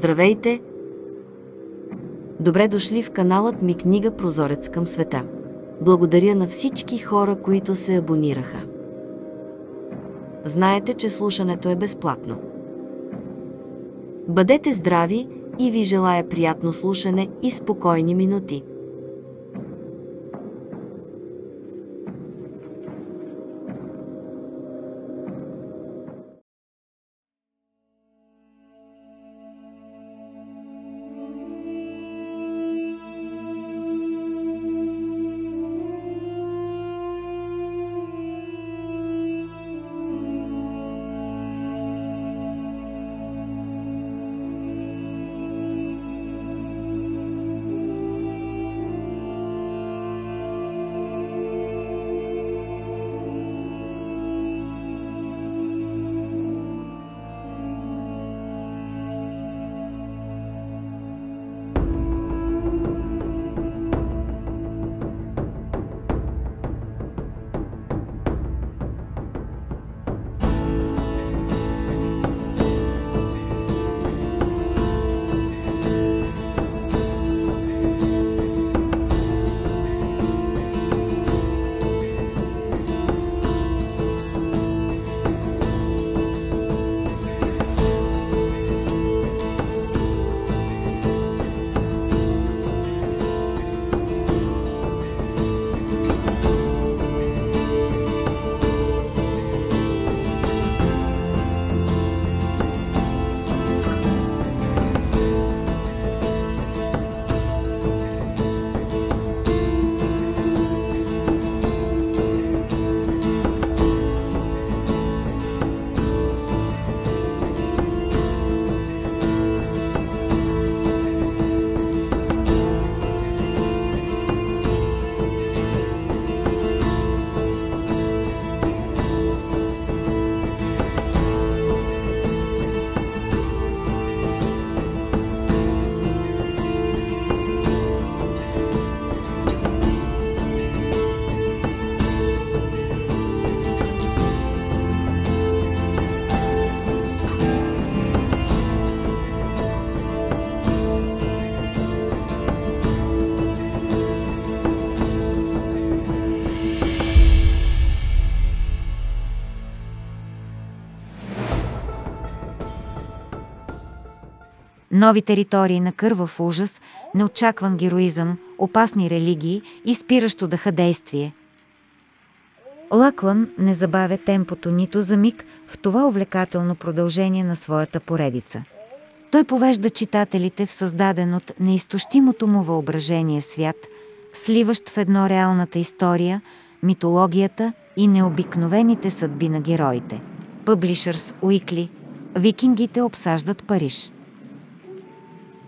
Здравейте! Добре дошли в каналът ми книга Прозорец към света. Благодаря на всички хора, които се абонираха. Знаете, че слушането е безплатно. Бъдете здрави и ви желая приятно слушане и спокойни минути. Нови територии на кървав ужас, неочакван героизъм, опасни религии и спиращо дъха действие. Лаклан не забавя темпото нито за миг в това увлекателно продължение на своята поредица. Той повежда читателите в създаден от неизтощимото му въображение свят, сливащ в едно реалната история, митологията и необикновените съдби на героите. Пъблишърс Уикли Викингите обсаждат Париж.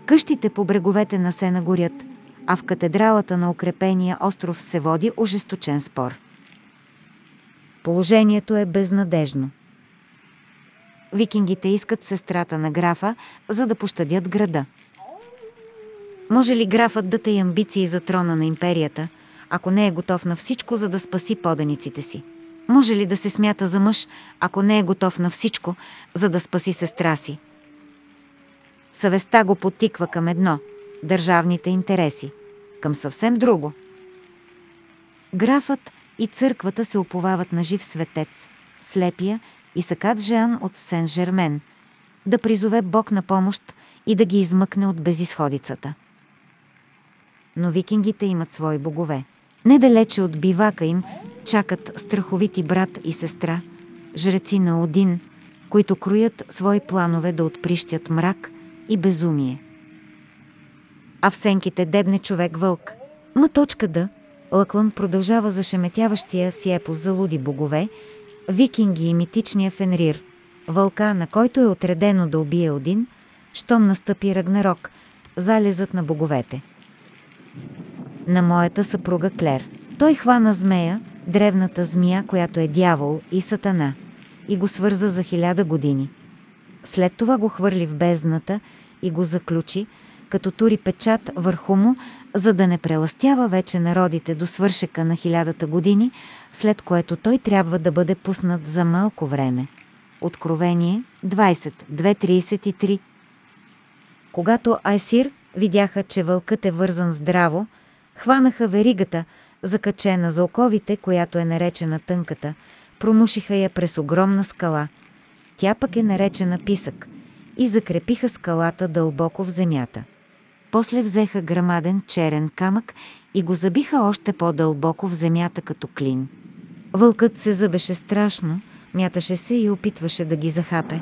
Къщите по бреговете на Сена горят, а в катедралата на укрепения остров се води ожесточен спор. Положението е безнадежно. Викингите искат сестрата на графа, за да пощадят града. Може ли графът да тъй амбиции за трона на империята, ако не е готов на всичко, за да спаси поданиците си? Може ли да се смята за мъж, ако не е готов на всичко, за да спаси сестра си? Съвестта го потиква към едно – държавните интереси, към съвсем друго. Графът и църквата се оповават на жив светец, слепия и Сакат Жан от Сен-Жермен, да призове Бог на помощ и да ги измъкне от безисходицата. Но викингите имат свои богове. Недалече от бивака им чакат страховити брат и сестра, жреци на Один, които кроят свои планове да отприщят мрак и безумие. А в сенките дебне човек вълк. Ма точка да, Лъклан продължава зашеметяващия си епос за луди богове, викинги и митичния Фенрир, вълка, на който е отредено да убие Один, щом настъпи Рагнарок, залезът на боговете. На моята съпруга Клер. Той хвана змея, древната змия, която е дявол и сатана, и го свърза за хиляда години – след това го хвърли в бездната и го заключи, като тури печат върху му, за да не преластява вече народите до свършека на хилядата години, след което той трябва да бъде пуснат за малко време. Откровение 20, 2.33 Когато Айсир видяха, че вълкът е вързан здраво, хванаха веригата, закачена за оковите, която е наречена тънката, промушиха я през огромна скала. Тя пък е наречена писък и закрепиха скалата дълбоко в земята. После взеха грамаден черен камък и го забиха още по-дълбоко в земята като клин. Вълкът се зъбеше страшно, мяташе се и опитваше да ги захапе.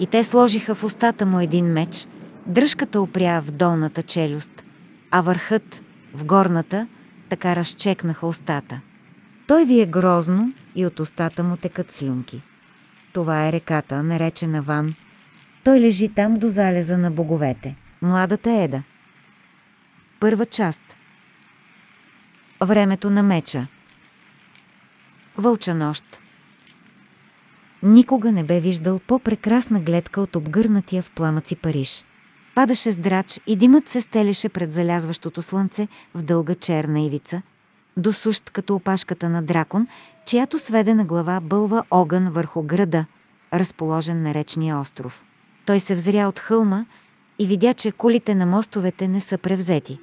И те сложиха в устата му един меч, дръжката опря в долната челюст, а върхът в горната така разчекнаха устата. Той ви е грозно и от устата му текат слюнки. Това е реката, наречена Ван. Той лежи там до залеза на боговете. Младата Еда. Първа част. Времето на меча. Вълча нощ. Никога не бе виждал по-прекрасна гледка от обгърнатия в пламъци Париж. Падаше здрач и димът се стелеше пред залязващото слънце в дълга черна ивица, досущ като опашката на дракон, чиято сведена глава бълва огън върху града, разположен на речния остров. Той се взря от хълма и видя, че кулите на мостовете не са превзети.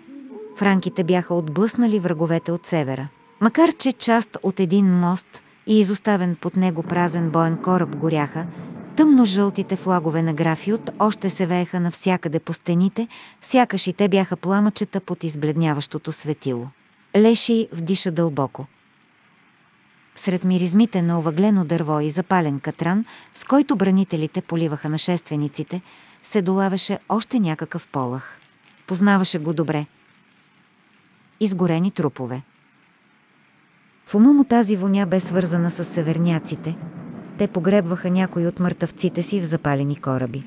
Франките бяха отблъснали враговете от севера. Макар, че част от един мост и изоставен под него празен боен кораб горяха, тъмно-жълтите флагове на графиот още се вееха навсякъде по стените, сякаш и те бяха пламъчета под избледняващото светило. Леши вдиша дълбоко. Сред миризмите на овъглено дърво и запален катран, с който бранителите поливаха нашествениците, се долавеше още някакъв полах. Познаваше го добре. Изгорени трупове. В ума му тази воня бе свързана с северняците. Те погребваха някои от мъртъвците си в запалени кораби.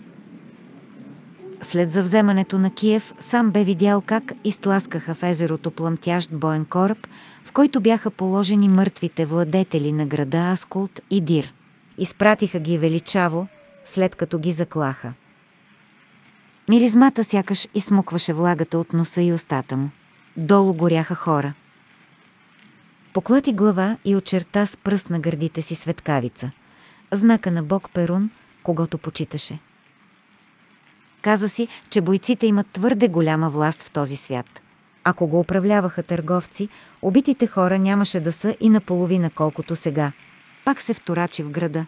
След завземането на Киев, сам бе видял как изтласкаха в езерото пламтящ боен кораб, който бяха положени мъртвите владетели на града Аскулт и Дир. Изпратиха ги величаво, след като ги заклаха. Миризмата сякаш измукваше влагата от носа и устата му. Долу горяха хора. Поклати глава и очерта с пръст на гърдите си светкавица. Знака на бог Перун, когато почиташе. Каза си, че бойците имат твърде голяма власт в този свят. Ако го управляваха търговци, убитите хора нямаше да са и наполовина колкото сега. Пак се вторачи в града.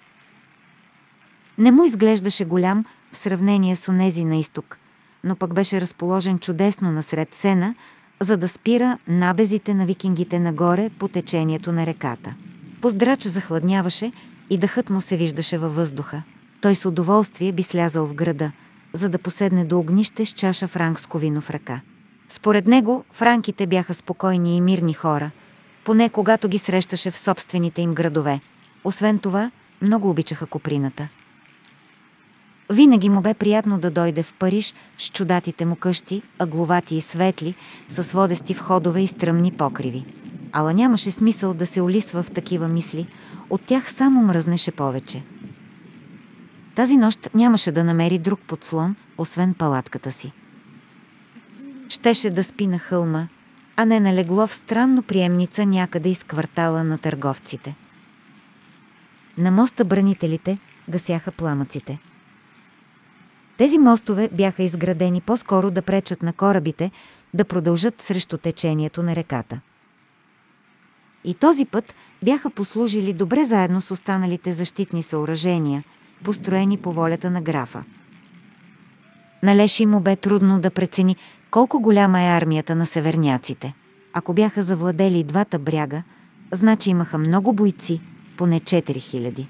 Не му изглеждаше голям в сравнение с онези на изток, но пък беше разположен чудесно насред сена, за да спира набезите на викингите нагоре по течението на реката. Поздрач захладняваше и дъхът му се виждаше във въздуха. Той с удоволствие би слязал в града, за да поседне до огнище с чаша франкско вино в ръка. Според него, франките бяха спокойни и мирни хора, поне когато ги срещаше в собствените им градове. Освен това, много обичаха Коприната. Винаги му бе приятно да дойде в Париж с чудатите му къщи, агловати и светли, с водести входове и стръмни покриви. Ала нямаше смисъл да се олисва в такива мисли, от тях само мръзнеше повече. Тази нощ нямаше да намери друг подслон, освен палатката си. Щеше да спи на хълма, а не налегло в странно приемница някъде из квартала на търговците. На моста бранителите гасяха пламъците. Тези мостове бяха изградени по-скоро да пречат на корабите да продължат срещу течението на реката. И този път бяха послужили добре заедно с останалите защитни съоръжения, построени по волята на графа. Налеши му бе трудно да прецени колко голяма е армията на северняците. Ако бяха завладели двата бряга, значи имаха много бойци, поне 4000.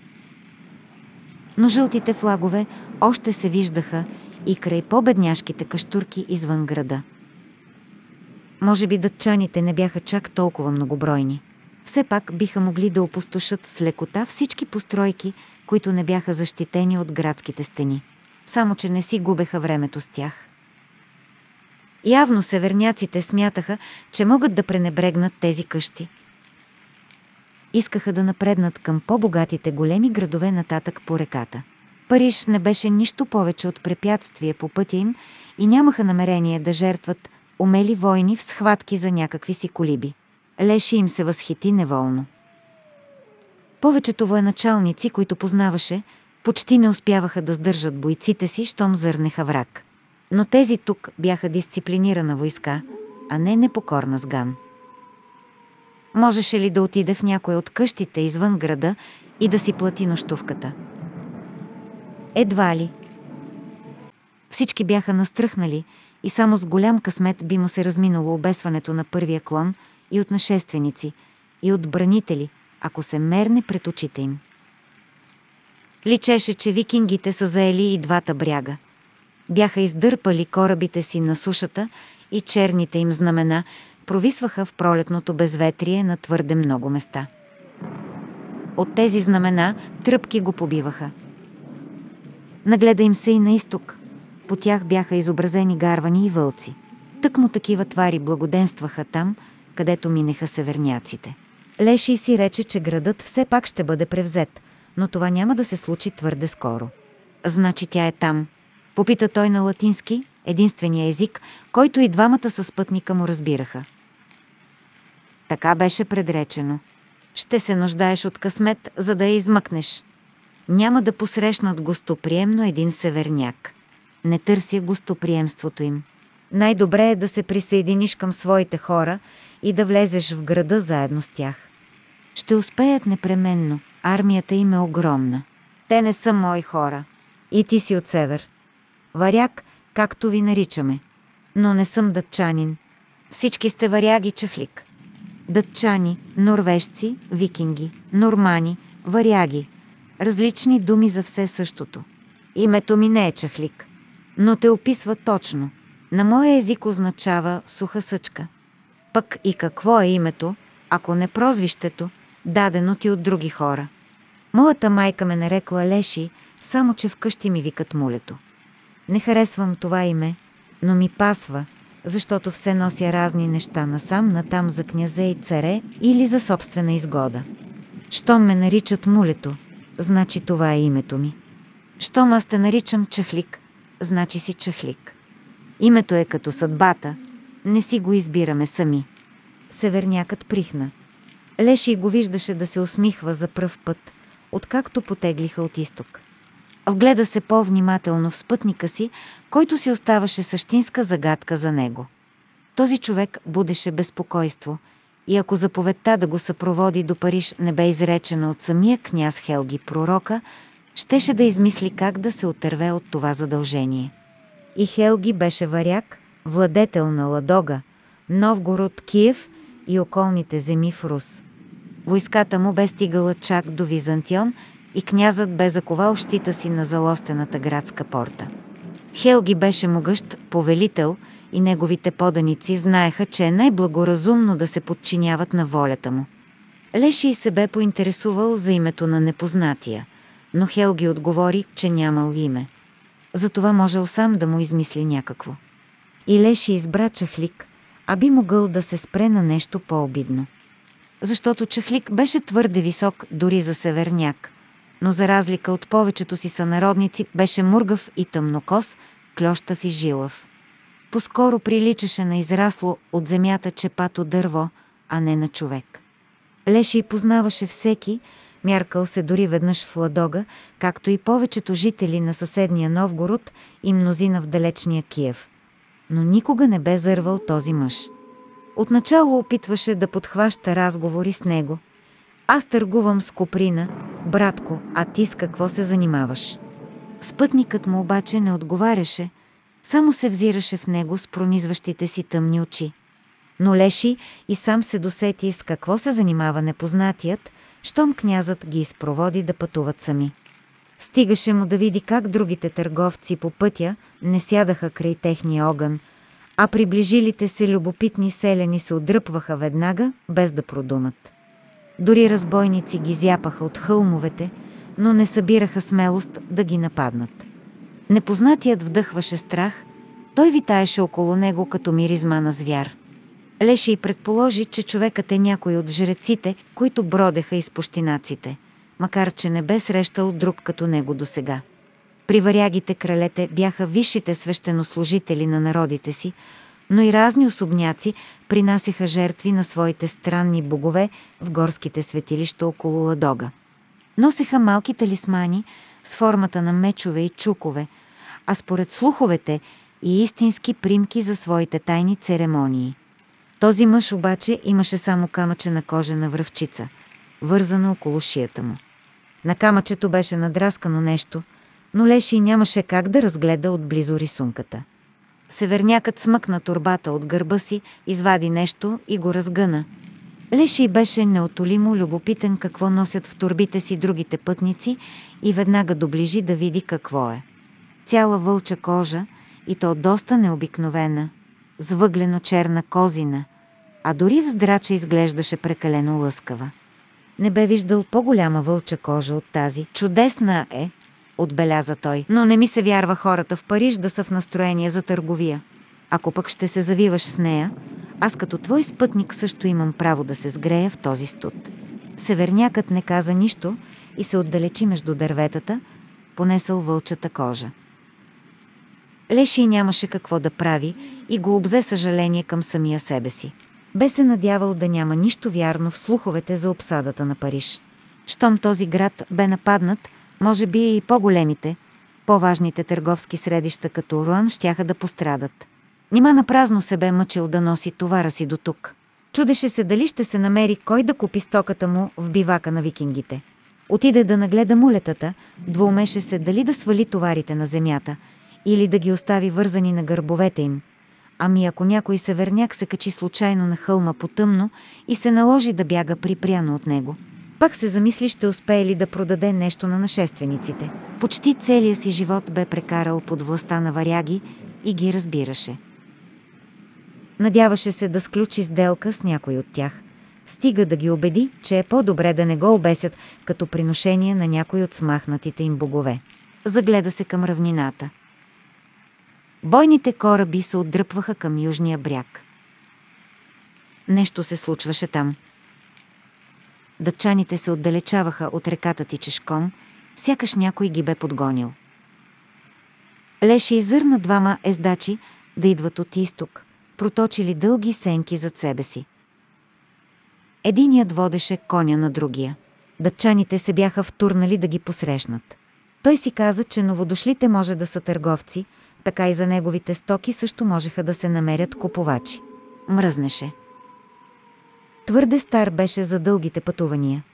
Но жълтите флагове още се виждаха и край по-бедняшките каштурки извън града. Може би дътчаните не бяха чак толкова многобройни. Все пак биха могли да опустошат с лекота всички постройки, които не бяха защитени от градските стени. Само, че не си губеха времето с тях. Явно северняците смятаха, че могат да пренебрегнат тези къщи. Искаха да напреднат към по-богатите големи градове нататък по реката. Париж не беше нищо повече от препятствие по пътя им и нямаха намерение да жертват умели войни в схватки за някакви си колиби. Леши им се възхити неволно. Повечето военачалници, които познаваше, почти не успяваха да сдържат бойците си, щом зърнеха враг. Но тези тук бяха дисциплинирана войска, а не непокорна сган. Можеше ли да отиде в някоя от къщите извън града и да си плати нощувката? Едва ли. Всички бяха настръхнали и само с голям късмет би му се разминало обесването на първия клон и от нашественици, и от бранители, ако се мерне пред очите им. Личеше, че викингите са заели и двата бряга. Бяха издърпали корабите си на сушата и черните им знамена провисваха в пролетното безветрие на твърде много места. От тези знамена тръпки го побиваха. Нагледа им се и на изток. По тях бяха изобразени гарвани и вълци. Тък му такива твари благоденстваха там, където минеха северняците. Леши си рече, че градът все пак ще бъде превзет, но това няма да се случи твърде скоро. Значи тя е там. Попита той на латински, единствения език, който и двамата със спътника му разбираха. Така беше предречено. Ще се нуждаеш от късмет, за да я измъкнеш. Няма да посрещнат гостоприемно един северняк. Не търся гостоприемството им. Най-добре е да се присъединиш към своите хора и да влезеш в града заедно с тях. Ще успеят непременно. Армията им е огромна. Те не са мои хора. И ти си от север. Варяг, както ви наричаме. Но не съм датчанин. Всички сте варяги чахлик. Датчани, норвежци, викинги, нормани, варяги. Различни думи за все същото. Името ми не е чахлик, но те описва точно. На моя език означава суха съчка. Пък и какво е името, ако не прозвището, дадено ти от други хора. Моята майка ме нарекла Леши, само че вкъщи ми викат мулето. Не харесвам това име, но ми пасва, защото все нося разни неща насам, натам за князе и царе или за собствена изгода. Щом ме наричат мулето, значи това е името ми. Щом аз те наричам чахлик, значи си чахлик. Името е като съдбата, не си го избираме сами. Севернякът прихна. Леши го виждаше да се усмихва за пръв път, откакто потеглиха от изток. Вгледа се по-внимателно в спътника си, който си оставаше същинска загадка за него. Този човек будеше безпокойство и ако заповедта да го съпроводи до Париж не бе изречена от самия княз Хелги пророка, щеше да измисли как да се отърве от това задължение. И Хелги беше варяг, владетел на Ладога, Новгород, Киев и околните земи в Рус. Войската му бе стигала чак до Византион и князът бе заковал щита си на залостената градска порта. Хелги беше могъщ повелител и неговите поданици знаеха, че е най-благоразумно да се подчиняват на волята му. Леши се бе поинтересувал за името на непознатия, но Хелги отговори, че нямал име. Затова можел сам да му измисли някакво. И Леши избра чахлик, а би могъл да се спре на нещо по-обидно. Защото чахлик беше твърде висок дори за северняк, но за разлика от повечето си сънародници беше мургав и тъмнокос, клющав и жилав. Поскоро приличаше на израсло от земята чепато дърво, а не на човек. Леши познаваше всеки, мяркал се дори веднъж в Ладога, както и повечето жители на съседния Новгород и мнозина в далечния Киев. Но никога не бе зървал този мъж. Отначало опитваше да подхваща разговори с него. Аз търгувам с Коприна, братко, а ти с какво се занимаваш? Спътникът му обаче не отговаряше, само се взираше в него с пронизващите си тъмни очи. Но Леши и сам се досети с какво се занимава непознатият, щом князът ги изпроводи да пътуват сами. Стигаше му да види как другите търговци по пътя не сядаха край техния огън, а приближилите се любопитни селяни се отдръпваха веднага, без да продумат. Дори разбойници ги зяпаха от хълмовете, но не събираха смелост да ги нападнат. Непознатият вдъхваше страх, той витаеше около него като миризма на звяр. Леше и предположи, че човекът е някой от жреците, които бродеха из пущинаците, макар че не бе срещал друг като него досега. При варягите кралете бяха висшите свещенослужители на народите си, но и разни особняци принасяха жертви на своите странни богове в горските светилища около Ладога. Носеха малки талисмани с формата на мечове и чукове, а според слуховете и истински примки за своите тайни церемонии. Този мъж обаче имаше само камъче на кожена връвчица, вързана около шията му. На камъчето беше надраскано нещо, но Леши нямаше как да разгледа отблизо рисунката. Севернякът смъкна турбата от гърба си, извади нещо и го разгъна. Леши беше неотолимо любопитен какво носят в турбите си другите пътници и веднага доближи да види какво е. Цяла вълча кожа и то доста необикновена, с въглено черна козина, а дори в здрача изглеждаше прекалено лъскава. Не бе виждал по-голяма вълча кожа от тази. Чудесна е, отбеляза той, но не ми се вярва хората в Париж да са в настроение за търговия. Ако пък ще се завиваш с нея, аз като твой спътник също имам право да се сгрея в този студ. Севернякът не каза нищо и се отдалечи между дърветата, понесъл вълчата кожа. Леши нямаше какво да прави и го обзе съжаление към самия себе си. Бе се надявал да няма нищо вярно в слуховете за обсадата на Париж. Щом този град бе нападнат, може би и по-големите, по-важните търговски средища като Руан щяха да пострадат. Нима на празно се бе мъчил да носи товара си до тук. Чудеше се дали ще се намери кой да купи стоката му в бивака на викингите. Отиде да нагледа мулетата, двоумеше се дали да свали товарите на земята или да ги остави вързани на гърбовете им. Ами ако някой северняк се качи случайно на хълма по тъмно и се наложи да бяга припряно от него. Пак се замисли ще успее ли да продаде нещо на нашествениците. Почти целия си живот бе прекарал под властта на варяги и ги разбираше. Надяваше се да сключи сделка с някой от тях. Стига да ги убеди, че е по-добре да не го обесят като приношение на някой от смахнатите им богове. Загледа се към равнината. Бойните кораби се отдръпваха към южния бряг. Нещо се случваше там. Дъчаните се отдалечаваха от реката Тичешком, сякаш някой ги бе подгонил. Леше изърна двама ездачи да идват от изток, проточили дълги сенки зад себе си. Единият водеше коня на другия. Дъчаните се бяха втурнали да ги посрещнат. Той си каза, че новодошлите може да са търговци, така и за неговите стоки също можеха да се намерят купувачи. Мръзнеше. Твърде стар беше за дългите пътувания.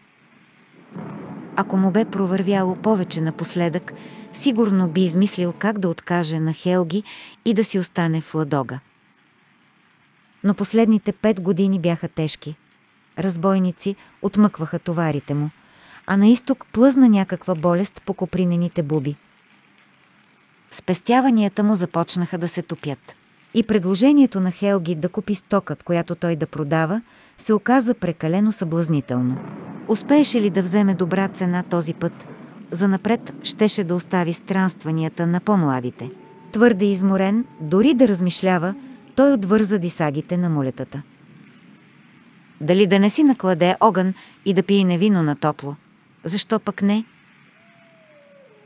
Ако му бе провървяло повече напоследък, сигурно би измислил как да откаже на Хелги и да си остане в Ладога. Но последните пет години бяха тежки. Разбойници отмъкваха товарите му, а на изток плъзна някаква болест по копринените буби. Спестяванията му започнаха да се топят. И предложението на Хелги да купи стокът, която той да продава, се оказа прекалено съблазнително. Успееше ли да вземе добра цена този път, занапред щеше да остави странстванията на по-младите. Твърде изморен, дори да размишлява, той отвърза дисагите на мулетата. Дали да не си накладе огън и да пие невино на топло? Защо пък не?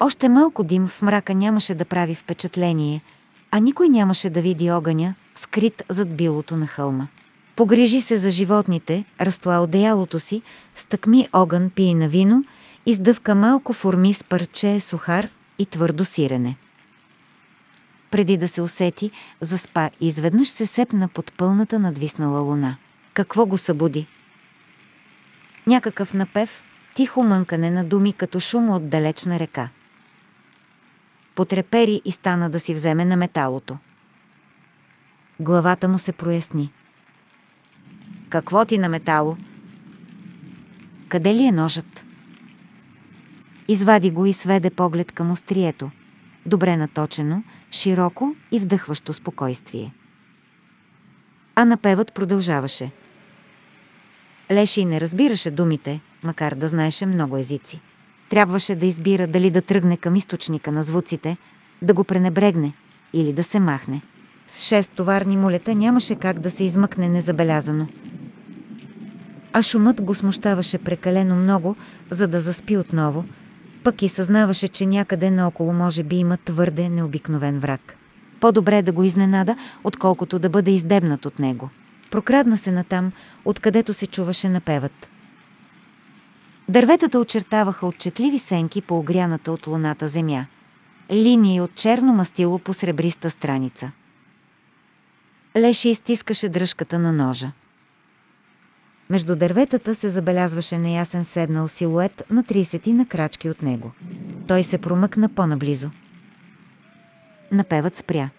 Още малко дим в мрака нямаше да прави впечатление, а никой нямаше да види огъня, скрит зад билото на хълма. Погрижи се за животните, разтла одеялото си, стъкми огън, пи на вино, издъвка малко форми с парче, сухар и твърдо сирене. Преди да се усети, заспа и изведнъж се сепна под пълната надвиснала луна. Какво го събуди? Някакъв напев, тихо мънкане на думи като шум от далечна река. Потрепери и стана да си вземе на металото. Главата му се проясни. Какво ти на метало? Къде ли е ножът? Извади го и сведе поглед към острието. Добре наточено, широко и вдъхващо спокойствие. А напевът продължаваше. Леши не разбираше думите, макар да знаеше много езици. Трябваше да избира дали да тръгне към източника на звуците, да го пренебрегне или да се махне. С шест товарни мулета нямаше как да се измъкне незабелязано. А шумът го смущаваше прекалено много, за да заспи отново, пък и съзнаваше, че някъде наоколо може би има твърде необикновен враг. По-добре да го изненада, отколкото да бъде издебнат от него. Прокрадна се натам, откъдето се чуваше напевът. Дърветата очертаваха отчетливи сенки по огряната от луната земя. линии от черно мастило по сребриста страница. Леши изтискаше дръжката на ножа. Между дърветата се забелязваше неясен седнал силует на 30 на крачки от него. Той се промъкна по-наблизо. Напевът спря.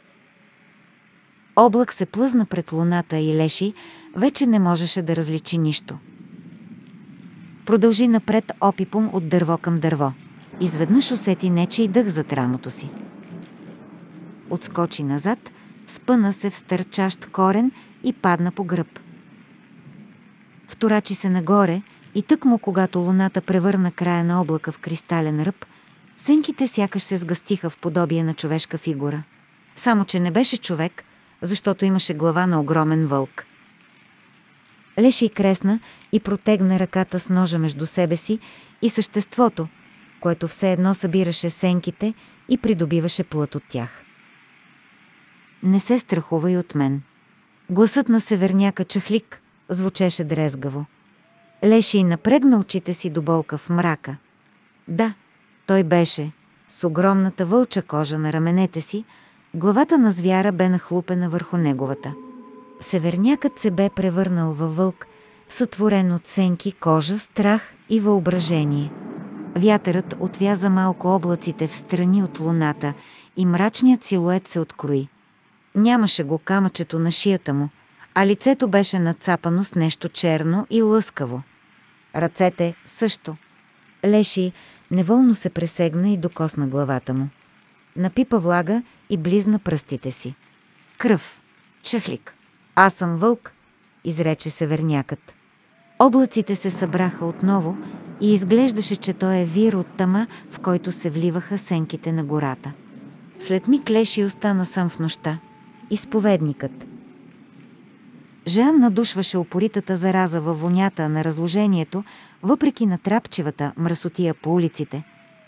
Облак се плъзна пред луната и Леши вече не можеше да различи нищо. Продължи напред опипом от дърво към дърво. Изведнъж усети нечи дъх зад рамото си. Отскочи назад, спъна се в стърчащ корен и падна по гръб. Вторачи се нагоре и тък му, когато луната превърна края на облака в кристален ръб, сенките сякаш се сгъстиха в подобие на човешка фигура. Само, че не беше човек, защото имаше глава на огромен вълк. Леши кресна и протегна ръката с ножа между себе си и съществото, което все едно събираше сенките и придобиваше плът от тях. Не се страхувай от мен. Гласът на северняка чахлик звучеше дрезгаво. Леши напрегна очите си до болка в мрака. Да, той беше, с огромната вълча кожа на раменете си, главата на звяра бе нахлупена върху неговата. Севернякът се бе превърнал във вълк, сътворен от сенки, кожа, страх и въображение. Вятърът отвяза малко облаците в страни от луната и мрачният силует се открои. Нямаше го камъчето на шията му, а лицето беше нацапано с нещо черно и лъскаво. Ръцете също. Леши неволно се пресегна и докосна главата му. Напипа влага и близна пръстите си. Кръв. Чехлик. Аз съм вълк, изрече севернякът. Облаците се събраха отново и изглеждаше, че той е вир от тъма, в който се вливаха сенките на гората. След миг Леши остана сам в нощта. Изповедникът. Жан надушваше опоритата зараза във вонята на разложението, въпреки натрапчивата мръсотия по улиците,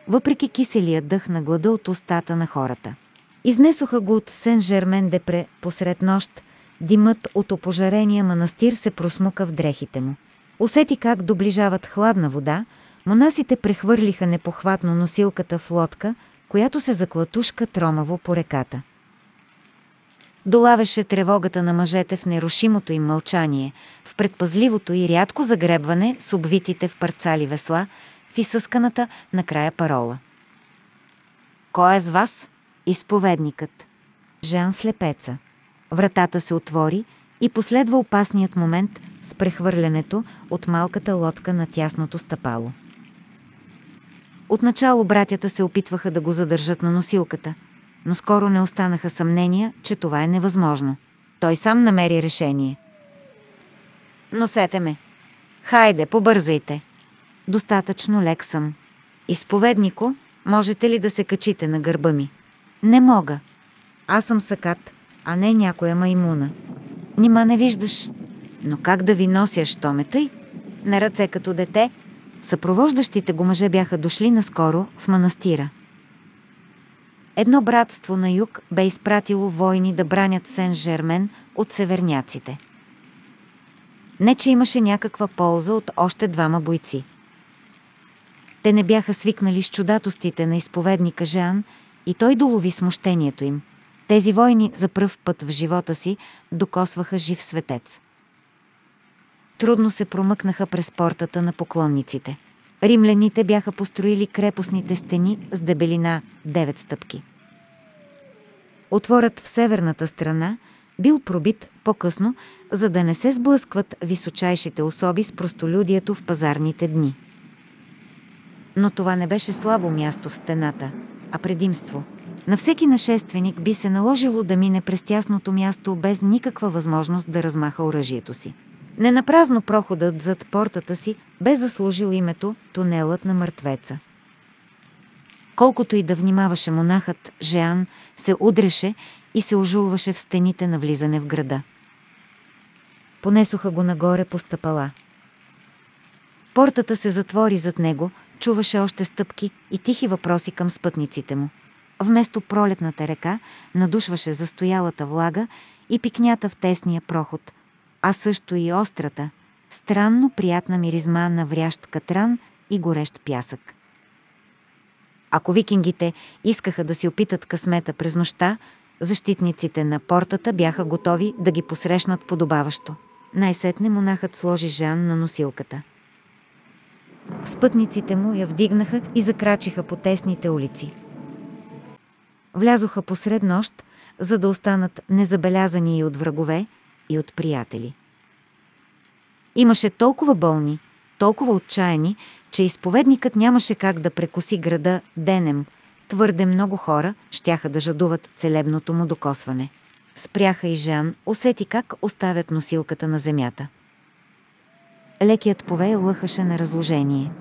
въпреки киселия дъх на глада от устата на хората. Изнесоха го от Сен-Жермен-Депре посред нощ, димът от опожарения манастир се просмука в дрехите му. Усети как доближават хладна вода, монасите прехвърлиха непохватно носилката в лодка, която се заклатушка тромаво по реката. Долавеше тревогата на мъжете в нерушимото им мълчание, в предпазливото и рядко загребване с обвитите в парцали весла, в изсъсканата накрая парола. Кой е с вас? Изповедникът. Жан Слепеца. Вратата се отвори и последва опасният момент с прехвърлянето от малката лодка на тясното стъпало. Отначало братята се опитваха да го задържат на носилката – но скоро не останаха съмнения, че това е невъзможно. Той сам намери решение. Носете ме. Хайде, побързайте. Достатъчно лек съм. Изповеднико, можете ли да се качите на гърба ми? Не мога. Аз съм сакат, а не някоя маймуна. Нима не виждаш. Но как да ви нося, що ме тъй? На ръце като дете. Съпровождащите го мъже бяха дошли наскоро в манастира. Едно братство на юг бе изпратило войни да бранят Сен-Жермен от северняците. Не, че имаше някаква полза от още двама бойци. Те не бяха свикнали с чудатостите на изповедника Жан и той долови смущението им. Тези войни за пръв път в живота си докосваха жив светец. Трудно се промъкнаха през портата на поклонниците – Римляните бяха построили крепостните стени с дебелина 9 стъпки. Отворът в северната страна бил пробит по-късно, за да не се сблъскват височайшите особи с простолюдието в пазарните дни. Но това не беше слабо място в стената, а предимство. На всеки нашественик би се наложило да мине през тясното място без никаква възможност да размаха оръжието си. Ненапразно проходът зад портата си бе заслужил името Тунелът на мъртвеца. Колкото и да внимаваше монахът, Жеан се удреше и се ожулваше в стените на влизане в града. Понесоха го нагоре по стъпала. Портата се затвори зад него, чуваше още стъпки и тихи въпроси към спътниците му. Вместо пролетната река надушваше застоялата влага и пикнята в тесния проход, а също и острата, странно приятна миризма на врящ катран и горещ пясък. Ако викингите искаха да си опитат късмета през нощта, защитниците на портата бяха готови да ги посрещнат подобаващо. Най-сетне монахът сложи Жан на носилката. Спътниците му я вдигнаха и закрачиха по тесните улици. Влязоха посред нощ, за да останат незабелязани и от врагове, и от приятели. Имаше толкова болни, толкова отчаяни, че изповедникът нямаше как да прекоси града денем. Твърде много хора щяха да жадуват целебното му докосване. Спряха и Жан, усети как оставят носилката на земята. Лекият повей лъхаше на разложение.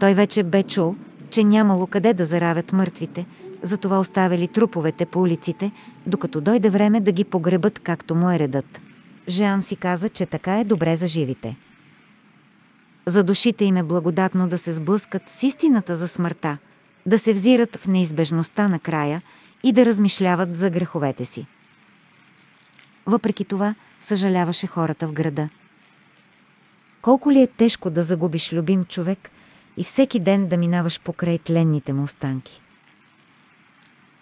Той вече бе чул, че нямало къде да заравят мъртвите, затова оставили труповете по улиците, докато дойде време да ги погребат както му е редът. Жан си каза, че така е добре за живите. За душите им е благодатно да се сблъскат с истината за смъртта, да се взират в неизбежността на края и да размишляват за греховете си. Въпреки това, съжаляваше хората в града. Колко ли е тежко да загубиш любим човек и всеки ден да минаваш покрай тленните му останки?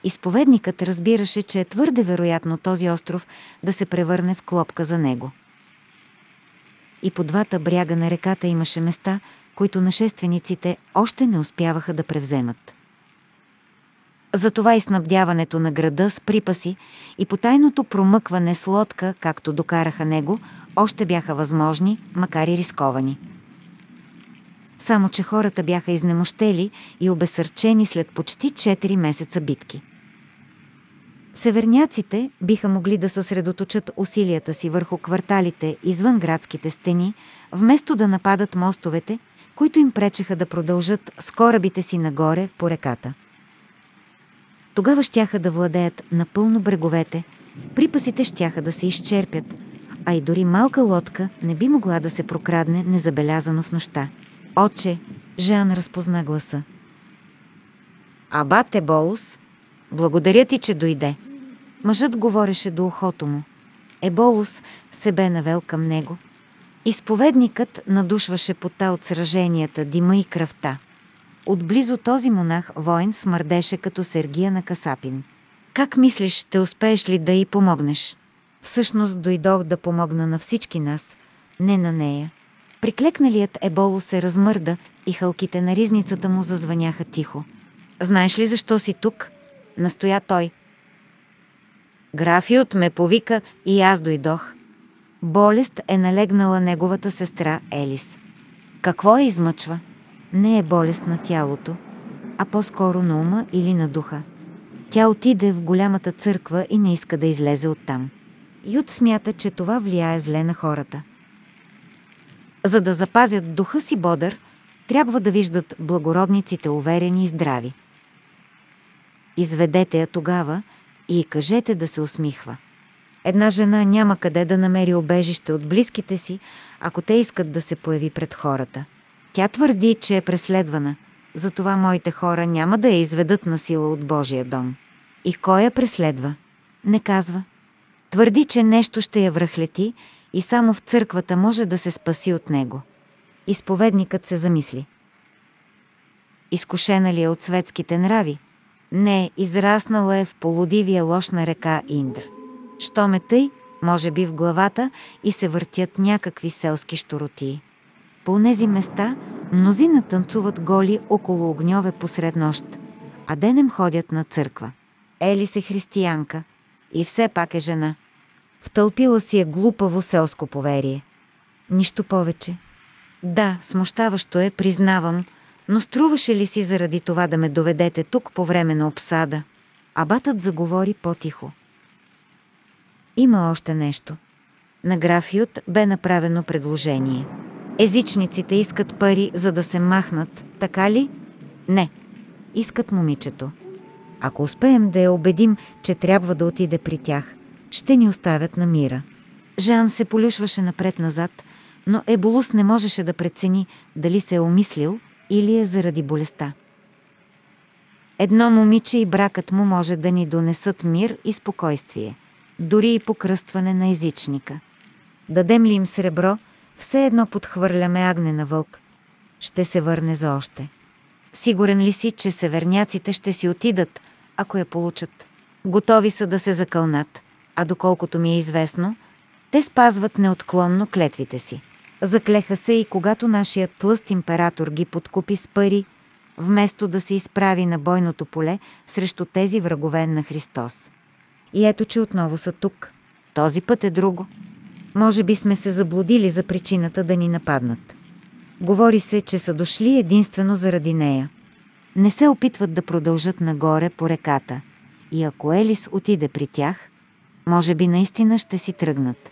Изповедникът разбираше, че е твърде вероятно този остров да се превърне в клопка за него. И по двата бряга на реката имаше места, които нашествениците още не успяваха да превземат. Затова и снабдяването на града с припаси и потайното промъкване с лодка, както докараха него, още бяха възможни, макар и рисковани. Само, че хората бяха изнемощели и обесърчени след почти 4 месеца битки. Северняците биха могли да съсредоточат усилията си върху кварталите извън градските стени, вместо да нападат мостовете, които им пречеха да продължат с корабите си нагоре по реката. Тогава щяха да владеят напълно бреговете, припасите щяха да се изчерпят, а и дори малка лодка не би могла да се прокрадне незабелязано в нощта. Отче, Жан разпозна гласа. Абате Болус, благодаря ти, че дойде. Мъжът говореше до ухото му. Еболус се бе навел към него. Изповедникът надушваше пота от сраженията, дима и кръвта. Отблизо този монах воин смърдеше като Сергия на Касапин. Как мислиш, ще успееш ли да й помогнеш? Всъщност дойдох да помогна на всички нас, не на нея. Приклекналият еболо се размърда и хълките на ризницата му зазвъняха тихо. Знаеш ли защо си тук? Настоя той. Графиот ме повика и аз дойдох. Болест е налегнала неговата сестра Елис. Какво я измъчва? Не е болест на тялото, а по-скоро на ума или на духа. Тя отиде в голямата църква и не иска да излезе оттам. Юд смята, че това влияе зле на хората. За да запазят духа си бодър, трябва да виждат благородниците уверени и здрави. Изведете я тогава и кажете да се усмихва. Една жена няма къде да намери обежище от близките си, ако те искат да се появи пред хората. Тя твърди, че е преследвана, затова моите хора няма да я изведат на сила от Божия дом. И кой я преследва? Не казва. Твърди, че нещо ще я връхлети и само в църквата може да се спаси от него. Изповедникът се замисли. Изкушена ли е от светските нрави? Не, израснала е в полудивия лошна река Индр. Що ме тъй, може би в главата и се въртят някакви селски щуротии. По тези места мнозина танцуват голи около огньове посред нощ, а денем ходят на църква. Ели се християнка и все пак е жена. Втълпила си е глупаво селско поверие. Нищо повече. Да, смущаващо е, признавам, но струваше ли си заради това да ме доведете тук по време на обсада? Абатът заговори по-тихо. Има още нещо. На графиот бе направено предложение. Езичниците искат пари, за да се махнат, така ли? Не. Искат момичето. Ако успеем да я убедим, че трябва да отиде при тях, ще ни оставят на мира. Жан се полюшваше напред-назад, но Еболус не можеше да прецени дали се е умислил или е заради болестта. Едно момиче и бракът му може да ни донесат мир и спокойствие, дори и покръстване на езичника. Дадем ли им сребро, все едно подхвърляме агне на вълк. Ще се върне за още. Сигурен ли си, че северняците ще си отидат, ако я получат? Готови са да се закълнат, а доколкото ми е известно, те спазват неотклонно клетвите си. Заклеха се и когато нашият тлъст император ги подкупи с пари, вместо да се изправи на бойното поле срещу тези врагове на Христос. И ето, че отново са тук. Този път е друго. Може би сме се заблудили за причината да ни нападнат. Говори се, че са дошли единствено заради нея. Не се опитват да продължат нагоре по реката. И ако Елис отиде при тях, може би наистина ще си тръгнат.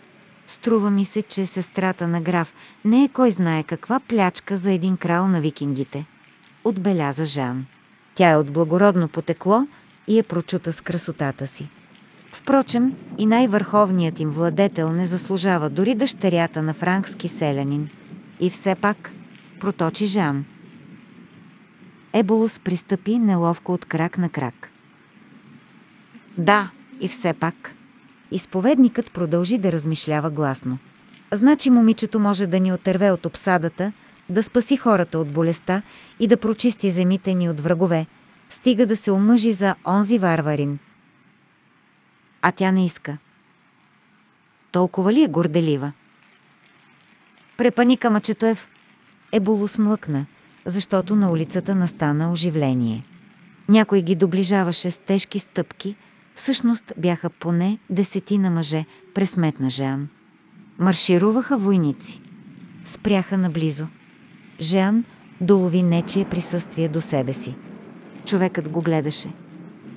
Струва ми се, че сестрата на граф не е кой знае каква плячка за един крал на викингите. Отбеляза Жан. Тя е от благородно потекло и е прочута с красотата си. Впрочем, и най-върховният им владетел не заслужава дори дъщерята на франкски селянин. И все пак, проточи Жан. Еболус пристъпи неловко от крак на крак. Да, и все пак. Изповедникът продължи да размишлява гласно. Значи момичето може да ни отърве от обсадата, да спаси хората от болестта и да прочисти земите ни от врагове, стига да се омъжи за онзи варварин. А тя не иска. Толкова ли е горделива? Препаника Мачетоев е болосмлъкна, защото на улицата настана оживление. Някой ги доближаваше с тежки стъпки, всъщност бяха поне десетина мъже, пресметна Жан. Маршируваха войници. Спряха наблизо. Жан долови нечие присъствие до себе си. Човекът го гледаше.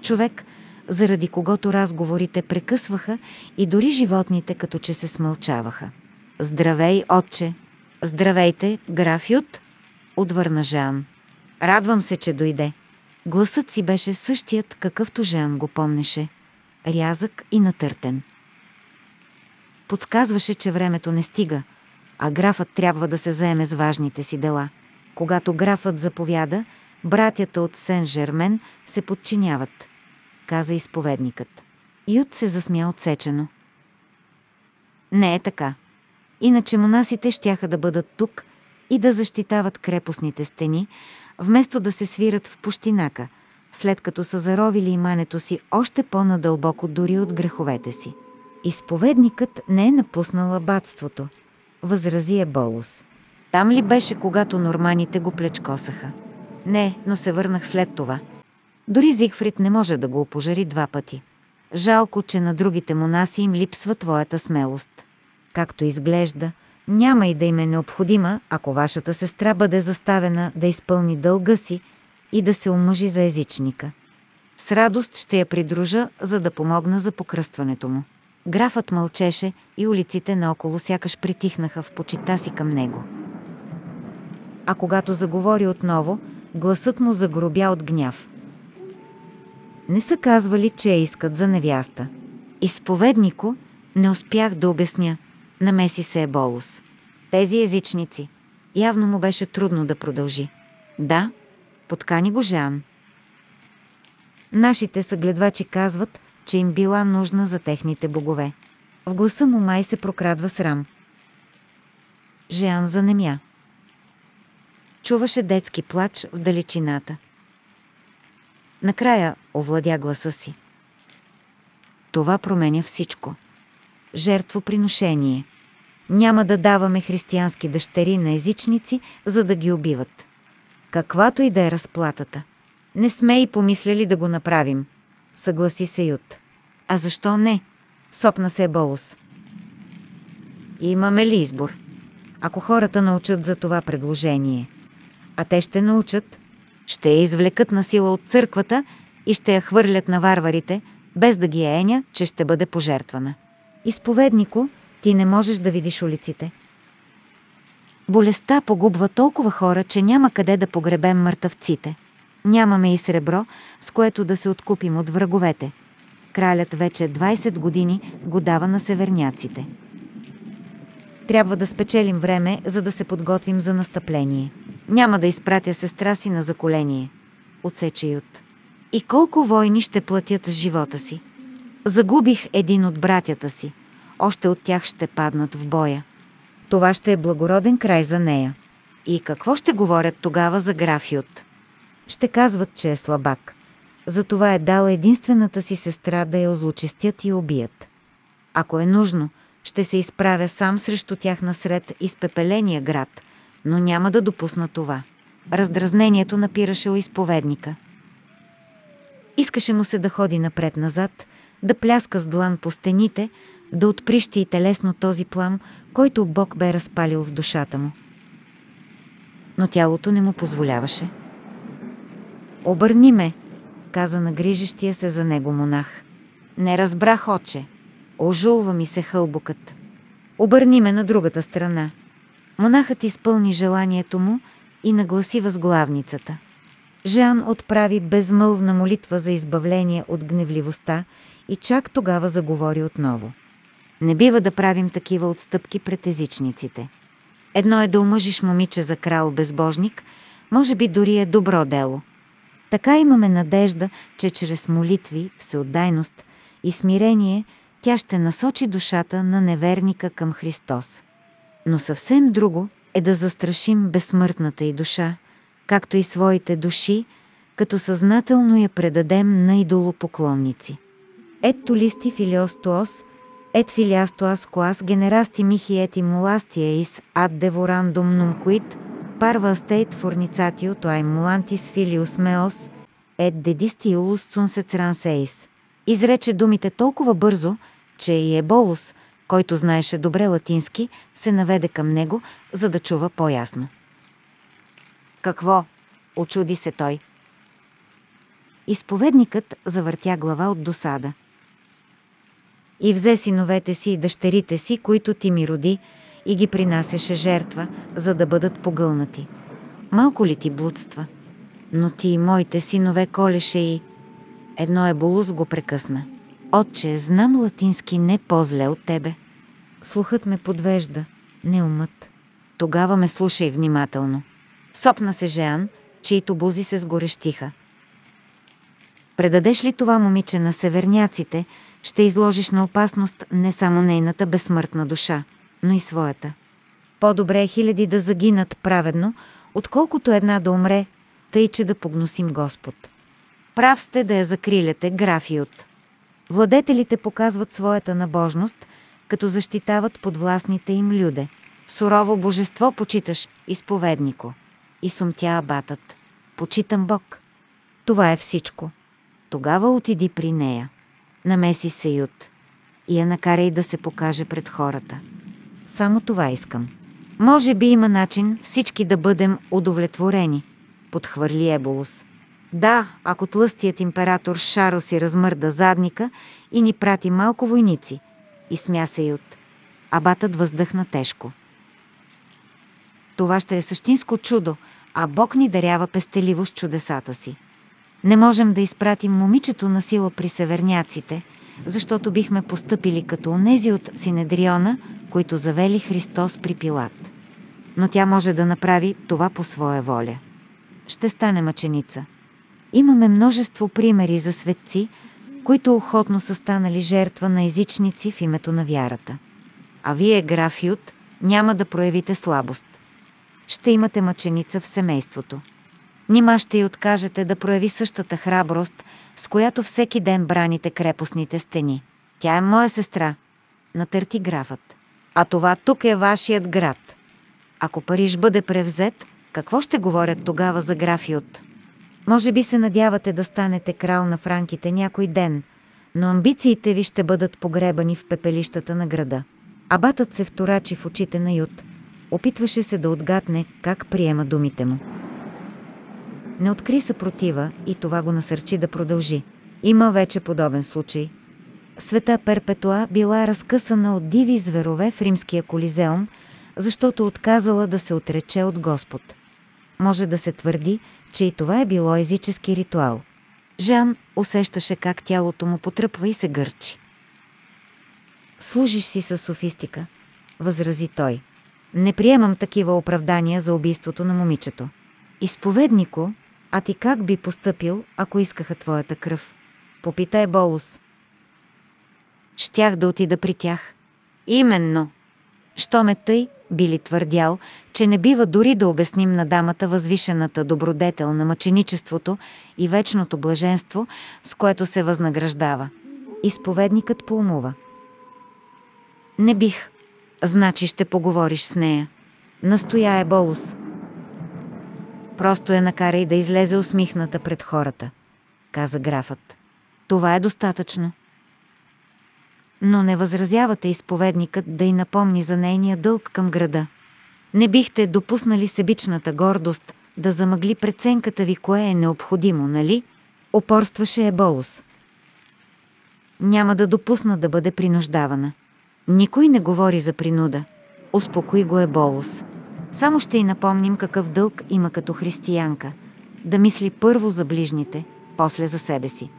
Човек, заради когото разговорите прекъсваха и дори животните като че се смълчаваха. Здравей, отче! Здравейте, граф Ют! Отвърна Жан. Радвам се, че дойде. Гласът си беше същият, какъвто Жан го помнеше. Рязък и натъртен. Подсказваше, че времето не стига, а графът трябва да се заеме с важните си дела. Когато графът заповяда, братята от Сен-Жермен се подчиняват, каза изповедникът. Ют се засмя отсечено. Не е така. Иначе монасите щяха да бъдат тук и да защитават крепостните стени, вместо да се свират в пущинака, след като са заровили имането си още по-надълбоко дори от греховете си. Изповедникът не е напуснал абатството, възрази Еболус. Там ли беше, когато норманите го плечкосаха? Не, но се върнах след това. Дори Зигфрид не може да го опожари два пъти. Жалко, че на другите монаси им липсва твоята смелост. Както изглежда, няма и да им е необходима, ако вашата сестра бъде заставена да изпълни дълга си и да се омъжи за езичника. С радост ще я придружа, за да помогна за покръстването му. Графът мълчеше и улиците наоколо сякаш притихнаха в почита си към него. А когато заговори отново, гласът му загробя от гняв. Не са казвали, че я искат за невяста. Изповеднико не успях да обясня. Намеси се е болус. Тези езичници. Явно му беше трудно да продължи. Да, подкани го Жан. Нашите съгледвачи казват, че им била нужна за техните богове. В гласа му май се прокрадва срам. Жан занемя. Чуваше детски плач в далечината. Накрая овладя гласа си. Това променя всичко. Жертвоприношение. Няма да даваме християнски дъщери на езичници, за да ги убиват. Каквато и да е разплатата. Не сме и помисляли да го направим, съгласи се Ют. А защо не? Сопна се Болус. Имаме ли избор? Ако хората научат за това предложение, а те ще научат, ще я извлекат на сила от църквата и ще я хвърлят на варварите, без да ги еня, че ще бъде пожертвана. Изповеднико, ти не можеш да видиш улиците. Болестта погубва толкова хора, че няма къде да погребем мъртъвците. Нямаме и сребро, с което да се откупим от враговете. Кралят вече 20 години го дава на северняците. Трябва да спечелим време, за да се подготвим за настъпление. Няма да изпратя сестра си на заколение. Отсече Ют. И колко войни ще платят с живота си? Загубих един от братята си. Още от тях ще паднат в боя. Това ще е благороден край за нея. И какво ще говорят тогава за граф Ют? ще казват, че е слабак. Затова е дал единствената си сестра да я озлочестят и убият. Ако е нужно, ще се изправя сам срещу тях насред изпепеления град, но няма да допусна това. Раздразнението напираше у изповедника. Искаше му се да ходи напред-назад, да пляска с длан по стените, да отприщи и телесно този плам, който Бог бе разпалил в душата му. Но тялото не му позволяваше. Обърни ме, каза нагрижещия се за него монах. Не разбрах, отче. Ожулва ми се хълбокът. Обърни ме на другата страна. Монахът изпълни желанието му и нагласи възглавницата. Жан отправи безмълвна молитва за избавление от гневливостта и чак тогава заговори отново. Не бива да правим такива отстъпки пред езичниците. Едно е да омъжиш момиче за крал безбожник, може би дори е добро дело. Така имаме надежда, че чрез молитви, всеотдайност и смирение тя ще насочи душата на неверника към Христос. Но съвсем друго е да застрашим безсмъртната й душа, както и своите души, като съзнателно я предадем на идолопоклонници. Ето листи филиостоос, ет филиастоас коас генерасти михи ети моластия ис ад деворандум нумкуит, парва астейт форницатио тоай мулантис филиус меос, ет дедисти иулус цунсецрансеис. Изрече думите толкова бързо, че и Еболус, който знаеше добре латински, се наведе към него, за да чува по-ясно. Какво? Очуди се той. Изповедникът завъртя глава от досада. И взе синовете си и дъщерите си, които ти ми роди, и ги принасяше жертва, за да бъдат погълнати. Малко ли ти блудства? Но ти и моите синове колеше и... Едно е болус го прекъсна. Отче, знам латински не по-зле от тебе. Слухът ме подвежда, не умът. Тогава ме слушай внимателно. Сопна се Жеан, чието бузи се сгорещиха. Предадеш ли това момиче на северняците, ще изложиш на опасност не само нейната безсмъртна душа, но и своята. По-добре е хиляди да загинат праведно, отколкото една да умре, тъй че да погносим Господ. Прав сте да я закриляте, графиот. Владетелите показват своята набожност, като защитават подвластните им люде. Сурово божество почиташ, изповеднико. И сумтя абатът. Почитам Бог. Това е всичко. Тогава отиди при нея. Намеси се Ют. И я накарай да се покаже пред хората. Само това искам. Може би има начин всички да бъдем удовлетворени, подхвърли Еболус. Да, ако тлъстият император Шаро си размърда задника и ни прати малко войници. И смя се Ют. Абатът въздъхна тежко. Това ще е същинско чудо, а Бог ни дарява пестеливо с чудесата си. Не можем да изпратим момичето на сила при северняците, защото бихме постъпили като онези от Синедриона, които завели Христос при Пилат. Но тя може да направи това по своя воля. Ще стане мъченица. Имаме множество примери за светци, които охотно са станали жертва на езичници в името на вярата. А вие, графиот, няма да проявите слабост. Ще имате мъченица в семейството. Нима ще й откажете да прояви същата храброст, с която всеки ден браните крепостните стени. Тя е моя сестра. Натърти графът. А това тук е вашият град. Ако Париж бъде превзет, какво ще говорят тогава за графиот? Може би се надявате да станете крал на франките някой ден, но амбициите ви ще бъдат погребани в пепелищата на града. Абатът се вторачи в очите на Ют. Опитваше се да отгадне как приема думите му. Не откри съпротива и това го насърчи да продължи. Има вече подобен случай. Света Перпетуа била разкъсана от диви зверове в римския колизеум, защото отказала да се отрече от Господ. Може да се твърди, че и това е било езически ритуал. Жан усещаше как тялото му потръпва и се гърчи. Служиш си с софистика, възрази той. Не приемам такива оправдания за убийството на момичето. Изповеднико, а ти как би постъпил, ако искаха твоята кръв? Попитай Болус. Щях да отида при тях. Именно. Що ме тъй, Били твърдял, че не бива дори да обясним на дамата възвишената добродетел на мъченичеството и вечното блаженство, с което се възнаграждава. Изповедникът поумува. Не бих. Значи ще поговориш с нея. Настоя е Болус. Просто я накарай да излезе усмихната пред хората, каза графът. Това е достатъчно. Но не възразявате изповедникът да й напомни за нейния дълг към града. Не бихте допуснали себичната гордост да замъгли преценката ви кое е необходимо, нали? Опорстваше Еболус. Няма да допусна да бъде принуждавана. Никой не говори за принуда. Успокои го Еболус. Само ще й напомним какъв дълг има като християнка. Да мисли първо за ближните, после за себе си.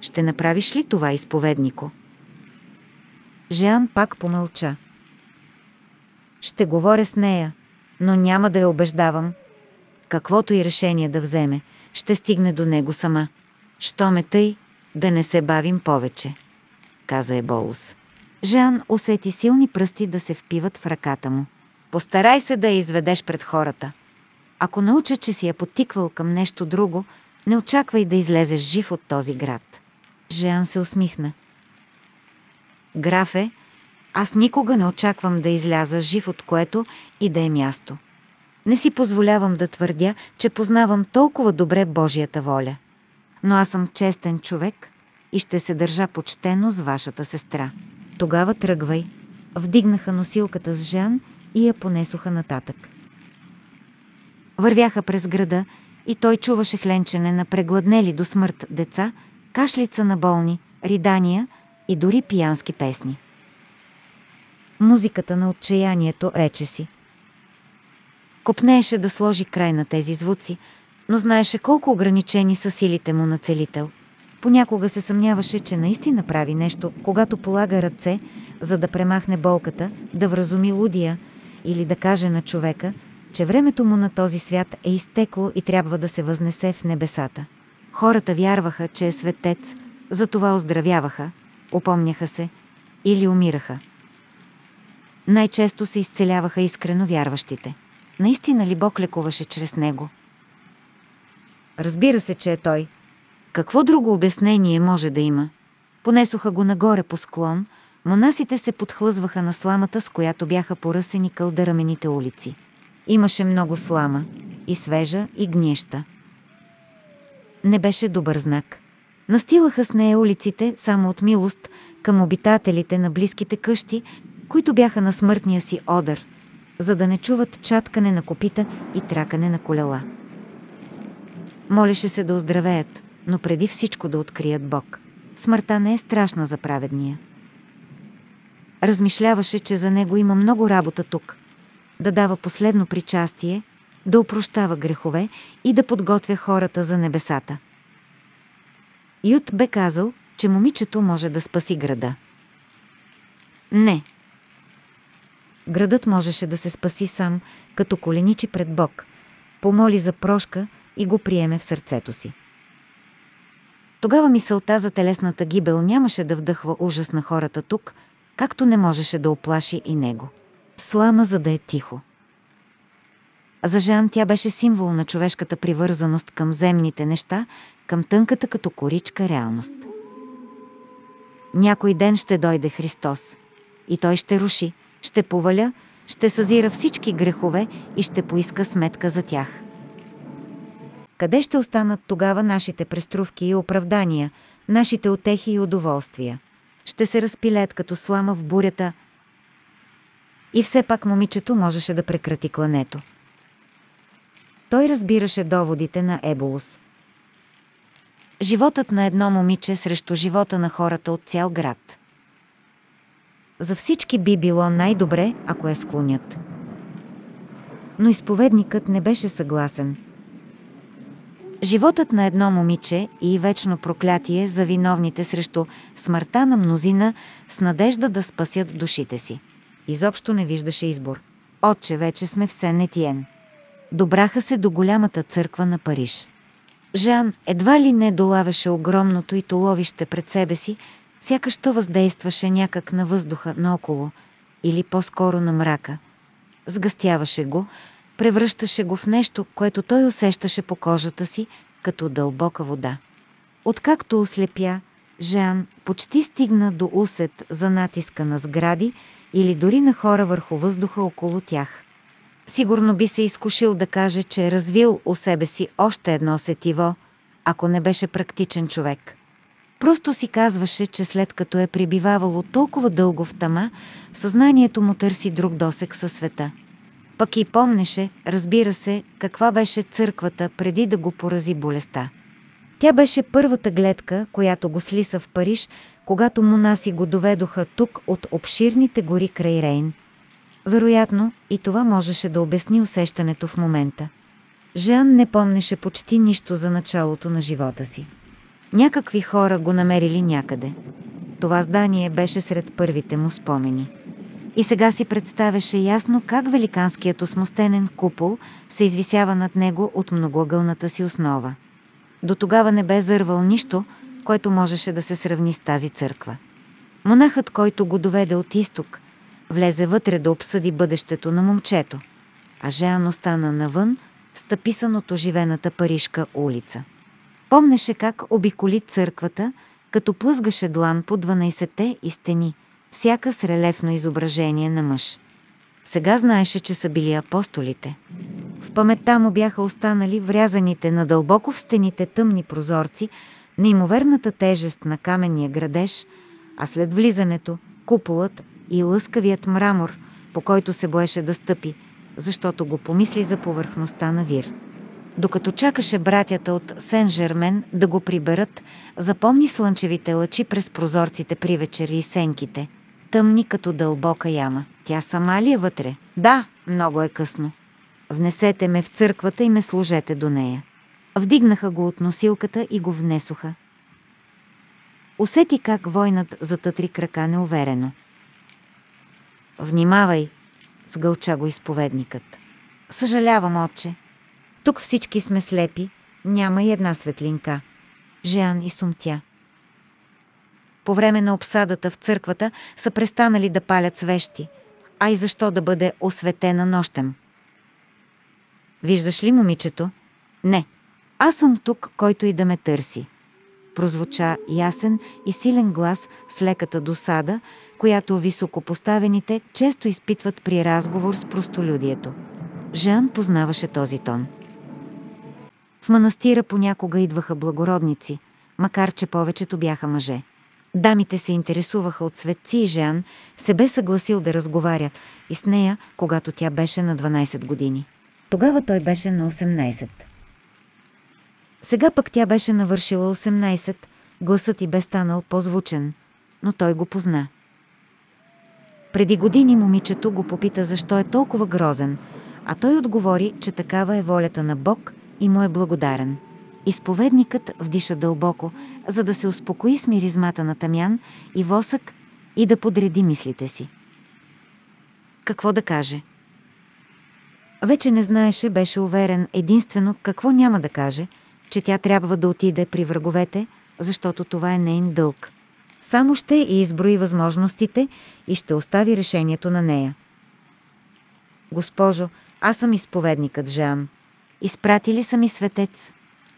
Ще направиш ли това, изповеднико? Жан пак помълча. Ще говоря с нея, но няма да я убеждавам. Каквото и решение да вземе, ще стигне до него сама. Що ме тъй, да не се бавим повече, каза Еболус. Жан усети силни пръсти да се впиват в ръката му. Постарай се да я изведеш пред хората. Ако науча, че си я потиквал към нещо друго, не очаквай да излезеш жив от този град. Жан се усмихна. Графе, аз никога не очаквам да изляза жив от което и да е място. Не си позволявам да твърдя, че познавам толкова добре Божията воля. Но аз съм честен човек и ще се държа почтено с вашата сестра. Тогава тръгвай. Вдигнаха носилката с Жан и я понесоха нататък. Вървяха през града и той чуваше хленчене на прегладнели до смърт деца, кашлица на болни, ридания и дори пиянски песни. Музиката на отчаянието рече си. Копнееше да сложи край на тези звуци, но знаеше колко ограничени са силите му на целител. Понякога се съмняваше, че наистина прави нещо, когато полага ръце, за да премахне болката, да вразуми лудия или да каже на човека, че времето му на този свят е изтекло и трябва да се възнесе в небесата. Хората вярваха, че е светец, затова оздравяваха, опомняха се или умираха. Най-често се изцеляваха искрено вярващите. Наистина ли Бог лекуваше чрез него? Разбира се, че е той. Какво друго обяснение може да има? Понесоха го нагоре по склон, монасите се подхлъзваха на сламата, с която бяха поръсени кълдарамените улици. Имаше много слама, и свежа, и гнища. Не беше добър знак. Настилаха с нея улиците само от милост към обитателите на близките къщи, които бяха на смъртния си одър, за да не чуват чаткане на копита и тракане на колела. Молеше се да оздравеят, но преди всичко да открият Бог. Смъртта не е страшна за праведния. Размишляваше, че за него има много работа тук. Да дава последно причастие, да опрощава грехове и да подготвя хората за небесата. Ют бе казал, че момичето може да спаси града. Не. Градът можеше да се спаси сам, като коленичи пред Бог, помоли за прошка и го приеме в сърцето си. Тогава мисълта за телесната гибел нямаше да вдъхва ужас на хората тук, както не можеше да оплаши и него. Слама, за да е тихо. За Жан тя беше символ на човешката привързаност към земните неща, към тънката като коричка реалност. Някой ден ще дойде Христос и той ще руши, ще поваля, ще съзира всички грехове и ще поиска сметка за тях. Къде ще останат тогава нашите преструвки и оправдания, нашите отехи и удоволствия? Ще се разпилет като слама в бурята. И все пак момичето можеше да прекрати клането. Той разбираше доводите на Еболус. Животът на едно момиче срещу живота на хората от цял град. За всички би било най-добре, ако я склонят. Но изповедникът не беше съгласен. Животът на едно момиче и вечно проклятие за виновните срещу смъртта на мнозина с надежда да спасят душите си. Изобщо не виждаше избор. Отче, вече сме в Сен-Етиен. Добраха се до голямата църква на Париж. Жан едва ли не долавяше огромното и толовище пред себе си, сякаш то въздействаше някак на въздуха наоколо, или по-скоро на мрака. Сгъстяваше го, превръщаше го в нещо, което той усещаше по кожата си, като дълбока вода. Откакто ослепя, Жан почти стигна до усет за натиска на сгради или дори на хора върху въздуха около тях. Сигурно би се изкушил да каже, че е развил у себе си още едно сетиво, ако не беше практичен човек. Просто си казваше, че след като е прибивавало толкова дълго в тама, съзнанието му търси друг досек със света. Пък и помнеше, разбира се, каква беше църквата преди да го порази болестта. Тя беше първата гледка, която го слиса в Париж, когато монаси го доведоха тук от обширните гори край Рейн. Вероятно, и това можеше да обясни усещането в момента. Жан не помнеше почти нищо за началото на живота си. Някакви хора го намерили някъде. Това здание беше сред първите му спомени. И сега си представяше ясно как великанският осмостенен купол се извисява над него от многоъгълната си основа. До тогава не бе зървал нищо, което можеше да се сравни с тази църква. Монахът, който го доведе от изток, влезе вътре да обсъди бъдещето на момчето, а Жеан остана навън, стъписан от оживената парижка улица. Помнеше как обиколи църквата, като плъзгаше длан по 12-те и стени, всяка с релефно изображение на мъж. Сега знаеше, че са били апостолите. В паметта му бяха останали врязаните надълбоко в стените тъмни прозорци, неимоверната тежест на каменния градеж, а след влизането куполът и лъскавият мрамор, по който се боеше да стъпи, защото го помисли за повърхността на Вир. Докато чакаше братята от Сен-Жермен да го приберат, запомни слънчевите лъчи през прозорците при вечери и сенките. Тъмни като дълбока яма. Тя сама ли е вътре? Да, много е късно. Внесете ме в църквата и ме служете до нея. Вдигнаха го от носилката и го внесоха. Усети как войнат затътри крака неуверено. Внимавай, сгълча го изповедникът. Съжалявам, отче. Тук всички сме слепи, няма и една светлинка. Жеан и сумтя. По време на обсадата в църквата са престанали да палят свещи. А и защо да бъде осветена нощем? Виждаш ли момичето? Не. Аз съм тук, който и да ме търси. Прозвуча ясен и силен глас с леката досада, която високопоставените често изпитват при разговор с простолюдието. Жан познаваше този тон. В манастира понякога идваха благородници, макар че повечето бяха мъже. Дамите се интересуваха от светци и Жан се бе съгласил да разговаря и с нея, когато тя беше на 12 години. Тогава той беше на 18. Сега пък тя беше навършила 18, гласът й бе станал по-звучен, но той го позна. Преди години момичето го попита защо е толкова грозен, а той отговори, че такава е волята на Бог и му е благодарен. Изповедникът вдиша дълбоко, за да се успокои с миризмата на тамян и восък и да подреди мислите си. Какво да каже? Вече не знаеше, беше уверен единствено какво няма да каже, че тя трябва да отиде при враговете, защото това е нейн дълг. Само ще и изброи възможностите и ще остави решението на нея. Госпожо, аз съм изповедникът Жан. Изпратили са ми светец,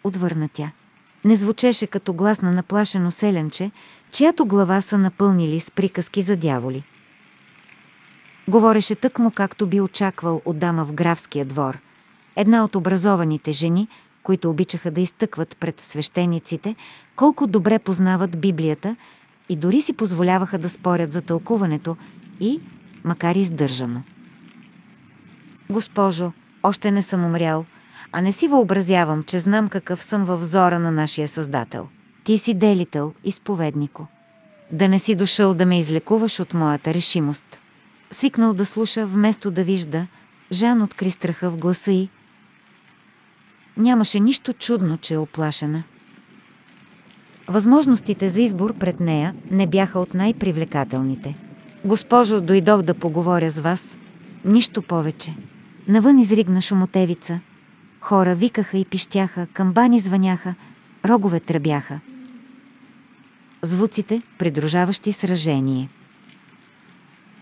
отвърна тя. Не звучеше като глас на наплашено селенче, чиято глава са напълнили с приказки за дяволи. Говореше тъкмо както би очаквал от дама в графския двор. Една от образованите жени, които обичаха да изтъкват пред свещениците, колко добре познават Библията и дори си позволяваха да спорят за тълкуването и, макар издържано. Госпожо, още не съм умрял, а не си въобразявам, че знам какъв съм във взора на нашия Създател. Ти си делител, изповеднико. Да не си дошъл да ме излекуваш от моята решимост. Свикнал да слуша, вместо да вижда, Жан откри страха в гласа й. Нямаше нищо чудно, че е оплашена. Възможностите за избор пред нея не бяха от най-привлекателните. Госпожо, дойдох да поговоря с вас. Нищо повече. Навън изригна шумотевица. Хора викаха и пищяха, камбани звъняха, рогове тръбяха. Звуците, придружаващи сражение.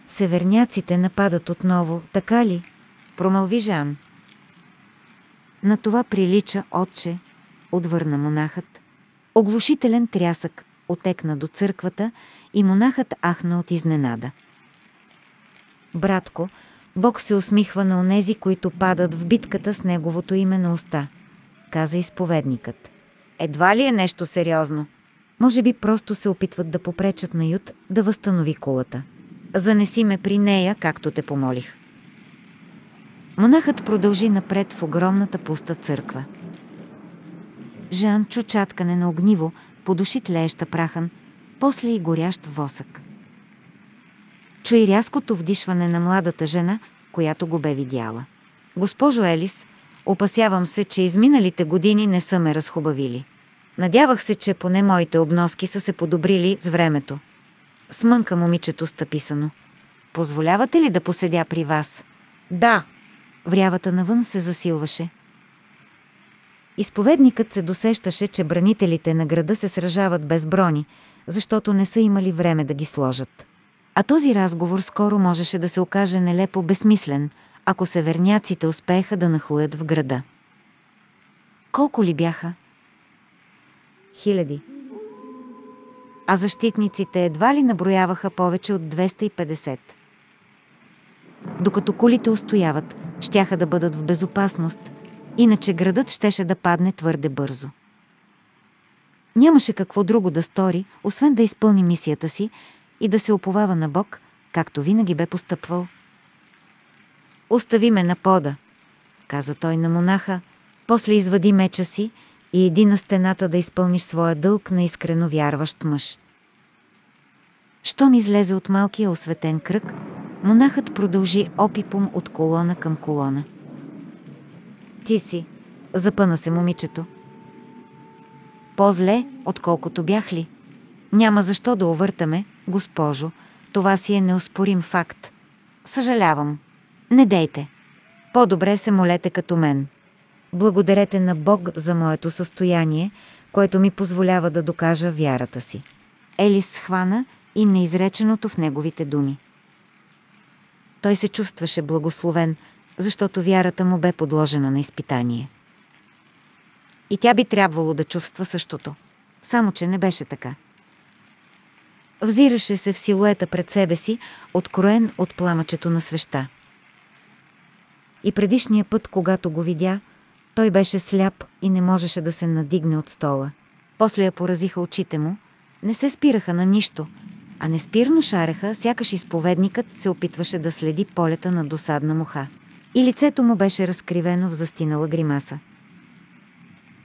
Северняците нападат отново, така ли? Промълви Жан. На това прилича, отче, отвърна монахът. Оглушителен трясък отекна до църквата и монахът ахна от изненада. Братко, Бог се усмихва на онези, които падат в битката с неговото име на уста, каза изповедникът. Едва ли е нещо сериозно? Може би просто се опитват да попречат на Ют да възстанови кулата. Занеси ме при нея, както те помолих. Монахът продължи напред в огромната пуста църква. Жан чу чаткане на огниво, подуши тлееща прахан, после и горящ восък. Чу и рязкото вдишване на младата жена, която го бе видяла. Госпожо Елис, опасявам се, че изминалите години не са ме разхубавили. Надявах се, че поне моите обноски са се подобрили с времето. Смънка момичето стъписано. Позволявате ли да поседя при вас? Да. Врявата навън се засилваше. Изповедникът се досещаше, че бранителите на града се сражават без брони, защото не са имали време да ги сложат. А този разговор скоро можеше да се окаже нелепо безсмислен, ако северняците успееха да нахуят в града. Колко ли бяха? Хиляди. А защитниците едва ли наброяваха повече от 250. Докато кулите устояват, щяха да бъдат в безопасност, иначе градът щеше да падне твърде бързо. Нямаше какво друго да стори, освен да изпълни мисията си и да се оповава на Бог, както винаги бе постъпвал. Остави ме на пода, каза той на монаха, после извади меча си и иди на стената да изпълниш своя дълг на искрено вярващ мъж. Щом излезе от малкия осветен кръг, монахът продължи опипом от колона към колона. Ти си, запъна се момичето. По-зле, отколкото бях ли? Няма защо да увъртаме, госпожо. Това си е неоспорим факт. Съжалявам. Не дейте. По-добре се молете като мен. Благодарете на Бог за моето състояние, което ми позволява да докажа вярата си. Елис схвана и неизреченото в неговите думи. Той се чувстваше благословен, защото вярата му бе подложена на изпитание. И тя би трябвало да чувства същото. Само, че не беше така. Взираше се в силуета пред себе си, откроен от пламъчето на свеща. И предишния път, когато го видя, той беше сляп и не можеше да се надигне от стола. После я поразиха очите му, не се спираха на нищо, а неспирно шареха, сякаш изповедникът се опитваше да следи полета на досадна муха. И лицето му беше разкривено в застинала гримаса.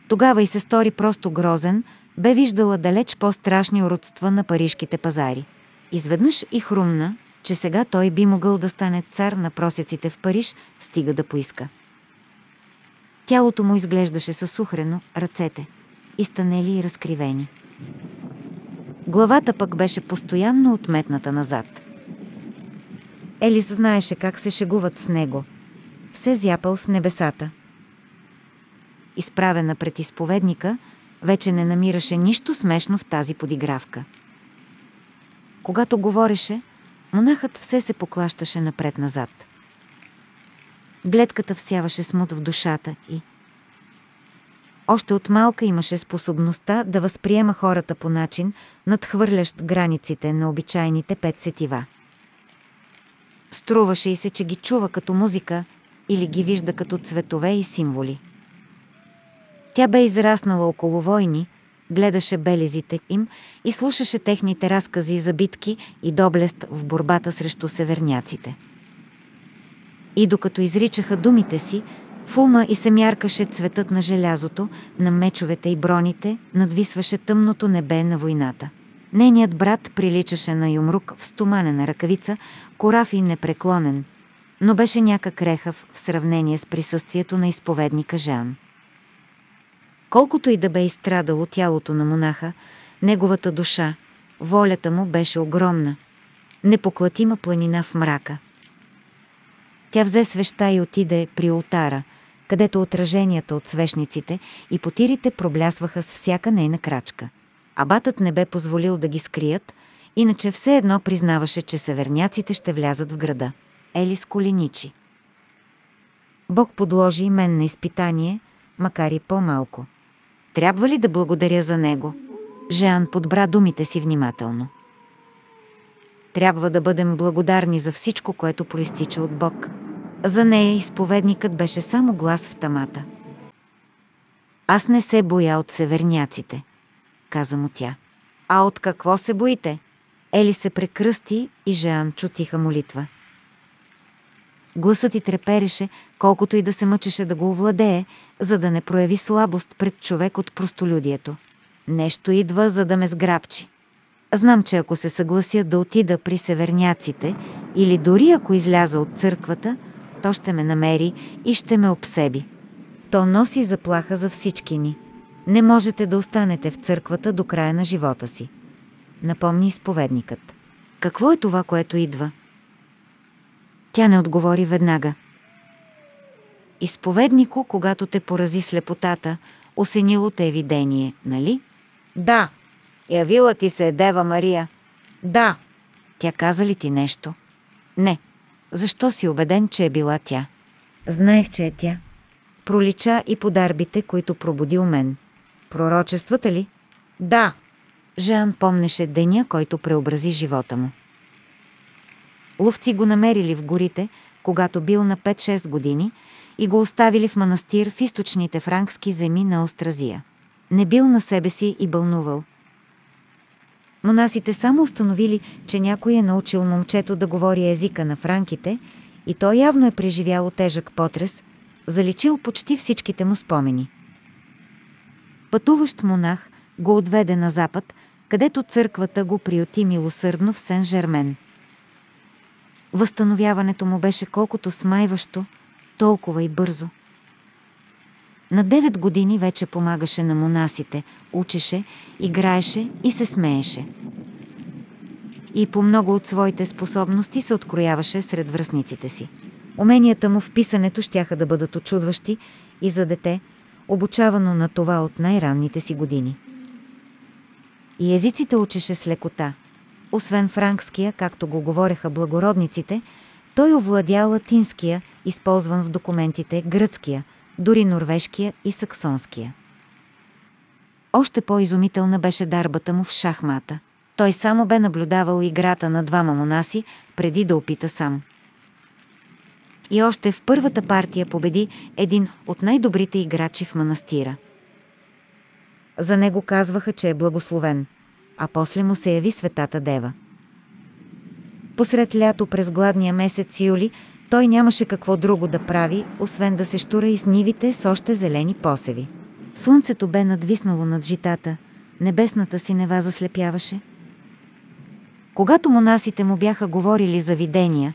Тогава и се стори просто грозен, бе виждала далеч по-страшни уродства на парижките пазари. Изведнъж и хрумна, че сега той би могъл да стане цар на просеците в Париж, стига да поиска. Тялото му изглеждаше съсухрено, ръцете, изтънели и разкривени. Главата пък беше постоянно отметната назад. Елис знаеше как се шегуват с него. Все зяпал в небесата. Изправена пред изповедника, вече не намираше нищо смешно в тази подигравка. Когато говореше, монахът все се поклащаше напред-назад. Гледката всяваше смут в душата и още от малка имаше способността да възприема хората по начин, надхвърлящ границите на обичайните пет сетива. Струваше и се, че ги чува като музика или ги вижда като цветове и символи. Тя бе израснала около войни, гледаше белезите им и слушаше техните разкази за битки и доблест в борбата срещу северняците. И докато изричаха думите си, в ума и се мяркаше цветът на желязото, на мечовете и броните, надвисваше тъмното небе на войната. Нейният брат приличаше на юмрук в стоманена ръкавица, корав и непреклонен, но беше някак рехав в сравнение с присъствието на изповедника Жан. Колкото и да бе изстрадало тялото на монаха, неговата душа, волята му беше огромна, непоклатима планина в мрака. Тя взе свеща и отиде при ултара, където отраженията от свещниците и потирите проблясваха с всяка нейна крачка. Абатът не бе позволил да ги скрият Иначе все едно признаваше, че северняците ще влязат в града. Елис коленичи. Бог подложи мен на изпитание, макар и по-малко. Трябва ли да благодаря за него? Жеан подбра думите си внимателно. Трябва да бъдем благодарни за всичко, което проистича от Бог. За нея изповедникът беше само глас в тамата. Аз не се боя от северняците, каза му тя. А от какво се боите? Ели се прекръсти и Жеан чу тиха молитва. Гласът й трепереше, колкото и да се мъчеше да го овладее, за да не прояви слабост пред човек от простолюдието. Нещо идва, за да ме сграбчи. Знам, че ако се съглася да отида при северняците или дори ако изляза от църквата, то ще ме намери и ще ме обсеби. То носи заплаха за всички ни. Не можете да останете в църквата до края на живота си. Напомни изповедникът. Какво е това, което идва? Тя не отговори веднага. Изповеднико, когато те порази слепотата, осенило те видение, нали? Да. Явила ти се Дева Мария. Да. Тя каза ли ти нещо? Не. Защо си убеден, че е била тя? Знаех, че е тя. Пролича и подарбите, които пробуди у мен. Пророчествата ли? Да. Жан помнеше деня, който преобрази живота му. Ловци го намерили в горите, когато бил на 5-6 години и го оставили в манастир в източните франкски земи на Остразия. Не бил на себе си и бълнувал. Монасите само установили, че някой е научил момчето да говори езика на франките и той явно е преживял тежък потрес, заличил почти всичките му спомени. Пътуващ монах го отведе на запад, където църквата го приоти милосърдно в Сен-Жермен – Възстановяването му беше колкото смайващо, толкова и бързо. На 9 години вече помагаше на монасите, учеше, играеше и се смееше. И по много от своите способности се открояваше сред връзниците си. Уменията му в писането щяха да бъдат очудващи и за дете, обучавано на това от най-ранните си години. И езиците учеше с лекота – освен франкския, както го говореха благородниците, той овладя латинския, използван в документите, гръцкия, дори норвежкия и саксонския. Още по-изумителна беше дарбата му в шахмата. Той само бе наблюдавал играта на двама монаси, преди да опита сам. И още в първата партия победи един от най-добрите играчи в манастира. За него казваха, че е благословен – а после му се яви светата дева. Посред лято през гладния месец юли той нямаше какво друго да прави, освен да се штура из нивите с още зелени посеви. Слънцето бе надвиснало над житата, небесната си нева заслепяваше. Когато монасите му бяха говорили за видения,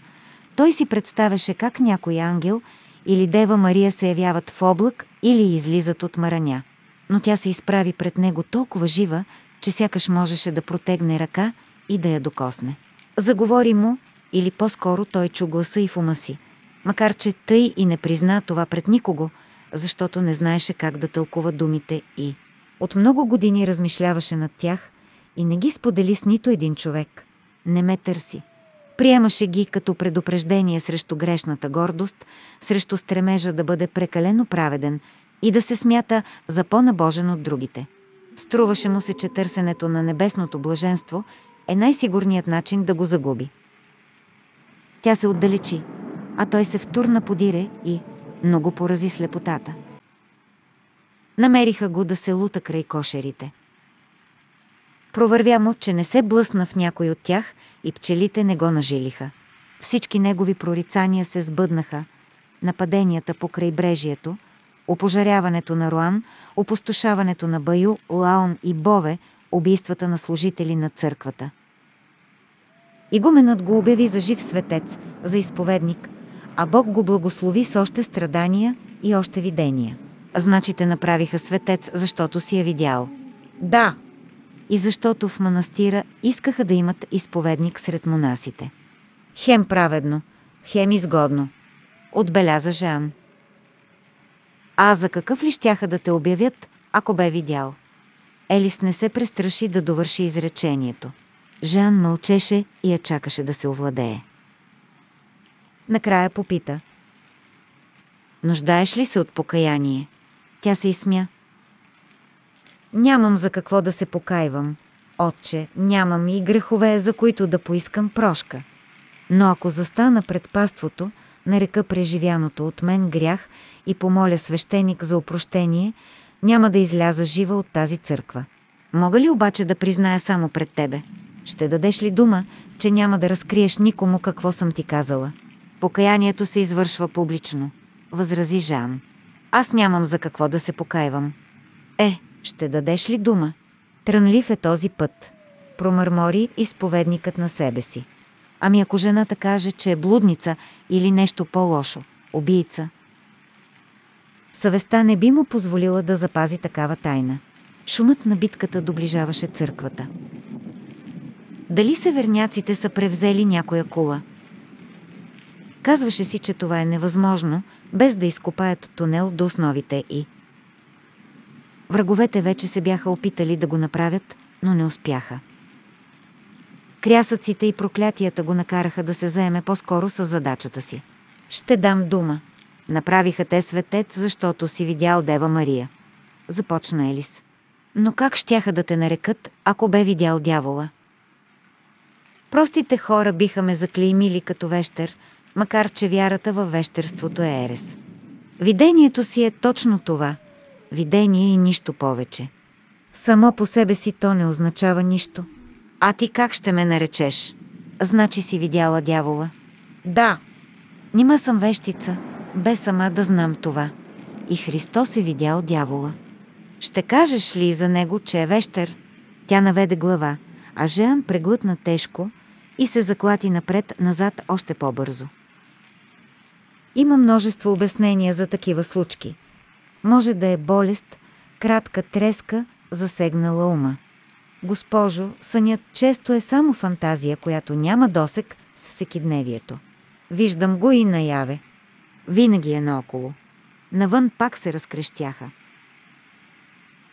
той си представяше как някой ангел или Дева Мария се явяват в облак или излизат от мараня. Но тя се изправи пред него толкова жива, че сякаш можеше да протегне ръка и да я докосне. Заговори му, или по-скоро той чу гласа и в ума си, макар че тъй и не призна това пред никого, защото не знаеше как да тълкува думите и. От много години размишляваше над тях и не ги сподели с нито един човек. Не ме търси. Приемаше ги като предупреждение срещу грешната гордост, срещу стремежа да бъде прекалено праведен и да се смята за по-набожен от другите. Струваше му се, че търсенето на небесното блаженство е най-сигурният начин да го загуби. Тя се отдалечи, а той се втурна подире и много порази слепотата. Намериха го да се лута край кошерите. Провървя му, че не се блъсна в някой от тях и пчелите не го нажилиха. Всички негови прорицания се сбъднаха. Нападенията по крайбрежието – опожаряването на Руан, опустошаването на Баю, Лаон и Бове, убийствата на служители на църквата. Игуменът го обяви за жив светец, за изповедник, а Бог го благослови с още страдания и още видения. Значи те направиха светец, защото си е видял. Да! И защото в манастира искаха да имат изповедник сред монасите. Хем праведно, хем изгодно, отбеляза Жан. А за какъв ли щяха да те обявят, ако бе видял? Елис не се престраши да довърши изречението. Жан мълчеше и я чакаше да се овладее. Накрая попита. Нуждаеш ли се от покаяние? Тя се изсмя. Нямам за какво да се покайвам, отче, нямам и грехове, за които да поискам прошка. Но ако застана пред паството, нарека преживяното от мен грях и помоля свещеник за опрощение, няма да изляза жива от тази църква. Мога ли обаче да призная само пред тебе? Ще дадеш ли дума, че няма да разкриеш никому какво съм ти казала? Покаянието се извършва публично, възрази Жан. Аз нямам за какво да се покайвам. Е, ще дадеш ли дума? Трънлив е този път. Промърмори изповедникът на себе си. Ами ако жената каже, че е блудница или нещо по-лошо, убийца. Съвестта не би му позволила да запази такава тайна. Шумът на битката доближаваше църквата. Дали северняците са превзели някоя кула? Казваше си, че това е невъзможно, без да изкопаят тунел до основите и. Враговете вече се бяха опитали да го направят, но не успяха. Крясъците и проклятията го накараха да се заеме по-скоро с задачата си. Ще дам дума. Направиха те светец, защото си видял Дева Мария. Започна Елис. Но как щяха да те нарекат, ако бе видял дявола? Простите хора биха ме заклеймили като вещер, макар че вярата във вещерството е ерес. Видението си е точно това – видение и нищо повече. Само по себе си то не означава нищо. А ти как ще ме наречеш? Значи си видяла дявола? Да. Нима съм вещица, без сама да знам това. И Христос е видял дявола. Ще кажеш ли за него, че е вещер? Тя наведе глава, а Жеан преглътна тежко и се заклати напред-назад още по-бързо. Има множество обяснения за такива случки – може да е болест, кратка треска, засегнала ума. Госпожо, сънят често е само фантазия, която няма досек с всекидневието. Виждам го и наяве. Винаги е наоколо. Навън пак се разкрещяха.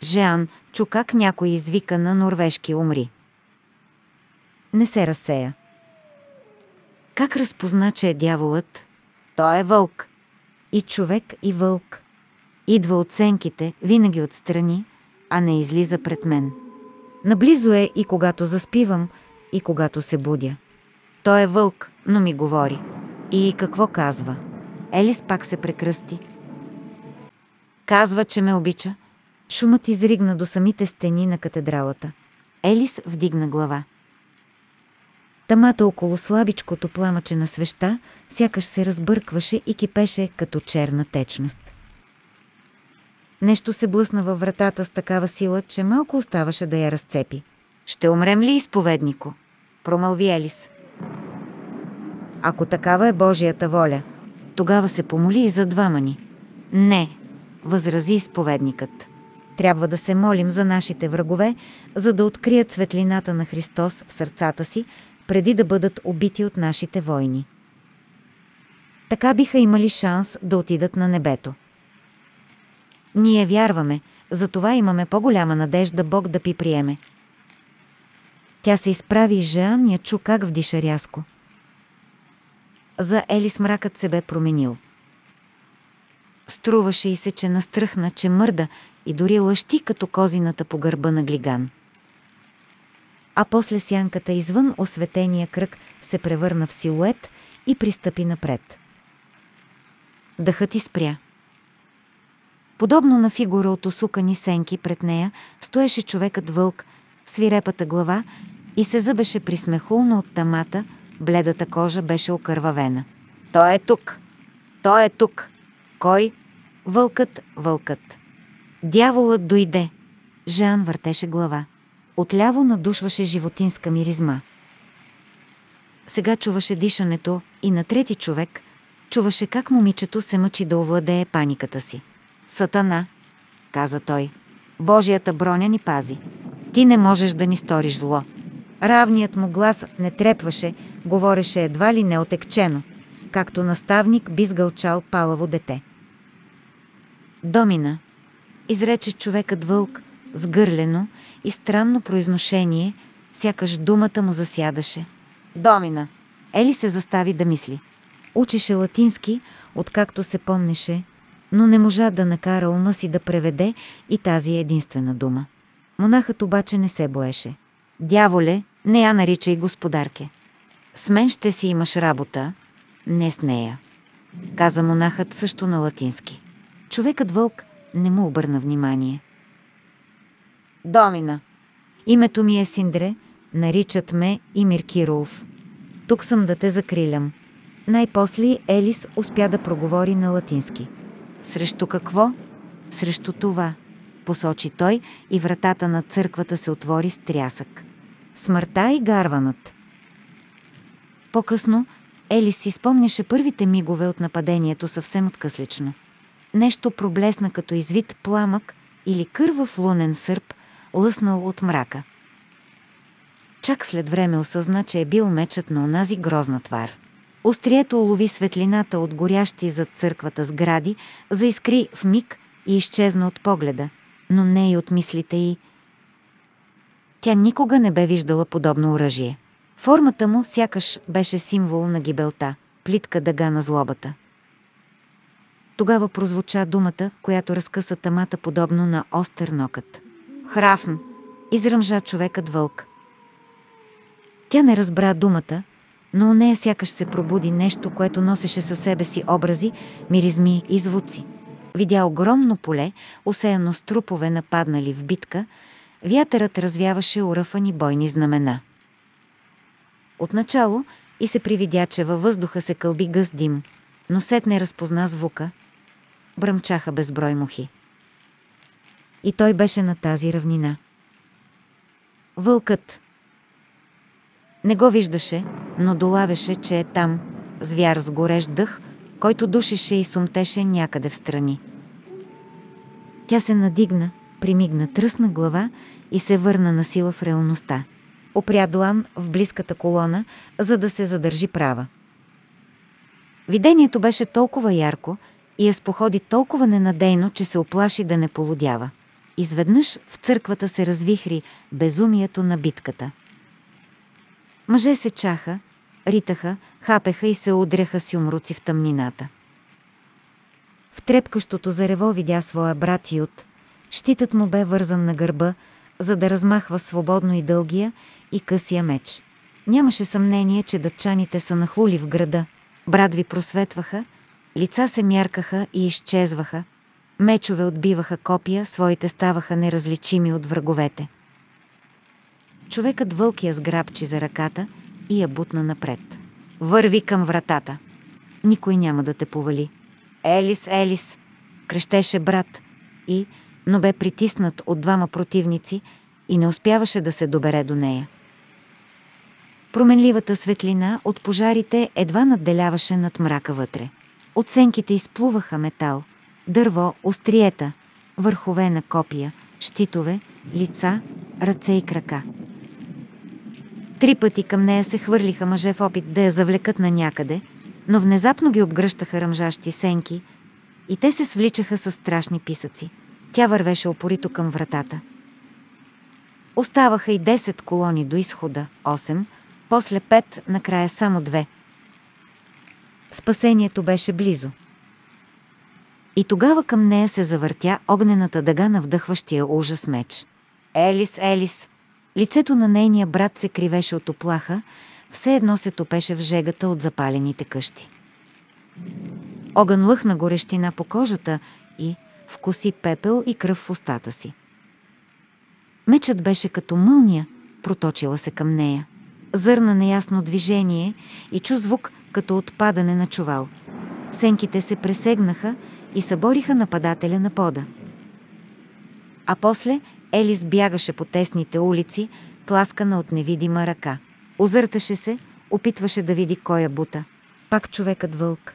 Жеан чу как някой извика на норвежки умри. Не се разсея. Как разпозна, че е дяволът? Той е вълк. И човек, и вълк. Идва оценките, винаги отстрани, а не излиза пред мен. Наблизо е и когато заспивам, и когато се будя. Той е вълк, но ми говори. И какво казва? Елис пак се прекръсти. Казва, че ме обича. Шумът изригна до самите стени на катедралата. Елис вдигна глава. Тамата около слабичкото пламъче на свеща сякаш се разбъркваше и кипеше като черна течност. Нещо се блъсна във вратата с такава сила, че малко оставаше да я разцепи. «Ще умрем ли, изповеднико?» промълви Елис. Ако такава е Божията воля, тогава се помоли и за двама ни. Не, възрази изповедникът. Трябва да се молим за нашите врагове, за да открият светлината на Христос в сърцата си, преди да бъдат убити от нашите войни. Така биха имали шанс да отидат на небето. Ние вярваме, затова имаме по-голяма надежда Бог да пи приеме. Тя се изправи и Жан я чу как вдиша рязко. За Елис мракът се бе променил. Струваше и се, че настръхна, че мърда и дори лъщи като козината по гърба на глиган. А после сянката извън осветения кръг се превърна в силует и пристъпи напред. Дъхът изпря. Подобно на фигура от усукани сенки пред нея, стоеше човекът вълк, свирепата глава и се зъбеше присмехулно от тамата, бледата кожа беше окървавена. Той е тук! Той е тук! Кой? Вълкът, вълкът. Дяволът дойде. Жан въртеше глава. Отляво надушваше животинска миризма. Сега чуваше дишането и на трети човек чуваше как момичето се мъчи да овладее паниката си. Сатана, каза той, Божията броня ни пази. Ти не можеш да ни сториш зло. Равният му глас не трепваше, говореше едва ли неотекчено, както наставник би сгълчал палаво дете. Домина, изрече човекът вълк, сгърлено и странно произношение, сякаш думата му засядаше. Домина. Ели се застави да мисли. Учеше латински, откакто се помнеше, но не можа да накара ума си да преведе и тази единствена дума. Монахът обаче не се боеше. Дяволе, не я наричай господарке. С мен ще си имаш работа, не с нея. Каза монахът също на латински. Човекът вълк не му обърна внимание. Домина. Името ми е Синдре, наричат ме Имир Кирулов. Тук съм да те закрилям. Най-после Елис успя да проговори на латински. Срещу какво? Срещу това, посочи той и вратата на църквата се отвори с трясък. Смъртта и гарванът. По-късно Елис си спомняше първите мигове от нападението съвсем откъслично. Нещо проблесна като извит пламък или кървав лунен сърп, лъснал от мрака. Чак след време осъзна, че е бил мечът на онази грозна твар. Острието улови светлината от горящи зад църквата сгради, заискри в миг и изчезна от погледа, но не и от мислите й. Тя никога не бе виждала подобно оръжие. Формата му сякаш беше символ на гибелта, плитка дъга на злобата. Тогава прозвуча думата, която разкъса тамата подобно на остър нокът. Храфн! Изръмжа човекът вълк. Тя не разбра думата, но у нея сякаш се пробуди нещо, което носеше със себе си образи, миризми и звуци. Видя огромно поле, осеяно с трупове нападнали в битка, вятърът развяваше уръфани бойни знамена. Отначало и се привидя, че във въздуха се кълби гъс дим, но сетне разпозна звука. Бръмчаха безброй мухи. И той беше на тази равнина. Вълкът. Не го виждаше, но долавеше, че е там, звяр с горещ дъх, който душеше и сумтеше някъде в страни. Тя се надигна, примигна тръсна глава и се върна на сила в реалността. Опря длан в близката колона, за да се задържи права. Видението беше толкова ярко и я споходи толкова ненадейно, че се оплаши да не полудява. Изведнъж в църквата се развихри безумието на битката. Мъже се чаха, ритаха, хапеха и се удряха с юмруци в тъмнината. В трепкащото зарево видя своя брат Ют. Щитът му бе вързан на гърба, за да размахва свободно и дългия и късия меч. Нямаше съмнение, че дъчаните са нахлули в града. Брадви просветваха, лица се мяркаха и изчезваха. Мечове отбиваха копия, своите ставаха неразличими от враговете. Човекът вълк я сграбчи за ръката и я бутна напред. Върви към вратата. Никой няма да те повали. Елис, Елис! Крещеше брат и, но бе притиснат от двама противници и не успяваше да се добере до нея. Променливата светлина от пожарите едва надделяваше над мрака вътре. Оценките изплуваха метал, дърво, остриета, върхове на копия, щитове, лица, ръце и крака. Три пъти към нея се хвърлиха мъже в опит да я завлекат на някъде, но внезапно ги обгръщаха ръмжащи сенки и те се свличаха с страшни писъци. Тя вървеше опорито към вратата. Оставаха и 10 колони до изхода, 8, после 5, накрая само 2. Спасението беше близо. И тогава към нея се завъртя огнената дъга на вдъхващия ужас меч. Елис, Елис! Лицето на нейния брат се кривеше от оплаха, все едно се топеше в жегата от запалените къщи. Огън лъхна горещина по кожата и вкуси пепел и кръв в устата си. Мечът беше като мълния, проточила се към нея. Зърна неясно движение и чу звук като отпадане на чувал. Сенките се пресегнаха и събориха нападателя на пода. А после Елис бягаше по тесните улици, тласкана от невидима ръка. Озърташе се, опитваше да види кой я бута. Пак човекът вълк.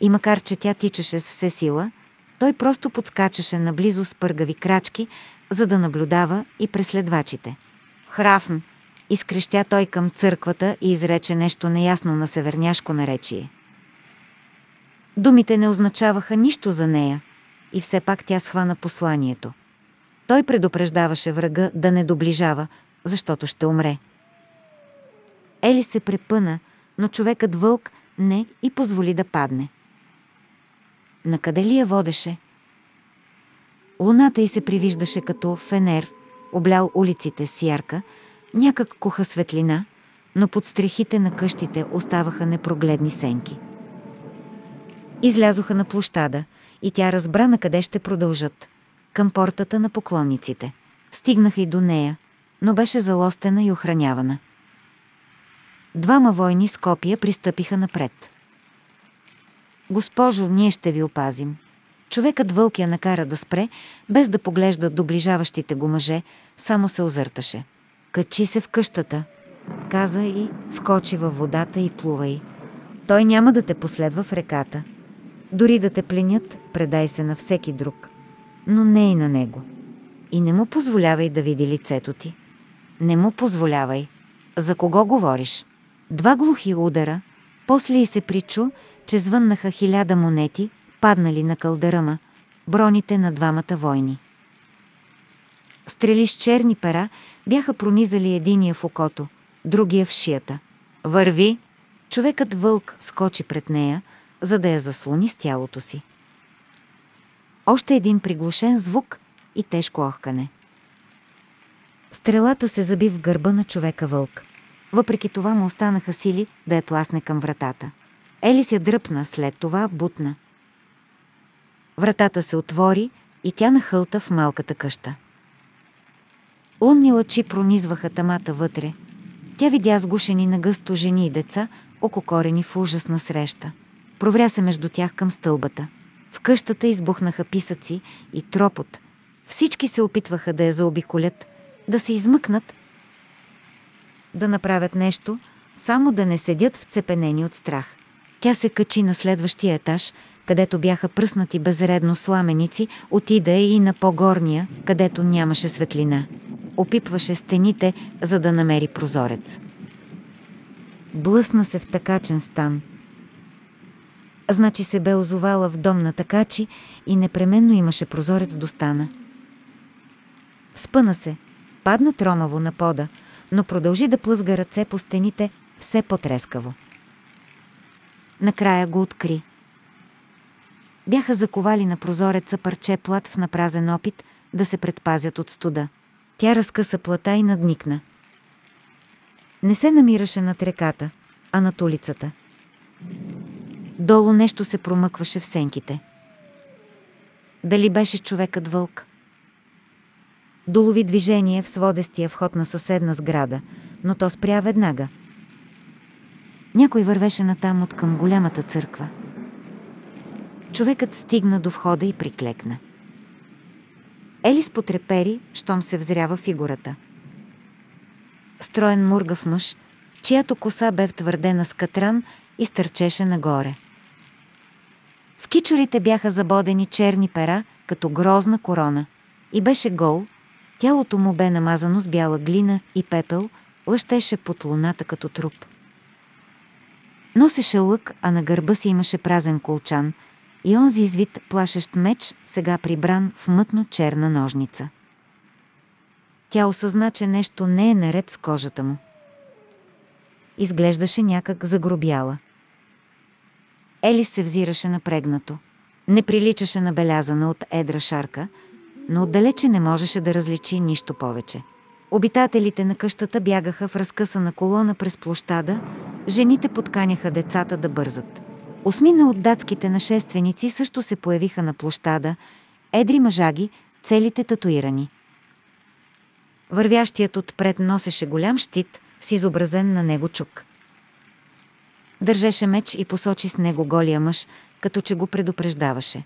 И макар, че тя тичаше с все сила, той просто подскачаше наблизо с пъргави крачки, за да наблюдава и преследвачите. Храфн! Изкрещя той към църквата и изрече нещо неясно на северняшко наречие. Думите не означаваха нищо за нея и все пак тя схвана посланието. Той предупреждаваше врага да не доближава, защото ще умре. Ели се препъна, но човекът вълк не и позволи да падне. Накъде ли я водеше? Луната й се привиждаше като фенер, облял улиците с ярка, някак куха светлина, но под стрехите на къщите оставаха непрогледни сенки. Излязоха на площада и тя разбра на къде ще продължат. Към портата на поклонниците. Стигнаха и до нея, но беше залостена и охранявана. Двама войни с копия пристъпиха напред. Госпожо, ние ще ви опазим. Човекът вълк я накара да спре, без да поглежда доближаващите го мъже, само се озърташе. Качи се в къщата, каза и скочи във водата и плувай. Той няма да те последва в реката. Дори да те пленят, предай се на всеки друг. Но не и на него. И не му позволявай да види лицето ти. Не му позволявай. За кого говориш? Два глухи удара, после и се причу, че звъннаха хиляда монети, паднали на кълдърама, броните на двамата войни. Стрели с черни пера бяха пронизали единия в окото, другия в шията. Върви! Човекът вълк скочи пред нея, за да я заслони с тялото си. Още един приглушен звук и тежко охкане. Стрелата се заби в гърба на човека вълк. Въпреки това му останаха сили да я тласне към вратата. Елис я дръпна, след това бутна. Вратата се отвори и тя нахълта в малката къща. Лунни лъчи пронизваха тамата вътре. Тя видя сгушени на гъсто жени и деца, ококорени в ужасна среща. Провря се между тях към стълбата. В къщата избухнаха писъци и тропот. Всички се опитваха да я заобиколят, да се измъкнат, да направят нещо, само да не седят вцепенени от страх. Тя се качи на следващия етаж, където бяха пръснати безредно сламеници, отида и на по-горния, където нямаше светлина. Опипваше стените, за да намери прозорец. Блъсна се в такачен стан. Значи се бе озовала в дом на такачи и непременно имаше прозорец до стана. Спъна се, падна тромаво на пода, но продължи да плъзга ръце по стените все по-трескаво. Накрая го откри. Бяха заковали на прозореца парче плат в напразен опит да се предпазят от студа. Тя разкъса плата и надникна. Не се намираше над реката, а над улицата. Долу нещо се промъкваше в сенките. Дали беше човекът вълк? Долови движение в сводестия вход на съседна сграда, но то спря веднага. Някой вървеше натам от към голямата църква. Човекът стигна до входа и приклекна. Елис потрепери, щом се взрява фигурата. Строен мургав мъж, чиято коса бе втвърдена с катран и стърчеше нагоре. В кичурите бяха забодени черни пера, като грозна корона. И беше гол, тялото му бе намазано с бяла глина и пепел, лъщеше под луната като труп. Носеше лък, а на гърба си имаше празен колчан и онзи извит плашещ меч, сега прибран в мътно черна ножница. Тя осъзна, че нещо не е наред с кожата му. Изглеждаше някак загробяла. Ели се взираше напрегнато. Не приличаше на белязана от едра шарка, но отдалече не можеше да различи нищо повече. Обитателите на къщата бягаха в разкъсана колона през площада, жените подканяха децата да бързат. Осмина от датските нашественици също се появиха на площада, едри мъжаги, целите татуирани. Вървящият отпред носеше голям щит с изобразен на него чук. Държеше меч и посочи с него голия мъж, като че го предупреждаваше.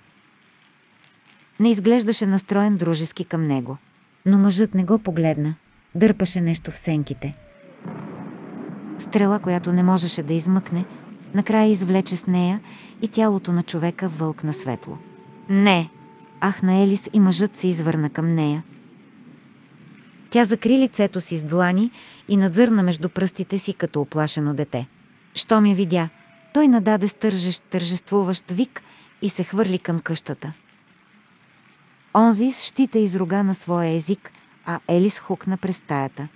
Не изглеждаше настроен дружески към него. Но мъжът не го погледна. Дърпаше нещо в сенките. Стрела, която не можеше да измъкне, накрая извлече с нея и тялото на човека вълк на светло. Не! Ахна Елис и мъжът се извърна към нея. Тя закри лицето си с длани и надзърна между пръстите си като оплашено дете. Щом я видя, той нададе стържещ, тържествуващ вик и се хвърли към къщата. Онзи с щита изруга на своя език, а Елис хукна през стаята.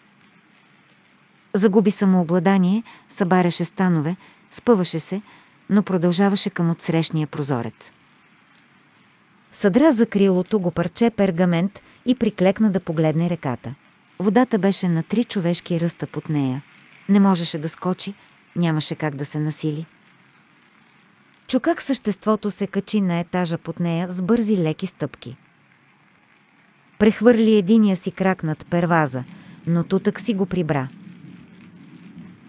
Загуби самообладание, събаряше станове, спъваше се, но продължаваше към отсрещния прозорец. Съдра за крилото го парче пергамент и приклекна да погледне реката. Водата беше на три човешки ръста под нея. Не можеше да скочи, нямаше как да се насили. Чу как съществото се качи на етажа под нея с бързи леки стъпки. Прехвърли единия си крак над перваза, но тутък си го прибра.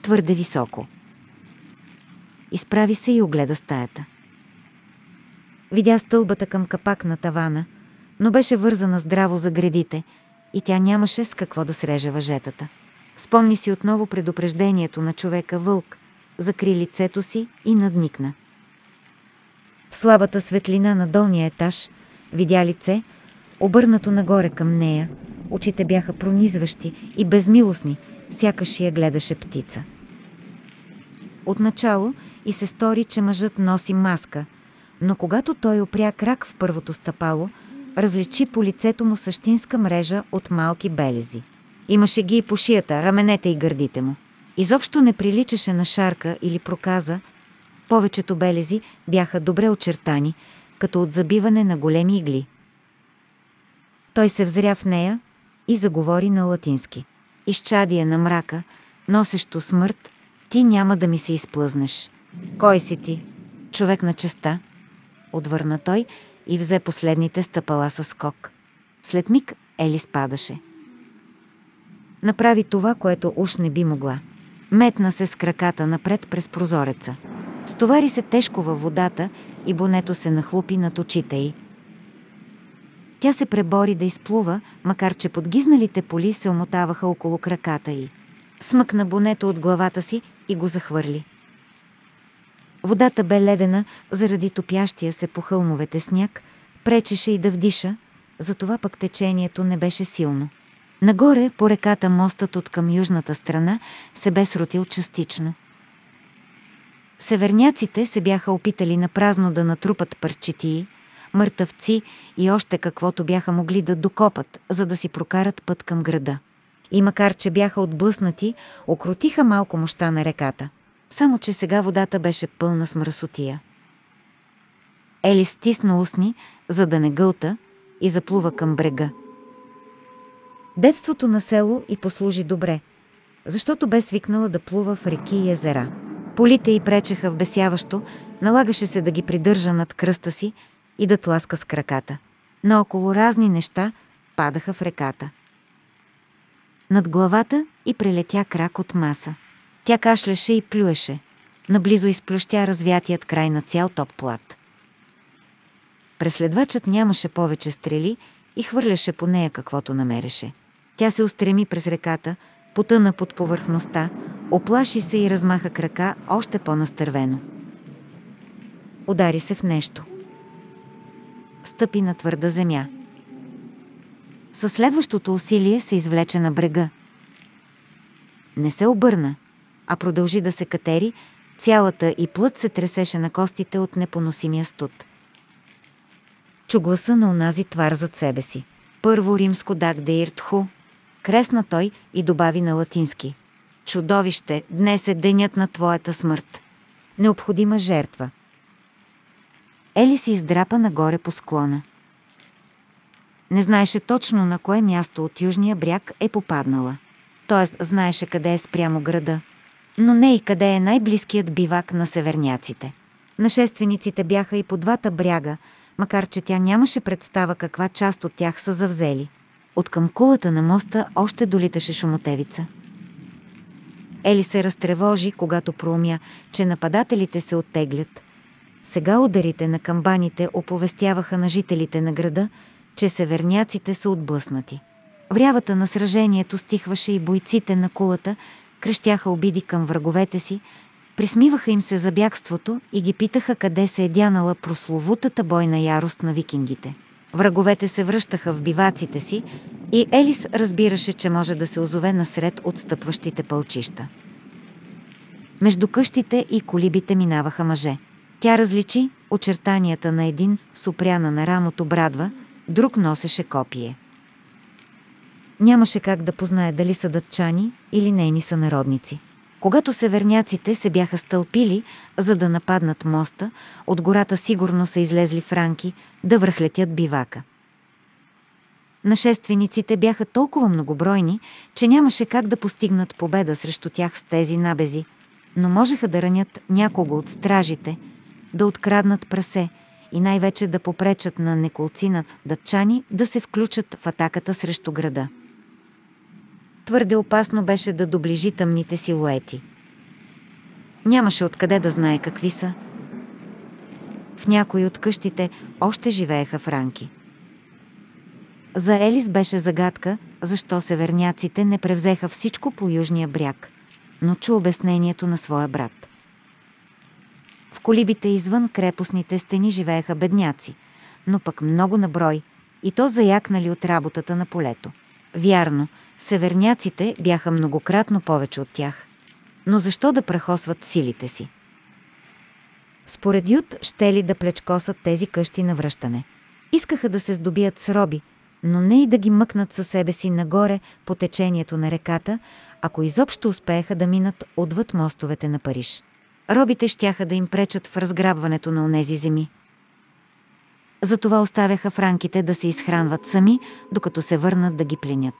Твърде високо. Изправи се и огледа стаята. Видя стълбата към капак на тавана, но беше вързана здраво за гредите и тя нямаше с какво да среже въжетата. Спомни си отново предупреждението на човека вълк, закри лицето си и надникна. В слабата светлина на долния етаж видя лице, обърнато нагоре към нея. Очите бяха пронизващи и безмилостни, сякаш я гледаше птица. Отначало и се стори, че мъжът носи маска, но когато той опря крак в първото стъпало, различи по лицето му същинска мрежа от малки белези. Имаше ги и по шията, раменете и гърдите му. Изобщо не приличаше на шарка или проказа, повечето белези бяха добре очертани, като от забиване на големи игли. Той се взря в нея и заговори на латински. Изчадие на мрака, носещо смърт, ти няма да ми се изплъзнеш. Кой си ти? Човек на честа? Отвърна той и взе последните стъпала с скок. След миг Ели спадаше. Направи това, което уж не би могла. Метна се с краката напред през прозореца. Стовари се тежко във водата и бонето се нахлупи над очите й. Тя се пребори да изплува, макар че подгизналите поли се омотаваха около краката й. Смъкна бонето от главата си и го захвърли. Водата бе ледена заради топящия се по хълмовете сняг, пречеше и да вдиша, затова пък течението не беше силно. Нагоре, по реката, мостът от към южната страна се бе срутил частично. Северняците се бяха опитали на празно да натрупат парчетии, мъртъвци и още каквото бяха могли да докопат, за да си прокарат път към града. И макар, че бяха отблъснати, окрутиха малко мощта на реката. Само, че сега водата беше пълна с мръсотия. Ели стисна устни, за да не гълта, и заплува към брега. Детството на село и послужи добре, защото бе свикнала да плува в реки и езера. Полите й пречеха в бесяващо, налагаше се да ги придържа над кръста си и да тласка с краката. Наоколо разни неща падаха в реката. Над главата и прелетя крак от маса. Тя кашляше и плюеше. Наблизо изплющя развятият край на цял топ плат. Преследвачът нямаше повече стрели и хвърляше по нея каквото намереше. Тя се устреми през реката, потъна под повърхността, оплаши се и размаха крака още по-настървено. Удари се в нещо. Стъпи на твърда земя. Със следващото усилие се извлече на брега. Не се обърна, а продължи да се катери, цялата и плът се тресеше на костите от непоносимия студ. Чу гласа на онази твар зад себе си. Първо римско даг деиртху, кресна той и добави на латински. Чудовище, днес е денят на твоята смърт. Необходима жертва. Ели се издрапа нагоре по склона. Не знаеше точно на кое място от южния бряг е попаднала. Тоест знаеше къде е спрямо града, но не и къде е най-близкият бивак на северняците. Нашествениците бяха и по двата бряга, макар че тя нямаше представа каква част от тях са завзели. От към кулата на моста още долиташе шумотевица. Ели се разтревожи, когато проумя, че нападателите се оттеглят. Сега ударите на камбаните оповестяваха на жителите на града, че северняците са отблъснати. Врявата на сражението стихваше и бойците на кулата крещяха обиди към враговете си, присмиваха им се за бягството и ги питаха къде се е дянала прословутата бойна ярост на викингите. Враговете се връщаха в биваците си и Елис разбираше, че може да се озове насред отстъпващите пълчища. Между къщите и колибите минаваха мъже. Тя различи очертанията на един с опряна на рамото брадва, друг носеше копие. Нямаше как да познае дали са дътчани или нейни сънародници. Когато северняците се бяха стълпили, за да нападнат моста, от гората сигурно са излезли франки да връхлетят бивака. Нашествениците бяха толкова многобройни, че нямаше как да постигнат победа срещу тях с тези набези, но можеха да ранят някого от стражите, да откраднат прасе и най-вече да попречат на неколцина датчани да се включат в атаката срещу града. Твърде опасно беше да доближи тъмните силуети. Нямаше откъде да знае какви са. В някои от къщите още живееха франки. За Елис беше загадка, защо северняците не превзеха всичко по южния бряг, но чу обяснението на своя брат. В колибите извън крепостните стени живееха бедняци, но пък много наброй, и то заякнали от работата на полето. Вярно, северняците бяха многократно повече от тях. Но защо да прахосват силите си? Според Ют ще ли да плечкосат тези къщи на връщане. Искаха да се здобият с роби, но не и да ги мъкнат със себе си нагоре по течението на реката, ако изобщо успееха да минат отвъд мостовете на Париж. Робите щяха да им пречат в разграбването на онези земи. Затова оставяха франките да се изхранват сами, докато се върнат да ги пленят.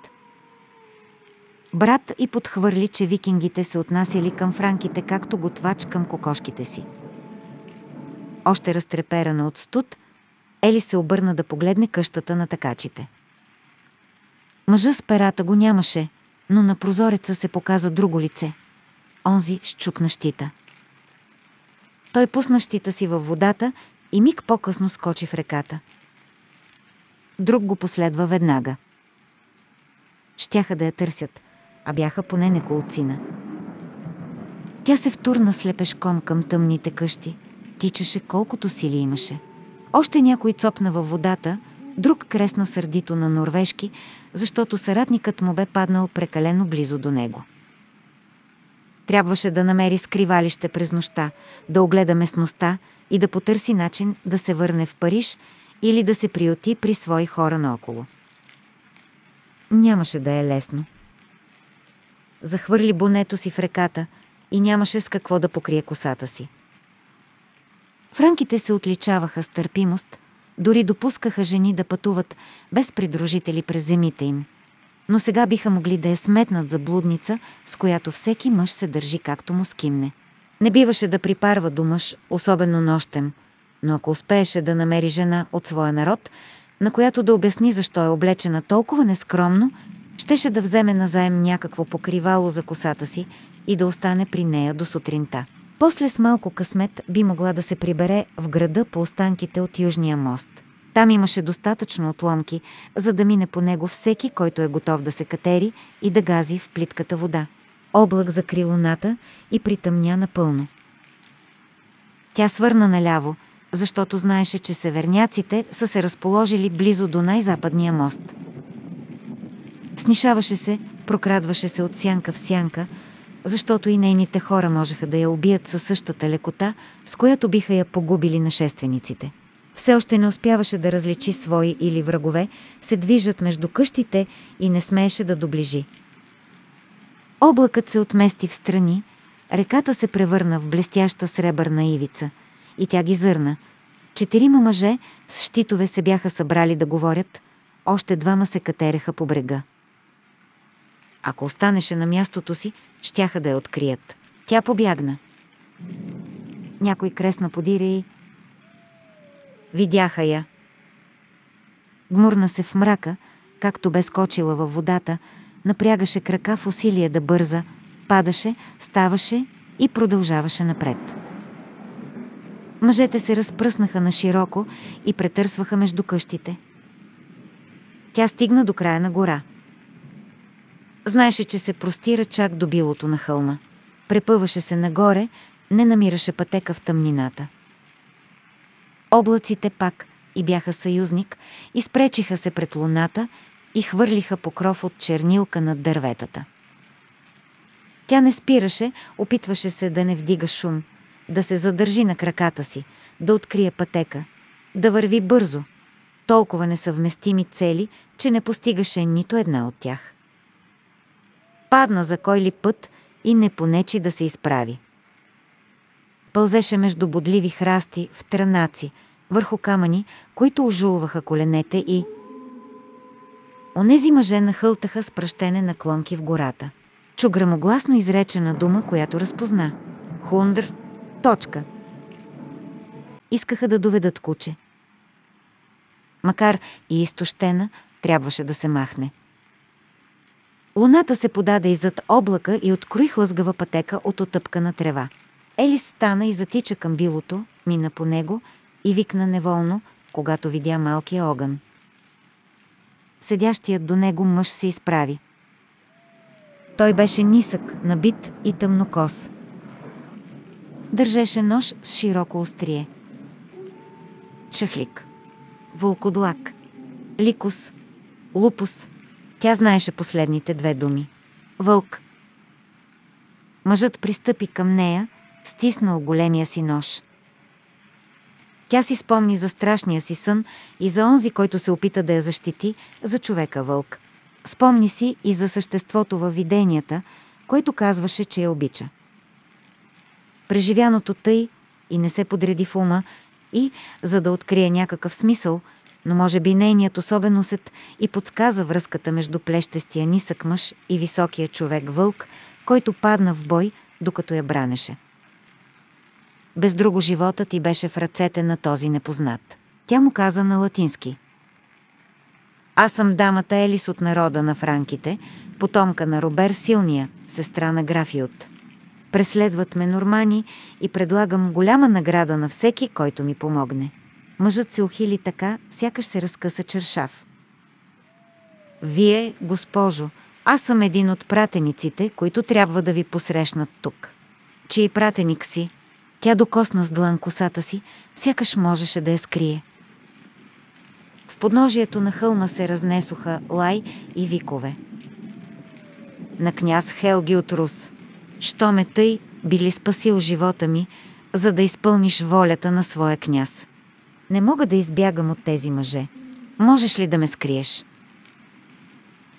Брат и подхвърли, че викингите се отнасяли към франките както готвач към кокошките си. Още разтреперана от студ, Ели се обърна да погледне къщата на такачите. Мъжа с перата го нямаше, но на прозореца се показа друго лице. Онзи с чук на щита. Той пусна щита си във водата и миг по-късно скочи в реката. Друг го последва веднага. Щяха да я търсят, а бяха поне неколцина. Тя се втурна слепешком към тъмните къщи, тичаше колкото сили имаше. Още някой цопна във водата, друг кресна сърдито на норвежки, защото съратникът му бе паднал прекалено близо до него. Трябваше да намери скривалище през нощта, да огледа местността и да потърси начин да се върне в Париж или да се приоти при свои хора наоколо. Нямаше да е лесно. Захвърли бонето си в реката и нямаше с какво да покрие косата си. Франките се отличаваха с търпимост, дори допускаха жени да пътуват без придружители през земите им. Но сега биха могли да я сметнат за блудница, с която всеки мъж се държи както му скимне. Не биваше да припарва до мъж, особено нощем, но ако успееше да намери жена от своя народ, на която да обясни защо е облечена толкова нескромно, щеше да вземе назаем някакво покривало за косата си и да остане при нея до сутринта. После с малко късмет би могла да се прибере в града по останките от Южния мост. Там имаше достатъчно отломки, за да мине по него всеки, който е готов да се катери и да гази в плитката вода. Облак закри луната и притъмня напълно. Тя свърна наляво, защото знаеше, че северняците са се разположили близо до най-западния мост. Снишаваше се, прокрадваше се от сянка в сянка, защото и нейните хора можеха да я убият със същата лекота, с която биха я погубили нашествениците. Все още не успяваше да различи свои или врагове, се движат между къщите и не смееше да доближи. Облакът се отмести в страни, реката се превърна в блестяща сребърна ивица и тя ги зърна. Четирима мъже с щитове се бяха събрали да говорят, още двама се катереха по брега. Ако останеше на мястото си, щяха да я открият. Тя побягна. Някой кресна подире и... Видяха я. Гмурна се в мрака, както бе скочила във водата, напрягаше крака в усилие да бърза, падаше, ставаше и продължаваше напред. Мъжете се разпръснаха на широко и претърсваха между къщите. Тя стигна до края на гора – Знаеше, че се простира чак до билото на хълма. Препъваше се нагоре, не намираше пътека в тъмнината. Облаците пак и бяха съюзник, изпречиха се пред луната и хвърлиха покров от чернилка над дърветата. Тя не спираше, опитваше се да не вдига шум, да се задържи на краката си, да открие пътека, да върви бързо. Толкова несъвместими цели, че не постигаше нито една от тях. Падна за кой ли път и не понечи да се изправи. Пълзеше между бодливи храсти в трънаци, върху камъни, които ожулваха коленете и... Онези мъже нахълтаха с пръщене на клонки в гората. Чу грамогласно изречена дума, която разпозна. Хундр. Точка. Искаха да доведат куче. Макар и изтощена, трябваше да се махне. Луната се подаде иззад облака и открои хлъзгава пътека от отъпкана трева. Елис стана и затича към билото, мина по него и викна неволно, когато видя малкия огън. Седящият до него мъж се изправи. Той беше нисък, набит и тъмнокос. Държеше нож с широко острие. Чахлик. Волкодлак. Ликус. Лупус. Тя знаеше последните две думи. Вълк. Мъжът пристъпи към нея, стиснал големия си нож. Тя си спомни за страшния си сън и за онзи, който се опита да я защити, за човека вълк. Спомни си и за съществото във виденията, което казваше, че я обича. Преживяното тъй и не се подреди в ума и, за да открие някакъв смисъл, но може би нейният особен усет и подсказа връзката между плещестия нисък мъж и високия човек вълк, който падна в бой, докато я бранеше. Без друго живота ти беше в ръцете на този непознат. Тя му каза на латински. Аз съм дамата Елис от народа на франките, потомка на Робер Силния, сестра на Графиот. Преследват ме нормани и предлагам голяма награда на всеки, който ми помогне. Мъжът се ухили така, сякаш се разкъса чершав. Вие, госпожо, аз съм един от пратениците, които трябва да ви посрещнат тук. Чий пратеник си? Тя докосна с длан косата си, сякаш можеше да я скрие. В подножието на хълма се разнесоха лай и викове. На княз Хелги от Рус. Що ме тъй били спасил живота ми, за да изпълниш волята на своя княз. Не мога да избягам от тези мъже. Можеш ли да ме скриеш?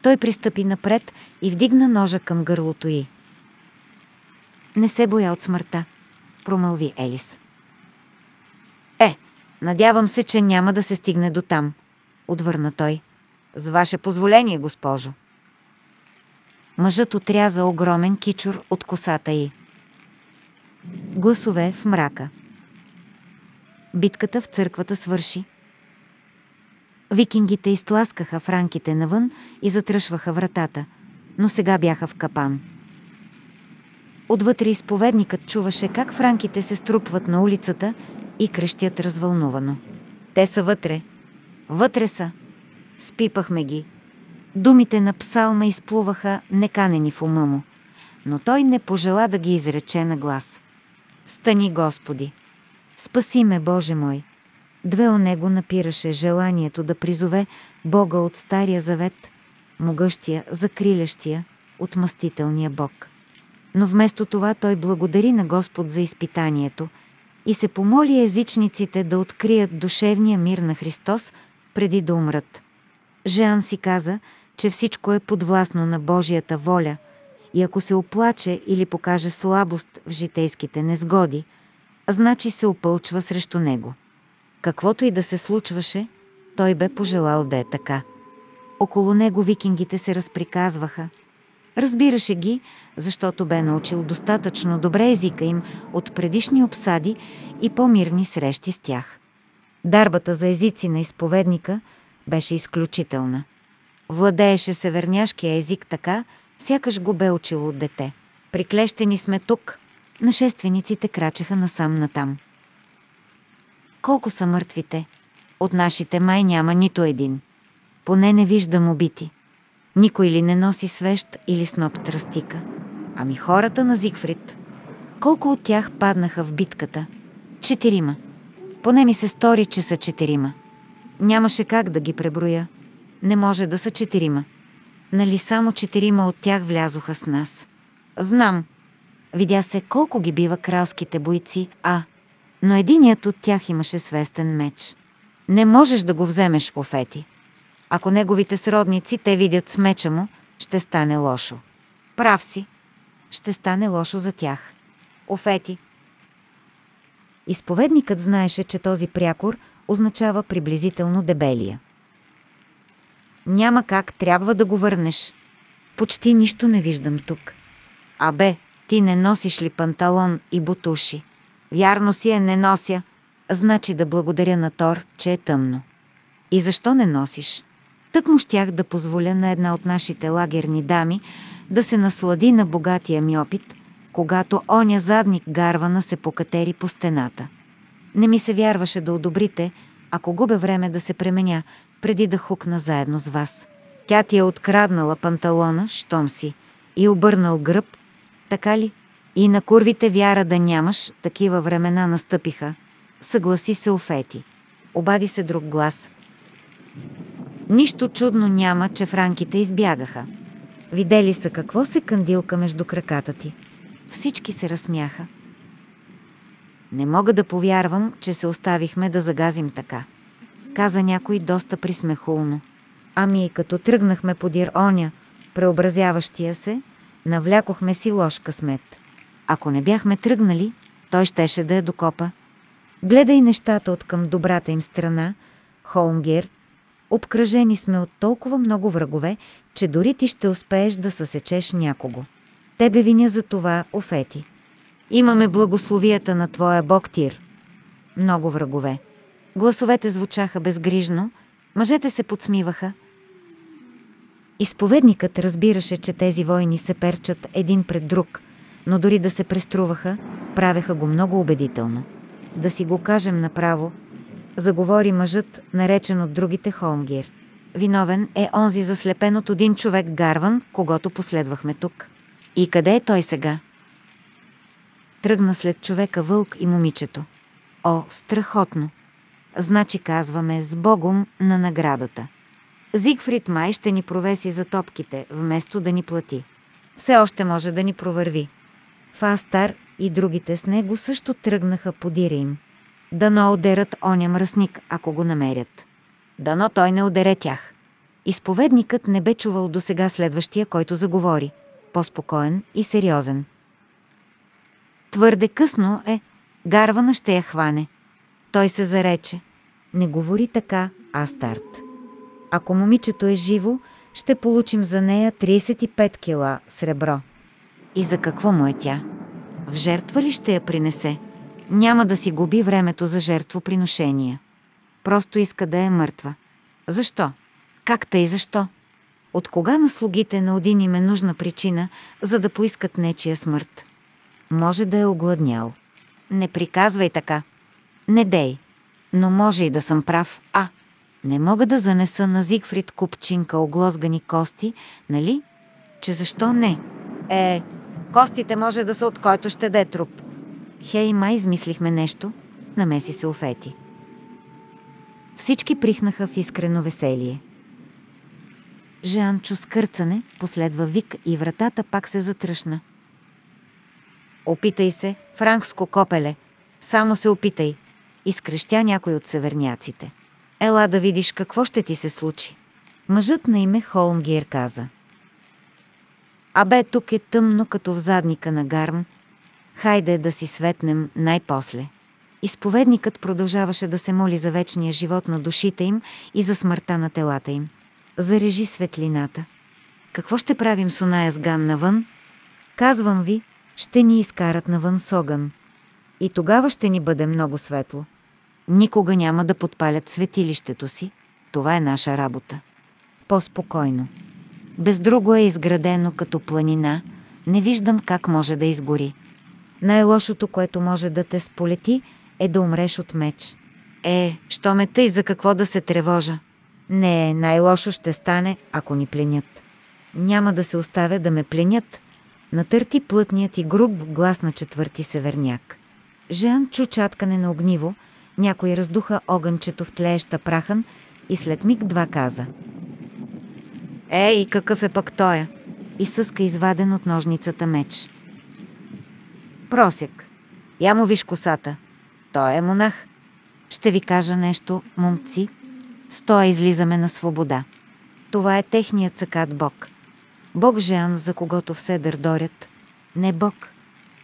Той пристъпи напред и вдигна ножа към гърлото й. Не се боя от смъртта промълви Елис. Е, надявам се, че няма да се стигне до там, отвърна той. С ваше позволение, госпожо. Мъжът отряза огромен кичур от косата й. Гласове в мрака. Битката в църквата свърши. Викингите изтласкаха франките навън и затръшваха вратата, но сега бяха в капан. Отвътре изповедникът чуваше как франките се струпват на улицата и крещят развълнувано. Те са вътре. Вътре са. Спипахме ги. Думите на псалма изплуваха неканени в ума му, но той не пожела да ги изрече на глас. Стани, Господи! Спаси ме, Боже мой! Две о него напираше желанието да призове Бога от Стария Завет, могъщия, закрилящия, отмъстителния Бог но вместо това той благодари на Господ за изпитанието и се помоли езичниците да открият душевния мир на Христос преди да умрат. Жеан си каза, че всичко е подвластно на Божията воля и ако се оплаче или покаже слабост в житейските незгоди, значи се опълчва срещу него. Каквото и да се случваше, той бе пожелал да е така. Около него викингите се разприказваха – Разбираше ги, защото бе научил достатъчно добре езика им от предишни обсади и по-мирни срещи с тях. Дарбата за езици на изповедника беше изключителна. Владееше северняшкия език така, сякаш го бе учил от дете. Приклещени сме тук. Нашествениците крачеха насам-натам. Колко са мъртвите? От нашите май няма нито един. Поне не виждам убити. Никой ли не носи свещ или сноп тръстика? Ами хората на Зигфрид. Колко от тях паднаха в битката? Четирима. Поне ми се стори, че са четирима. Нямаше как да ги преброя. Не може да са четирима. Нали само четирима от тях влязоха с нас? Знам. Видя се колко ги бива кралските бойци, а... Но единият от тях имаше свестен меч. Не можеш да го вземеш, Офети. Ако неговите сродници те видят с меча му, ще стане лошо. Прав си. Ще стане лошо за тях. Офети. Изповедникът знаеше, че този прякор означава приблизително дебелия. Няма как, трябва да го върнеш. Почти нищо не виждам тук. Абе, ти не носиш ли панталон и бутуши? Вярно си е, не нося. Значи да благодаря на Тор, че е тъмно. И защо не носиш? Тък му щях да позволя на една от нашите лагерни дами да се наслади на богатия ми опит, когато оня задник гарвана се покатери по стената. Не ми се вярваше да одобрите, ако губя време да се пременя, преди да хукна заедно с вас. Тя ти е откраднала панталона, щом си, и обърнал гръб, така ли? И на курвите вяра да нямаш, такива времена настъпиха. Съгласи се Офети. Обади се друг глас. Нищо чудно няма, че франките избягаха. Видели са какво се кандилка между краката ти. Всички се разсмяха. Не мога да повярвам, че се оставихме да загазим така. Каза някой доста присмехулно. Ами и като тръгнахме подир оня, преобразяващия се, навлякохме си лош късмет. Ако не бяхме тръгнали, той щеше да я докопа. Гледай нещата от към добрата им страна, Холмгер. Обкръжени сме от толкова много врагове, че дори ти ще успееш да съсечеш някого. Тебе виня за това, Офети. Имаме благословията на твоя бог Тир. Много врагове. Гласовете звучаха безгрижно, мъжете се подсмиваха. Изповедникът разбираше, че тези войни се перчат един пред друг, но дори да се преструваха, правеха го много убедително. Да си го кажем направо, заговори мъжът, наречен от другите Холмгир. Виновен е онзи заслепен от един човек Гарван, когато последвахме тук. И къде е той сега? Тръгна след човека вълк и момичето. О, страхотно! Значи казваме с Богом на наградата. Зигфрид май ще ни провеси за топките, вместо да ни плати. Все още може да ни провърви. Фастар и другите с него също тръгнаха подира им. Дано одерат оня мръсник, ако го намерят. Дано той не одере тях. Изповедникът не бе чувал до сега следващия, който заговори. По-спокоен и сериозен. Твърде късно е. Гарвана ще я хване. Той се зарече. Не говори така, Астарт. Ако момичето е живо, ще получим за нея 35 кила сребро. И за какво му е тя? В жертва ли ще я принесе? Няма да си губи времето за жертвоприношения. Просто иска да е мъртва. Защо? Как тъй защо? От кога на слугите на един им е нужна причина, за да поискат нечия смърт? Може да е огладнял. Не приказвай така. Не дей. Но може и да съм прав. А, не мога да занеса на Зигфрид купчинка оглозгани кости, нали? Че защо не? Е, костите може да са от който ще де труп. Хей, май измислихме нещо, намеси се Офети. Всички прихнаха в искрено веселие. Жан чу скърцане, последва вик и вратата пак се затръшна. Опитай се, франкско копеле. Само се опитай. Изкрещя някой от северняците. Ела да видиш какво ще ти се случи. Мъжът на име Холмгир каза. Абе, тук е тъмно като в задника на гарм. Хайде да си светнем най-после. Изповедникът продължаваше да се моли за вечния живот на душите им и за смъртта на телата им. Зарежи светлината. Какво ще правим с оная сган навън? Казвам ви, ще ни изкарат навън с огън. И тогава ще ни бъде много светло. Никога няма да подпалят светилището си. Това е наша работа. По-спокойно. Без друго е изградено като планина. Не виждам как може да изгори. Най-лошото, което може да те сполети, е да умреш от меч. Е, що ме тъй за какво да се тревожа? Не, най-лошо ще стане, ако ни пленят. Няма да се оставя да ме пленят. Натърти плътният и груб глас на четвърти северняк. Жан чу чаткане на огниво, някой раздуха огънчето в тлееща прахан и след миг два каза. Ей, какъв е пък тоя? И съска изваден от ножницата меч. Просек. Я му виж косата. Той е монах. Ще ви кажа нещо, момци. стоя излизаме на свобода. Това е техният цъкат Бог. Бог Жан, за когото все дърдорят. Не Бог,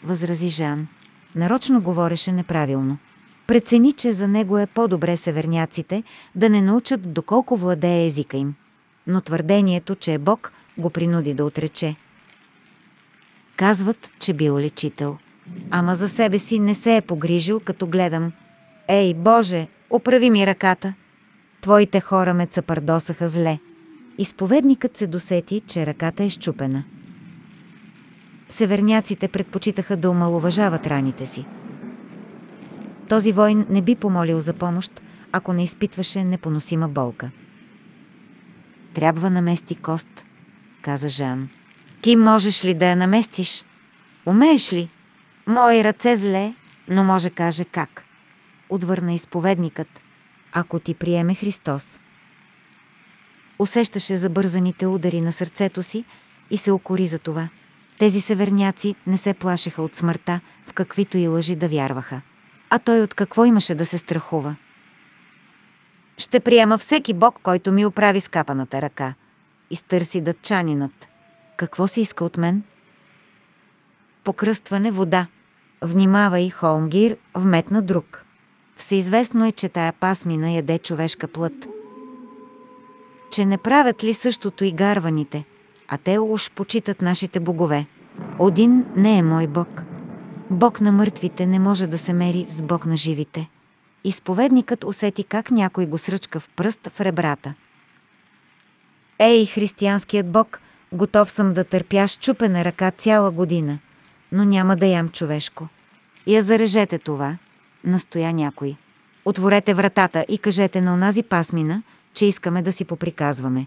възрази Жан. Нарочно говореше неправилно. Прецени, че за него е по-добре северняците да не научат доколко владее езика им. Но твърдението, че е Бог, го принуди да отрече. Казват, че бил лечител. Ама за себе си не се е погрижил, като гледам. Ей, Боже, оправи ми ръката! Твоите хора ме цапардосаха зле. Изповедникът се досети, че ръката е щупена. Северняците предпочитаха да омалуважават раните си. Този войн не би помолил за помощ, ако не изпитваше непоносима болка. Трябва намести кост, каза Жан. Ти можеш ли да я наместиш? Умееш ли? Мои ръце зле, но може каже как. Отвърна изповедникът, ако ти приеме Христос. Усещаше забързаните удари на сърцето си и се окори за това. Тези северняци не се плашеха от смъртта, в каквито и лъжи да вярваха. А той от какво имаше да се страхува? Ще приема всеки бог, който ми оправи скапаната ръка. Изтърси дътчанинът. Какво се иска от мен? Покръстване вода. Внимавай, Холмгир, вметна друг. Всеизвестно е, че тая пасмина яде човешка плът. Че не правят ли същото и гарваните, а те уж почитат нашите богове. Один не е мой бог. Бог на мъртвите не може да се мери с Бог на живите. Изповедникът усети как някой го сръчка в пръст в ребрата. Ей, християнският Бог, готов съм да търпя с чупена ръка цяла година, но няма да ям човешко. Я зарежете това, настоя някой. Отворете вратата и кажете на онази пасмина, че искаме да си поприказваме.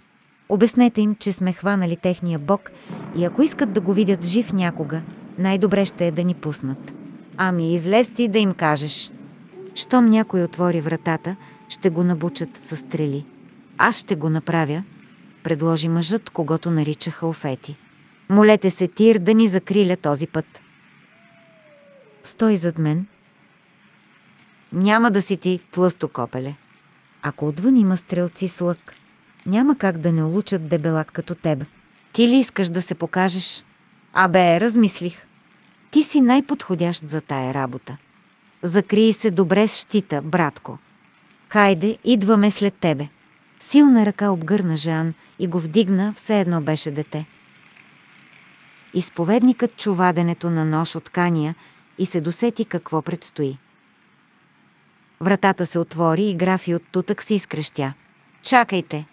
Обяснете им, че сме хванали техния бог и ако искат да го видят жив някога, най-добре ще е да ни пуснат. Ами излез ти да им кажеш. Щом някой отвори вратата, ще го набучат със стрели. Аз ще го направя, предложи мъжът, когато наричаха Офети. Молете се, Тир, да ни закриля този път. Стой зад мен. Няма да си ти тлъсто копеле. Ако отвън има стрелци с лък, няма как да не улучат дебелак като теб. Ти ли искаш да се покажеш? Абе, размислих. Ти си най-подходящ за тая работа. Закрий се добре с щита, братко. Хайде, идваме след тебе. Силна ръка обгърна Жан и го вдигна, все едно беше дете. Изповедникът чу ваденето на нож от кания и се досети какво предстои. Вратата се отвори и графи от тутък се изкрещя. Чакайте!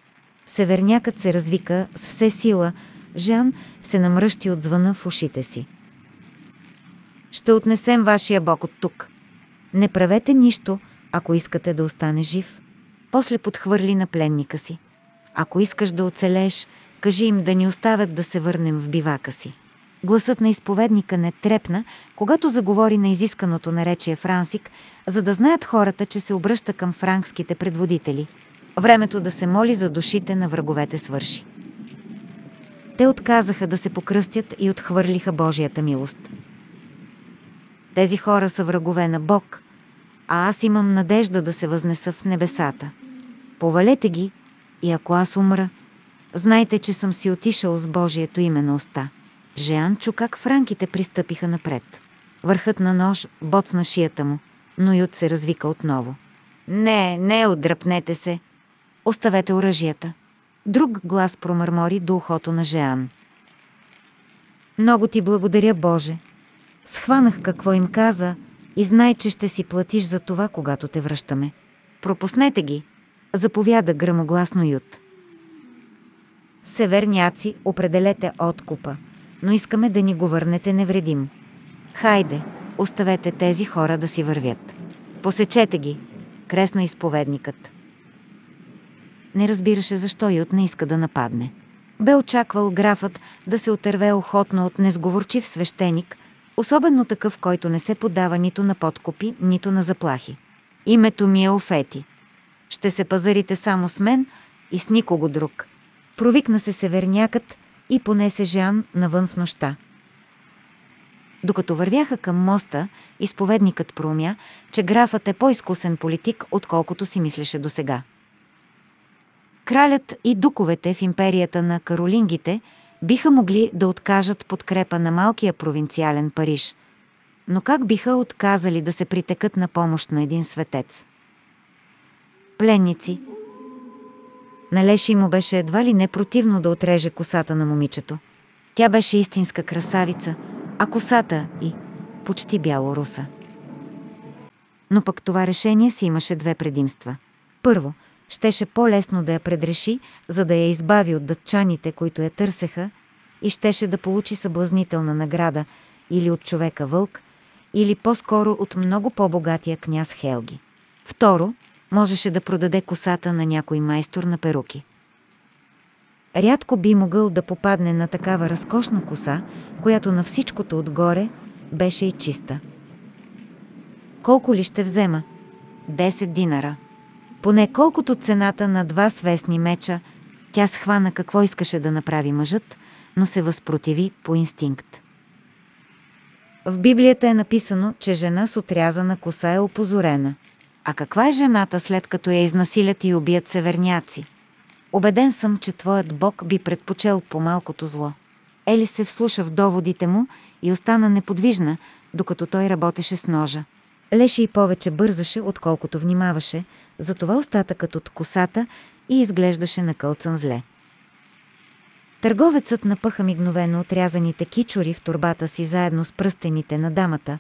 Севернякът се развика с все сила, Жан се намръщи от звъна в ушите си. Ще отнесем вашия бог от тук. Не правете нищо, ако искате да остане жив. После подхвърли на пленника си. Ако искаш да оцелееш, кажи им да ни оставят да се върнем в бивака си. Гласът на изповедника не трепна, когато заговори на изисканото наречие Франсик, за да знаят хората, че се обръща към франкските предводители. Времето да се моли за душите на враговете свърши. Те отказаха да се покръстят и отхвърлиха Божията милост. Тези хора са врагове на Бог, а аз имам надежда да се възнеса в небесата. Повалете ги и ако аз умра, знайте, че съм си отишъл с Божието име на уста. Жеан чу как франките пристъпиха напред. Върхът на нож боцна шията му, но Ют се развика отново. Не, не, отдръпнете се. Оставете оръжията. Друг глас промърмори до ухото на Жеан. Много ти благодаря, Боже. Схванах какво им каза и знай, че ще си платиш за това, когато те връщаме. Пропуснете ги, заповяда грамогласно Ют. Северняци, определете откупа, но искаме да ни го върнете невредим. Хайде, оставете тези хора да си вървят. Посечете ги, кресна изповедникът. Не разбираше защо Ют не иска да нападне. Бе очаквал графът да се отърве охотно от несговорчив свещеник, особено такъв, който не се подава нито на подкопи, нито на заплахи. Името ми е Офети. Ще се пазарите само с мен и с никого друг. Провикна се севернякът и понесе Жан навън в нощта. Докато вървяха към моста, изповедникът проумя, че графът е по-изкусен политик, отколкото си мислеше досега. Кралят и дуковете в империята на каролингите биха могли да откажат подкрепа на малкия провинциален Париж. Но как биха отказали да се притекат на помощ на един светец? Пленници. Налеши му беше едва ли не противно да отреже косата на момичето. Тя беше истинска красавица, а косата и почти бяло руса. Но пък това решение си имаше две предимства. Първо, щеше по-лесно да я предреши, за да я избави от дътчаните, които я търсеха, и щеше да получи съблазнителна награда или от човека вълк, или по-скоро от много по-богатия княз Хелги. Второ, можеше да продаде косата на някой майстор на перуки. Рядко би могъл да попадне на такава разкошна коса, която на всичкото отгоре беше и чиста. Колко ли ще взема? 10 динара. Поне колкото цената на два свестни меча, тя схвана какво искаше да направи мъжът, но се възпротиви по инстинкт. В Библията е написано, че жена с отрязана коса е опозорена. А каква е жената, след като я изнасилят и убият северняци? Обеден съм, че твоят Бог би предпочел по-малкото зло. Ели се вслуша в доводите му и остана неподвижна, докато той работеше с ножа. Леше и повече бързаше, отколкото внимаваше, затова остатъкът от косата и изглеждаше накълцан зле. Търговецът напъха мигновено отрязаните кичори в турбата си заедно с пръстените на дамата,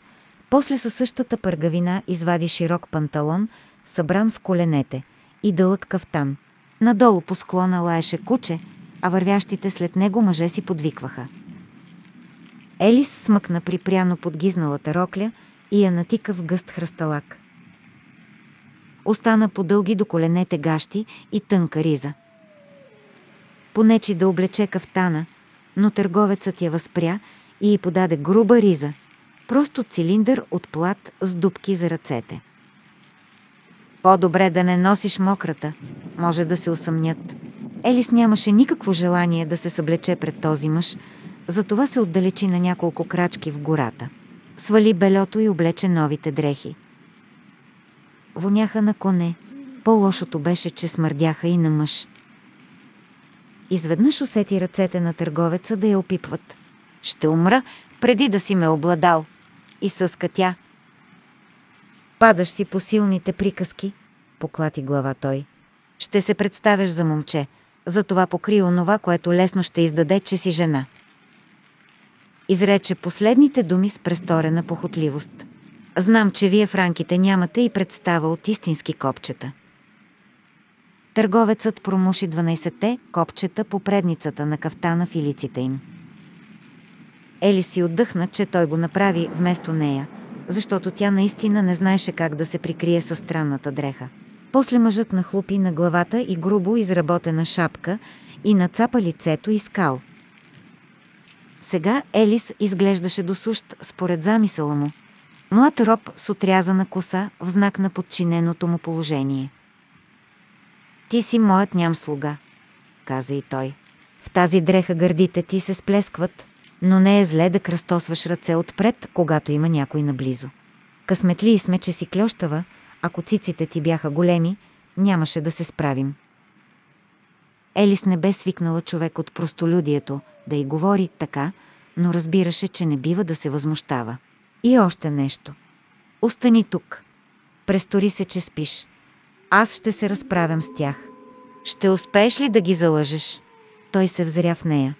после със същата пъргавина извади широк панталон, събран в коленете, и дълъг кафтан. Надолу по склона лаеше куче, а вървящите след него мъже си подвикваха. Елис смъкна припряно подгизналата рокля и я натика в гъст хръсталак. Остана по дълги до коленете гащи и тънка риза. Понечи да облече кафтана, но търговецът я възпря и й подаде груба риза, просто цилиндър от плат с дубки за ръцете. По-добре да не носиш мократа, може да се усъмнят. Елис нямаше никакво желание да се съблече пред този мъж, затова се отдалечи на няколко крачки в гората. Свали белето и облече новите дрехи. Воняха на коне. По-лошото беше, че смърдяха и на мъж. Изведнъж усети ръцете на търговеца да я опипват. Ще умра, преди да си ме обладал. И съска тя. Падаш си по силните приказки, поклати глава той. Ще се представяш за момче, затова покри онова, което лесно ще издаде, че си жена. Изрече последните думи с престорена похотливост. Знам, че вие в ранките нямате и представа от истински копчета. Търговецът промуши 12-те копчета по предницата на кафтана в илиците им. Ели си отдъхна, че той го направи вместо нея, защото тя наистина не знаеше как да се прикрие със странната дреха. После мъжът нахлупи на главата и грубо изработена шапка и нацапа лицето и скал. Сега Елис изглеждаше досущ според замисъла му. Млад роб с отрязана коса в знак на подчиненото му положение. Ти си моят ням слуга, каза и той. В тази дреха гърдите ти се сплескват, но не е зле да кръстосваш ръце отпред, когато има някой наблизо. Късметли сме, че си клющава, ако циците ти бяха големи, нямаше да се справим. Елис не бе свикнала човек от простолюдието да й говори така, но разбираше, че не бива да се възмущава. И още нещо. Остани тук. Престори се, че спиш. Аз ще се разправям с тях. Ще успееш ли да ги залъжеш? Той се взря в нея.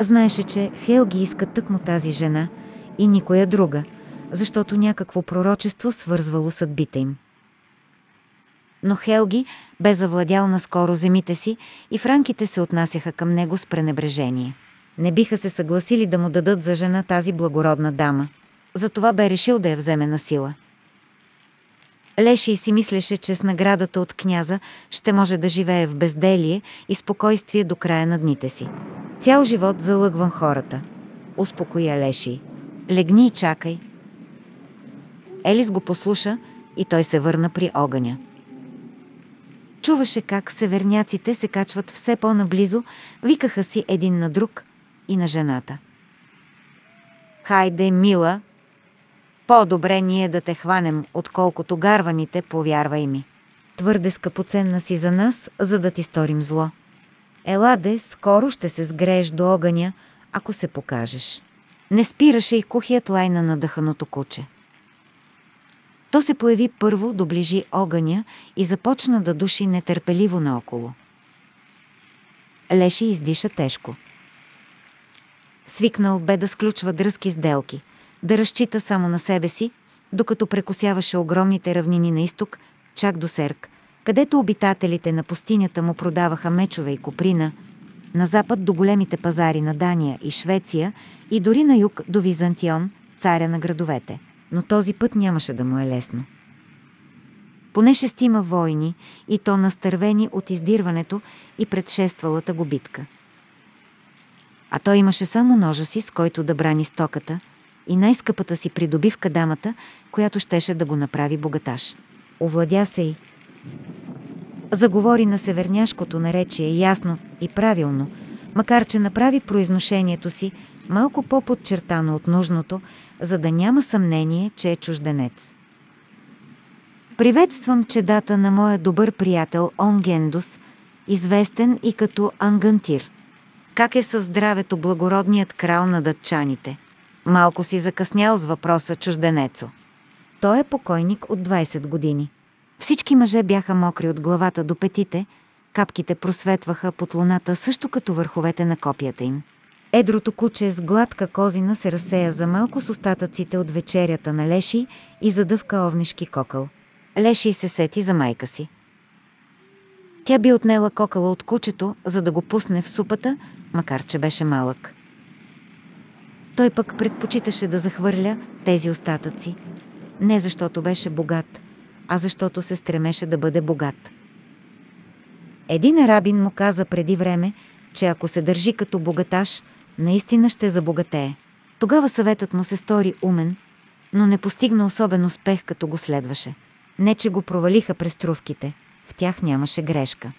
Знаеше, че Хелги иска тъкмо тази жена и никоя друга, защото някакво пророчество свързвало съдбите им. Но Хелги бе завладял наскоро земите си и франките се отнасяха към него с пренебрежение. Не биха се съгласили да му дадат за жена тази благородна дама. Затова бе решил да я вземе на сила. Леший си мислеше, че с наградата от княза ще може да живее в безделие и спокойствие до края на дните си. Цял живот залъгвам хората. Успокоя Леший. Легни и чакай. Елис го послуша и той се върна при огъня. Чуваше как северняците се качват все по-наблизо, викаха си един на друг и на жената. Хайде, мила, по-добре ние да те хванем, отколкото гарваните, повярвай ми. Твърде скъпоценна си за нас, за да ти сторим зло. Еладе, скоро ще се сгрееш до огъня, ако се покажеш. Не спираше и кухият лай на надъханото куче. То се появи първо, доближи огъня и започна да души нетърпеливо наоколо. Леши издиша тежко. Свикнал бе да сключва дръзки сделки, да разчита само на себе си, докато прекосяваше огромните равнини на изток, чак до Серк, където обитателите на пустинята му продаваха мечове и коприна, на запад до големите пазари на Дания и Швеция и дори на юг до Византион, царя на градовете. Но този път нямаше да му е лесно. Поне шестима войни и то настървени от издирването и предшествалата го битка. А той имаше само ножа си, с който да брани стоката и най-скъпата си придобивка дамата, която щеше да го направи богаташ. Овладя се и заговори на северняшкото наречие ясно и правилно, макар че направи произношението си малко по-подчертано от нужното, за да няма съмнение, че е чужденец. Приветствам чедата на моя добър приятел Онгендус, известен и като Ангантир. Как е със здравето благородният крал на дътчаните? Малко си закъснял с въпроса чужденецо. Той е покойник от 20 години. Всички мъже бяха мокри от главата до петите, капките просветваха под луната също като върховете на копията им. Едрото куче с гладка козина се разсея за малко с остатъците от вечерята на Леши и задъвка овнишки кокъл. Леши се сети за майка си. Тя би отнела кокъла от кучето, за да го пусне в супата, макар че беше малък. Той пък предпочиташе да захвърля тези остатъци. Не защото беше богат, а защото се стремеше да бъде богат. Един арабин му каза преди време, че ако се държи като богаташ, наистина ще забогатее. Тогава съветът му се стори умен, но не постигна особен успех, като го следваше. Не, че го провалиха през трувките, в тях нямаше грешка.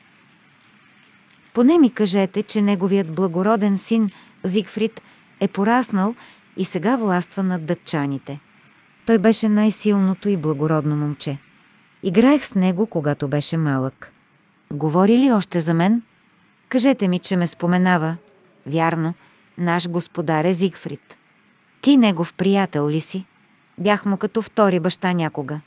Поне ми кажете, че неговият благороден син Зигфрид е пораснал и сега властва над дътчаните. Той беше най-силното и благородно момче. Играех с него, когато беше малък. Говори ли още за мен? Кажете ми, че ме споменава. Вярно, наш господар е Зигфрид. Ти негов приятел ли си? Бях му като втори баща някога.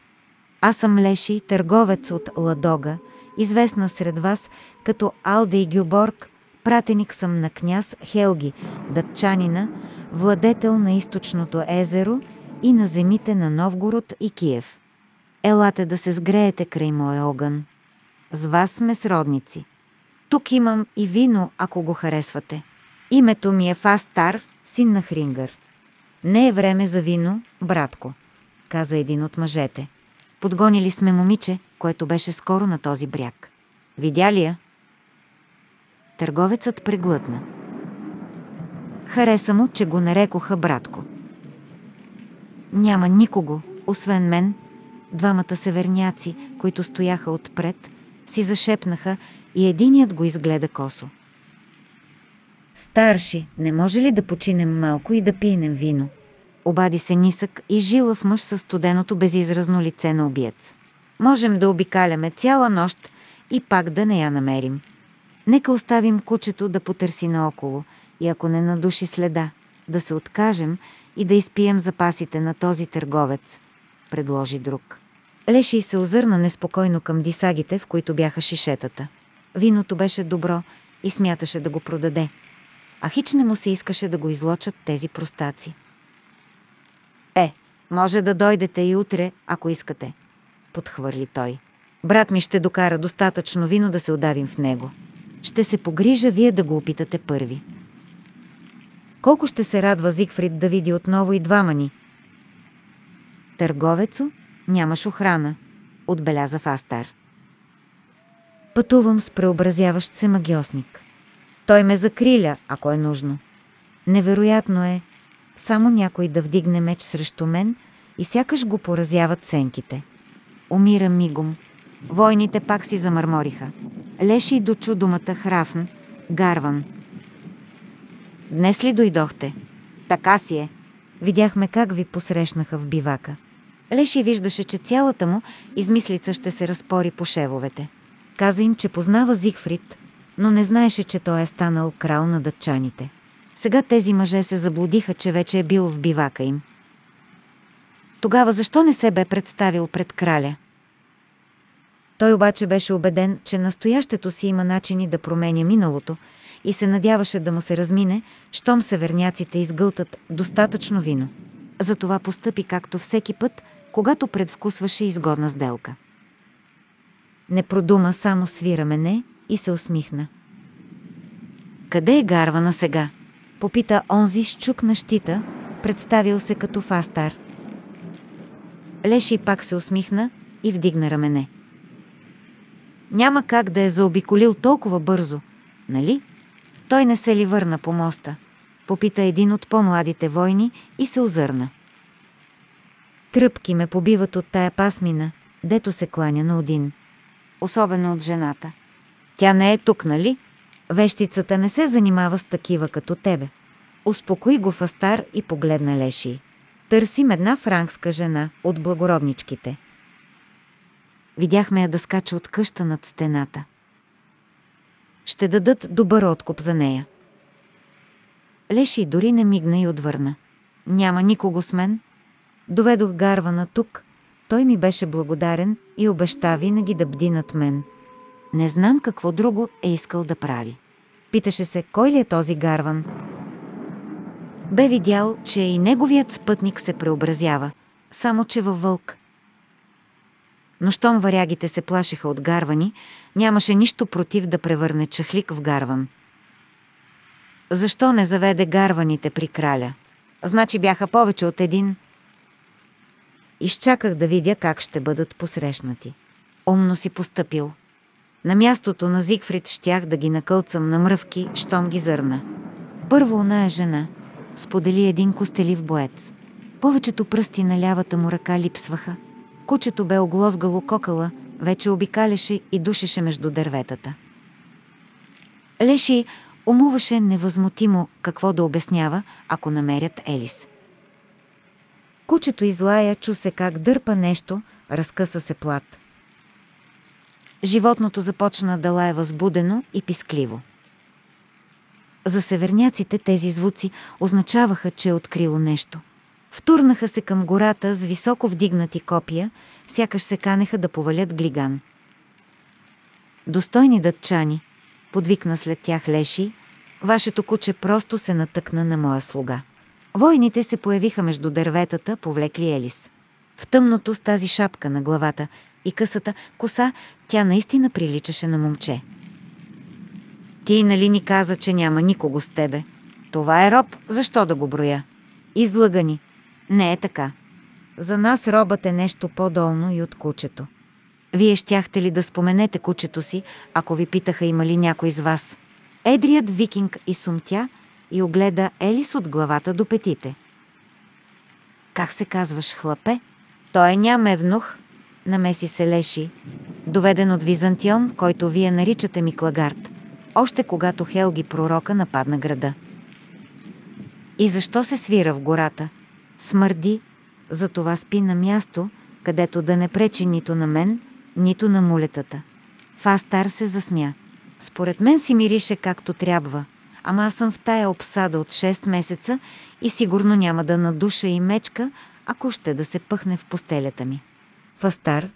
Аз съм Леши, търговец от Ладога, известна сред вас като Алдей Гюборг, пратеник съм на княз Хелги, датчанина, владетел на източното езеро и на земите на Новгород и Киев. Елате да се сгреете край моя огън. С вас сме сродници. Тук имам и вино, ако го харесвате. Името ми е Фастар, син на Хрингър. Не е време за вино, братко, каза един от мъжете. Подгонили сме момиче, което беше скоро на този бряг. Видя ли я? Търговецът преглътна. Хареса му, че го нарекоха братко. Няма никого, освен мен, Двамата северняци, които стояха отпред, си зашепнаха и единият го изгледа косо. Старши, не може ли да починем малко и да пинем вино? Обади се нисък и жилав мъж със студеното безизразно лице на обиец. Можем да обикаляме цяла нощ и пак да не я намерим. Нека оставим кучето да потърси наоколо и ако не надуши следа, да се откажем и да изпием запасите на този търговец, предложи друг. Леши се озърна неспокойно към дисагите, в които бяха шишетата. Виното беше добро и смяташе да го продаде, а хич не му се искаше да го излочат тези простаци. Е, може да дойдете и утре, ако искате, подхвърли той. Брат ми ще докара достатъчно вино да се удавим в него. Ще се погрижа вие да го опитате първи. Колко ще се радва Зигфрид да види отново и двама ни? Търговецо нямаш охрана, отбеляза Фастар. Пътувам с преобразяващ се магиосник. Той ме закриля, ако е нужно. Невероятно е само някой да вдигне меч срещу мен и сякаш го поразяват сенките. Умира мигом. Войните пак си замърмориха. Леши дочу думата храфн, гарван. Днес ли дойдохте? Така си е. Видяхме как ви посрещнаха в бивака. Леши виждаше, че цялата му измислица ще се разпори по шевовете. Каза им, че познава Зигфрид, но не знаеше, че той е станал крал на дъчаните. Сега тези мъже се заблудиха, че вече е бил в бивака им. Тогава защо не се бе представил пред краля? Той обаче беше убеден, че настоящето си има начини да променя миналото и се надяваше да му се размине, щом северняците изгълтат достатъчно вино. Затова постъпи както всеки път, когато предвкусваше изгодна сделка. Не продума, само свира мене и се усмихна. Къде е гарвана сега? Попита онзи с чук на щита, представил се като фастар. Леши пак се усмихна и вдигна рамене. Няма как да е заобиколил толкова бързо, нали? Той не се ли върна по моста? Попита един от по-младите войни и се озърна. Тръпки ме побиват от тая пасмина, дето се кланя на один. Особено от жената. Тя не е тук, нали? Вещицата не се занимава с такива като тебе. Успокои го Фастар и погледна Леши. Търсим една франкска жена от благородничките. Видяхме я да скача от къща над стената. Ще дадат добър откуп за нея. Леши дори не мигна и отвърна. Няма никого с мен. Доведох Гарвана тук. Той ми беше благодарен и обеща винаги да бди над мен. Не знам какво друго е искал да прави. Питаше се, кой ли е този Гарван? Бе видял, че и неговият спътник се преобразява, само че във вълк. Но щом варягите се плашеха от гарвани, нямаше нищо против да превърне чахлик в гарван. Защо не заведе гарваните при краля? Значи бяха повече от един. Изчаках да видя как ще бъдат посрещнати. Умно си постъпил. На мястото на Зигфрид щях да ги накълцам на мръвки, щом ги зърна. Първо она е жена, сподели един костелив боец. Повечето пръсти на лявата му ръка липсваха. Кучето бе оглозгало кокала, вече обикаляше и душеше между дърветата. Леши умуваше невъзмутимо какво да обяснява, ако намерят Елис. Кучето излая, чу се как дърпа нещо, разкъса се плат. Животното започна да лае възбудено и пискливо. За северняците тези звуци означаваха, че е открило нещо. Втурнаха се към гората с високо вдигнати копия, сякаш се канеха да повалят глиган. Достойни дътчани, подвикна след тях Леши, вашето куче просто се натъкна на моя слуга. Войните се появиха между дърветата, повлекли Елис. В тъмното с тази шапка на главата и късата коса, тя наистина приличаше на момче. Ти нали ни каза, че няма никого с тебе? Това е роб, защо да го броя? Излъгани. Не е така. За нас робът е нещо по-долно и от кучето. Вие щяхте ли да споменете кучето си, ако ви питаха има ли някой из вас? Едрият викинг и сумтя и огледа Елис от главата до петите. Как се казваш, хлапе? Той няма евнух, намеси се Леши, доведен от Византион, който вие наричате Миклагард, още когато Хелги пророка нападна града. И защо се свира в гората? Смърди, затова спи на място, където да не пречи нито на мен, нито на мулетата. Фастар се засмя. Според мен си мирише както трябва, ама аз съм в тая обсада от 6 месеца и сигурно няма да надуша и мечка, ако ще да се пъхне в постелята ми. Фастар,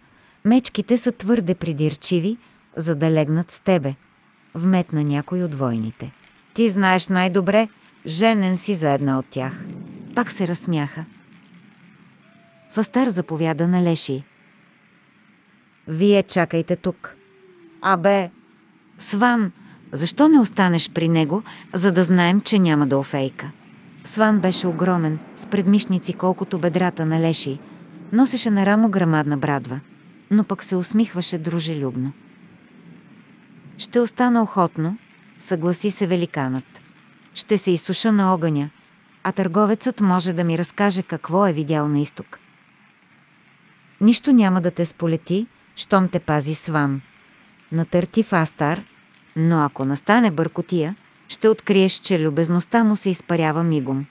мечките са твърде придирчиви, за да легнат с тебе. Вметна някой от войните. Ти знаеш най-добре, женен си за една от тях. Пак се разсмяха. Фастар заповяда на Леши. Вие чакайте тук. Абе, Сван, защо не останеш при него, за да знаем, че няма да офейка? Сван беше огромен, с предмишници колкото бедрата на Леши. Носеше на рамо грамадна брадва, но пък се усмихваше дружелюбно. Ще остана охотно, съгласи се великанът. Ще се изсуша на огъня, а търговецът може да ми разкаже какво е видял на изток. Нищо няма да те сполети, щом те пази сван. Натърти фастар, но ако настане бъркотия, ще откриеш, че любезността му се изпарява мигом.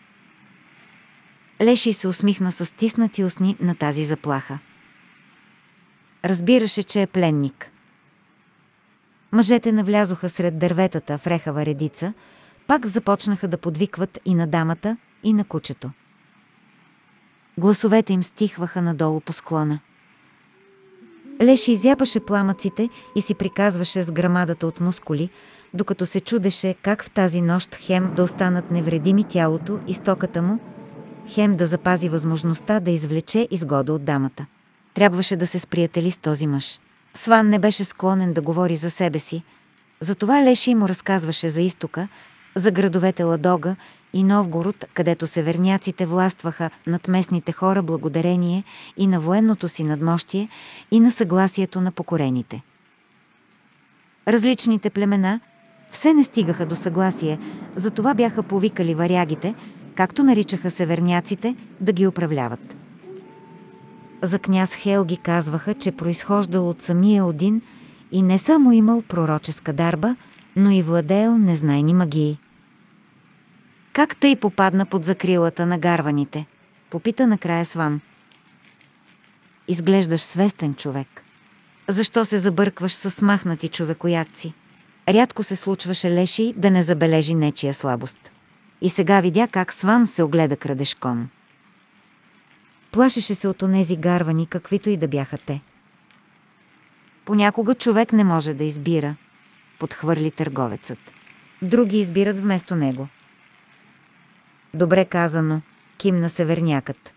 Леши се усмихна с стиснати устни на тази заплаха. Разбираше, че е пленник. Мъжете навлязоха сред дърветата в рехава редица, пак започнаха да подвикват и на дамата, и на кучето. Гласовете им стихваха надолу по склона. Леши изяпаше пламъците и си приказваше с грамадата от мускули, докато се чудеше как в тази нощ хем да останат невредими тялото и стоката му, хем да запази възможността да извлече изгода от дамата. Трябваше да се сприятели с този мъж. Сван не беше склонен да говори за себе си, затова Леши му разказваше за изтока, за градовете Ладога и Новгород, където северняците властваха над местните хора благодарение и на военното си надмощие и на съгласието на покорените. Различните племена все не стигаха до съгласие, затова бяха повикали варягите, както наричаха северняците, да ги управляват. За княз Хелги казваха, че произхождал от самия Один и не само имал пророческа дарба, но и владеел незнайни магии. Как тъй попадна под закрилата на гарваните? Попита накрая Сван. Изглеждаш свестен човек. Защо се забъркваш с смахнати човекоядци? Рядко се случваше Леши да не забележи нечия слабост. И сега видя как Сван се огледа крадешком. Плашеше се от онези гарвани, каквито и да бяха те. Понякога човек не може да избира, подхвърли търговецът. Други избират вместо него. Добре казано, кимна севернякът.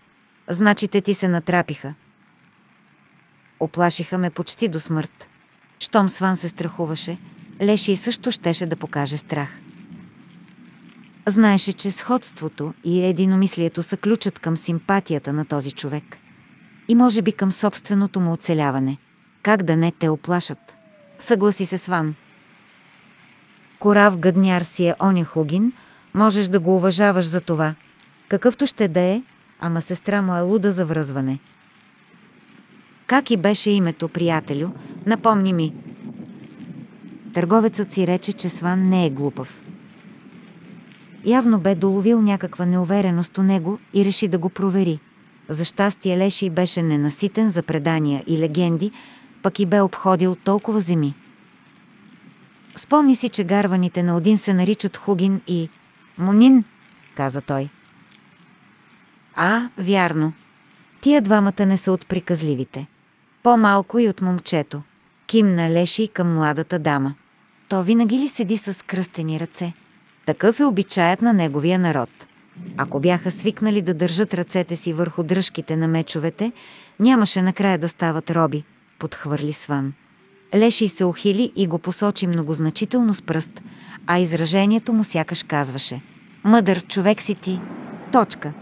Значи те ти се натрапиха. Оплашиха ме почти до смърт. Щом Сван се страхуваше, Леши и също щеше да покаже страх. Знаеше, че сходството и единомислието са ключът към симпатията на този човек. И може би към собственото му оцеляване. Как да не те оплашат? Съгласи се Сван. Корав гъдняр си е оня Хугин, можеш да го уважаваш за това. Какъвто ще да е, ама сестра му е луда за връзване. Как и беше името, приятелю? Напомни ми. Търговецът си рече, че Сван не е глупав. Явно бе доловил някаква неувереност у него и реши да го провери. За щастие Леший беше ненаситен за предания и легенди, пък и бе обходил толкова земи. Спомни си, че гарваните на Один се наричат Хугин и Монин, каза той. А, вярно. Тия двамата не са от приказливите. По-малко и от момчето. Кимна Леши към младата дама. То винаги ли седи с кръстени ръце? Такъв е обичаят на неговия народ. Ако бяха свикнали да държат ръцете си върху дръжките на мечовете, нямаше накрая да стават роби, подхвърли Сван. Леший се ухили и го посочи многозначително с пръст, а изражението му сякаш казваше «Мъдър човек си ти». Точка.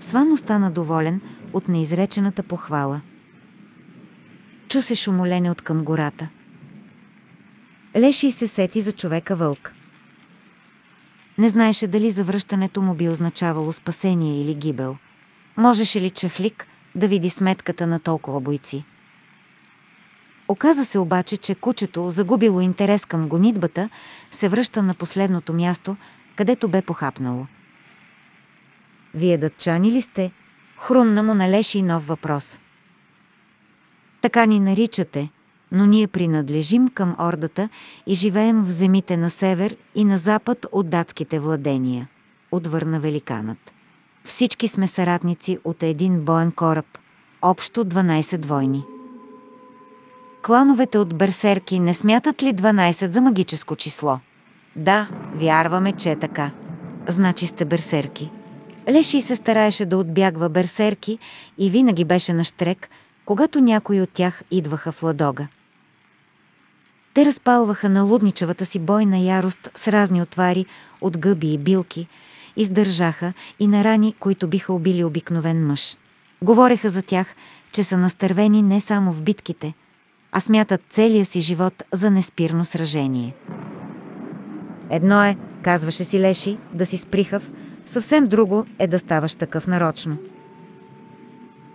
Сван остана доволен от неизречената похвала. Чу се шумолене от към гората. Леший се сети за човека вълк. Не знаеше дали завръщането му би означавало спасение или гибел. Можеше ли чахлик да види сметката на толкова бойци? Оказа се обаче, че кучето, загубило интерес към гонитбата, се връща на последното място, където бе похапнало. Вие дътчани ли сте? Хрумна му налеши нов въпрос. Така ни наричате, но ние принадлежим към ордата и живеем в земите на север и на запад от датските владения, отвърна великанът. Всички сме съратници от един боен кораб, общо 12 войни. Клановете от берсерки не смятат ли 12 за магическо число? Да, вярваме, че е така. Значи сте берсерки. Леши се стараеше да отбягва берсерки и винаги беше на штрек, когато някои от тях идваха в ладога. Те разпалваха на лудничавата си бойна ярост с разни отвари от гъби и билки, издържаха и на рани, които биха убили обикновен мъж. Говореха за тях, че са настървени не само в битките, а смятат целия си живот за неспирно сражение. Едно е, казваше си Леши, да си сприхав, съвсем друго е да ставаш такъв нарочно.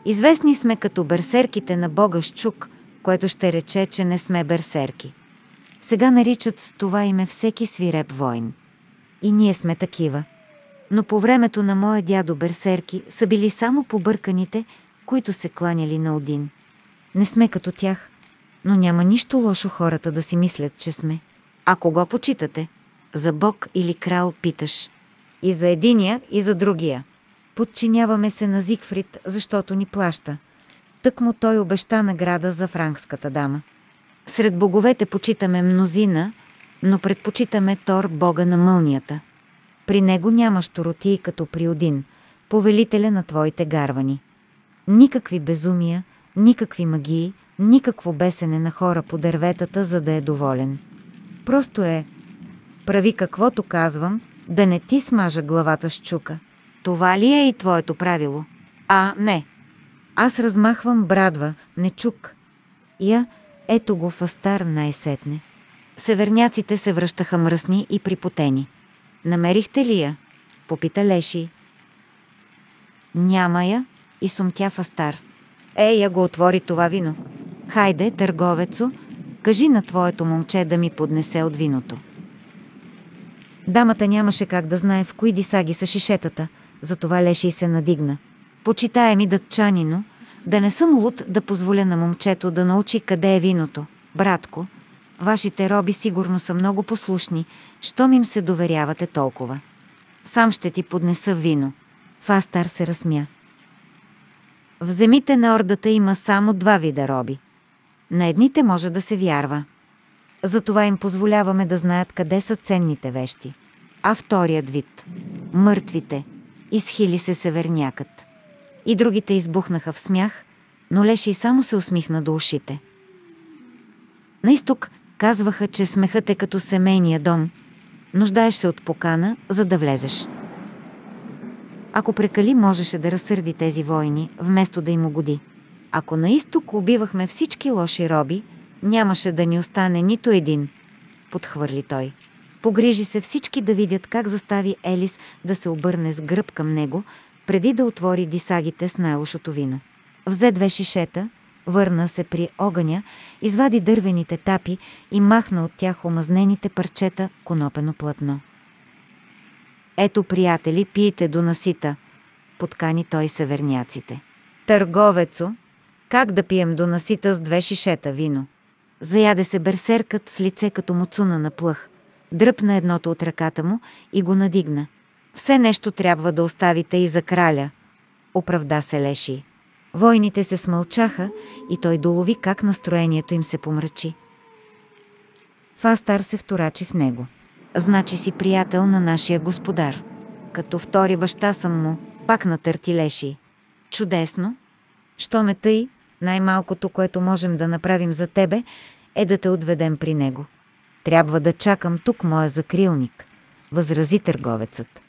Известни сме като берсерките на бога Щук, което ще рече, че не сме берсерки. Сега наричат с това име всеки свиреп войн. И ние сме такива. но по времето на моя дядо Берсерки са били само побърканите, които се кланяли на Один. Не сме като тях, но няма нищо лошо хората да си мислят, че сме. А кого почитате? За Бог или крал питаш. И за единия, и за другия. Подчиняваме се на Зигфрид, защото ни плаща. Тък му той обеща награда за франкската дама. Сред боговете почитаме мнозина, но предпочитаме Тор, бога на мълнията. При него няма щуротии като при Один, повелителя на твоите гарвани. Никакви безумия, никакви магии, никакво бесене на хора по дърветата, за да е доволен. Просто е прави каквото казвам, да не ти смажа главата с чука. Това ли е и твоето правило? А, не. Аз размахвам брадва, не чук. Я, ето го фастар най-сетне. Северняците се връщаха мръсни и припотени. Намерихте ли я? Попита Леши. Няма я и сумтя фастар. Ей, я го отвори това вино. Хайде, търговецо, кажи на твоето момче да ми поднесе от виното. Дамата нямаше как да знае в кои дисаги са шишетата, затова Леши се надигна. Почитае ми дътчанино, да не съм луд да позволя на момчето да научи къде е виното. Братко, вашите роби сигурно са много послушни, щом им се доверявате толкова. Сам ще ти поднеса вино. Фастар се разсмя. В земите на ордата има само два вида роби. На едните може да се вярва. Затова им позволяваме да знаят къде са ценните вещи. А вторият вид – мъртвите – изхили се севернякът. И другите избухнаха в смях, но Леши само се усмихна до ушите. На изток казваха, че смехът е като семейния дом. Нуждаеш се от покана, за да влезеш. Ако прекали, можеше да разсърди тези войни, вместо да им угоди. Ако на изток убивахме всички лоши роби, нямаше да ни остане нито един, подхвърли той. Погрижи се всички да видят как застави Елис да се обърне с гръб към него, преди да отвори дисагите с най-лошото вино. Взе две шишета, върна се при огъня, извади дървените тапи и махна от тях омазнените парчета конопено платно. Ето, приятели, пиете до насита, подкани той северняците. Търговецо, как да пием до насита с две шишета вино? Заяде се берсеркът с лице като муцуна на плъх дръпна едното от ръката му и го надигна. Все нещо трябва да оставите и за краля, оправда се Леши. Войните се смълчаха и той долови как настроението им се помрачи. Фастар се вторачи в него. Значи си приятел на нашия господар. Като втори баща съм му, пак натърти Леши. Чудесно. Що ме тъй, най-малкото, което можем да направим за тебе, е да те отведем при него. Трябва да чакам тук моя закрилник, възрази търговецът.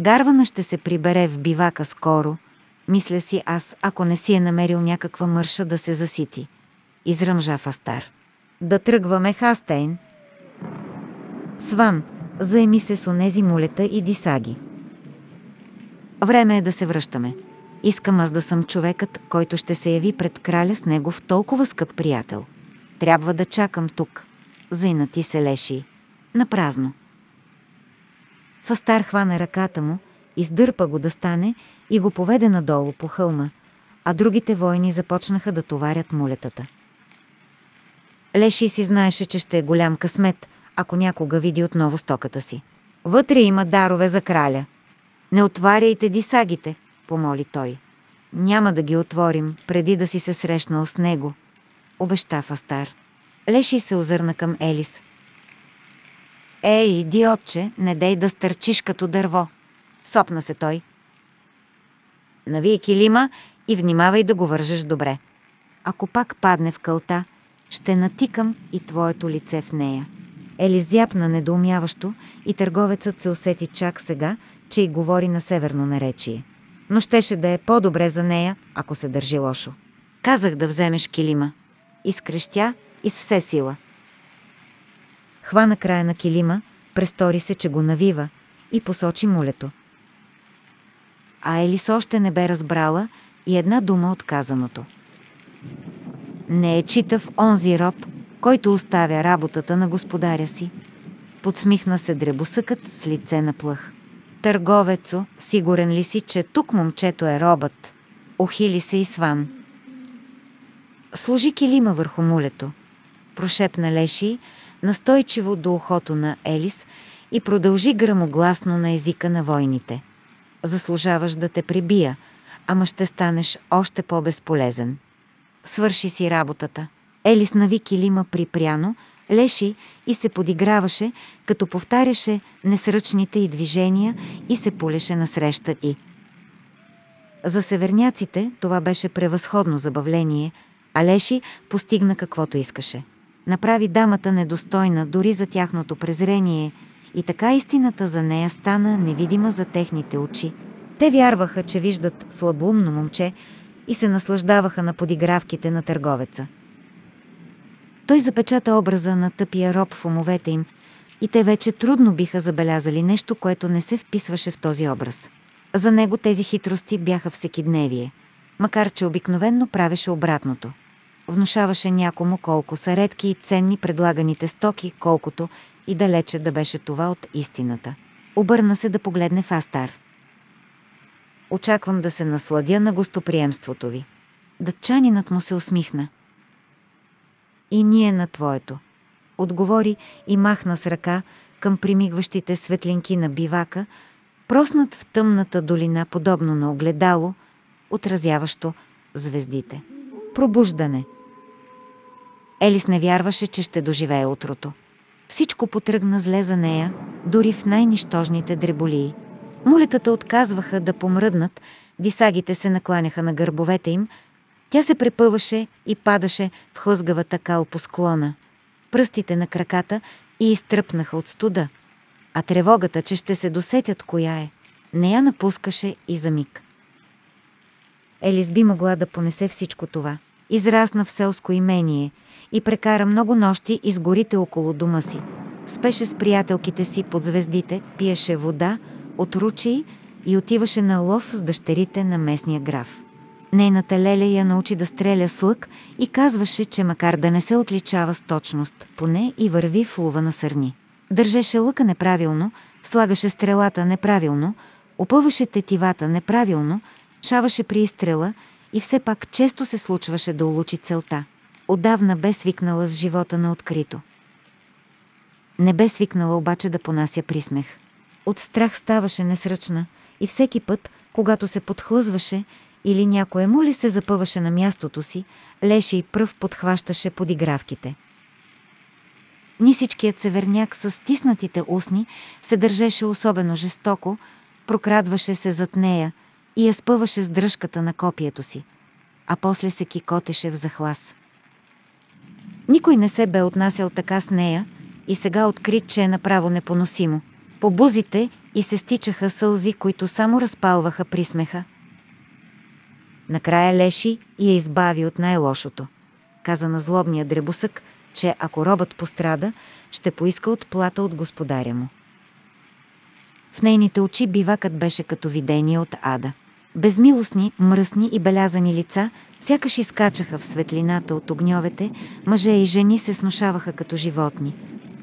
Гарвана ще се прибере в бивака скоро, мисля си аз, ако не си е намерил някаква мърша да се засити. Изръмжа Фастар. Да тръгваме, Хастейн. Сван, заеми се с онези мулета и дисаги. Време е да се връщаме. Искам аз да съм човекът, който ще се яви пред краля с негов толкова скъп приятел. Трябва да чакам тук заинати се леши. Напразно. Фастар хвана ръката му, издърпа го да стане и го поведе надолу по хълма, а другите войни започнаха да товарят мулетата. Леши си знаеше, че ще е голям късмет, ако някога види отново стоката си. Вътре има дарове за краля. Не отваряйте дисагите, помоли той. Няма да ги отворим, преди да си се срещнал с него, обеща Фастар. Леши се озърна към Елис. Ей, идиотче, не дей да стърчиш като дърво. Сопна се той. Навий килима и внимавай да го вържеш добре. Ако пак падне в кълта, ще натикам и твоето лице в нея. Ели зяпна недоумяващо и търговецът се усети чак сега, че й говори на северно наречие. Но щеше да е по-добре за нея, ако се държи лошо. Казах да вземеш килима. Изкрещя и с все сила. Хвана края на килима, престори се, че го навива и посочи мулето. А Елис още не бе разбрала и една дума от казаното. Не е читав онзи роб, който оставя работата на господаря си. Подсмихна се дребосъкът с лице на плъх. Търговецо, сигурен ли си, че тук момчето е робът? Охили се и сван. Сложи килима върху мулето. Прошепна Леши, настойчиво до ухото на Елис и продължи грамогласно на езика на войните. Заслужаваш да те прибия, ама ще станеш още по-безполезен. Свърши си работата. Елис нави килима припряно, леши и се подиграваше, като повтаряше несръчните й движения и се полеше насреща и. За северняците това беше превъзходно забавление, а Леши постигна каквото искаше. Направи дамата недостойна дори за тяхното презрение и така истината за нея стана невидима за техните очи. Те вярваха, че виждат слабоумно момче и се наслаждаваха на подигравките на търговеца. Той запечата образа на тъпия роб в умовете им и те вече трудно биха забелязали нещо, което не се вписваше в този образ. За него тези хитрости бяха всекидневие, макар че обикновенно правеше обратното. Внушаваше някому колко са редки и ценни предлаганите стоки, колкото и далече да беше това от истината. Обърна се да погледне в Астар. Очаквам да се насладя на гостоприемството ви. Дъчанинът му се усмихна. И ние на твоето. Отговори и махна с ръка към примигващите светлинки на бивака, проснат в тъмната долина, подобно на огледало, отразяващо звездите. Пробуждане. Елис не вярваше, че ще доживее утрото. Всичко потръгна зле за нея, дори в най-нищожните дреболии. Мулетата отказваха да помръднат, дисагите се накланяха на гърбовете им, тя се препъваше и падаше в хлъзгавата кал по склона. Пръстите на краката и изтръпнаха от студа, а тревогата, че ще се досетят коя е, не я напускаше и за миг. Елис би могла да понесе всичко това. Израсна в селско имение и прекара много нощи из горите около дома си. Спеше с приятелките си под звездите, пиеше вода от ручии и отиваше на лов с дъщерите на местния граф. Нейната леля я научи да стреля с лък и казваше, че макар да не се отличава с точност, поне и върви в лува на сърни. Държеше лъка неправилно, слагаше стрелата неправилно, опъваше тетивата неправилно, шаваше при изстрела и все пак често се случваше да улучи целта. Отдавна бе свикнала с живота на открито. Не бе свикнала обаче да понася присмех. От страх ставаше несръчна и всеки път, когато се подхлъзваше или някое му ли се запъваше на мястото си, леше и пръв подхващаше подигравките. Нисичкият северняк с стиснатите устни се държеше особено жестоко, прокрадваше се зад нея и я спъваше с дръжката на копието си, а после се кикотеше в захлас. Никой не се бе отнасял така с нея и сега откри, че е направо непоносимо. По бузите и се стичаха сълзи, които само разпалваха присмеха. Накрая Леши и я избави от най-лошото. Каза на злобния дребосък, че ако робът пострада, ще поиска отплата от господаря му. В нейните очи бивакът беше като видение от ада. Безмилостни, мръсни и белязани лица сякаш изкачаха в светлината от огньовете, мъже и жени се снушаваха като животни,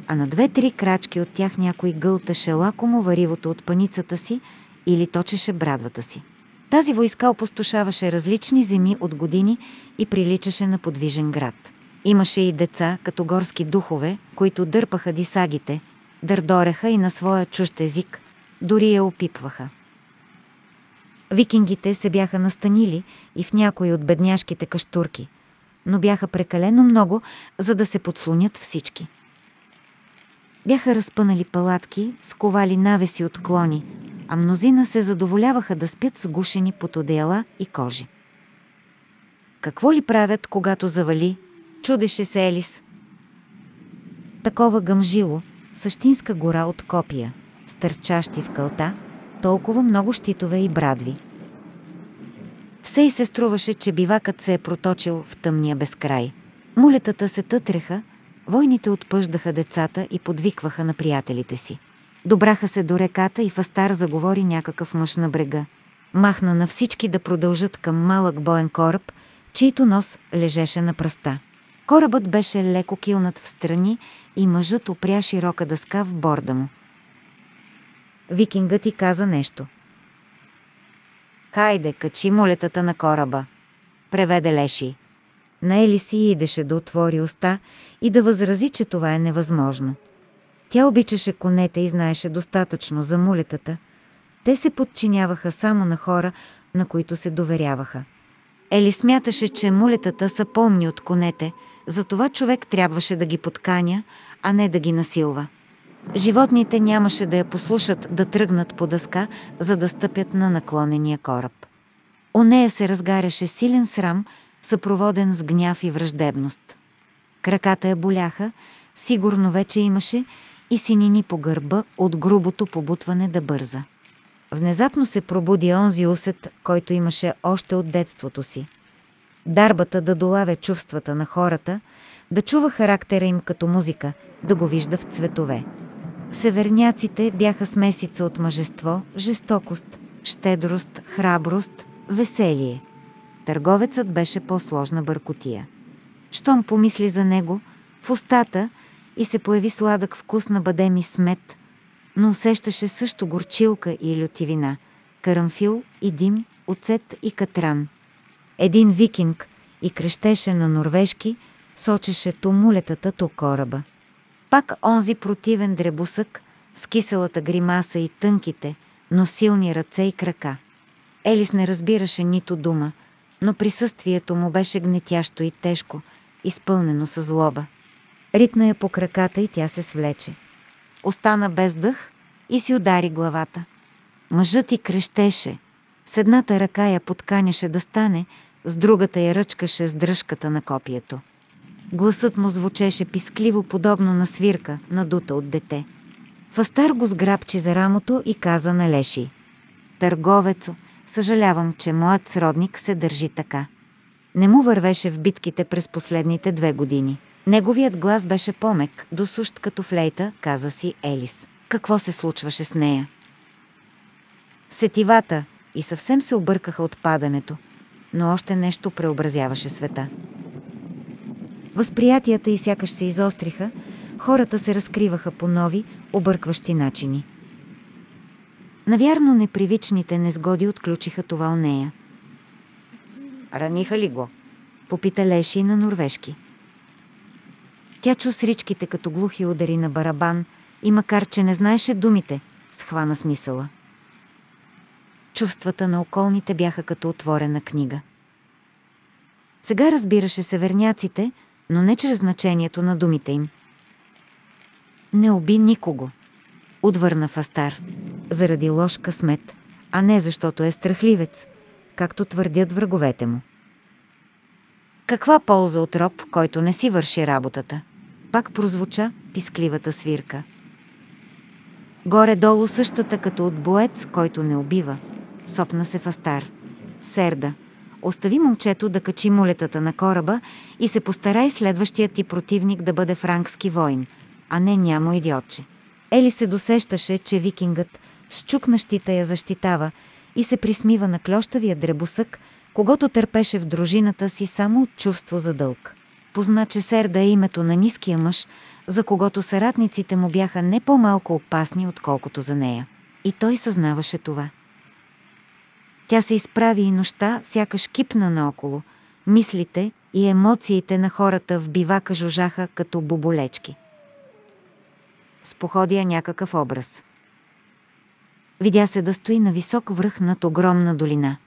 а на две-три крачки от тях някой гълташе лакомо варивото от паницата си или точеше брадвата си. Тази войска опустошаваше различни земи от години и приличаше на подвижен град. Имаше и деца, като горски духове, които дърпаха дисагите, дърдореха и на своя чужд език, дори я опипваха. Викингите се бяха настанили и в някои от бедняшките каштурки, но бяха прекалено много, за да се подслонят всички. Бяха разпънали палатки, сковали навеси от клони, а мнозина се задоволяваха да спят сгушени под одеяла и кожи. Какво ли правят, когато завали? Чудеше се Елис. Такова гъмжило, същинска гора от копия, стърчащи в кълта, толкова много щитове и брадви. Все и се струваше, че бивакът се е проточил в тъмния безкрай. Мулетата се тътреха, войните отпъждаха децата и подвикваха на приятелите си. Добраха се до реката и Фастар заговори някакъв мъж на брега. Махна на всички да продължат към малък боен кораб, чийто нос лежеше на пръста. Корабът беше леко килнат в страни и мъжът опря широка дъска в борда му. Викингът ти каза нещо. Хайде, качи молетата на кораба, преведе Леши. На Ели си идеше да отвори уста и да възрази, че това е невъзможно. Тя обичаше конете и знаеше достатъчно за мулетата. Те се подчиняваха само на хора, на които се доверяваха. Ели смяташе, че мулетата са помни от конете, затова човек трябваше да ги подканя, а не да ги насилва. Животните нямаше да я послушат да тръгнат по дъска, за да стъпят на наклонения кораб. У нея се разгаряше силен срам, съпроводен с гняв и враждебност. Краката я боляха, сигурно вече имаше и синини по гърба от грубото побутване да бърза. Внезапно се пробуди онзи усет, който имаше още от детството си. Дарбата да долавя чувствата на хората, да чува характера им като музика, да го вижда в цветове. Северняците бяха смесица от мъжество, жестокост, щедрост, храброст, веселие. Търговецът беше по-сложна бъркотия. Щом помисли за него, в устата и се появи сладък вкус на бадеми смет, но усещаше също горчилка и лютивина, карамфил и дим, оцет и катран. Един викинг и крещеше на норвежки, сочеше то мулетата, то кораба. Пак онзи противен дребусък с киселата гримаса и тънките, но силни ръце и крака. Елис не разбираше нито дума, но присъствието му беше гнетящо и тежко, изпълнено с злоба. Ритна я по краката и тя се свлече. Остана без дъх и си удари главата. Мъжът и крещеше. С едната ръка я подканяше да стане, с другата я ръчкаше с дръжката на копието. Гласът му звучеше пискливо, подобно на свирка, надута от дете. Фастар го сграбчи за рамото и каза на Леши. Търговецо, съжалявам, че моят сродник се държи така. Не му вървеше в битките през последните две години. Неговият глас беше помек, досущ като флейта, каза си Елис. Какво се случваше с нея? Сетивата и съвсем се объркаха от падането, но още нещо преобразяваше света. Възприятията и сякаш се изостриха, хората се разкриваха по нови, объркващи начини. Навярно непривичните незгоди отключиха това у нея. Раниха ли го? Попита Леши на норвежки. Тя чу сричките като глухи удари на барабан и макар, че не знаеше думите, схвана смисъла. Чувствата на околните бяха като отворена книга. Сега разбираше северняците, но не чрез значението на думите им. Не уби никого, отвърна Фастар, заради лош късмет, а не защото е страхливец, както твърдят враговете му. Каква полза от роб, който не си върши работата? Пак прозвуча пискливата свирка. Горе-долу същата като от боец, който не убива. Сопна се Фастар. Серда, остави момчето да качи молетата на кораба и се постарай следващият ти противник да бъде франкски воин, а не нямо идиотче. Ели се досещаше, че викингът с чукнащита я защитава и се присмива на клющавия дребосък, когато търпеше в дружината си само от чувство за дълг. Позна, че Серда е името на ниския мъж, за когото съратниците му бяха не по-малко опасни, отколкото за нея. И той съзнаваше това. Тя се изправи и нощта, сякаш кипна наоколо. Мислите и емоциите на хората в бивака жужаха като боболечки. Споходия някакъв образ. Видя се да стои на висок връх над огромна долина.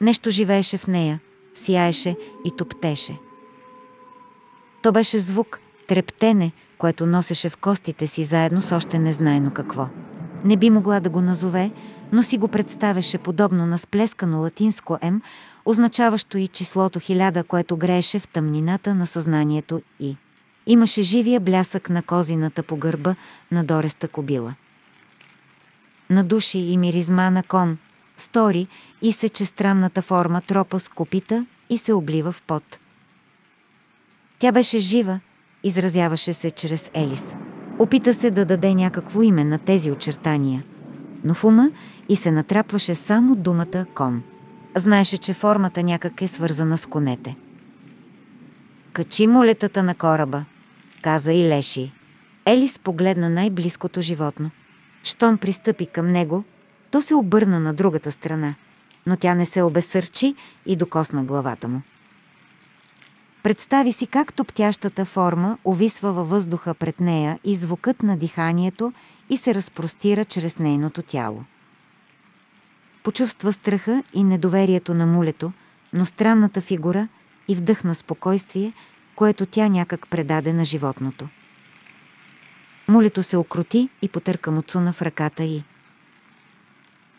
Нещо живееше в нея, сияеше и топтеше. То беше звук, трептене, което носеше в костите си заедно с още незнайно какво. Не би могла да го назове, но си го представяше подобно на сплескано латинско «М», означаващо и числото хиляда, което грееше в тъмнината на съзнанието и. Имаше живия блясък на козината по гърба на дореста кобила. На души и миризма на кон, стори и се, че странната форма тропа с копита и се облива в пот. Тя беше жива, изразяваше се чрез Елис. Опита се да даде някакво име на тези очертания, но в ума и се натрапваше само думата кон. Знаеше, че формата някак е свързана с конете. Качи молетата на кораба, каза и Леши. Елис погледна най-близкото животно. Щом пристъпи към него, то се обърна на другата страна, но тя не се обесърчи и докосна главата му. Представи си как топтящата форма увисва във въздуха пред нея и звукът на диханието и се разпростира чрез нейното тяло. Почувства страха и недоверието на мулето, но странната фигура и вдъхна спокойствие, което тя някак предаде на животното. Мулето се окрути и потърка Муцуна в ръката й.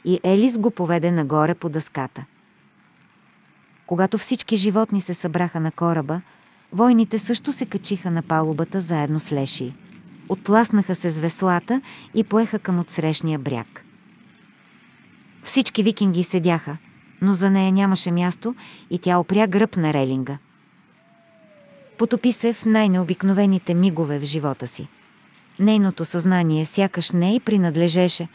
И Елис го поведе нагоре по дъската. Когато всички животни се събраха на кораба, войните също се качиха на палубата заедно с Леши. Оттласнаха се с веслата и поеха към отсрещния бряг. Всички викинги седяха, но за нея нямаше място и тя опря гръб на релинга. Потопи се в най-необикновените мигове в живота си. Нейното съзнание сякаш не и принадлежеше.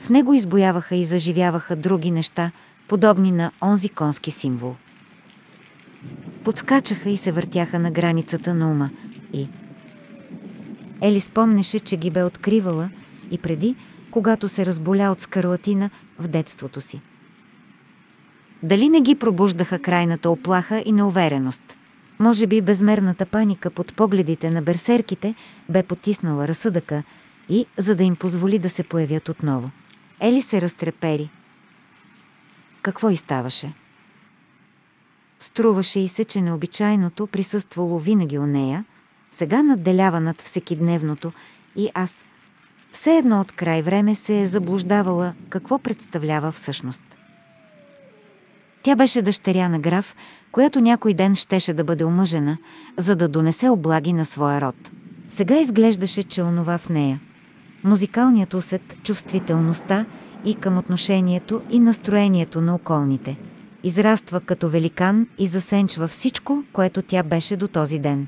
В него избояваха и заживяваха други неща, подобни на онзи конски символ. Подскачаха и се въртяха на границата на ума и... Ели спомнеше, че ги бе откривала и преди, когато се разболя от скарлатина в детството си. Дали не ги пробуждаха крайната оплаха и неувереност? Може би безмерната паника под погледите на берсерките бе потиснала разсъдъка и, за да им позволи да се появят отново. Ели се разтрепери. Какво и ставаше? Струваше и се, че необичайното присъствало винаги у нея, сега надделява над всекидневното и аз все едно от край време се е заблуждавала какво представлява всъщност. Тя беше дъщеря на граф, която някой ден щеше да бъде омъжена, за да донесе облаги на своя род. Сега изглеждаше, че онова в нея. Музикалният усет, чувствителността и към отношението и настроението на околните. Израства като великан и засенчва всичко, което тя беше до този ден.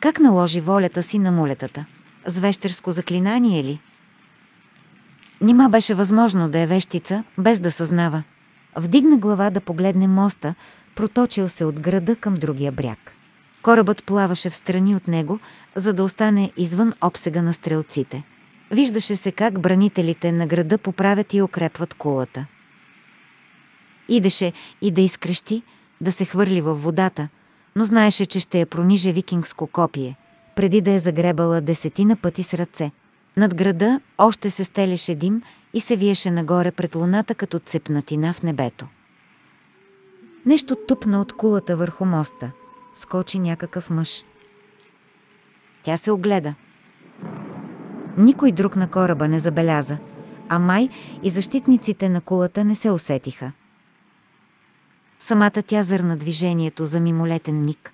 Как наложи волята си на мулетата? С вещерско заклинание ли? Нима беше възможно да е вещица, без да съзнава. Вдигна глава да погледне моста, проточил се от града към другия бряг. Корабът плаваше в страни от него, за да остане извън обсега на стрелците. Виждаше се как бранителите на града поправят и укрепват кулата. Идеше и да изкрещи, да се хвърли във водата, но знаеше, че ще я прониже викингско копие, преди да е загребала десетина пъти с ръце. Над града още се стелеше дим и се виеше нагоре пред луната като цепнатина в небето. Нещо тупна от кулата върху моста. Скочи някакъв мъж. Тя се огледа. Никой друг на кораба не забеляза, а май и защитниците на кулата не се усетиха. Самата тя зърна движението за мимолетен миг,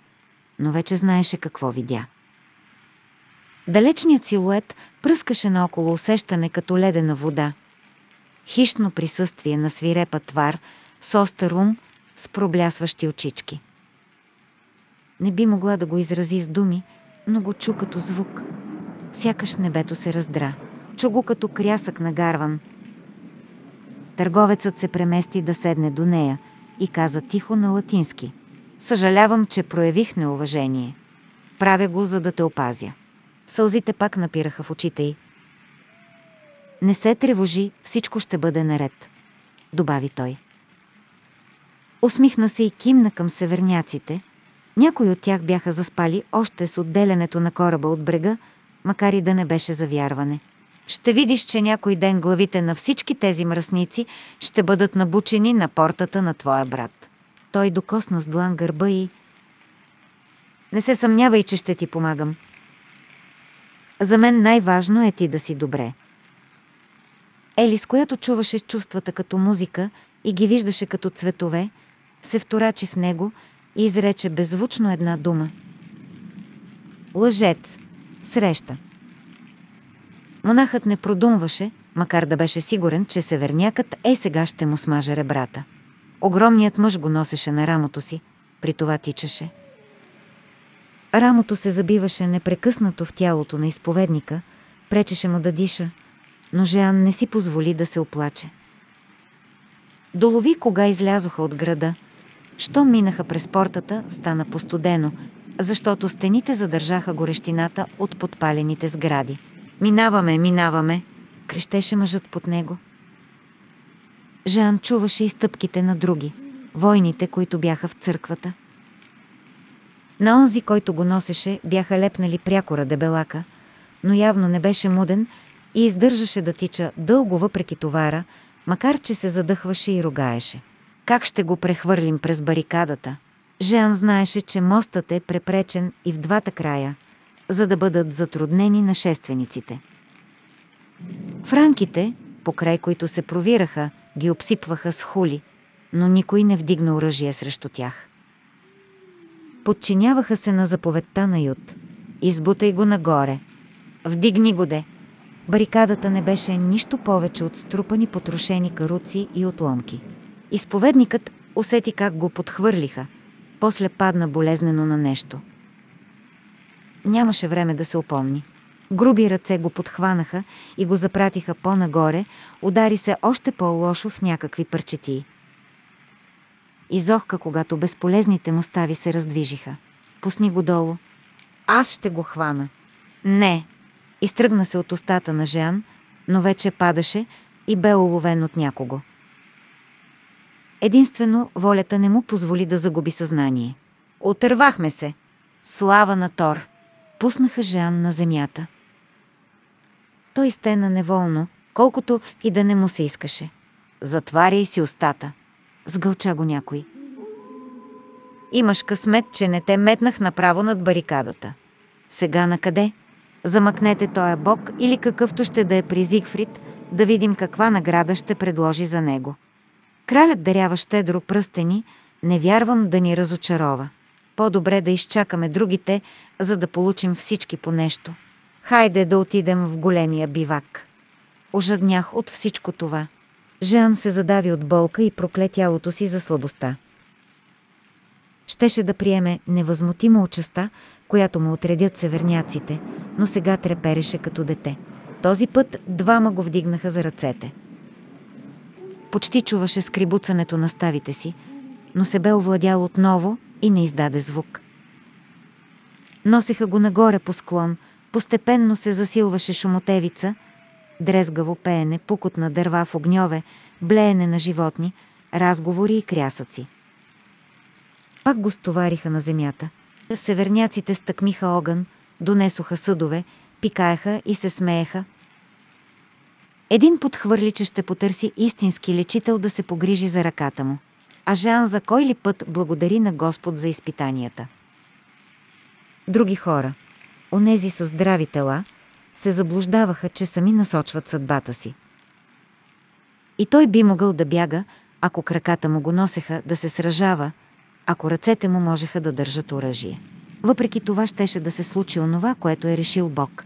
но вече знаеше какво видя. Далечният силует пръскаше наоколо усещане като ледена вода. Хищно присъствие на свирепа твар с остър ум, с проблясващи очички. Не би могла да го изрази с думи, но го чу като звук. Сякаш небето се раздра. Чу го като крясък на гарван. Търговецът се премести да седне до нея и каза тихо на латински. Съжалявам, че проявих неуважение. Правя го, за да те опазя. Сълзите пак напираха в очите й. Не се тревожи, всичко ще бъде наред, добави той. Усмихна се и кимна към северняците. Някои от тях бяха заспали още с отделянето на кораба от брега, макар и да не беше завярване. Ще видиш, че някой ден главите на всички тези мръсници ще бъдат набучени на портата на твоя брат. Той докосна с длан гърба и... Не се съмнявай, че ще ти помагам. За мен най-важно е ти да си добре. Елис, която чуваше чувствата като музика и ги виждаше като цветове, се вторачи в него и изрече беззвучно една дума. Лъжец. Среща. Монахът не продумваше, макар да беше сигурен, че севернякът е сега ще му смаже ребрата. Огромният мъж го носеше на рамото си, при това тичаше. Рамото се забиваше непрекъснато в тялото на изповедника, пречеше му да диша, но Жеан не си позволи да се оплаче. Долови кога излязоха от града. Щом минаха през портата, стана постудено, защото стените задържаха горещината от подпалените сгради. Минаваме, минаваме, крещеше мъжът под него. Жан чуваше и стъпките на други, войните, които бяха в църквата. На онзи, който го носеше, бяха лепнали прякора дебелака, но явно не беше муден и издържаше да тича дълго въпреки товара, макар че се задъхваше и ругаеше. Как ще го прехвърлим през барикадата? Жан знаеше, че мостът е препречен и в двата края, за да бъдат затруднени нашествениците. Франките, покрай които се провираха, ги обсипваха с хули, но никой не вдигна оръжие срещу тях. Подчиняваха се на заповедта на Ют. Избутай го нагоре. Вдигни го де. Барикадата не беше нищо повече от струпани потрошени каруци и отломки. Изповедникът усети как го подхвърлиха. После падна болезнено на нещо. Нямаше време да се опомни. Груби ръце го подхванаха и го запратиха по-нагоре, удари се още по-лошо в някакви парчетии. Изохка, когато безполезните му стави се раздвижиха. Пусни го долу. Аз ще го хвана. Не. Изтръгна се от устата на Жан, но вече падаше и бе уловен от някого. Единствено, волята не му позволи да загуби съзнание. Отървахме се. Слава на Тор! Пуснаха Жан на земята. Той стена неволно, колкото и да не му се искаше. Затваряй си устата. Сгълча го някой. Имаш късмет, че не те метнах направо над барикадата. Сега на къде? Замъкнете тоя бог или какъвто ще да е при Зигфрид, да видим каква награда ще предложи за него. Кралят дарява щедро пръстени, не вярвам да ни разочарова. По-добре да изчакаме другите, за да получим всички по нещо. Хайде да отидем в големия бивак. Ожаднях от всичко това. Жан се задави от болка и прокле тялото си за слабостта. Щеше да приеме невъзмутимо участа, която му отредят северняците, но сега трепереше като дете. Този път двама го вдигнаха за ръцете. Почти чуваше скрибуцането на ставите си, но се бе овладял отново и не издаде звук. Носеха го нагоре по склон, постепенно се засилваше шумотевица, дрезгаво пеене, пукот на дърва в огньове, блеене на животни, разговори и крясъци. Пак го стовариха на земята. Северняците стъкмиха огън, донесоха съдове, пикаеха и се смееха. Един подхвърли, че ще потърси истински лечител да се погрижи за ръката му. А Жан за кой ли път благодари на Господ за изпитанията. Други хора, онези с здрави тела, се заблуждаваха, че сами насочват съдбата си. И той би могъл да бяга, ако краката му го носеха да се сражава, ако ръцете му можеха да държат оръжие. Въпреки това щеше да се случи онова, което е решил Бог.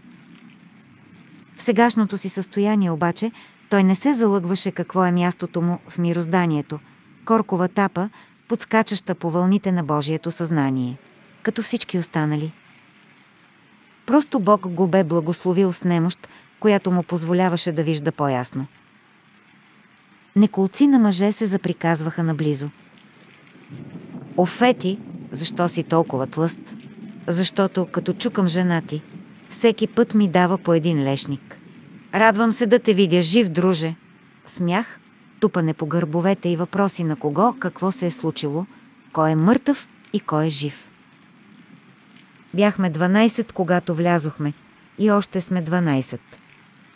В сегашното си състояние обаче той не се залъгваше какво е мястото му в мирозданието, коркова тапа, подскачаща по вълните на Божието съзнание, като всички останали. Просто Бог го бе благословил с немощ, която му позволяваше да вижда по-ясно. Неколци на мъже се заприказваха наблизо. Офети, защо си толкова тлъст? Защото, като чукам жена ти, всеки път ми дава по един лешник. Радвам се да те видя жив, друже. Смях, тупане по гърбовете и въпроси на кого, какво се е случило, кой е мъртъв и кой е жив. Бяхме 12, когато влязохме, и още сме 12.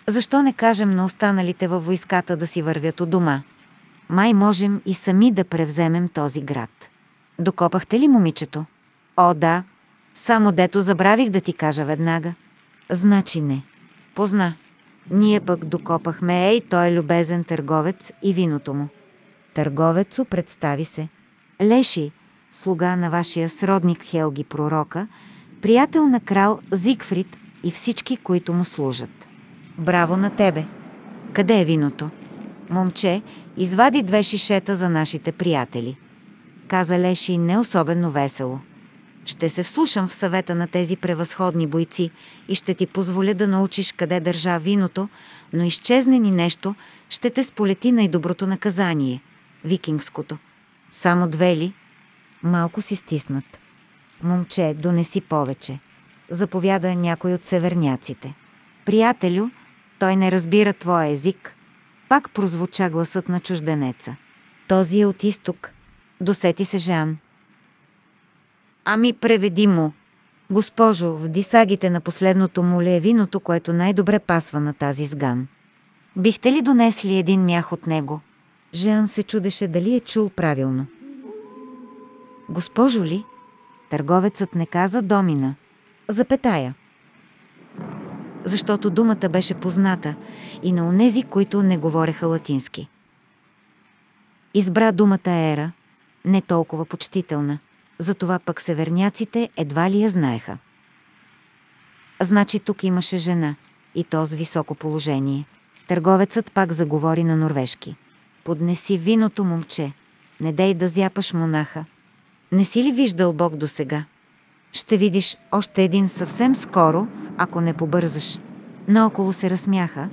Защо не кажем на останалите във войската да си вървят от дома? Май можем и сами да превземем този град. Докопахте ли момичето? О, да. Само дето забравих да ти кажа веднага. Значи не. Позна. Ние пък докопахме, ей, той е любезен търговец и виното му. Търговецо представи се. Леши, слуга на вашия сродник Хелги пророка, приятел на крал Зигфрид и всички, които му служат. Браво на тебе! Къде е виното? Момче, извади две шишета за нашите приятели. Каза Леши не особено весело. Ще се вслушам в съвета на тези превъзходни бойци и ще ти позволя да научиш къде държа виното, но изчезне ни нещо, ще те сполети най-доброто наказание – викингското. Само две ли? Малко си стиснат. Момче, донеси повече. Заповяда някой от северняците. Приятелю, Той не разбира твоя език. Пак прозвуча гласът на чужденеца. Този е от изток. Досети се Жан. Ами преведи му. Госпожо, в дисагите на последното моле е виното, което най-добре пасва на тази сган. Бихте ли донесли един мях от него? Жан се чудеше дали е чул правилно. Госпожо ли? Търговецът не каза домина. Запетая. Защото думата беше позната и на онези, които не говореха латински. Избра думата ера, не толкова почтителна. Затова пък северняците едва ли я знаеха. Значи тук имаше жена, и то с високо положение. Търговецът пак заговори на норвежки. Поднеси виното, момче. Не дей да зяпаш монаха. Не си ли виждал Бог до сега? Ще видиш още един съвсем скоро, ако не побързаш. Наоколо се разсмяха,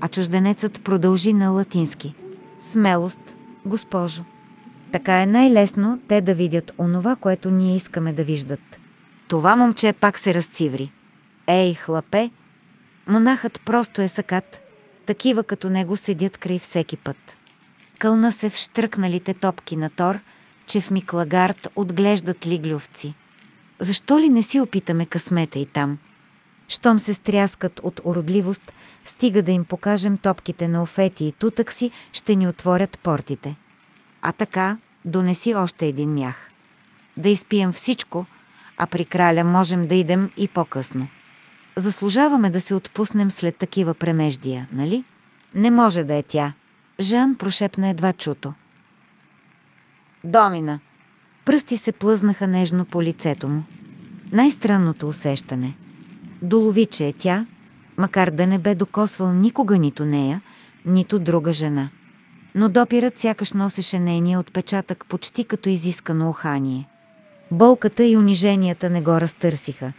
а чужденецът продължи на латински. Смелост, госпожо. Така е най-лесно те да видят онова, което ние искаме да виждат. Това момче пак се разциври. Ей, хлапе! Монахът просто е сакат. Такива като него седят край всеки път. Кълна се в штръкналите топки на Тор, че в Миклагард отглеждат лиглювци. Защо ли не си опитаме късмета и там? Щом се стряскат от уродливост, стига да им покажем топките на офети и тутък си, ще ни отворят портите. А така, донеси още един мях. Да изпием всичко, а при краля можем да идем и по-късно. Заслужаваме да се отпуснем след такива премеждия, нали? Не може да е тя. Жан прошепна едва чуто. Домина. Пръсти се плъзнаха нежно по лицето му. Най-странното усещане. Долови, че е тя, макар да не бе докосвал никога нито нея, нито друга жена но допирът сякаш носеше нейния отпечатък почти като изискано ухание. Болката и униженията не го разтърсиха,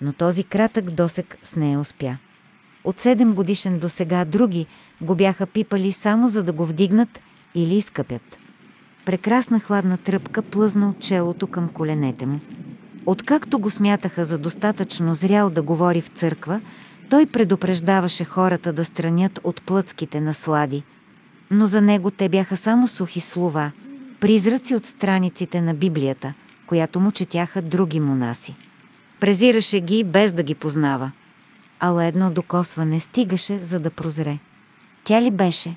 но този кратък досек с нея успя. От седем годишен до сега други го бяха пипали само за да го вдигнат или изкъпят. Прекрасна хладна тръпка плъзна от челото към коленете му. Откакто го смятаха за достатъчно зрял да говори в църква, той предупреждаваше хората да странят от плътските наслади – но за него те бяха само сухи слова, призраци от страниците на Библията, която му четяха други монаси. Презираше ги без да ги познава. Ала едно докосване стигаше, за да прозре. Тя ли беше?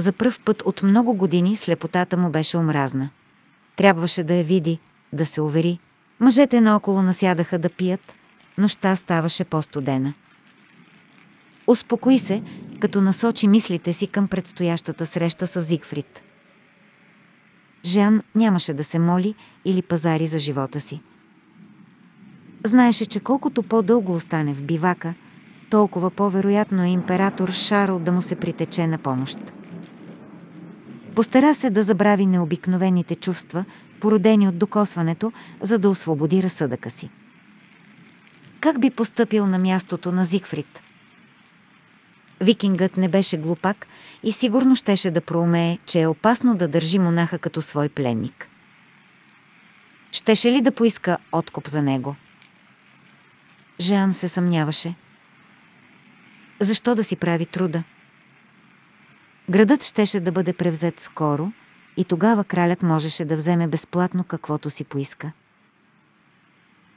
За пръв път от много години слепотата му беше омразна. Трябваше да я види, да се увери. Мъжете наоколо насядаха да пият, нощта ставаше по-студена. Успокои се, като насочи мислите си към предстоящата среща с Зигфрид. Жан нямаше да се моли или пазари за живота си. Знаеше, че колкото по-дълго остане в бивака, толкова по-вероятно е император Шарл да му се притече на помощ. Постара се да забрави необикновените чувства, породени от докосването, за да освободи разсъдъка си. Как би постъпил на мястото на Зигфрид? Викингът не беше глупак и сигурно щеше да проумее, че е опасно да държи монаха като свой пленник. Щеше ли да поиска откуп за него? Жан се съмняваше. Защо да си прави труда? Градът щеше да бъде превзет скоро и тогава кралят можеше да вземе безплатно каквото си поиска.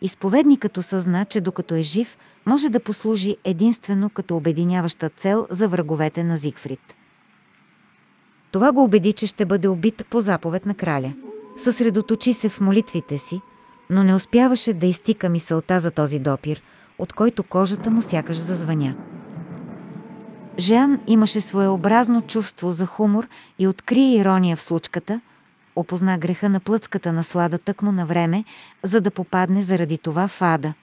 Изповедникът осъзна, че докато е жив, може да послужи единствено като обединяваща цел за враговете на Зигфрид. Това го убеди, че ще бъде убит по заповед на краля. Съсредоточи се в молитвите си, но не успяваше да изтика мисълта за този допир, от който кожата му сякаш зазвъня. Жан имаше своеобразно чувство за хумор и откри ирония в случката – опозна греха на плътската наслада тъкмо на време, за да попадне заради това в ада.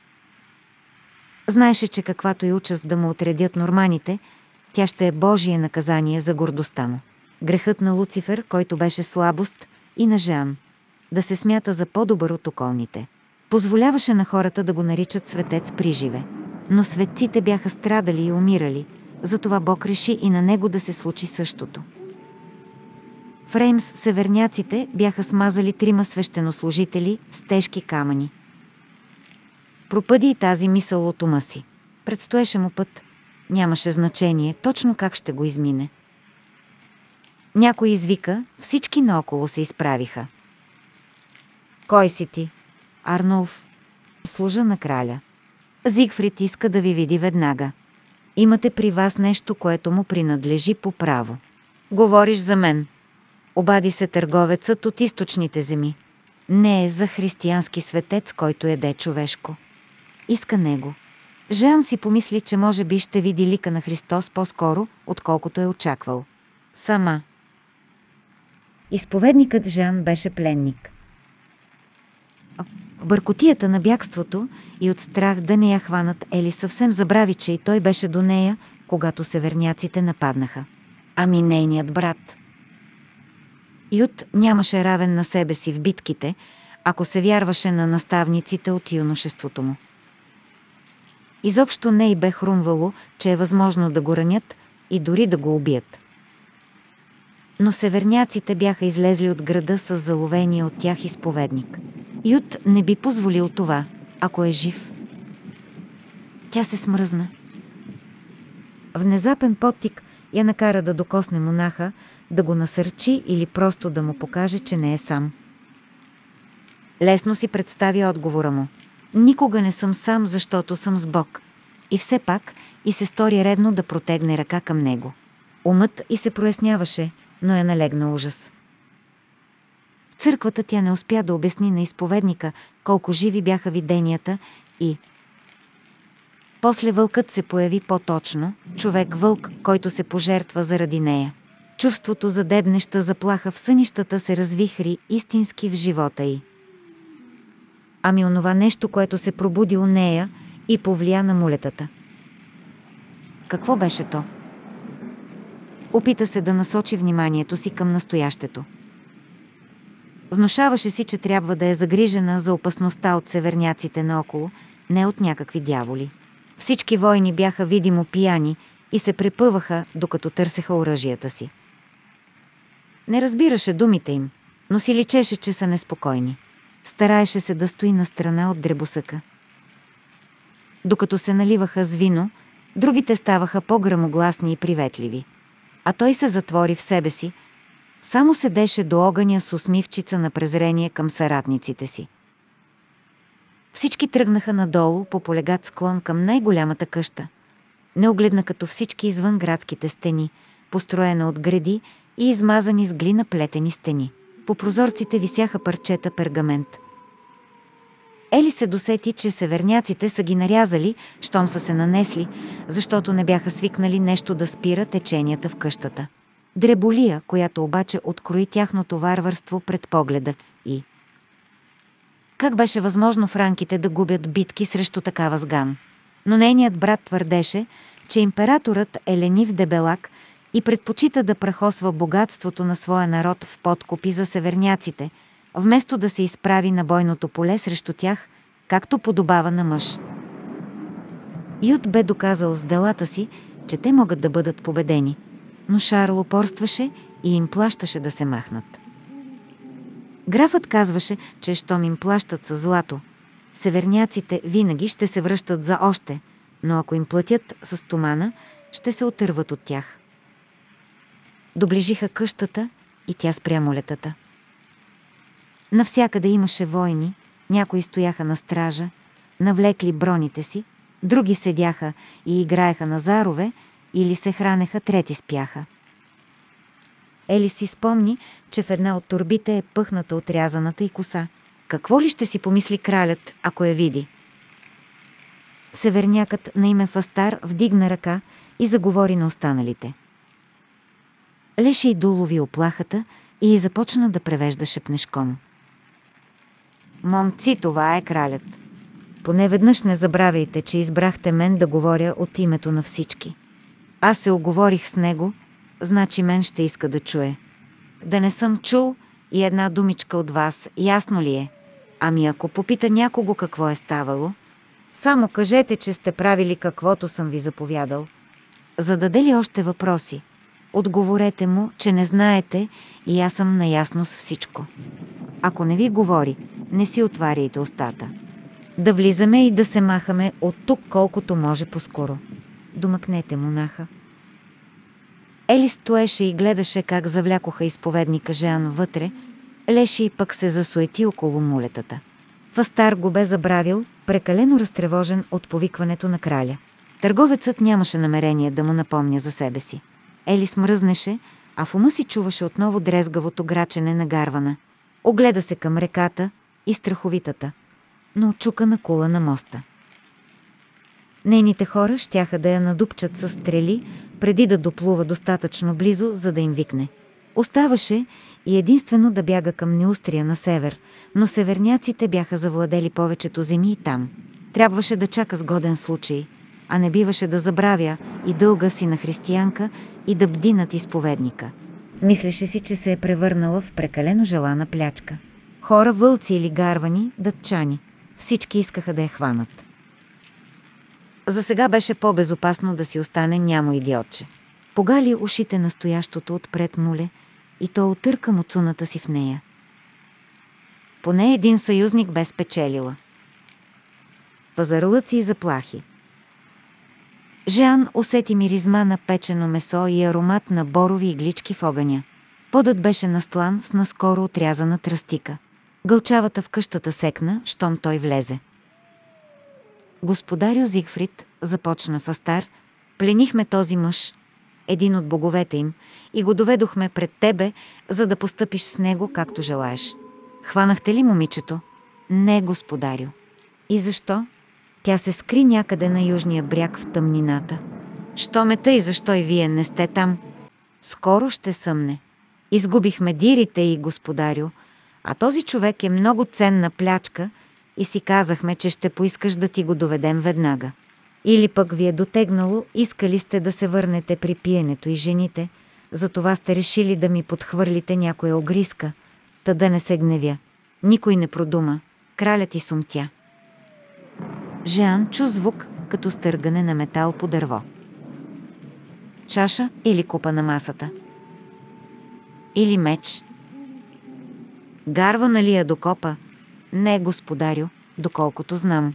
Знаеше, че каквато и участ да му отредят норманите, тя ще е Божие наказание за гордостта му. Грехът на Луцифер, който беше слабост, и на Жан. Да се смята за по-добър от околните. Позволяваше на хората да го наричат светец при живе. Но светците бяха страдали и умирали, затова Бог реши и на него да се случи същото. В Реймс северняците бяха смазали трима свещенослужители с тежки камъни. Пропъди и тази мисъл от ума си. Предстоеше му път. Нямаше значение точно как ще го измине. Някой извика, всички наоколо се изправиха. Кой си ти? Арнолф. Служа на краля. Зигфрид иска да ви види веднага. Имате при вас нещо, което му принадлежи по право. Говориш за мен. Обади се търговецът от източните земи. Не е за християнски светец, който еде човешко. Иска него. Жан си помисли, че може би ще види лика на Христос по-скоро, отколкото е очаквал. Сама. Изповедникът Жан беше пленник. В бъркотията на бягството и от страх да не я хванат, Ели съвсем забрави, че и той беше до нея, когато северняците нападнаха. Ами нейният брат. Ют нямаше равен на себе си в битките, ако се вярваше на наставниците от юношеството му. Изобщо не й бе хрумвало, че е възможно да го ранят и дори да го убият. Но северняците бяха излезли от града с заловения от тях изповедник. Ют не би позволил това, ако е жив. Тя се смръзна. Внезапен потик я накара да докосне монаха, да го насърчи или просто да му покаже, че не е сам. Лесно си представи отговора му. Никога не съм сам, защото съм с Бог. И все пак и се стори редно да протегне ръка към него. Умът и се проясняваше, но е налегна ужас. В църквата тя не успя да обясни на изповедника колко живи бяха виденията и... После вълкът се появи по-точно, човек-вълк, който се пожертва заради нея. Чувството за дебнеща заплаха в сънищата се развихри истински в живота й. Ами онова нещо, което се пробуди у нея и повлия на мулетата. Какво беше то? Опита се да насочи вниманието си към настоящето. Внушаваше си, че трябва да е загрижена за опасността от северняците наоколо, не от някакви дяволи. Всички войни бяха видимо пияни и се препъваха, докато търсеха оръжията си. Не разбираше думите им, но си личеше, че са неспокойни. Стараеше се да стои на страна от дребосъка. Докато се наливаха с вино, другите ставаха по-грамогласни и приветливи. А той се затвори в себе си, само седеше до огъня с усмивчица на презрение към съратниците си. Всички тръгнаха надолу по полегат склон към най-голямата къща. Не огледна като всички извън градските стени, построена от гради и измазани с глина плетени стени. По прозорците висяха парчета пергамент. Ели се досети, че северняците са ги нарязали, щом са се нанесли, защото не бяха свикнали нещо да спира теченията в къщата. Дреболия, която обаче открои тяхното варварство пред погледа и... Как беше възможно франките да губят битки срещу такава сган? Но нейният брат твърдеше, че императорът е ленив дебелак и предпочита да прахосва богатството на своя народ в подкопи за северняците, вместо да се изправи на бойното поле срещу тях, както подобава на мъж. Ют бе доказал с делата си, че те могат да бъдат победени, но Шарл упорстваше и им плащаше да се махнат. Графът казваше, че щом им плащат с злато, северняците винаги ще се връщат за още, но ако им платят с тумана, ще се отърват от тях. Доближиха къщата и тя спря молетата. Навсякъде имаше войни, някои стояха на стража, навлекли броните си, други седяха и играеха на зарове или се хранеха, трети спяха. Ели си спомни, че в една от турбите е пъхната отрязаната и коса. Какво ли ще си помисли кралят, ако я види? Севернякът на име Фастар вдигна ръка и заговори на останалите. Леше и долови оплахата и започна да превежда шепнешком. Момци, това е кралят. Поне веднъж не забравяйте, че избрахте мен да говоря от името на всички. Аз се оговорих с него, значи мен ще иска да чуе. Да не съм чул и една думичка от вас, ясно ли е? Ами ако попита някого какво е ставало, само кажете, че сте правили каквото съм ви заповядал. Зададе ли още въпроси? Отговорете му, че не знаете и аз съм наясно с всичко. Ако не ви говори, не си отваряйте устата. Да влизаме и да се махаме от тук колкото може по-скоро. Домъкнете монаха. Ели стоеше и гледаше как завлякоха изповедника Жеан вътре, Леши и пък се засуети около мулетата. Фастар го бе забравил, прекалено разтревожен от повикването на краля. Търговецът нямаше намерение да му напомня за себе си. Ели смръзнеше, а в ума си чуваше отново дрезгавото грачене на гарвана. Огледа се към реката и страховитата, но чука на кула на моста. Нейните хора щяха да я надупчат с стрели, преди да доплува достатъчно близо, за да им викне. Оставаше и единствено да бяга към Неустрия на север, но северняците бяха завладели повечето земи и там. Трябваше да чака сгоден случай, а не биваше да забравя и дълга си на християнка и да бди над изповедника. Мислеше си, че се е превърнала в прекалено желана плячка. Хора, вълци или гарвани, дътчани. Всички искаха да я хванат. За сега беше по-безопасно да си остане нямо идиотче. Погали ушите на стоящото отпред муле и то отърка муцуната си в нея. Поне един съюзник бе спечелила. Пазарлъци и заплахи. Жан усети миризма на печено месо и аромат на борови иглички в огъня. Подът беше настлан с наскоро отрязана тръстика. Гълчавата в къщата секна, щом той влезе. Господарю Зигфрид, започна Фастар, пленихме този мъж, един от боговете им, и го доведохме пред тебе, за да постъпиш с него както желаеш. Хванахте ли момичето? Не, господарю. И защо? Тя се скри някъде на южния бряг в тъмнината. Що ме тъй, защо и вие не сте там? Скоро ще съмне. Изгубихме дирите и господарю, а този човек е много ценна плячка и си казахме, че ще поискаш да ти го доведем веднага. Или пък ви е дотегнало, искали сте да се върнете при пиенето и жените, затова сте решили да ми подхвърлите някоя огриска, та да не се гневя. Никой не продума. Кралят и сумтя. Жеан чу звук, като стъргане на метал по дърво. Чаша или купа на масата. Или меч. Гарва нали я докопа? Не, господарю, доколкото знам.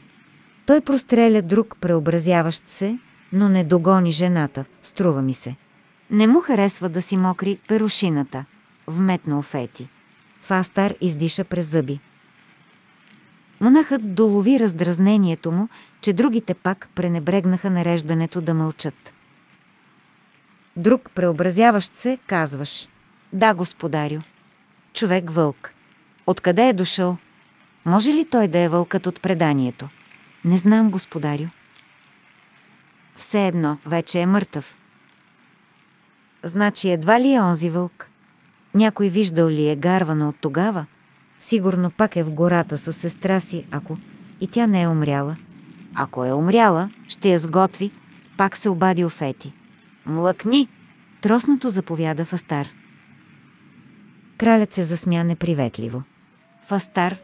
Той простреля друг преобразяващ се, но не догони жената, струва ми се. Не му харесва да си мокри перушината, вметна Офети. Фастар издиша през зъби. Монахът долови раздразнението му, че другите пак пренебрегнаха нареждането да мълчат. Друг преобразяващ се, казваш. Да, господарю. Човек вълк. Откъде е дошъл? Може ли той да е вълкът от преданието? Не знам, господарю. Все едно, вече е мъртъв. Значи едва ли е онзи вълк? Някой виждал ли е гарвана от тогава? Сигурно пак е в гората с сестра си, ако и тя не е умряла. Ако е умряла, ще я сготви. Пак се обади Офети. Млъкни! Троснато заповяда Фастар. Кралят се засмя неприветливо. Фастар,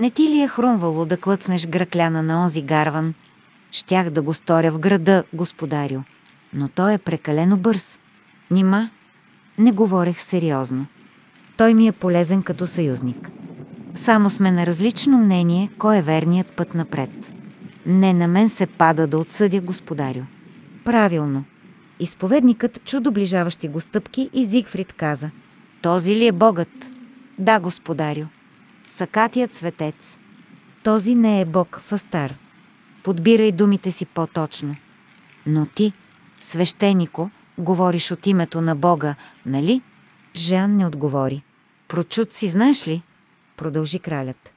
не ти ли е хрумвало да клъцнеш гръкляна на онзи гарван? Щях да го сторя в града, господарю, но той е прекалено бърз. Нима? Не говорех сериозно. Той ми е полезен като съюзник. Само сме на различно мнение, кой е верният път напред. Не на мен се пада да отсъдя господарю. Правилно. Изповедникът чу доближаващи го стъпки и Зигфрид каза. Този ли е богът? Да, господарю. Сакатият светец. Този не е бог, Фастар. Подбирай думите си по-точно. Но ти, свещенико, говориш от името на Бога, нали? Жан не отговори. Прочут си, знаеш ли? Продължи кралят.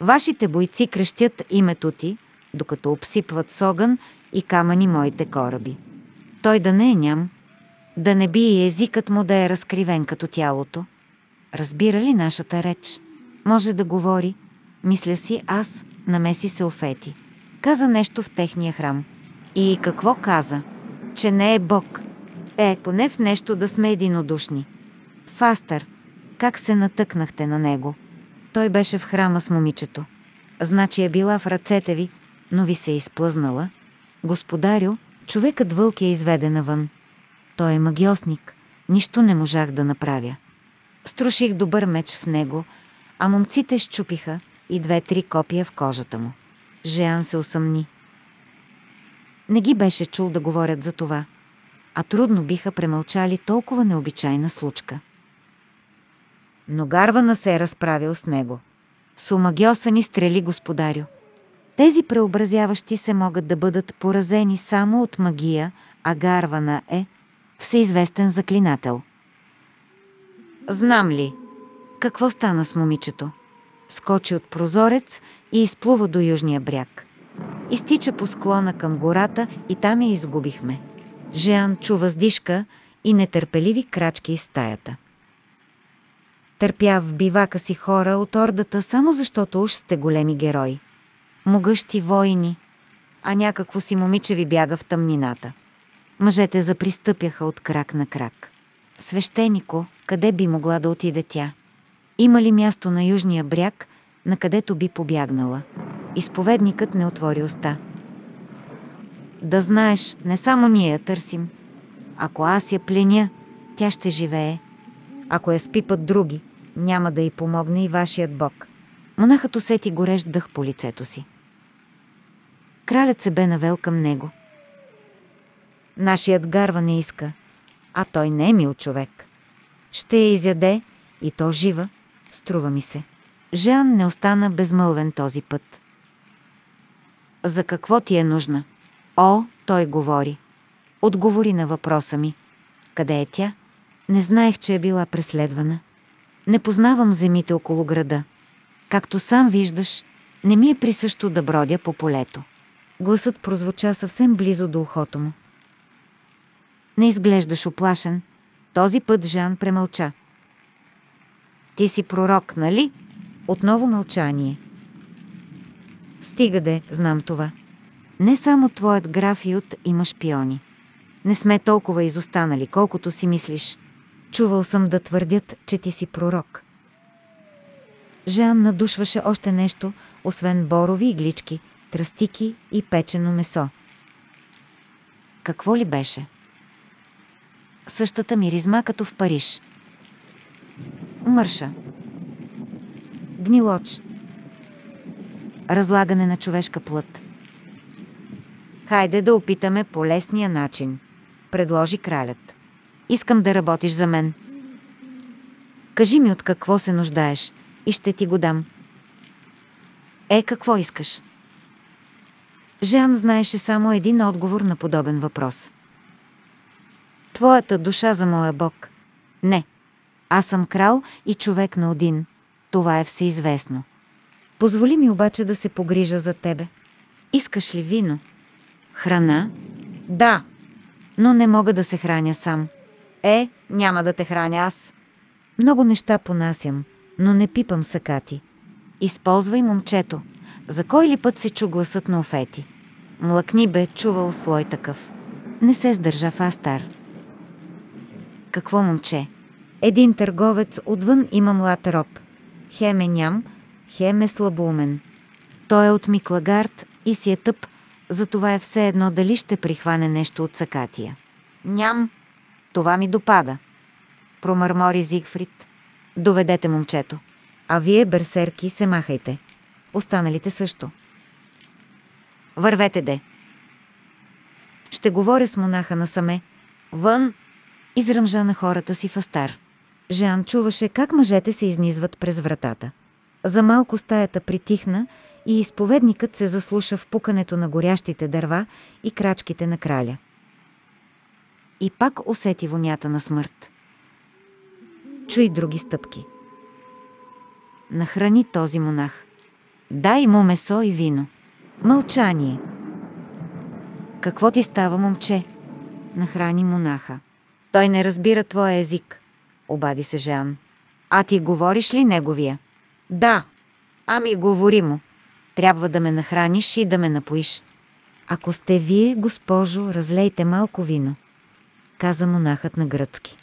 Вашите бойци крещят името ти, докато обсипват с огън и камъни моите кораби. Той да не е ням, да не би и езикът му да е разкривен като тялото. Разбира ли нашата реч? Може да говори. Мисля си аз, намеси се Офети. Каза нещо в техния храм. И какво каза? Че не е Бог. Е, поне в нещо да сме единодушни. Фастър, как се натъкнахте на него? Той беше в храма с момичето. Значи е била в ръцете ви, но ви се е изплъзнала. Господарю, човекът вълк е изведен навън. Той е магиосник. Нищо не можах да направя. Струших добър меч в него, а момците щупиха и две-три копия в кожата му. Жеан се усъмни. Не ги беше чул да говорят за това, а трудно биха премълчали толкова необичайна случка. Но Гарвана се е разправил с него. Сумагиоса ни стрели господарю. Тези преобразяващи се могат да бъдат поразени само от магия, а Гарвана е всеизвестен заклинател. Знам ли, какво стана с момичето? Скочи от прозорец и изплува до южния бряг. Изтича по склона към гората и там я изгубихме. Жеан чу въздишка и нетърпеливи крачки из стаята. Търпя в бивака си хора от ордата само защото уж сте големи герои. Могъщи войни, а някакво си момиче ви бяга в тъмнината. Мъжете запристъпяха от крак на крак. Свещенико, къде би могла да отиде тя? Има ли място на южния бряг, на където би побягнала? Изповедникът не отвори уста. Да знаеш, не само ние я търсим. Ако аз я пленя, тя ще живее. Ако я спипат други, няма да й помогне и вашият бог. Монахът усети горещ дъх по лицето си. Кралят се бе навел към него. Нашият гарва не иска, а той не е мил човек. Ще я изяде и то жива, струва ми се. Жан не остана безмълвен този път. За какво ти е нужна? О, той говори. Отговори на въпроса ми. Къде е тя? Не знаех, че е била преследвана. Не познавам земите около града. Както сам виждаш, не ми е присъщо да бродя по полето. Гласът прозвуча съвсем близо до ухото му. Не изглеждаш оплашен. Този път Жан премълча. Ти си пророк, нали? Отново мълчание. Стига де, знам това. Не само твоят граф Ют има шпиони. Не сме толкова изостанали, колкото си мислиш. Чувал съм да твърдят, че ти си пророк. Жан надушваше още нещо, освен борови иглички, тръстики и печено месо. Какво ли беше? Същата миризма като в Париж. Мърша. Гнилоч. Разлагане на човешка плът. Хайде да опитаме по лесния начин, предложи кралят. Искам да работиш за мен. Кажи ми от какво се нуждаеш и ще ти го дам. Е, какво искаш? Жан знаеше само един отговор на подобен въпрос. Твоята душа за моя бог. Не. Аз съм крал и човек на Один. Това е всеизвестно. Позволи ми обаче да се погрижа за тебе. Искаш ли вино? Храна? Да, но не мога да се храня сам. Е, няма да те храня аз. Много неща понасям, но не пипам сакати. Използвай момчето. За кой ли път се чу гласът на Офети? Млъкни бе чувал слой такъв. Не се сдържа в Астар. Какво момче? Един търговец отвън има млад роб. Хем е ням, хем е слабоумен. Той е от Миклагард и си е тъп, затова е все едно дали ще прихване нещо от сакатия. Ням, това ми допада. Промърмори Зигфрид. Доведете момчето. А вие, берсерки, се махайте. Останалите също. Вървете де. Ще говоря с монаха насаме. Вън! Изръмжа на хората си в Астар. Жан чуваше как мъжете се изнизват през вратата. За малко стаята притихна и изповедникът се заслуша в пукането на горящите дърва и крачките на краля. И пак усети вонята на смърт. Чуй други стъпки. Нахрани този монах. Дай му месо и вино. Мълчание. Какво ти става, момче? Нахрани монаха. Той не разбира твоя език, обади се Жан. А ти говориш ли неговия? Да. Ами говори му. Трябва да ме нахраниш и да ме напоиш. Ако сте вие, госпожо, разлейте малко вино, каза монахът на гръцки.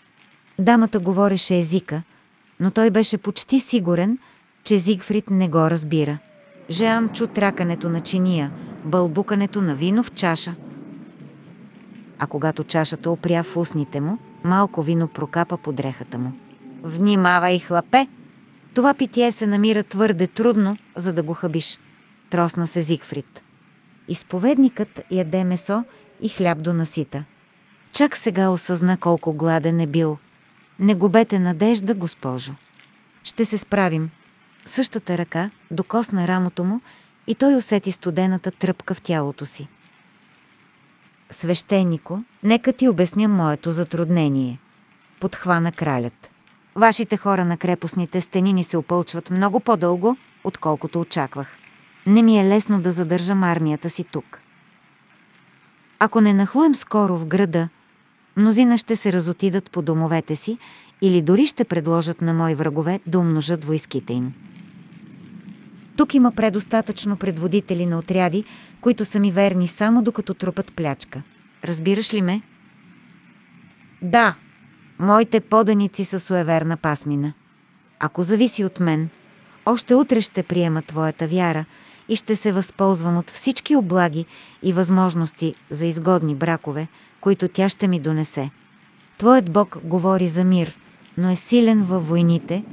Дамата говореше езика, но той беше почти сигурен, че Зигфрид не го разбира. Жеан чу тракането на чиния, бълбукането на вино в чаша. А когато чашата опря в устните му, малко вино прокапа под дрехата му. Внимавай, хлапе! Това питие се намира твърде трудно, за да го хъбиш. Тросна се Зигфрид. Изповедникът яде месо и хляб до насита. Чак сега осъзна колко гладен е бил. Не губете надежда, госпожо. Ще се справим. Същата ръка докосна рамото му и той усети студената тръпка в тялото си. Свещенико, нека ти обясня моето затруднение. Подхвана кралят. Вашите хора на крепостните стенини се опълчват много по-дълго, отколкото очаквах. Не ми е лесно да задържам армията си тук. Ако не нахлуем скоро в града, мнозина ще се разотидат по домовете си или дори ще предложат на мои врагове да умножат войските им. Тук има предостатъчно предводители на отряди, които са ми верни само докато трупат плячка. Разбираш ли ме? Да, моите поданици са суеверна пасмина. Ако зависи от мен, още утре ще приема твоята вяра и ще се възползвам от всички облаги и възможности за изгодни бракове, които тя ще ми донесе. Твоят Бог говори за мир, но е силен във войните.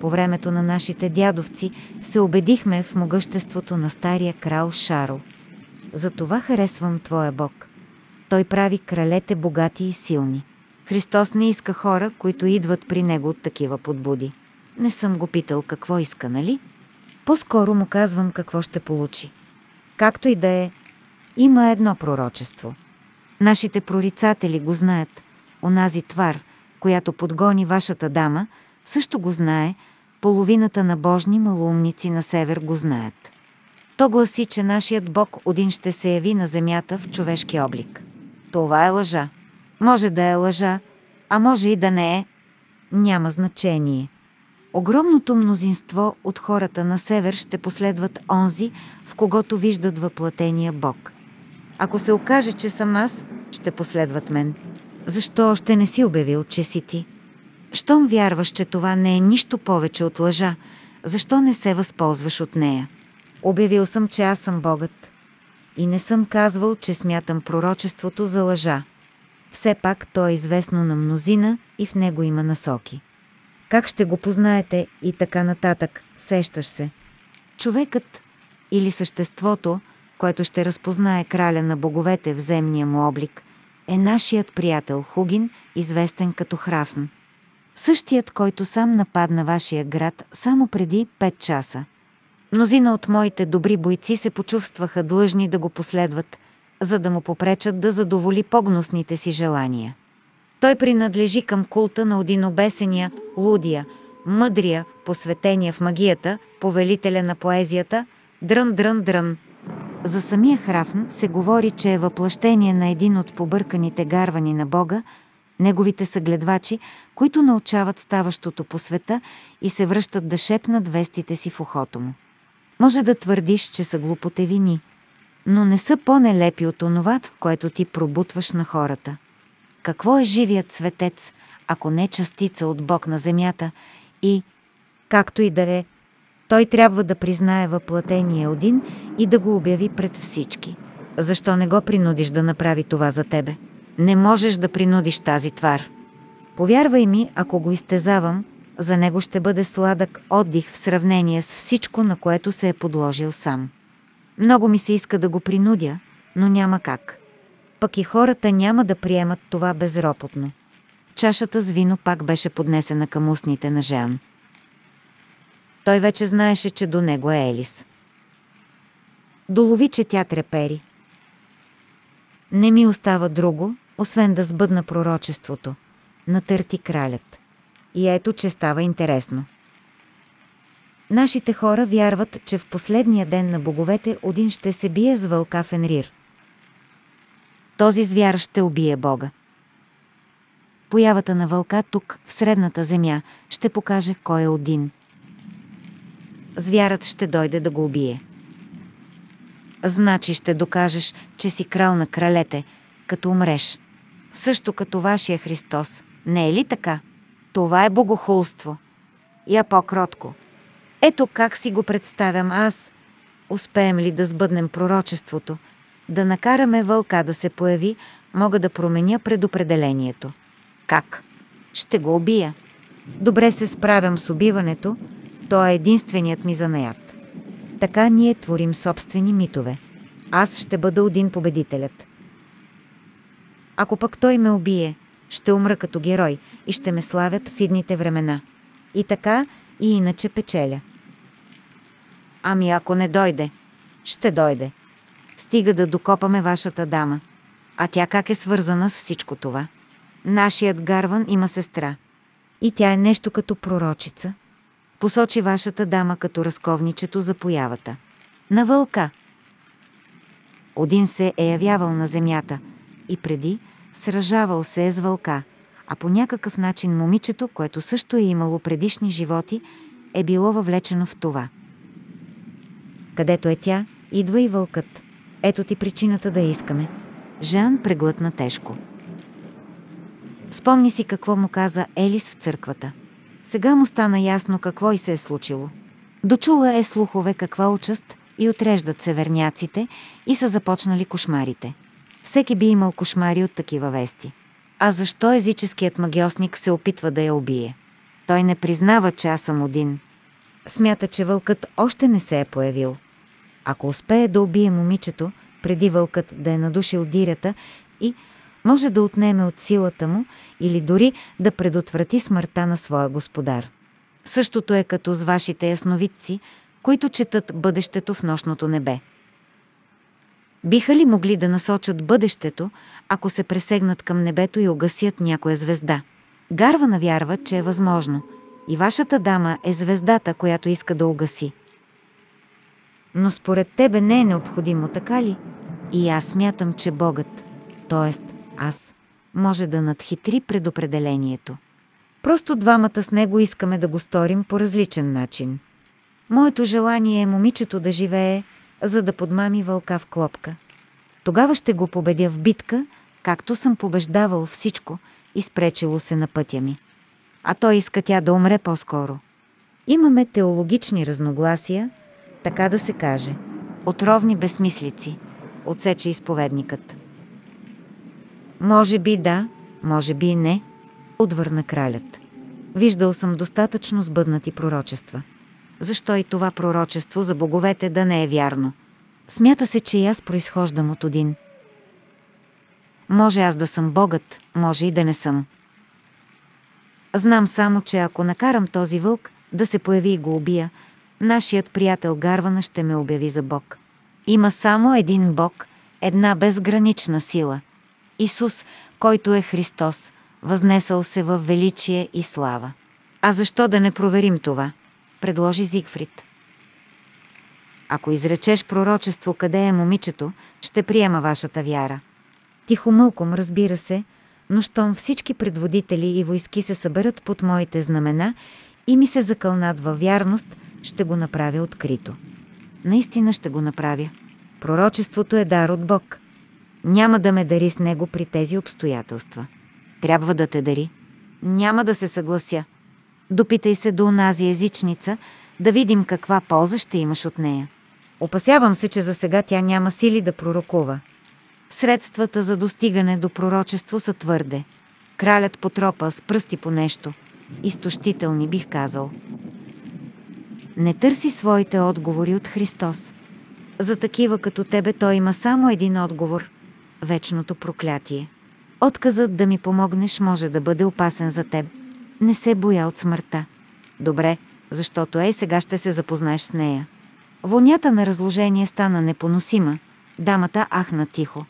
По времето на нашите дядовци се убедихме в могъществото на стария крал Шарл. Затова харесвам Твоя Бог. Той прави кралете богати и силни. Христос не иска хора, които идват при него от такива подбуди. Не съм го питал какво иска, нали? По-скоро му казвам какво ще получи. Както и да е, има едно пророчество. Нашите прорицатели го знаят. Онази твар, която подгони вашата дама, също го знае, половината на божни малоумници на север го знаят. То гласи, че нашият Бог один ще се яви на земята в човешки облик. Това е лъжа. Може да е лъжа, а може и да не е. Няма значение. Огромното мнозинство от хората на север ще последват онзи, в когото виждат въплатения Бог. Ако се окаже, че съм аз, ще последват мен. Защо още не си обявил, че си ти? Щом вярваш, че това не е нищо повече от лъжа, защо не се възползваш от нея? Обявил съм, че аз съм Богът. И не съм казвал, че смятам пророчеството за лъжа. Все пак то е известно на мнозина и в него има насоки. Как ще го познаете и така нататък, сещаш се. Човекът или съществото, което ще разпознае краля на боговете в земния му облик, е нашият приятел Хугин, известен като Храфн. Същият, който сам нападна вашия град само преди 5 часа. Мнозина от моите добри бойци се почувстваха длъжни да го последват, за да му попречат да задоволи погносните си желания. Той принадлежи към култа на одинобесения Лудия, мъдрия, посветения в магията, повелителя на поезията, дрън-дрън-дрън. За самия Храфн се говори, че е въплъщение на един от побърканите гарвани на Бога, неговите съгледвачи, които научават ставащото по света и се връщат да шепнат вестите си в ухото му. Може да твърдиш, че са глупотевини, но не са по-нелепи от онова, което ти пробутваш на хората. Какво е живият светец, ако не частица от Бог на земята и, както и да е, той трябва да признае въплатения един и да го обяви пред всички. Защо не го принудиш да направи това за тебе? Не можеш да принудиш тази твар. Повярвай ми, ако го изтезавам, за него ще бъде сладък отдих в сравнение с всичко, на което се е подложил сам. Много ми се иска да го принудя, но няма как. Пък и хората няма да приемат това безропотно. Чашата с вино пак беше поднесена към устните на Жан. Той вече знаеше, че до него е Елис. Долови, че тя трепери. Не ми остава друго, освен да сбъдна пророчеството. Натърти кралят. И ето, че става интересно. Нашите хора вярват, че в последния ден на боговете Один ще се бие с вълка Фенрир. Този звяр ще убие Бога. Появата на вълка тук, в средната земя, ще покаже кой е Один. Звярат ще дойде да го убие. Значи ще докажеш, че си крал на кралете, като умреш. Също като вашия Христос. Не е ли така? Това е богохулство. Я по-кротко. Ето как си го представям аз. Успеем ли да сбъднем пророчеството, да накараме вълка да се появи, мога да променя предопределението. Как? Ще го убия. Добре се справям с убиването, то е единственият ми занаят. Така ние творим собствени митове. Аз ще бъда един победителят. Ако пък той ме убие, ще умра като герой и ще ме славят в идните времена. И така, и иначе печеля. Ами ако не дойде, ще дойде. Стига да докопаме вашата дама. А тя как е свързана с всичко това? Нашият Гарван има сестра. И тя е нещо като пророчица. Посочи вашата дама като разковничето за появата. На вълка. Один се е явявал на земята и преди сражавал се е с вълка, а по някакъв начин момичето, което също е имало предишни животи, е било въвлечено в това. Където е тя, идва и вълкът. Ето ти причината да искаме. Жан преглътна тежко. Спомни си какво му каза Елис в църквата. Сега му стана ясно какво и се е случило. Дочула е слухове каква участ и отреждат северняците и са започнали кошмарите. Всеки би имал кошмари от такива вести. А защо езическият магиосник се опитва да я убие? Той не признава, че аз съм один. Смята, че вълкът още не се е появил. Ако успее да убие момичето, преди вълкът да е надушил дирята и може да отнеме от силата му или дори да предотврати смъртта на своя господар. Същото е като с вашите ясновидци, които четат бъдещето в нощното небе. Биха ли могли да насочат бъдещето, ако се пресегнат към небето и огасят някоя звезда? Гарва навярва, че е възможно. И вашата дама е звездата, която иска да угаси. Но според тебе не е необходимо, така ли? И аз смятам, че Богът, т.е. аз, може да надхитри предопределението. Просто двамата с него искаме да го сторим по различен начин. Моето желание е момичето да живее, за да подмами вълка в клопка. Тогава ще го победя в битка, както съм побеждавал всичко, изпречило се на пътя ми. А той иска тя да умре по-скоро. Имаме теологични разногласия, така да се каже. Отровни безсмислици, отсече изповедникът. Може би да, може би не, отвърна кралят. Виждал съм достатъчно сбъднати пророчества. Защо и това пророчество за боговете да не е вярно? Смята се, че и аз произхождам от един. Може аз да съм богът, може и да не съм. Знам само, че ако накарам този вълк да се появи и го убия, нашият приятел Гарвана ще ме обяви за бог. Има само един бог, една безгранична сила. Исус, който е Христос, възнесъл се в величие и слава. А защо да не проверим това? предложи Зигфрид. Ако изречеш пророчество къде е момичето, ще приема вашата вяра. Тихо мълком, разбира се, но щом всички предводители и войски се съберат под моите знамена и ми се закълнат във вярност, ще го направя открито. Наистина ще го направя. Пророчеството е дар от Бог. Няма да ме дари с него при тези обстоятелства. Трябва да те дари. Няма да се съглася. Допитай се до онази езичница, да видим каква полза ще имаш от нея. Опасявам се, че за сега тя няма сили да пророкува. Средствата за достигане до пророчество са твърде. Кралят потропа с пръсти по нещо. Изтощителни, бих казал. Не търси своите отговори от Христос. За такива като тебе той има само един отговор – вечното проклятие. Отказът да ми помогнеш може да бъде опасен за теб. Не се боя от смъртта. Добре, защото ей сега ще се запознаеш с нея. Вонята на разложение стана непоносима. Дамата ахна тихо.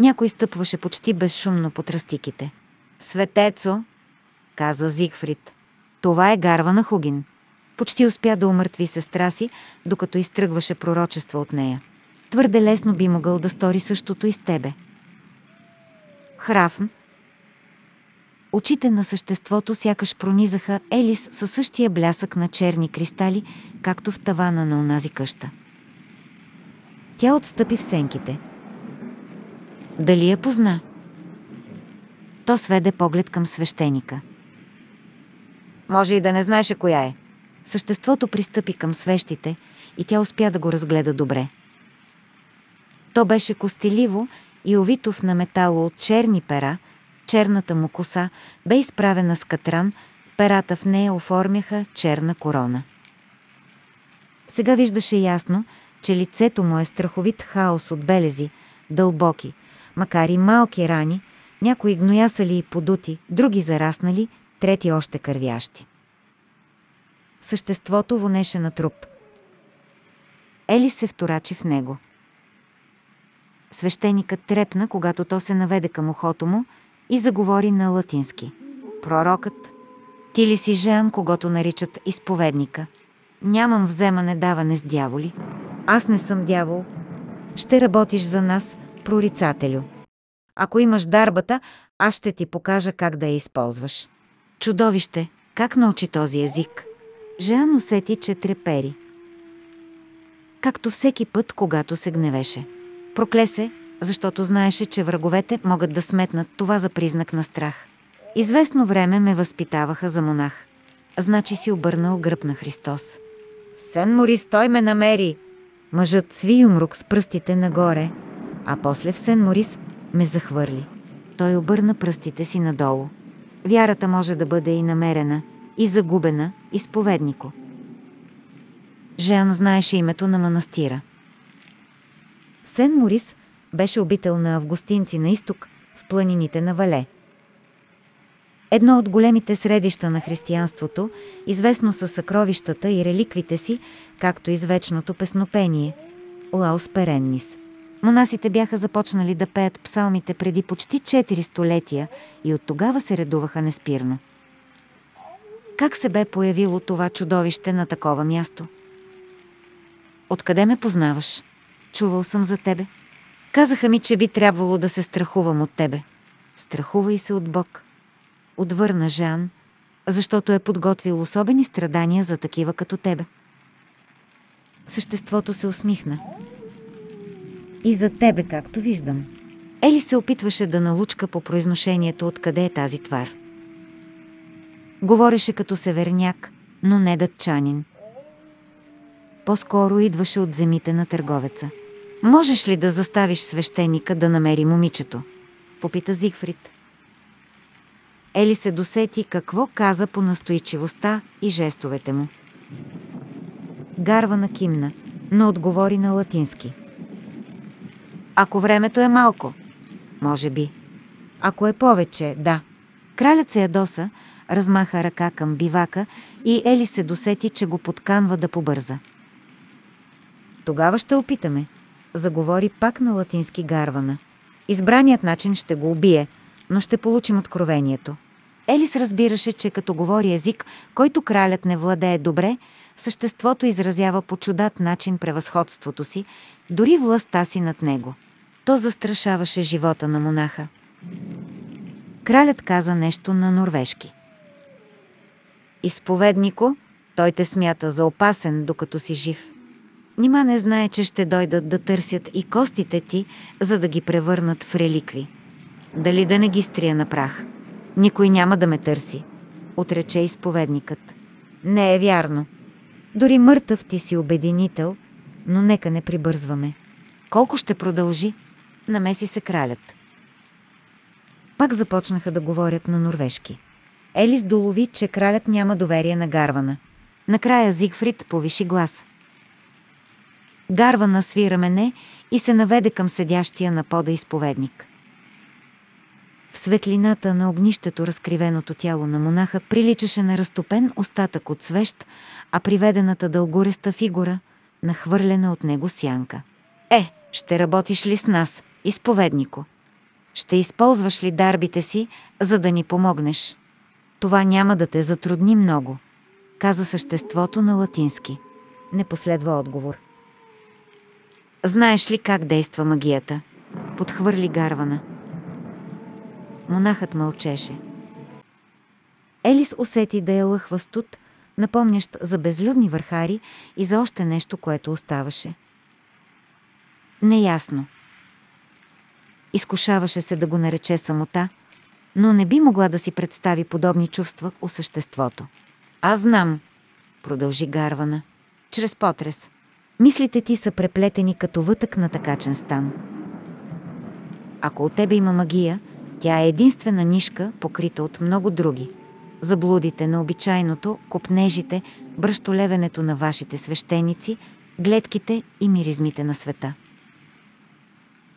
Някой стъпваше почти безшумно по тръстиките. Светецо, каза Зигфрид. Това е гарва на Хугин. Почти успя да умъртви сестра си, докато изтръгваше пророчество от нея. Твърде лесно би могъл да стори същото и с тебе. Храфн. Очите на съществото сякаш пронизаха Елис със същия блясък на черни кристали, както в тавана на онази къща. Тя отстъпи в сенките. Дали я позна? То сведе поглед към свещеника. Може и да не знаеше коя е. Съществото пристъпи към свещите и тя успя да го разгледа добре. То беше костеливо и овитов на метало от черни пера, черната му коса бе изправена с катран, перата в нея оформяха черна корона. Сега виждаше ясно, че лицето му е страховит хаос от белези, дълбоки, макар и малки рани, някои гноясали и подути, други зараснали, трети още кървящи. Съществото вонеше на труп. Ели се вторачи в него. Свещеникът трепна, когато то се наведе към ухото му и заговори на латински. Пророкът, ти ли си Жан, когато наричат изповедника? Нямам вземане-даване с дяволи. Аз не съм дявол. Ще работиш за нас, прорицателю. Ако имаш дарбата, аз ще ти покажа как да я използваш. Чудовище, как научи този език? Жан усети, че трепери. Както всеки път, когато се гневеше. Прокле се, защото знаеше, че враговете могат да сметнат това за признак на страх. Известно време ме възпитаваха за монах. Значи си обърнал гръб на Христос. Сен Морис той ме намери! Мъжът сви юмрук с пръстите нагоре, а после в Сен Морис ме захвърли. Той обърна пръстите си надолу. Вярата може да бъде и намерена, и загубена, и споведнико. Жан знаеше името на манастира. Сен Морис беше обител на августинци на изток, в планините на Вале. Едно от големите средища на християнството, известно със съкровищата и реликвите си, както и с вечното песнопение – Лаос Переннис. Монасите бяха започнали да пеят псалмите преди почти 4 столетия и от тогава се редуваха неспирно. Как се бе появило това чудовище на такова място? Откъде ме познаваш? Чувал съм за тебе. Казаха ми, че би трябвало да се страхувам от тебе. Страхувай се от Бог. Отвърна Жан, защото е подготвил особени страдания за такива като тебе. Съществото се усмихна. И за тебе, както виждам. Ели се опитваше да налучка по произношението откъде е тази твар. Говореше като северняк, но не датчанин. По-скоро идваше от земите на търговеца. Можеш ли да заставиш свещеника да намери момичето? Попита Зигфрид. Ели се досети какво каза по настойчивостта и жестовете му. Гарва на кимна, но отговори на латински. Ако времето е малко, може би. Ако е повече, да. Кралят се ядоса, размаха ръка към бивака и Ели се досети, че го подканва да побърза. Тогава ще опитаме, заговори пак на латински гарвана. Избраният начин ще го убие, но ще получим откровението. Елис разбираше, че като говори език, който кралят не владее добре, съществото изразява по чудат начин превъзходството си, дори властта си над него. То застрашаваше живота на монаха. Кралят каза нещо на норвежки. Изповеднико, той те смята за опасен, докато си жив. Нима не знае, че ще дойдат да търсят и костите ти, за да ги превърнат в реликви. Дали да не ги стрия на прах? Никой няма да ме търси, отрече изповедникът. Не е вярно. Дори мъртъв ти си обединител, но нека не прибързваме. Колко ще продължи? Намеси се кралят. Пак започнаха да говорят на норвежки. Елис долови, че кралят няма доверие на Гарвана. Накрая Зигфрид повиши глас. Гарвана свира мене и се наведе към седящия на пода изповедник. В светлината на огнището разкривеното тяло на монаха приличаше на разтопен остатък от свещ, а приведената дългореста фигура – нахвърлена от него сянка. Е, ще работиш ли с нас, изповеднико? Ще използваш ли дарбите си, за да ни помогнеш? Това няма да те затрудни много, каза съществото на латински. Не последва отговор. Знаеш ли как действа магията? Подхвърли гарвана. Монахът мълчеше. Елис усети да я лъхва студ, напомнящ за безлюдни върхари и за още нещо, което оставаше. Неясно. Изкушаваше се да го нарече самота, но не би могла да си представи подобни чувства у съществото. Аз знам, продължи Гарвана, чрез потрес. Мислите ти са преплетени като вътък на такачен стан. Ако от тебе има магия, тя е единствена нишка, покрита от много други. Заблудите на обичайното, копнежите, бръщолевенето на вашите свещеници, гледките и миризмите на света.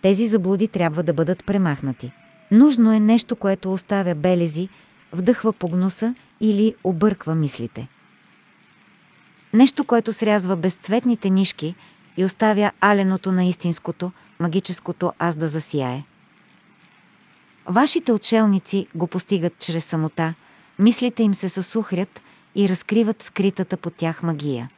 Тези заблуди трябва да бъдат премахнати. Нужно е нещо, което оставя белези, вдъхва погнуса или обърква мислите. Нещо, което срязва безцветните нишки и оставя аленото на истинското, магическото аз да засияе. Вашите отшелници го постигат чрез самота, мислите им се съсухрят и разкриват скритата по тях магия.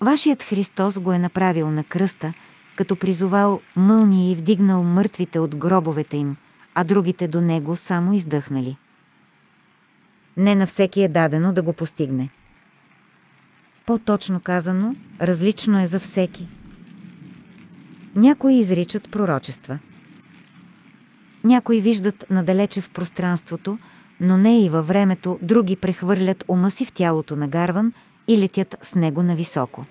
Вашият Христос го е направил на кръста, като призовал мълни и вдигнал мъртвите от гробовете им, а другите до него само издъхнали. Не на всеки е дадено да го постигне. По-точно казано, различно е за всеки. Някои изричат пророчества. Някои виждат надалече в пространството, но не и във времето, други прехвърлят ума си в тялото на Гарван и летят с него нависоко.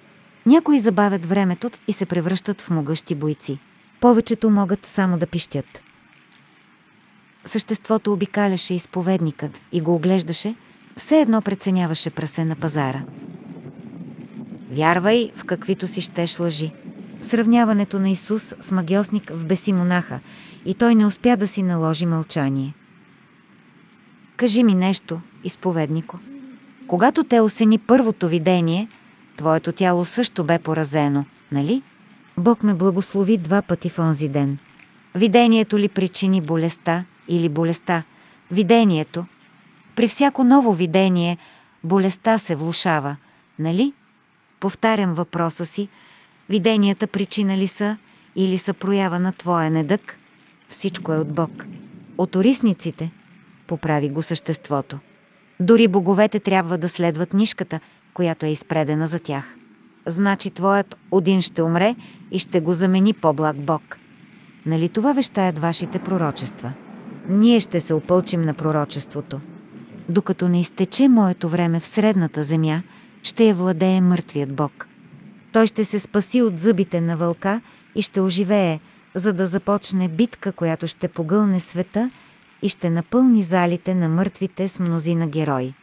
Някои забавят времето и се превръщат в могъщи бойци. Повечето могат само да пищят. Съществото обикаляше изповедникът и го оглеждаше, все едно преценяваше прасе на пазара. Вярвай в каквито си щеш лъжи. Сравняването на Исус с магиосник в беси монаха и той не успя да си наложи мълчание. Кажи ми нещо, изповеднико. Когато те осени първото видение, твоето тяло също бе поразено, нали? Бог ме благослови два пъти в онзи ден. Видението ли причини болестта или болестта? Видението. При всяко ново видение болестта се влушава, нали? Повтарям въпроса си. Виденията причина ли са или са проява на твоя недък? Всичко е от Бог. От орисниците – поправи го съществото. Дори боговете трябва да следват нишката, която е изпредена за тях. Значи твоят Один ще умре и ще го замени по-благ Бог. Нали това вещаят вашите пророчества? Ние ще се опълчим на пророчеството. Докато не изтече моето време в средната земя, ще я владее мъртвият Бог. Той ще се спаси от зъбите на вълка и ще оживее, за да започне битка, която ще погълне света и ще напълни залите на мъртвите с мнозина герои.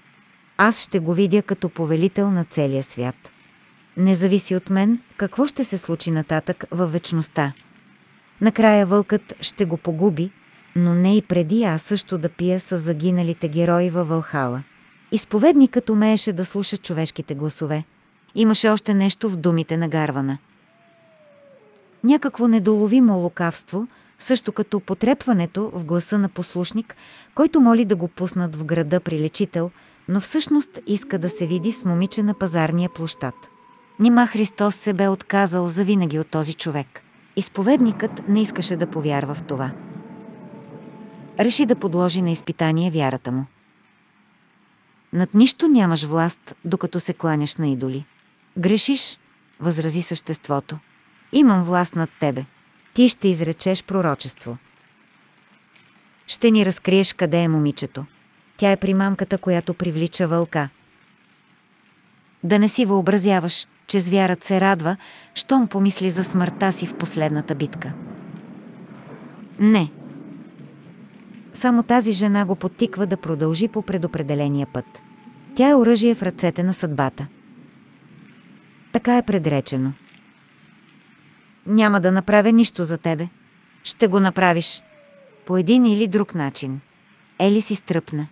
Аз ще го видя като повелител на целия свят. Не зависи от мен какво ще се случи нататък във вечността. Накрая вълкът ще го погуби, но не и преди аз също да пия с загиналите герои във Вълхала. Изповедникът умееше да слуша човешките гласове. Имаше още нещо в думите на Гарвана. Някакво недоловимо лукавство – също като потрепването в гласа на послушник, който моли да го пуснат в града при лечител, но всъщност иска да се види с момиче на пазарния площад. Нима Христос се бе отказал завинаги от този човек. Изповедникът не искаше да повярва в това. Реши да подложи на изпитание вярата му. Над нищо нямаш власт, докато се кланяш на идоли. Грешиш, възрази съществото. Имам власт над тебе – ти ще изречеш пророчество. Ще ни разкриеш къде е момичето. Тя е примамката, която привлича вълка. Да не си въобразяваш, че звярат се радва, щом помисли за смъртта си в последната битка. Не. Само тази жена го потиква да продължи по предопределения път. Тя е оръжие в ръцете на съдбата. Така е предречено. Няма да направя нищо за тебе. Ще го направиш. По един или друг начин. Ели си стръпна.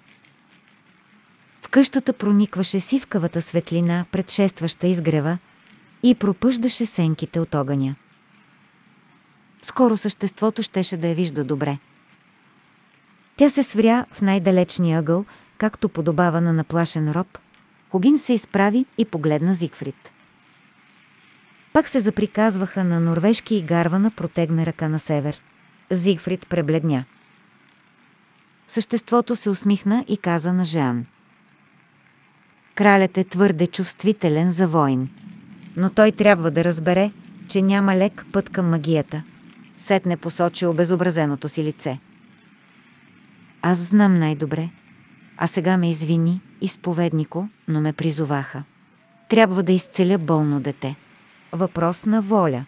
В къщата проникваше сивкавата светлина, предшестваща изгрева, и пропъждаше сенките от огъня. Скоро съществото щеше да я вижда добре. Тя се свря в най-далечния ъгъл, както подобава на наплашен роб. Когин се изправи и погледна Зигфрид. Пак се заприказваха на норвежки и Гарвана протегна ръка на север. Зигфрид пребледня. Съществото се усмихна и каза на Жан. Кралят е твърде чувствителен за войн, но той трябва да разбере, че няма лек път към магията. Сетне посочи обезобразеното си лице. Аз знам най-добре, а сега ме извини, изповеднико, но ме призоваха. Трябва да изцеля болно дете въпрос на воля.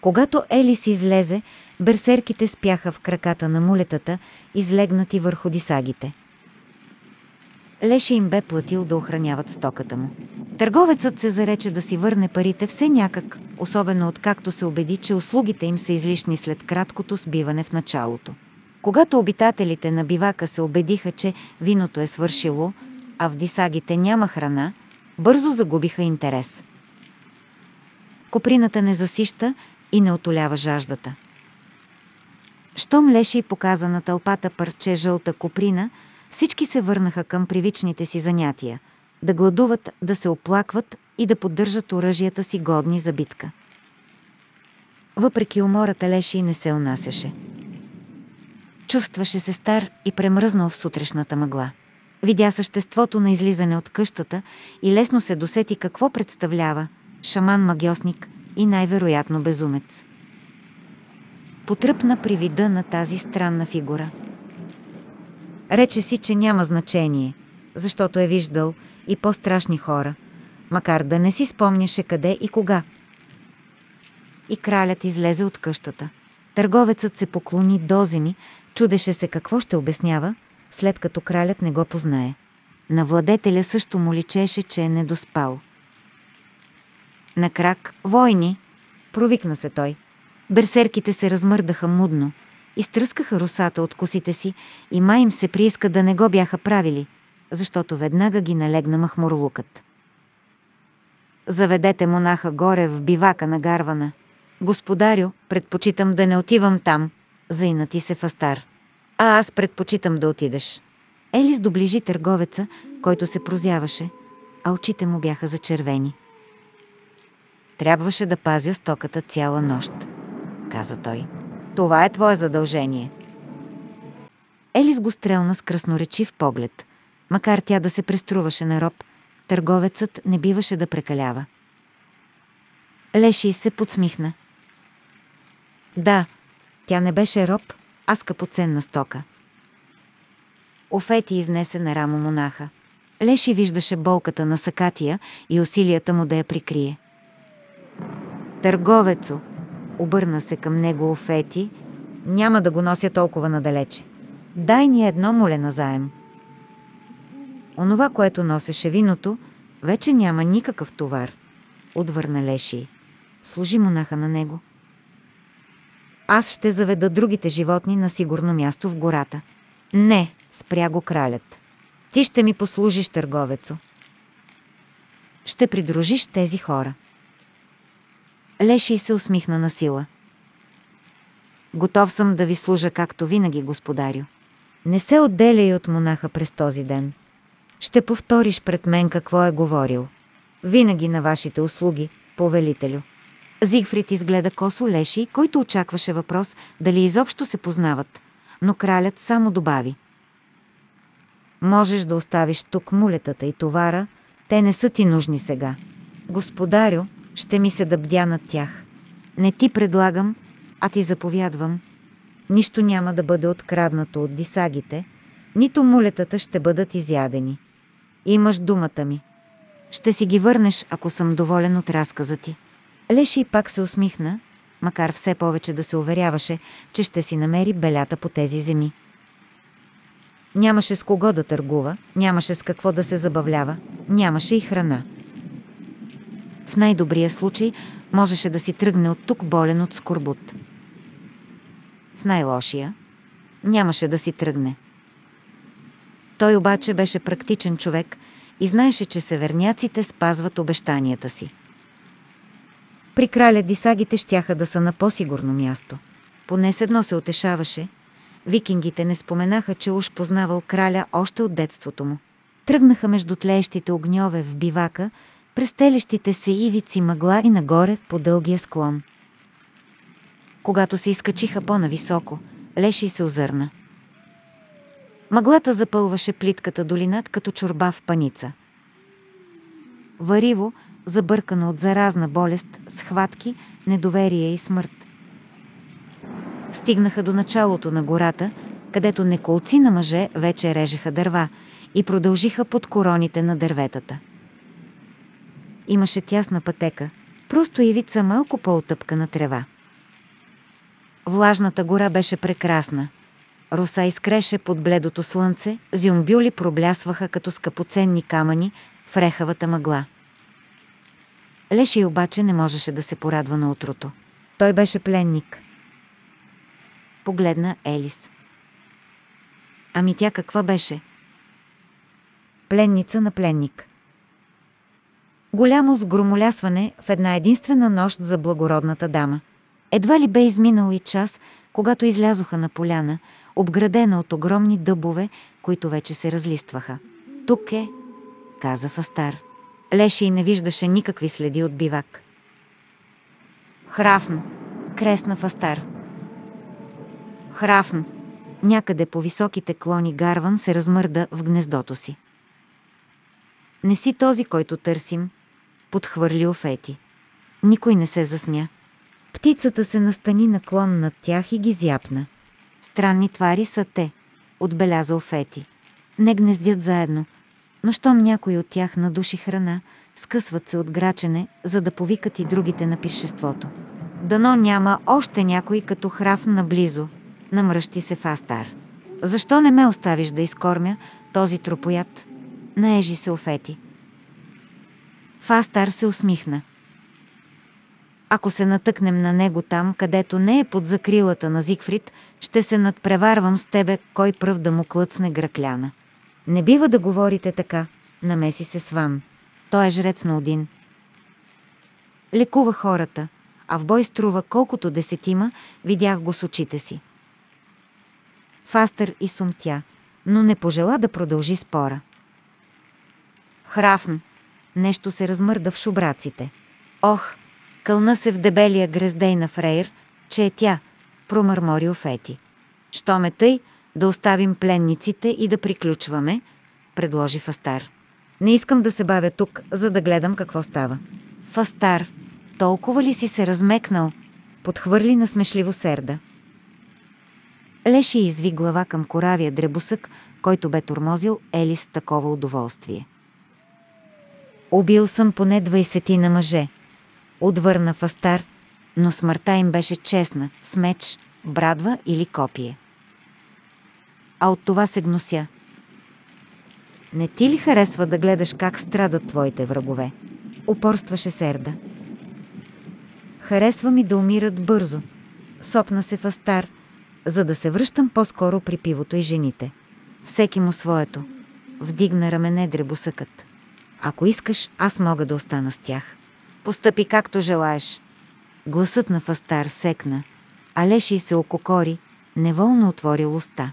Когато Елис излезе, берсерките спяха в краката на мулетата, излегнати върху дисагите. Леше им бе платил да охраняват стоката му. Търговецът се зарече да си върне парите все някак, особено откакто се убеди, че услугите им са излишни след краткото сбиване в началото. Когато обитателите на бивака се убедиха, че виното е свършило, а в дисагите няма храна, бързо загубиха интерес. Коприната не засища и не отолява жаждата. Щом Леши и показа на тълпата парче жълта коприна, всички се върнаха към привичните си занятия – да гладуват, да се оплакват и да поддържат оръжията си годни за битка. Въпреки умората Леши не се унасяше. Чувстваше се стар и премръзнал в сутрешната мъгла. Видя съществото на излизане от къщата и лесно се досети какво представлява шаман-магиосник и най-вероятно безумец. Потръпна при вида на тази странна фигура. Рече си, че няма значение, защото е виждал и по-страшни хора, макар да не си спомняше къде и кога. И кралят излезе от къщата. Търговецът се поклони до земи, чудеше се какво ще обяснява, след като кралят не го познае. На владетеля също му личеше, че е недоспал. На крак «Войни!» провикна се той. Берсерките се размърдаха мудно, изтръскаха русата от косите си и май им се прииска да не го бяха правили, защото веднага ги налегна махмурлукът. Заведете монаха горе в бивака на гарвана. Господарю, предпочитам да не отивам там, заинати се Фастар. А аз предпочитам да отидеш. Елис доближи търговеца, който се прозяваше, а очите му бяха зачервени. Трябваше да пазя стоката цяла нощ, каза той. Това е твое задължение. Елис го стрелна с красноречив поглед. Макар тя да се преструваше на роб, търговецът не биваше да прекалява. Леши се подсмихна. Да, тя не беше роб, а скъпоценна стока. Офети изнесе на рамо монаха. Леши виждаше болката на Сакатия и усилията му да я прикрие. Търговецо, обърна се към него Офети, няма да го нося толкова надалече. Дай ни едно моле назаем. Онова, което носеше виното, вече няма никакъв товар. Отвърна Леши. Служи монаха на него. Аз ще заведа другите животни на сигурно място в гората. Не, спря го кралят. Ти ще ми послужиш, търговецо. Ще придружиш тези хора. Леши се усмихна на сила. Готов съм да ви служа както винаги, господарю. Не се отделяй от монаха през този ден. Ще повториш пред мен какво е говорил. Винаги на вашите услуги, повелителю. Зигфрид изгледа косо Леши, който очакваше въпрос дали изобщо се познават, но кралят само добави. Можеш да оставиш тук мулетата и товара, те не са ти нужни сега. Господарю, ще ми се да бдя над тях. Не ти предлагам, а ти заповядвам. Нищо няма да бъде откраднато от дисагите, нито мулетата ще бъдат изядени. Имаш думата ми. Ще си ги върнеш, ако съм доволен от разказа ти. Леши пак се усмихна, макар все повече да се уверяваше, че ще си намери белята по тези земи. Нямаше с кого да търгува, нямаше с какво да се забавлява, нямаше и храна. В най-добрия случай можеше да си тръгне от тук болен от скорбут. В най-лошия нямаше да си тръгне. Той обаче беше практичен човек и знаеше, че северняците спазват обещанията си. При краля дисагите щяха да са на по-сигурно място. Поне с едно се утешаваше. Викингите не споменаха, че уж познавал краля още от детството му. Тръгнаха между тлеещите огньове в бивака, през телещите се ивици мъгла и нагоре по дългия склон. Когато се изкачиха по-нависоко, Леши се озърна. Мъглата запълваше плитката долинат като чорба в паница. Вариво, забъркано от заразна болест, схватки, недоверие и смърт. Стигнаха до началото на гората, където неколци на мъже вече режеха дърва и продължиха под короните на дърветата. Имаше тясна пътека, просто ивица малко по-отъпкана трева. Влажната гора беше прекрасна. Руса изкреше под бледото слънце, зюмбюли проблясваха като скъпоценни камъни в рехавата мъгла. Леши обаче не можеше да се порадва на утрото. Той беше пленник. Погледна Елис. Ами тя каква беше? Пленница на пленник. Голямо сгромолясване в една единствена нощ за благородната дама. Едва ли бе изминал и час, когато излязоха на поляна, обградена от огромни дъбове, които вече се разлистваха. Тук е, каза Фастар. Леши не виждаше никакви следи от бивак. Храфн, кресна Фастар. Храфн, някъде по високите клони Гарван се размърда в гнездото си. Не си този, който търсим, подхвърли Офети. Никой не се засмя. Птицата се настани наклон над тях и ги зяпна. Странни твари са те, отбеляза Офети. Не гнездят заедно, но щом някой от тях надуши храна, скъсват се от грачене, за да повикат и другите на пиршеството. Дано няма още някой като храв наблизо, намръщи се Фастар. Защо не ме оставиш да изкормя този тропоят? Наежи се Офети. Фастар се усмихна. Ако се натъкнем на него там, където не е под закрилата на Зигфрид, ще се надпреварвам с тебе, кой пръв да му клъцне гръкляна. Не бива да говорите така, намеси се Сван. Той е жрец на Один. Лекува хората, а в бой струва колкото десетима, видях го с очите си. Фастър и сумтя, но не пожела да продължи спора. Храфн, нещо се размърда в шубраците. Ох, кълна се в дебелия грездей на Фрейр, че е тя, промърмори Офети. Що ме тъй, да оставим пленниците и да приключваме, предложи Фастар. Не искам да се бавя тук, за да гледам какво става. Фастар, толкова ли си се размекнал? Подхвърли на смешливо серда. Леши изви глава към коравия дребосък, който бе тормозил Елис такова удоволствие. Убил съм поне двайсети на мъже. Отвърна Фастар, но смъртта им беше честна, с меч, брадва или копие. А от това се гнося. Не ти ли харесва да гледаш как страдат твоите врагове? Упорстваше Серда. Харесва ми да умират бързо. Сопна се Фастар, за да се връщам по-скоро при пивото и жените. Всеки му своето. Вдигна рамене дребосъкът. Ако искаш, аз мога да остана с тях. Постъпи както желаеш. Гласът на Фастар секна, а Леши се ококори, неволно отворил уста.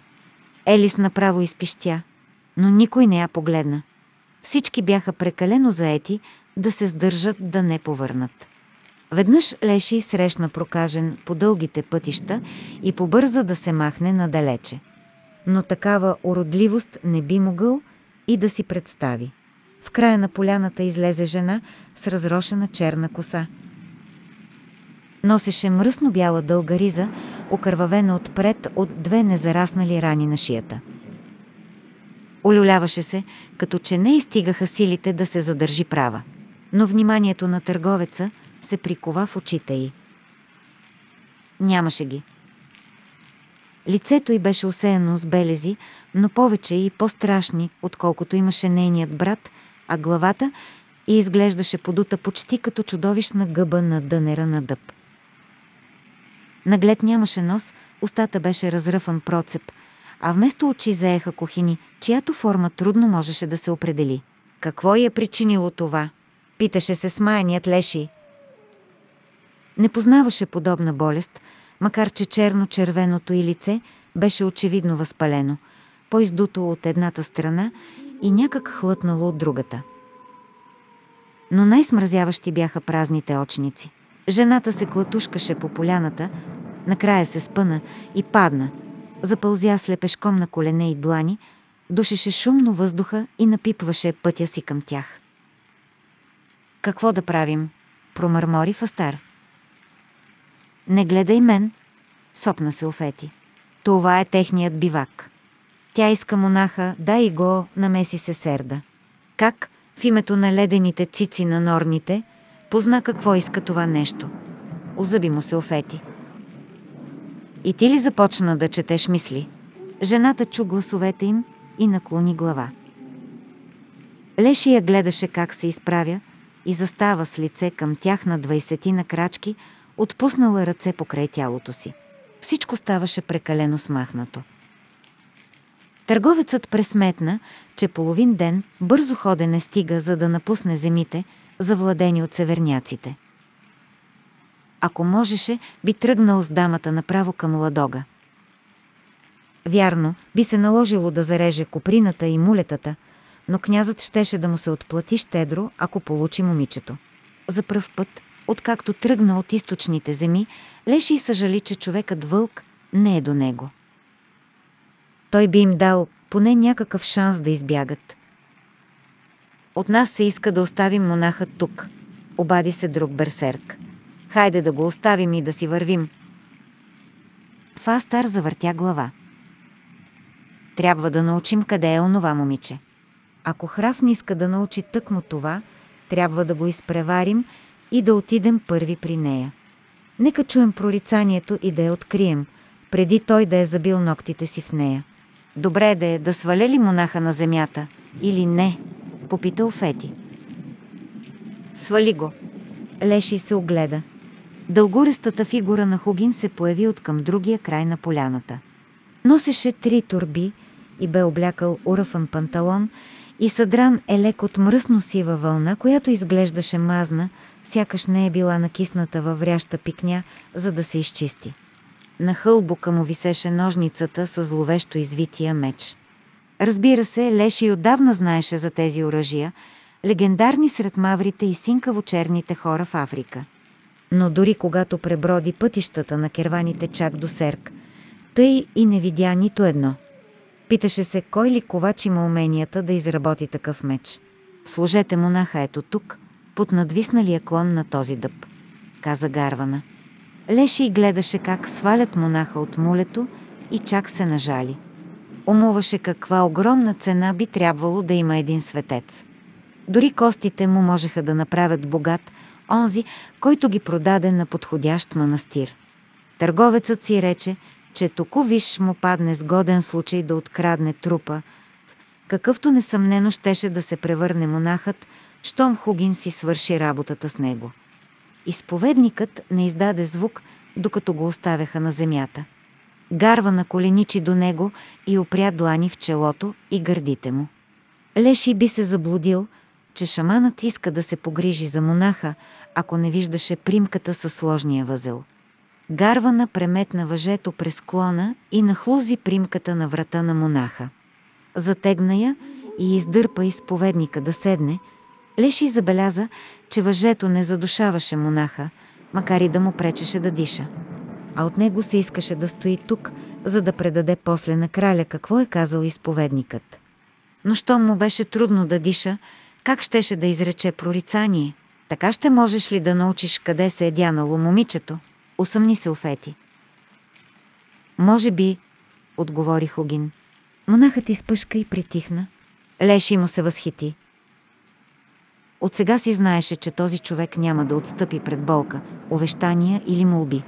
Елис направо изпищя, но никой не я погледна. Всички бяха прекалено заети да се сдържат да не повърнат. Веднъж Леши срещна прокажен по дългите пътища и побърза да се махне надалече. Но такава уродливост не би могъл и да си представи. В края на поляната излезе жена с разрошена черна коса. Носеше мръсно бяла дълга риза, окървавена отпред от две незараснали рани на шията. Олюляваше се, като че не изстигаха силите да се задържи права. Но вниманието на търговеца се прикова в очите й. Нямаше ги. Лицето й беше осеяно с белези, но повече и по-страшни, отколкото имаше нейният брат, а главата и изглеждаше подута почти като чудовищна гъба на дънера на дъб. Наглед нямаше нос, устата беше разръфан процеп, а вместо очи заеха кухини, чиято форма трудно можеше да се определи. Какво й е причинило това? Питаше се смаяният Леши. Не познаваше подобна болест, макар че черно-червеното й лице беше очевидно възпалено, по-издуто от едната страна и някак хлътнало от другата. Но най-смразяващи бяха празните очници. Жената се клатушкаше по поляната, накрая се спъна и падна. Запълзя слепешком на колене и длани, душеше шумно въздуха и напипваше пътя си към тях. Какво да правим? промърмори Фастар. Не гледай мен, сопна се Офети. Това е техният бивак. Тя иска монаха, да и го, намеси се Серда. Как, в името на ледените цици на норните, позна какво иска това нещо. Озъби му се Офети. И ти ли започна да четеш мисли? Жената чу гласовете им и наклони глава. Леши я гледаше как се изправя и застава с лице към тях на двайсетина крачки, отпуснала ръце покрай тялото си. Всичко ставаше прекалено смахнато. Търговецът пресметна, че половин ден бързо ходене стига, за да напусне земите, завладени от северняците. Ако можеше, би тръгнал с дамата направо към Ладога. Вярно, би се наложило да зареже коприната и мулетата, но князът щеше да му се отплати щедро, ако получи момичето. За пръв път, откакто тръгна от източните земи, Леши и съжали, че човекът вълк не е до него. Той би им дал поне някакъв шанс да избягат. От нас се иска да оставим монаха тук, обади се друг берсерк. Хайде да го оставим и да си вървим. Фастар завъртя глава. Трябва да научим къде е онова момиче. Ако Храф не иска да научи тъкмо това, трябва да го изпреварим и да отидем първи при нея. Нека чуем прорицанието и да я открием, преди той да е забил ногтите си в нея. Добре да е да сваля ли монаха на земята или не, попита Фети. Свали го. Леши се огледа. Дългорестата фигура на Хугин се появи от към другия край на поляната. Носеше три турби и бе облякал урафан панталон и съдран е лек от мръсно сива вълна, която изглеждаше мазна, сякаш не е била накисната във вряща пикня, за да се изчисти. На хълбока му висеше ножницата с зловещо извития меч. Разбира се, Леши отдавна знаеше за тези оръжия, легендарни сред маврите и синкаво-черните хора в Африка. Но дори когато преброди пътищата на керваните чак до Серк, тъй и не видя нито едно. Питаше се кой ли ковач има уменията да изработи такъв меч. Сложете монаха ето тук, под надвисналия клон на този дъб, каза Гарвана. Леши и гледаше как свалят монаха от мулето и чак се нажали. Умуваше каква огромна цена би трябвало да има един светец. Дори костите му можеха да направят богат онзи, който ги продаде на подходящ манастир. Търговецът си рече, че току виж му падне сгоден случай да открадне трупа, какъвто несъмнено щеше да се превърне монахът, щом Хугин си свърши работата с него. Изповедникът не издаде звук, докато го оставяха на земята. Гарва на коленичи до него и опря длани в челото и гърдите му. Леши би се заблудил, че шаманът иска да се погрижи за монаха, ако не виждаше примката със сложния възел. Гарвана преметна въжето през клона и нахлузи примката на врата на монаха. Затегна я и издърпа изповедника да седне, Леши забеляза, че въжето не задушаваше монаха, макар и да му пречеше да диша. А от него се искаше да стои тук, за да предаде после на краля какво е казал изповедникът. Но щом му беше трудно да диша, как щеше да изрече прорицание? Така ще можеш ли да научиш къде се е дянало момичето? Усъмни се Офети. Може би, отговори Хугин. Монахът изпъшка и притихна. Леши му се възхити. От сега си знаеше, че този човек няма да отстъпи пред болка, увещания или молби.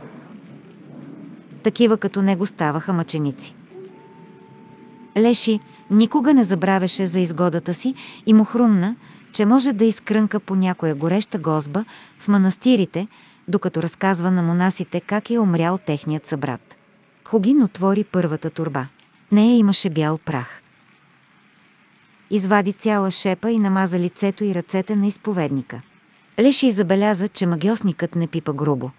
Такива като него ставаха мъченици. Леши никога не забравяше за изгодата си и му хрумна, че може да изкрънка по някоя гореща гозба в манастирите, докато разказва на монасите как е умрял техният събрат. Хугин отвори първата турба. нея имаше бял прах. Извади цяла шепа и намаза лицето и ръцете на изповедника. Леши забеляза, че магиосникът не пипа грубо.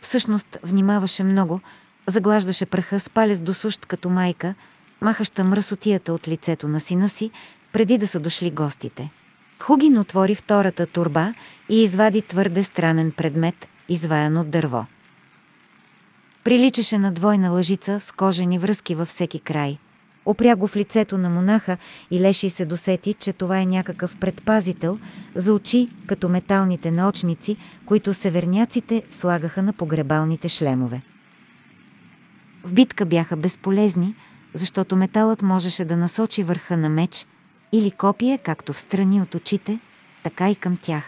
Всъщност внимаваше много, заглаждаше праха с палец до сущ като майка, махаща мръсотията от лицето на сина си, преди да са дошли гостите. Хугин отвори втората турба и извади твърде странен предмет, изваян от дърво. Приличаше на двойна лъжица с кожени връзки във всеки край. Опря го в лицето на монаха и Леши се досети, че това е някакъв предпазител за очи, като металните наочници, които северняците слагаха на погребалните шлемове. В битка бяха безполезни, защото металът можеше да насочи върха на меч или копие, както в страни от очите, така и към тях.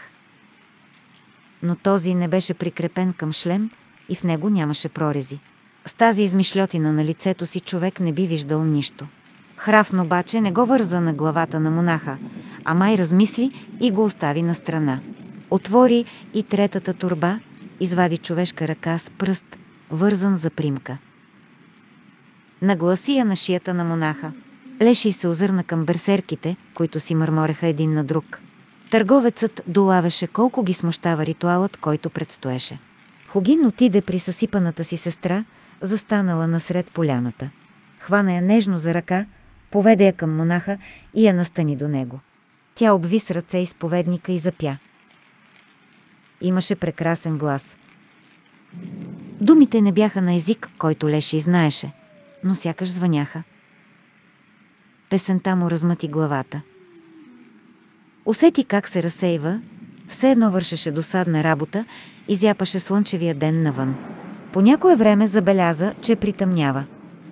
Но този не беше прикрепен към шлем и в него нямаше прорези. С тази измишлетина на лицето си човек не би виждал нищо. Храфн обаче не го върза на главата на монаха, а май размисли и го остави на страна. Отвори и третата турба, извади човешка ръка с пръст, вързан за примка. Нагласи я на шията на монаха. Леши се озърна към берсерките, които си мърмореха един на друг. Търговецът долавеше колко ги смущава ритуалът, който предстоеше. Хогин отиде при съсипаната си сестра, застанала насред поляната. Хвана я нежно за ръка, поведе я към монаха и я настани до него. Тя обви с ръце изповедника и запя. Имаше прекрасен глас. Думите не бяха на език, който Леши знаеше, но сякаш звъняха. Песента му размъти главата. Усети как се разсейва, все едно вършеше досадна работа и зяпаше слънчевия ден навън. По някое време забеляза, че притъмнява.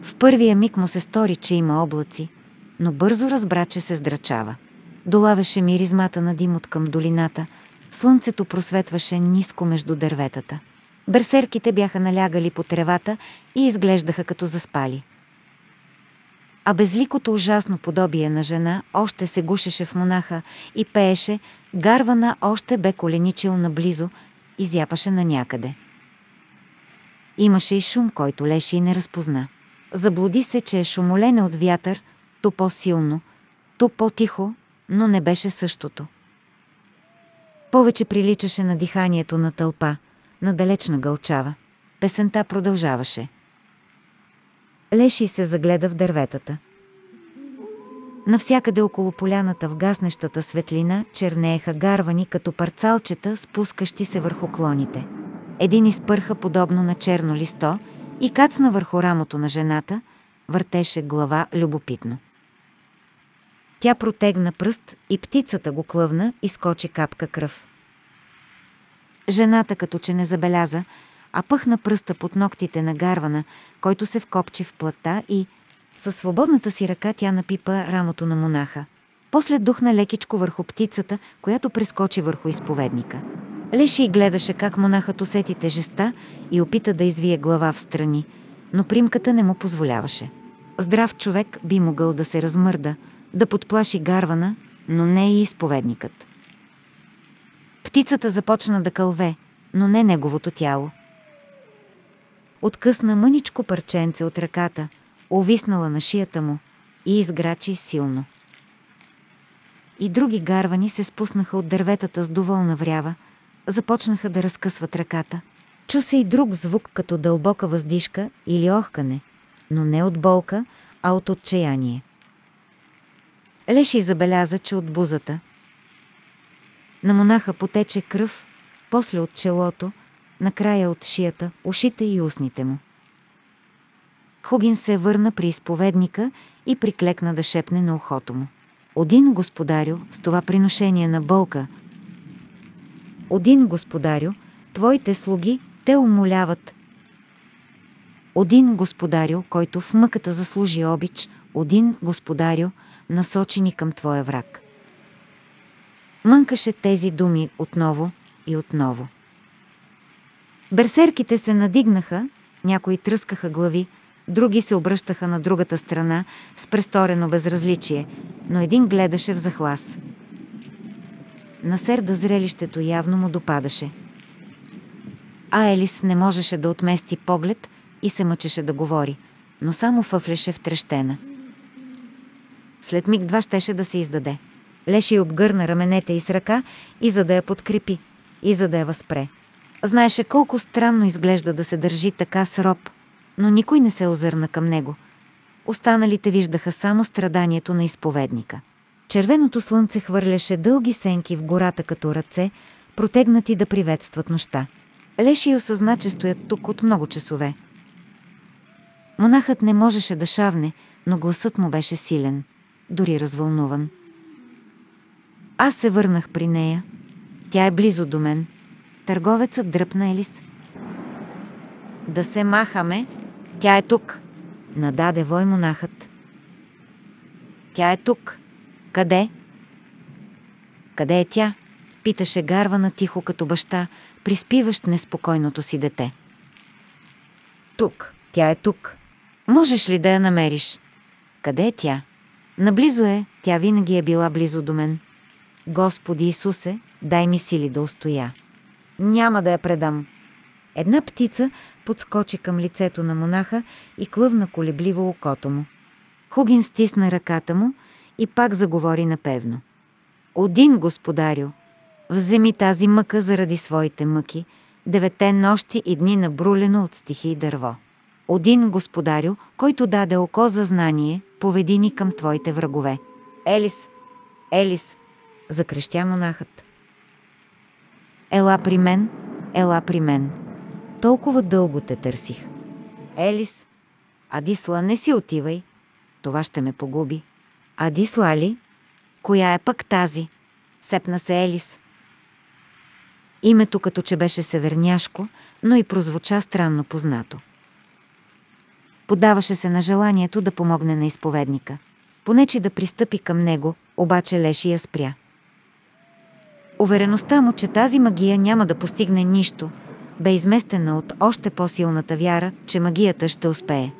В първия миг му се стори, че има облаци, но бързо разбра, че се здрачава. Долавеше миризмата на дим от към долината, слънцето просветваше ниско между дърветата. Берсерките бяха налягали по тревата и изглеждаха като заспали. А безликото ужасно подобие на жена още се гушеше в монаха и пееше, гарвана още бе коленичил наблизо и зяпаше на някъде. Имаше и шум, който Леши и не разпозна. Заблуди се, че е шумолене от вятър, то по-силно, то по-тихо, но не беше същото. Повече приличаше на диханието на тълпа, на далечна гълчава. Песента продължаваше. Леши се загледа в дърветата. Навсякъде около поляната в гаснещата светлина чернееха гарвани като парцалчета, спускащи се върху клоните. Един изпърха подобно на черно листо и кацна върху рамото на жената, въртеше глава любопитно. Тя протегна пръст и птицата го клъвна и скочи капка кръв. Жената като че не забеляза, а пъхна пръста под ногтите на гарвана, който се вкопчи в плата и, със свободната си ръка тя напипа рамото на монаха. После духна лекичко върху птицата, която прескочи върху изповедника. Леши гледаше как монахът усети тежеста и опита да извие глава в страни, но примката не му позволяваше. Здрав човек би могъл да се размърда, да подплаши гарвана, но не и изповедникът. Птицата започна да кълве, но не неговото тяло. Откъсна мъничко парченце от ръката, овиснала на шията му и изграчи силно. И други гарвани се спуснаха от дърветата с доволна врява, започнаха да разкъсват ръката. Чу се и друг звук, като дълбока въздишка или охкане, но не от болка, а от отчаяние. Леши забеляза, че от бузата. На монаха потече кръв, после от челото, накрая от шията, ушите и устните му. Хугин се върна при изповедника и приклекна да шепне на ухото му. Один господарю, с това приношение на болка. Один господарю, твоите слуги те умоляват. Один господарю, който в мъката заслужи обич, один господарю, насочени към твоя враг. Мънкаше тези думи отново и отново. Берсерките се надигнаха, някои тръскаха глави, други се обръщаха на другата страна с престорено безразличие, но един гледаше в захлас. На серда зрелището явно му допадаше. А Елис не можеше да отмести поглед и се мъчеше да говори, но само фъфлеше втрещена. След миг-два щеше да се издаде. Леши обгърна раменете и с ръка и за да я подкрепи, и за да я възпре. Знаеше колко странно изглежда да се държи така с роб, но никой не се озърна към него. Останалите виждаха само страданието на изповедника. Червеното слънце хвърляше дълги сенки в гората като ръце, протегнати да приветстват нощта. Леши осъзна, че стоят тук от много часове. Монахът не можеше да шавне, но гласът му беше силен, дори развълнуван. Аз се върнах при нея. Тя е близо до мен. Търговецът дръпна Елис. Да се махаме. Тя е тук. Нададе вой монахът. Тя е тук. Къде? Къде е тя? Питаше Гарвана тихо като баща, приспиващ неспокойното си дете. Тук. Тя е тук. Можеш ли да я намериш? Къде е тя? Наблизо е. Тя винаги е била близо до мен. Господи Исусе, дай ми сили да устоя. Няма да я предам. Една птица подскочи към лицето на монаха и клъвна колебливо окото му. Хугин стисна ръката му и пак заговори напевно. Один, господарю, вземи тази мъка заради своите мъки, девете нощи и дни набрулено от стихи и дърво. Один, господарю, който даде око за знание, поведи ни към твоите врагове. Елис, Елис, закрещя монахът. Ела при мен, ела при мен. Толкова дълго те търсих. Елис, Адисла, не си отивай. Това ще ме погуби. Адисла ли? Коя е пък тази? Сепна се Елис. Името като че беше северняшко, но и прозвуча странно познато. Подаваше се на желанието да помогне на изповедника. Понечи да пристъпи към него, обаче Леши я спря. Увереността му, че тази магия няма да постигне нищо, бе изместена от още по-силната вяра, че магията ще успее.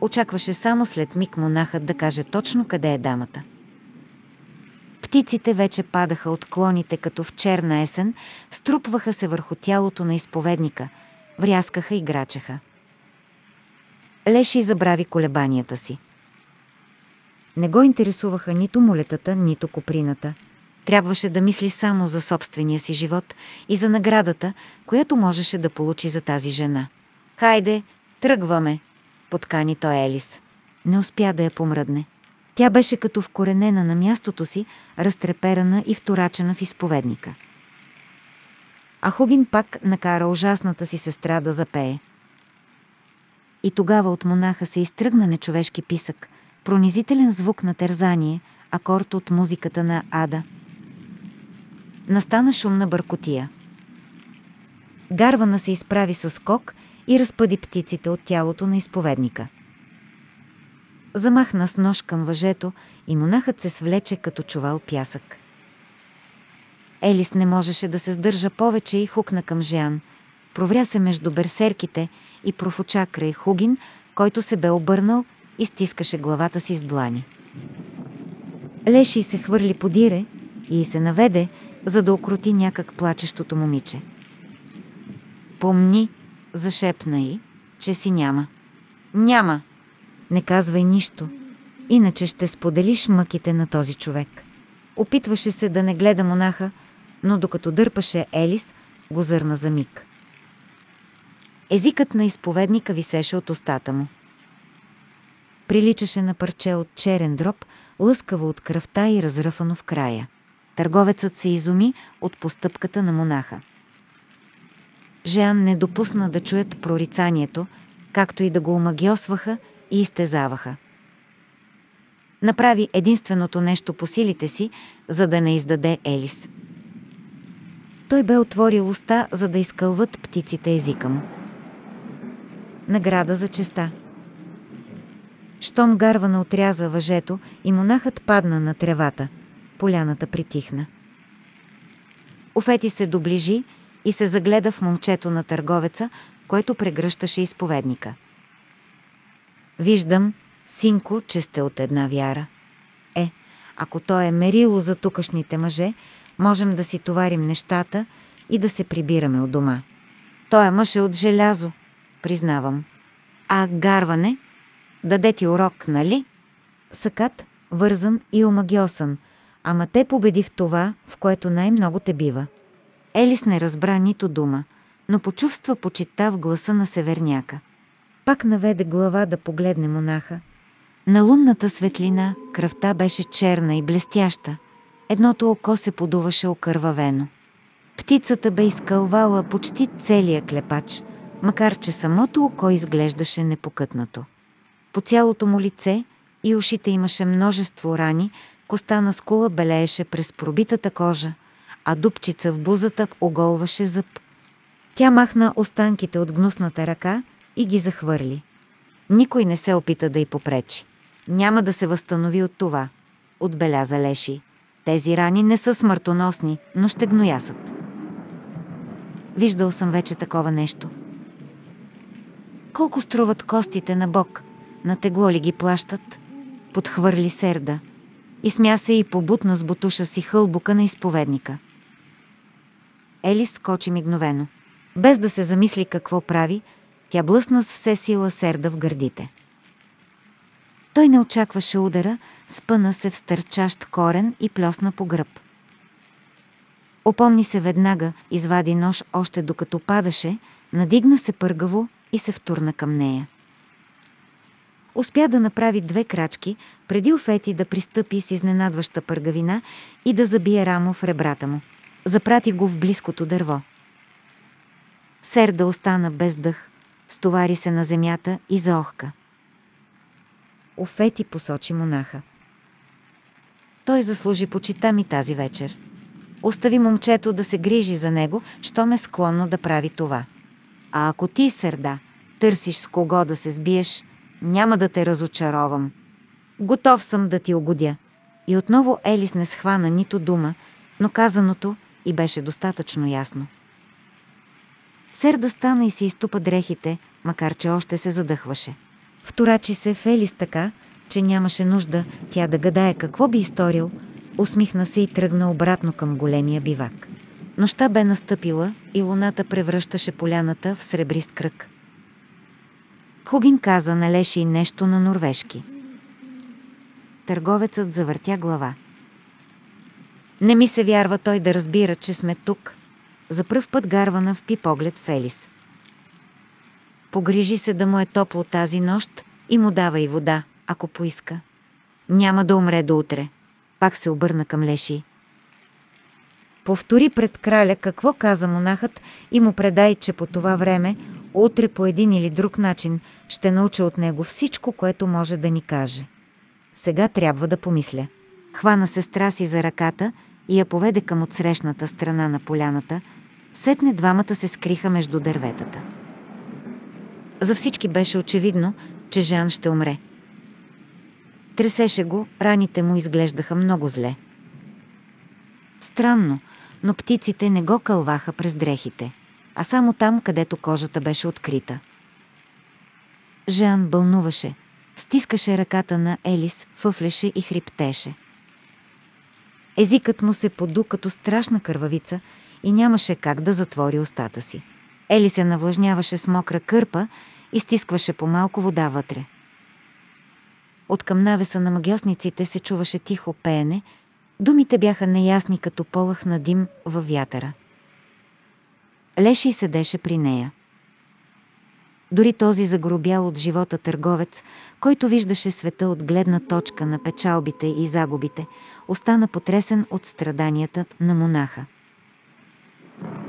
Очакваше само след миг монахът да каже точно къде е дамата. Птиците вече падаха от клоните като в черна есен, струпваха се върху тялото на изповедника, вряскаха и грачаха. Леши забрави колебанията си. Не го интересуваха нито молетата, нито коприната. Трябваше да мисли само за собствения си живот и за наградата, която можеше да получи за тази жена. «Хайде, тръгваме!» подкани той Елис. Не успя да я помръдне. Тя беше като вкоренена на мястото си, разтреперана и вторачена в изповедника. А Хугин пак накара ужасната си сестра да запее. И тогава от монаха се изтръгна нечовешки писък, пронизителен звук на тързание, акорд от музиката на Ада. Настана шумна бъркотия. Гарвана се изправи с скок и разпъди птиците от тялото на изповедника. Замахна с нож към въжето и монахът се свлече като чувал пясък. Елис не можеше да се сдържа повече и хукна към Жеан. Провря се между берсерките и профуча край Хугин, който се бе обърнал и стискаше главата си с длани. Леши се хвърли подире и се наведе, за да окрути някак плачещото момиче. Помни, зашепна и, че си няма. Няма! Не казвай нищо, иначе ще споделиш мъките на този човек. Опитваше се да не гледа монаха, но докато дърпаше Елис, го зърна за миг. Езикът на изповедника висеше от устата му. Приличаше на парче от черен дроб, лъскаво от кръвта и разръфано в края. Търговецът се изуми от постъпката на монаха. Жеан не допусна да чуят прорицанието, както и да го омагиосваха и изтезаваха. Направи единственото нещо по силите си, за да не издаде Елис. Той бе отворил уста, за да изкълват птиците езика му. Награда за честа. Щом гарвана отряза въжето и монахът падна на тревата, поляната притихна. Офети се доближи и се загледа в момчето на търговеца, който прегръщаше изповедника. Виждам, синко, че сте от една вяра. Е, ако то е мерило за тукашните мъже, можем да си товарим нещата и да се прибираме от дома. Той е мъж е от желязо, признавам. А гарване? Даде ти урок, нали? Съкат, вързан и омагиосан, ама те победи в това, в което най-много те бива. Елис не разбра нито дума, но почувства почита в гласа на северняка. Пак наведе глава да погледне монаха. На лунната светлина кръвта беше черна и блестяща. Едното око се подуваше окървавено. Птицата бе изкълвала почти целия клепач, макар че самото око изглеждаше непокътнато. По цялото му лице и ушите имаше множество рани, коста на скула белееше през пробитата кожа, а дупчица в бузата оголваше зъб. Тя махна останките от гнусната ръка и ги захвърли. Никой не се опита да й попречи. Няма да се възстанови от това, отбеляза Леши. Тези рани не са смъртоносни, но ще гноясат. Виждал съм вече такова нещо. Колко струват костите на Бог? На тегло ли ги плащат? Подхвърли Серда. И смя се и побутна с бутуша си хълбука на изповедника. Елис скочи мигновено. Без да се замисли какво прави, тя блъсна с все сила серда в гърдите. Той не очакваше удара, спъна се в стърчащ корен и плесна по гръб. Опомни се веднага, извади нож още докато падаше, надигна се пъргаво и се втурна към нея. Успя да направи две крачки, преди Офети да пристъпи с изненадваща пъргавина и да забие рамо в ребрата му. Запрати го в близкото дърво. Серда остана без дъх, стовари се на земята и заохка. Офети посочи монаха. Той заслужи почита ми тази вечер. Остави момчето да се грижи за него, що ме склонно да прави това. А ако ти, Серда, търсиш с кого да се сбиеш, няма да те разочаровам. Готов съм да ти угодя. И отново Елис не схвана нито дума, но казаното и беше достатъчно ясно. Серда стана и се изтупа дрехите, макар че още се задъхваше. Вторачи се в Елис така, че нямаше нужда тя да гадае какво би изторил, усмихна се и тръгна обратно към големия бивак. Нощта бе настъпила и луната превръщаше поляната в сребрист кръг. Хугин каза на Леши нещо на норвежки. Търговецът завъртя глава. Не ми се вярва той да разбира, че сме тук. За пръв път Гарвана впи поглед в Елис. Погрижи се да му е топло тази нощ и му дава и вода, ако поиска. Няма да умре до утре. Пак се обърна към Леши. Повтори пред краля какво каза монахът и му предай, че по това време, утре по един или друг начин, ще науча от него всичко, което може да ни каже. Сега трябва да помисля. Хвана сестра си за ръката и я поведе към отсрещната страна на поляната, сетне двамата се скриха между дърветата. За всички беше очевидно, че Жан ще умре. Тресеше го, раните му изглеждаха много зле. Странно, но птиците не го кълваха през дрехите, а само там, където кожата беше открита. Жан бълнуваше, стискаше ръката на Елис, фъфлеше и хриптеше. Езикът му се поду като страшна кървавица и нямаше как да затвори устата си. Ели се навлажняваше с мокра кърпа и стискваше по малко вода вътре. От към навеса на магиосниците се чуваше тихо пеене, думите бяха неясни като полъх на дим във вятъра. Леши седеше при нея. Дори този загробял от живота търговец, който виждаше света от гледна точка на печалбите и загубите, остана потресен от страданията на монаха.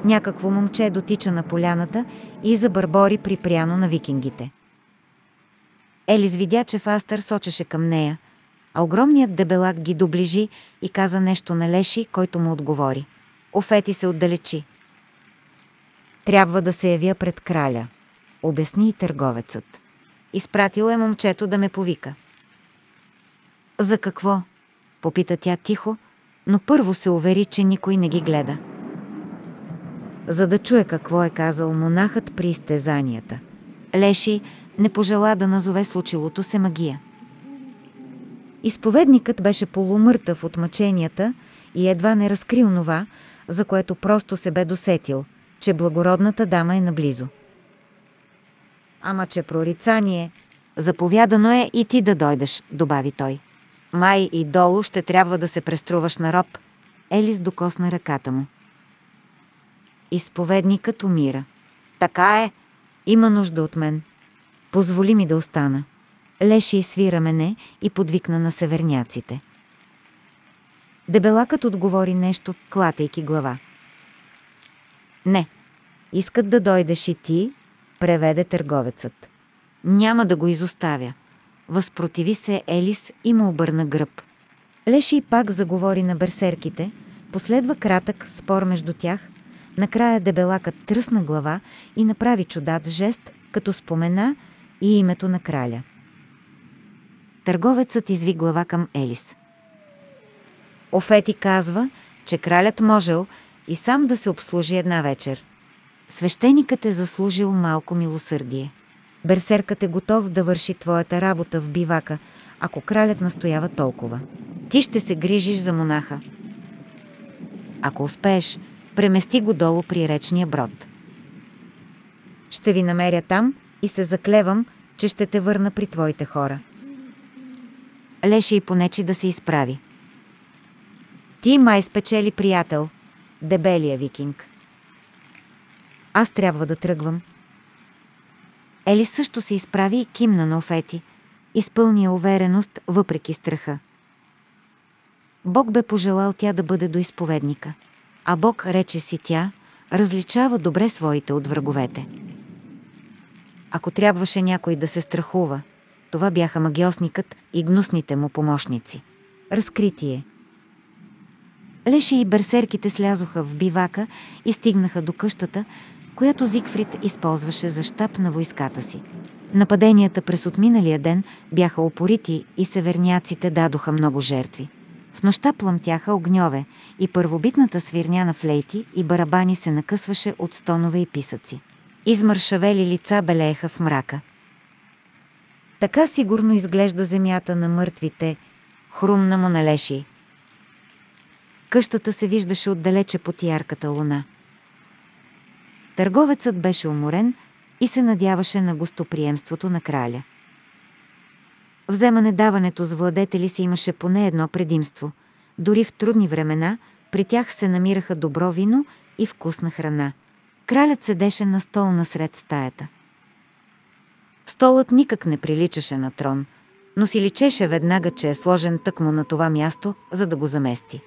Някакво момче дотича на поляната и забърбори припряно на викингите. Елис видя, че Фастър сочеше към нея, а огромният дебелак ги доближи и каза нещо на Леши, който му отговори. Офети се отдалечи. Трябва да се явя пред краля, обясни и търговецът. Изпратил е момчето да ме повика. За какво? Попита тя тихо, но първо се увери, че никой не ги гледа за да чуе какво е казал монахът при изтезанията. Леши не пожела да назове случилото се магия. Изповедникът беше полумъртъв от мъченията и едва не разкри онова, за което просто се бе досетил, че благородната дама е наблизо. Ама че прорицание, заповядано е и ти да дойдеш, добави той. Май и долу ще трябва да се преструваш на роб. Елис докосна ръката му. Изповедникът умира. Така е. Има нужда от мен. Позволи ми да остана. Леши свира мене и подвикна на северняците. Дебелакът отговори нещо, клатейки глава. Не, искат да дойдеш и ти, преведе търговецът. Няма да го изоставя. Възпротиви се Елис и му обърна гръб. Леши пак заговори на берсерките, последва кратък спор между тях – Накрая дебелакът тръсна глава и направи чудат жест, като спомена и името на краля. Търговецът изви глава към Елис. Офети казва, че кралят можел и сам да се обслужи една вечер. Свещеникът е заслужил малко милосърдие. Берсеркът е готов да върши твоята работа в бивака, ако кралят настоява толкова. Ти ще се грижиш за монаха. Ако успееш, премести го долу при речния брод. Ще ви намеря там и се заклевам, че ще те върна при твоите хора. Леше и понечи да се изправи. Ти май спечели приятел, дебелия викинг. Аз трябва да тръгвам. Ели също се изправи и кимна на Офети, изпълни увереност въпреки страха. Бог бе пожелал тя да бъде до изповедника, а Бог, рече си тя, различава добре своите от враговете. Ако трябваше някой да се страхува, това бяха магиосникът и гнусните му помощници. Разкритие. Леши и берсерките слязоха в бивака и стигнаха до къщата, която Зигфрид използваше за щаб на войската си. Нападенията през отминалия ден бяха опорити и северняците дадоха много жертви. В нощта пламтяха огньове и първобитната свирня на флейти и барабани се накъсваше от стонове и писъци. Измършавели лица белееха в мрака. Така сигурно изглежда земята на мъртвите, хрумна му налеши. Къщата се виждаше отдалече под ярката луна. Търговецът беше уморен и се надяваше на гостоприемството на краля. Вземане-даването с владетели си имаше поне едно предимство. Дори в трудни времена при тях се намираха добро вино и вкусна храна. Кралят седеше на стол насред стаята. Столът никак не приличаше на трон, но си личеше веднага, че е сложен тъкмо на това място, за да го замести.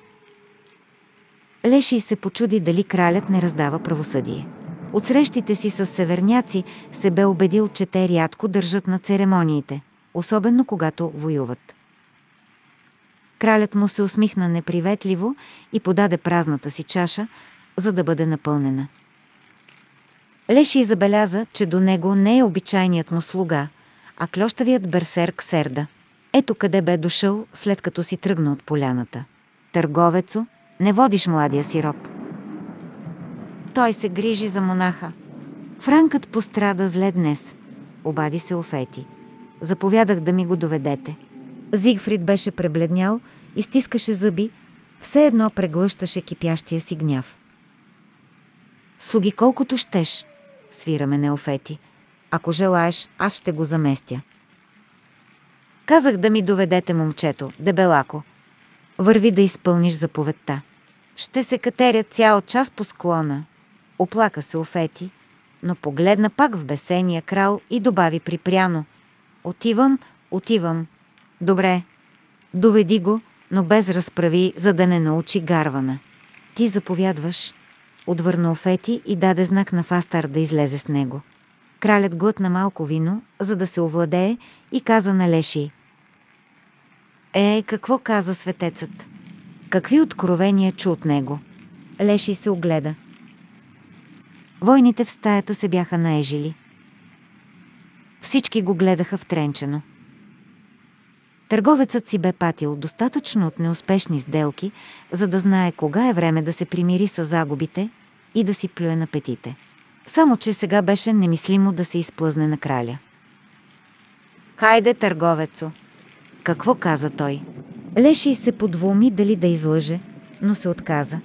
Леши се почуди дали кралят не раздава правосъдие. От срещите си с северняци се бе убедил, че те рядко държат на церемониите, особено когато воюват. Кралят му се усмихна неприветливо и подаде празната си чаша, за да бъде напълнена. Леши забеляза, че до него не е обичайният му слуга, а клющавият берсерк Серда. Ето къде бе дошъл, след като си тръгна от поляната. Търговецо, не водиш младия си роб. Той се грижи за монаха. Франкът пострада зле днес. Обади се Офети. Заповядах да ми го доведете. Зигфрид беше пребледнял и стискаше зъби, все едно преглъщаше кипящия си гняв. Слуги колкото щеш, свираме Неофети. Ако желаеш, аз ще го заместя. Казах да ми доведете момчето, дебелако. Върви да изпълниш заповедта. Ще се катеря цял час по склона. Оплака се Офети, но погледна пак в бесения крал и добави припряно. Отивам, отивам. Добре, доведи го, но без разправи, за да не научи гарвана. Ти заповядваш, отвърна Офети и даде знак на Фастар да излезе с него. Кралят глътна малко вино, за да се овладее и каза на Леши. Е, какво каза светецът? Какви откровения чу от него? Леши се огледа. Войните в стаята се бяха наежили. Всички го гледаха втренчено. Търговецът си бе патил достатъчно от неуспешни сделки, за да знае кога е време да се примири с загубите и да си плюе на петите. Само, че сега беше немислимо да се изплъзне на краля. Хайде, търговецо! Какво каза той? Леши се подвуми дали да излъже, но се отказа.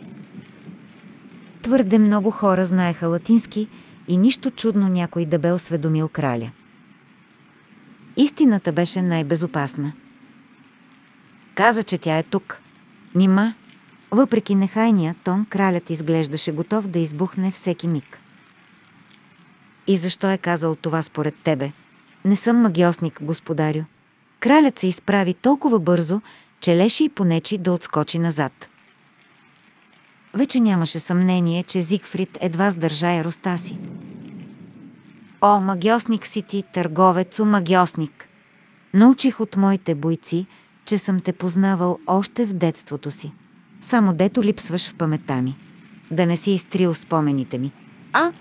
Твърде много хора знаеха латински и нищо чудно някой да бе осведомил краля. Истината беше най-безопасна. Каза, че тя е тук. Нима, въпреки нехайния тон, кралят изглеждаше готов да избухне всеки миг. И защо е казал това според тебе? Не съм магиосник, господарю. Кралят се изправи толкова бързо, че леше и понечи да отскочи назад. Вече нямаше съмнение, че Зигфрид едва сдържа яроста си. О, магиосник си ти, търговецо, магиосник! Научих от моите бойци, че съм те познавал още в детството си. Само дето липсваш в паметта ми. Да не си изтрил спомените ми. А?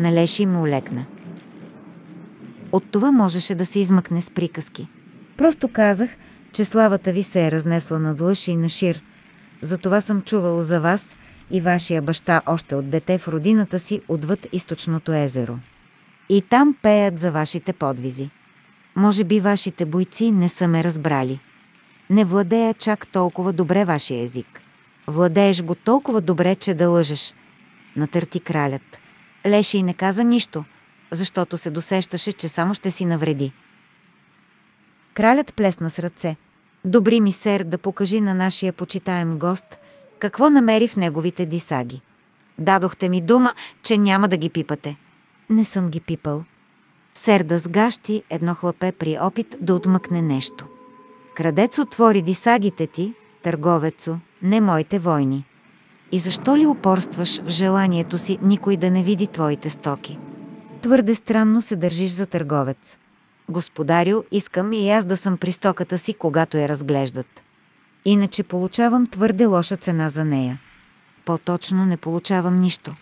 Налеши му олекна. От това можеше да се измъкне с приказки. Просто казах, че славата ви се е разнесла над лъж и на шир. Затова съм чувал за вас и вашия баща още от дете в родината си отвъд източното езеро. И там пеят за вашите подвизи. Може би вашите бойци не са ме разбрали. Не владея чак толкова добре вашия език. Владееш го толкова добре, че да лъжеш. Натърти кралят. Леший не каза нищо, защото се досещаше, че само ще си навреди. Кралят плесна с ръце. Добри ми сер да покажи на нашия почитаем гост какво намери в неговите дисаги. Дадохте ми дума, че няма да ги пипате. Не съм ги пипал. Сер да сгащи едно хлапе при опит да отмъкне нещо. Крадец отвори дисагите ти, търговецо, не моите войни. И защо ли упорстваш в желанието си никой да не види твоите стоки? Твърде странно се държиш за търговец. Господарю, искам и аз да съм при стоката си, когато я разглеждат. Иначе получавам твърде лоша цена за нея. По-точно не получавам нищо.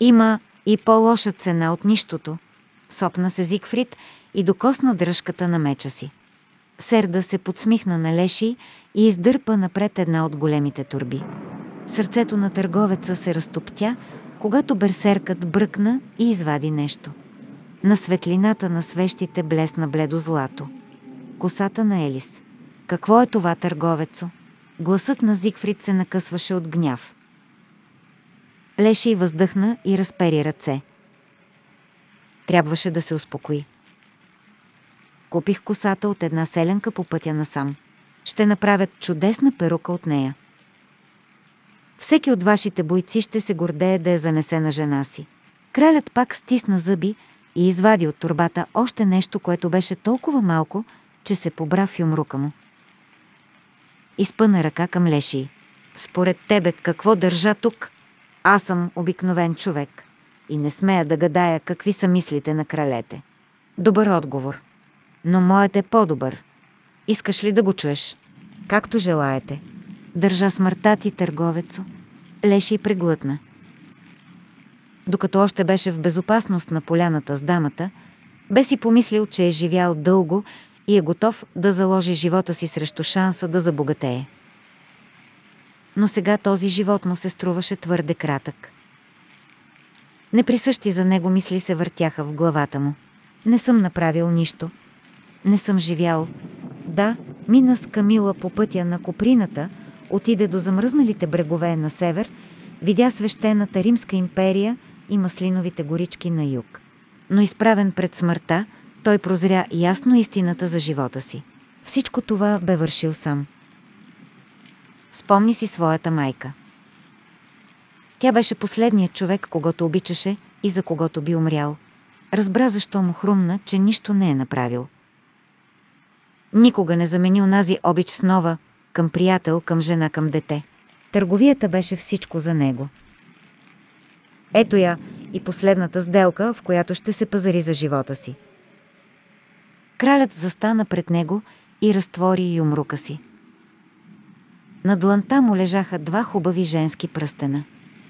Има и по-лоша цена от нищото. Сопна се Зигфрид и докосна дръжката на меча си. Серда се подсмихна на Леши и издърпа напред една от големите турби. Сърцето на търговеца се разтоптя, когато берсеркът бръкна и извади нещо. На светлината на свещите блесна бледо злато. Косата на Елис. Какво е това, търговецо? Гласът на Зигфрид се накъсваше от гняв. Леши въздъхна и разпери ръце. Трябваше да се успокои. Купих косата от една селенка по пътя насам. Ще направят чудесна перука от нея. Всеки от вашите бойци ще се гордее да я занесе на жена си. Кралят пак стисна зъби и извади от турбата още нещо, което беше толкова малко, че се побра в юмрука му. Изпъна ръка към Леши. Според тебе какво държа тук? Аз съм обикновен човек и не смея да гадая какви са мислите на кралете. Добър отговор. Но моят е по-добър. Искаш ли да го чуеш? Както желаете. Държа смъртта ти, търговецо. Леши преглътна. Докато още беше в безопасност на поляната с дамата, бе си помислил, че е живял дълго и е готов да заложи живота си срещу шанса да забогатее. Но сега този живот му се струваше твърде кратък. Неприсъщи за него мисли се въртяха в главата му. Не съм направил нищо. Не съм живял. Да, мина с Камила по пътя на Коприната, отиде до замръзналите брегове на север, видя свещената Римска империя и маслиновите горички на юг. Но изправен пред смъртта, той прозря ясно истината за живота си. Всичко това бе вършил сам. Спомни си своята майка. Тя беше последният човек, когато обичаше и за когото би умрял. Разбра защо му хрумна, че нищо не е направил. Никога не замени онази обич с нова, към приятел, към жена, към дете. Търговията беше всичко за него. Ето я и последната сделка, в която ще се пазари за живота си. Кралят застана пред него и разтвори юмрука си. На дланта му лежаха два хубави женски пръстена.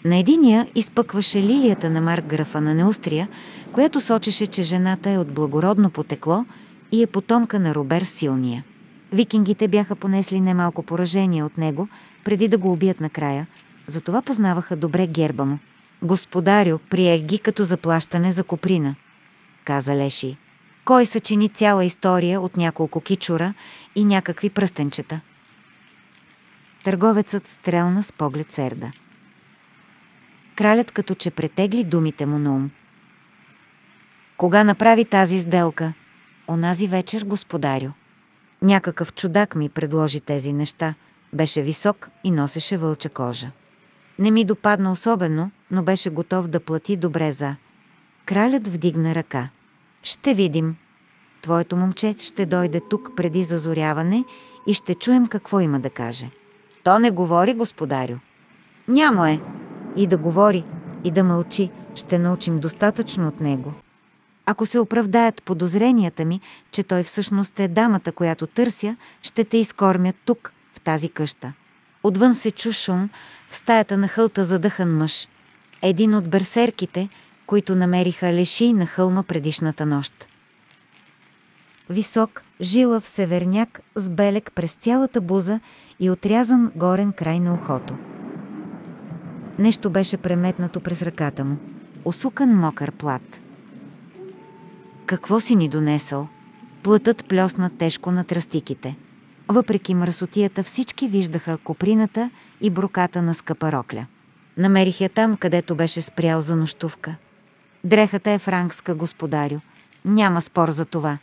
На единия изпъкваше лилията на Маркграфа на Неустрия, която сочеше, че жената е от благородно потекло и е потомка на Робер Силния. Викингите бяха понесли немалко поражение от него, преди да го убият накрая, затова познаваха добре герба му. Господарю, приех ги като заплащане за коприна, каза Леши. Кой съчини цяла история от няколко кичура и някакви пръстенчета? Търговецът стрелна с поглед Серда. Кралят като че претегли думите му на ум. Кога направи тази сделка? Онази вечер, господарю. Някакъв чудак ми предложи тези неща. Беше висок и носеше вълча кожа. Не ми допадна особено, но беше готов да плати добре за. Кралят вдигна ръка. Ще видим. Твоето момче ще дойде тук преди зазоряване и ще чуем какво има да каже. То не говори, господарю. Няма е. И да говори, и да мълчи, ще научим достатъчно от него. Ако се оправдаят подозренията ми, че той всъщност е дамата, която търся, ще те изкормят тук, в тази къща. Отвън се чу шум, в стаята на хълта задъхан мъж. Един от берсерките, които намериха леши на хълма предишната нощ. Висок, жилав северняк с белек през цялата буза и отрязан горен край на ухото. Нещо беше преметнато през ръката му. Осукан мокър плат. Какво си ни донесъл? Плътът плесна тежко на тръстиките. въпреки мръсотията всички виждаха коприната и броката на скъпа рокля. Намерих я там, където беше спрял за нощувка. Дрехата е франкска, господарю. Няма спор за това.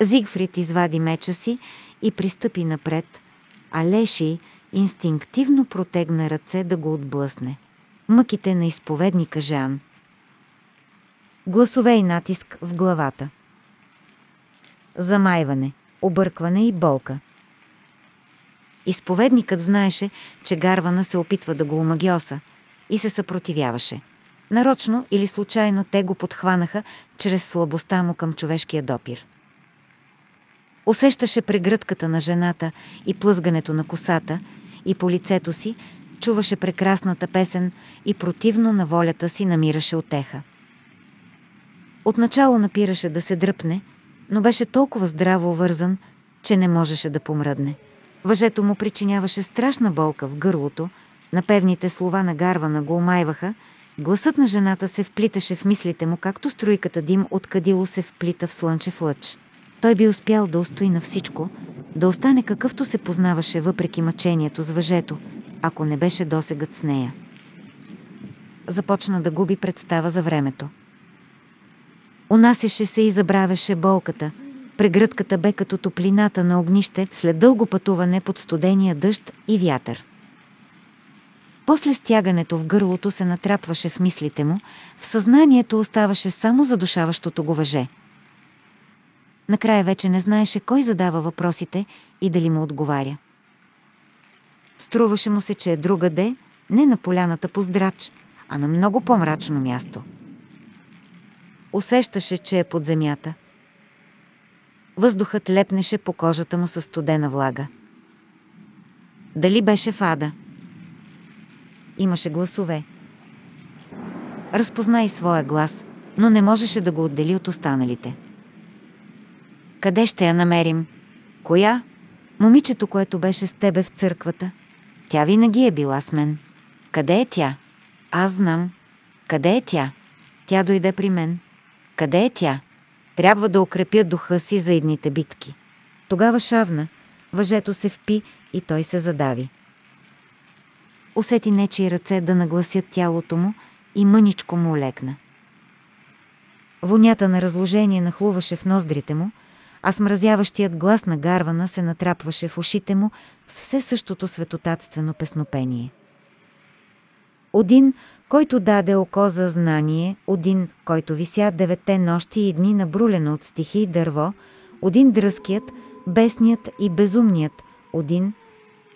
Зигфрид извади меча си и пристъпи напред, а Леши инстинктивно протегна ръце да го отблъсне. Мъките на изповедника Жан. Гласове и натиск в главата. Замайване, объркване и болка. Изповедникът знаеше, че Гарвана се опитва да го омагиоса и се съпротивяваше. Нарочно или случайно те го подхванаха чрез слабостта му към човешкия допир. Усещаше прегръдката на жената и плъзгането на косата и по лицето си чуваше прекрасната песен и противно на волята си намираше отеха. Отначало напираше да се дръпне, но беше толкова здраво вързан, че не можеше да помръдне. Въжето му причиняваше страшна болка в гърлото, напевните слова на Гарвана го омайваха, гласът на жената се вплиташе в мислите му, както струйката дим от кадило се вплита в слънчев лъч. Той би успял да устои на всичко, да остане какъвто се познаваше въпреки мъчението с въжето, ако не беше досегът с нея. Започна да губи представа за времето. Унасяше се и забравяше болката. Прегръдката бе като топлината на огнище след дълго пътуване под студения дъжд и вятър. После стягането в гърлото се натрапваше в мислите му, в съзнанието оставаше само задушаващото го въже. Накрая вече не знаеше кой задава въпросите и дали му отговаря. Струваше му се, че е другаде, не на поляната по здрач, а на много по-мрачно място. Усещаше, че е под земята. Въздухът лепнеше по кожата му със студена влага. Дали беше в ада? Имаше гласове. Разпозна и своя глас, но не можеше да го отдели от останалите. Къде ще я намерим? Коя? Момичето, което беше с тебе в църквата. Тя винаги е била с мен. Къде е тя? Аз знам. Къде е тя? Тя дойде при мен. Къде е тя? Трябва да укрепя духа си за едните битки. Тогава шавна, въжето се впи и той се задави. Усети нечи ръце да нагласят тялото му и мъничко му олекна. Вонята на разложение нахлуваше в ноздрите му, а смразяващият глас на гарвана се натрапваше в ушите му с все същото светотатствено песнопение. Один, който даде око за знание, един, който вися девете нощи и дни набрулено от стихи и дърво, один дръзкият, бесният и безумният, один,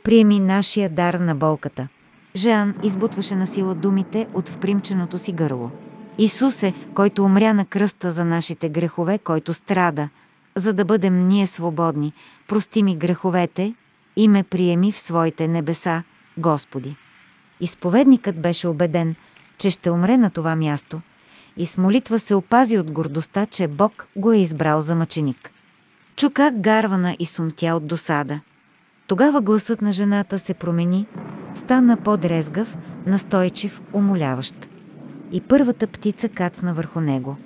приеми нашия дар на болката. Жан избутваше на сила думите от впримченото си гърло. Исусе, който умря на кръста за нашите грехове, който страда, за да бъдем ние свободни, прости ми греховете и ме приеми в своите небеса, Господи. Изповедникът беше убеден, че ще умре на това място и с молитва се опази от гордостта, че Бог го е избрал за мъченик. Чу как гарвана и сумтя от досада. Тогава гласът на жената се промени, стана по-дрезгав, настойчив, умоляващ. И първата птица кацна върху него.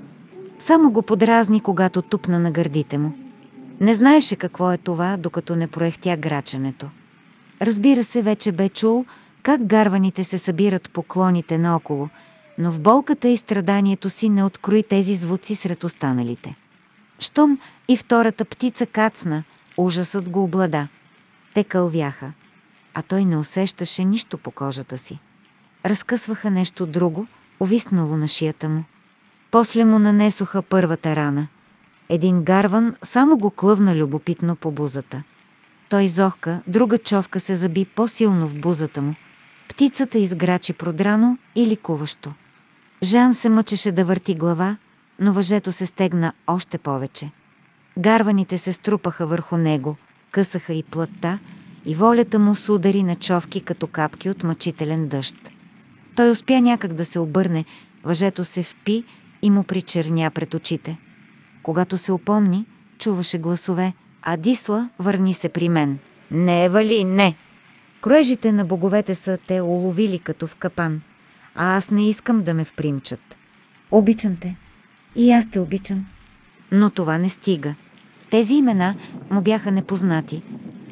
Само го подразни, когато тупна на гърдите му. Не знаеше какво е това, докато не проехтя грачането. Разбира се, вече бе чул, как гарваните се събират по клоните наоколо, но в болката и страданието си не открои тези звуци сред останалите. Щом и втората птица кацна, ужасът го облада. Те кълвяха, а той не усещаше нищо по кожата си. Разкъсваха нещо друго, увиснало на шията му. После му нанесоха първата рана. Един гарван само го клъвна любопитно по бузата. Той зохка, друга човка се заби по-силно в бузата му. Птицата изграчи продрано и ликуващо. Жан се мъчеше да върти глава, но въжето се стегна още повече. Гарваните се струпаха върху него, късаха и плътта, и волята му се удари на човки като капки от мъчителен дъжд. Той успя някак да се обърне, въжето се впи и му причерня пред очите. Когато се опомни, чуваше гласове. Адисла, върни се при мен. Не, Вали, не! Кроежите на боговете са те уловили като в капан, а аз не искам да ме впримчат. Обичам те. И аз те обичам. Но това не стига. Тези имена му бяха непознати,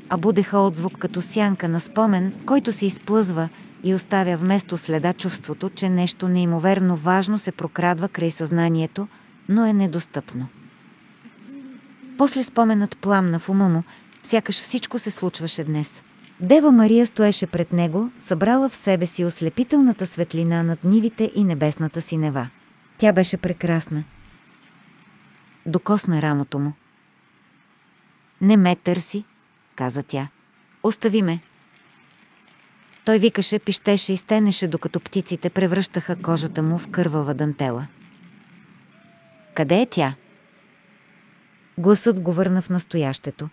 а будеха отзвук като сянка на спомен, който се изплъзва и оставя вместо следа чувството, че нещо неимоверно важно се прокрадва край съзнанието, но е недостъпно. После споменът пламна в ума му, сякаш всичко се случваше днес. Дева Мария стоеше пред него, събрала в себе си ослепителната светлина над нивите и небесната си нева. Тя беше прекрасна. Докосна рамото му. Не ме търси, каза тя. Остави ме. Той викаше, пищеше и стенеше, докато птиците превръщаха кожата му в кървава дантела. Къде е тя? Гласът го върна в настоящето.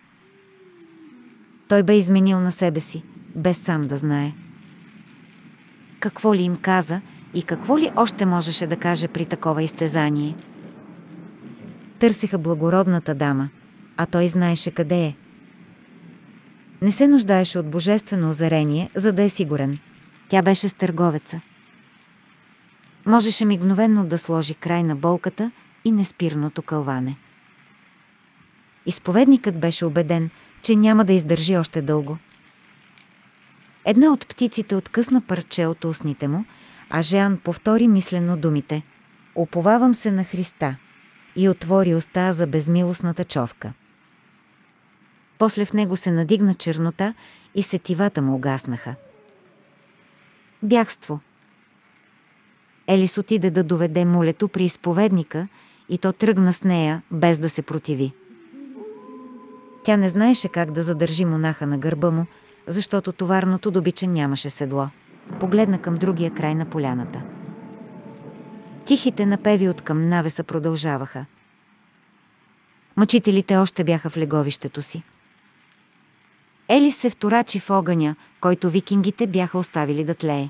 Той бе изменил на себе си, без сам да знае. Какво ли им каза и какво ли още можеше да каже при такова изтезание? Търсиха благородната дама, а той знаеше къде е. Не се нуждаеше от божествено озарение, за да е сигурен. Тя беше с търговеца. Можеше мигновенно да сложи край на болката и неспирното кълване. Изповедникът беше убеден, че няма да издържи още дълго. Една от птиците откъсна парче от устните му, а Жеан повтори мислено думите «Оповавам се на Христа» и отвори уста за безмилостната човка. После в него се надигна чернота и сетивата му угаснаха. Бягство. Елис отиде да доведе мулето при изповедника и то тръгна с нея, без да се противи. Тя не знаеше как да задържи монаха на гърба му, защото товарното добиче нямаше седло. Погледна към другия край на поляната. Тихите напеви от към навеса продължаваха. Мъчителите още бяха в леговището си. Елис се вторачи в огъня, който викингите бяха оставили да тлее.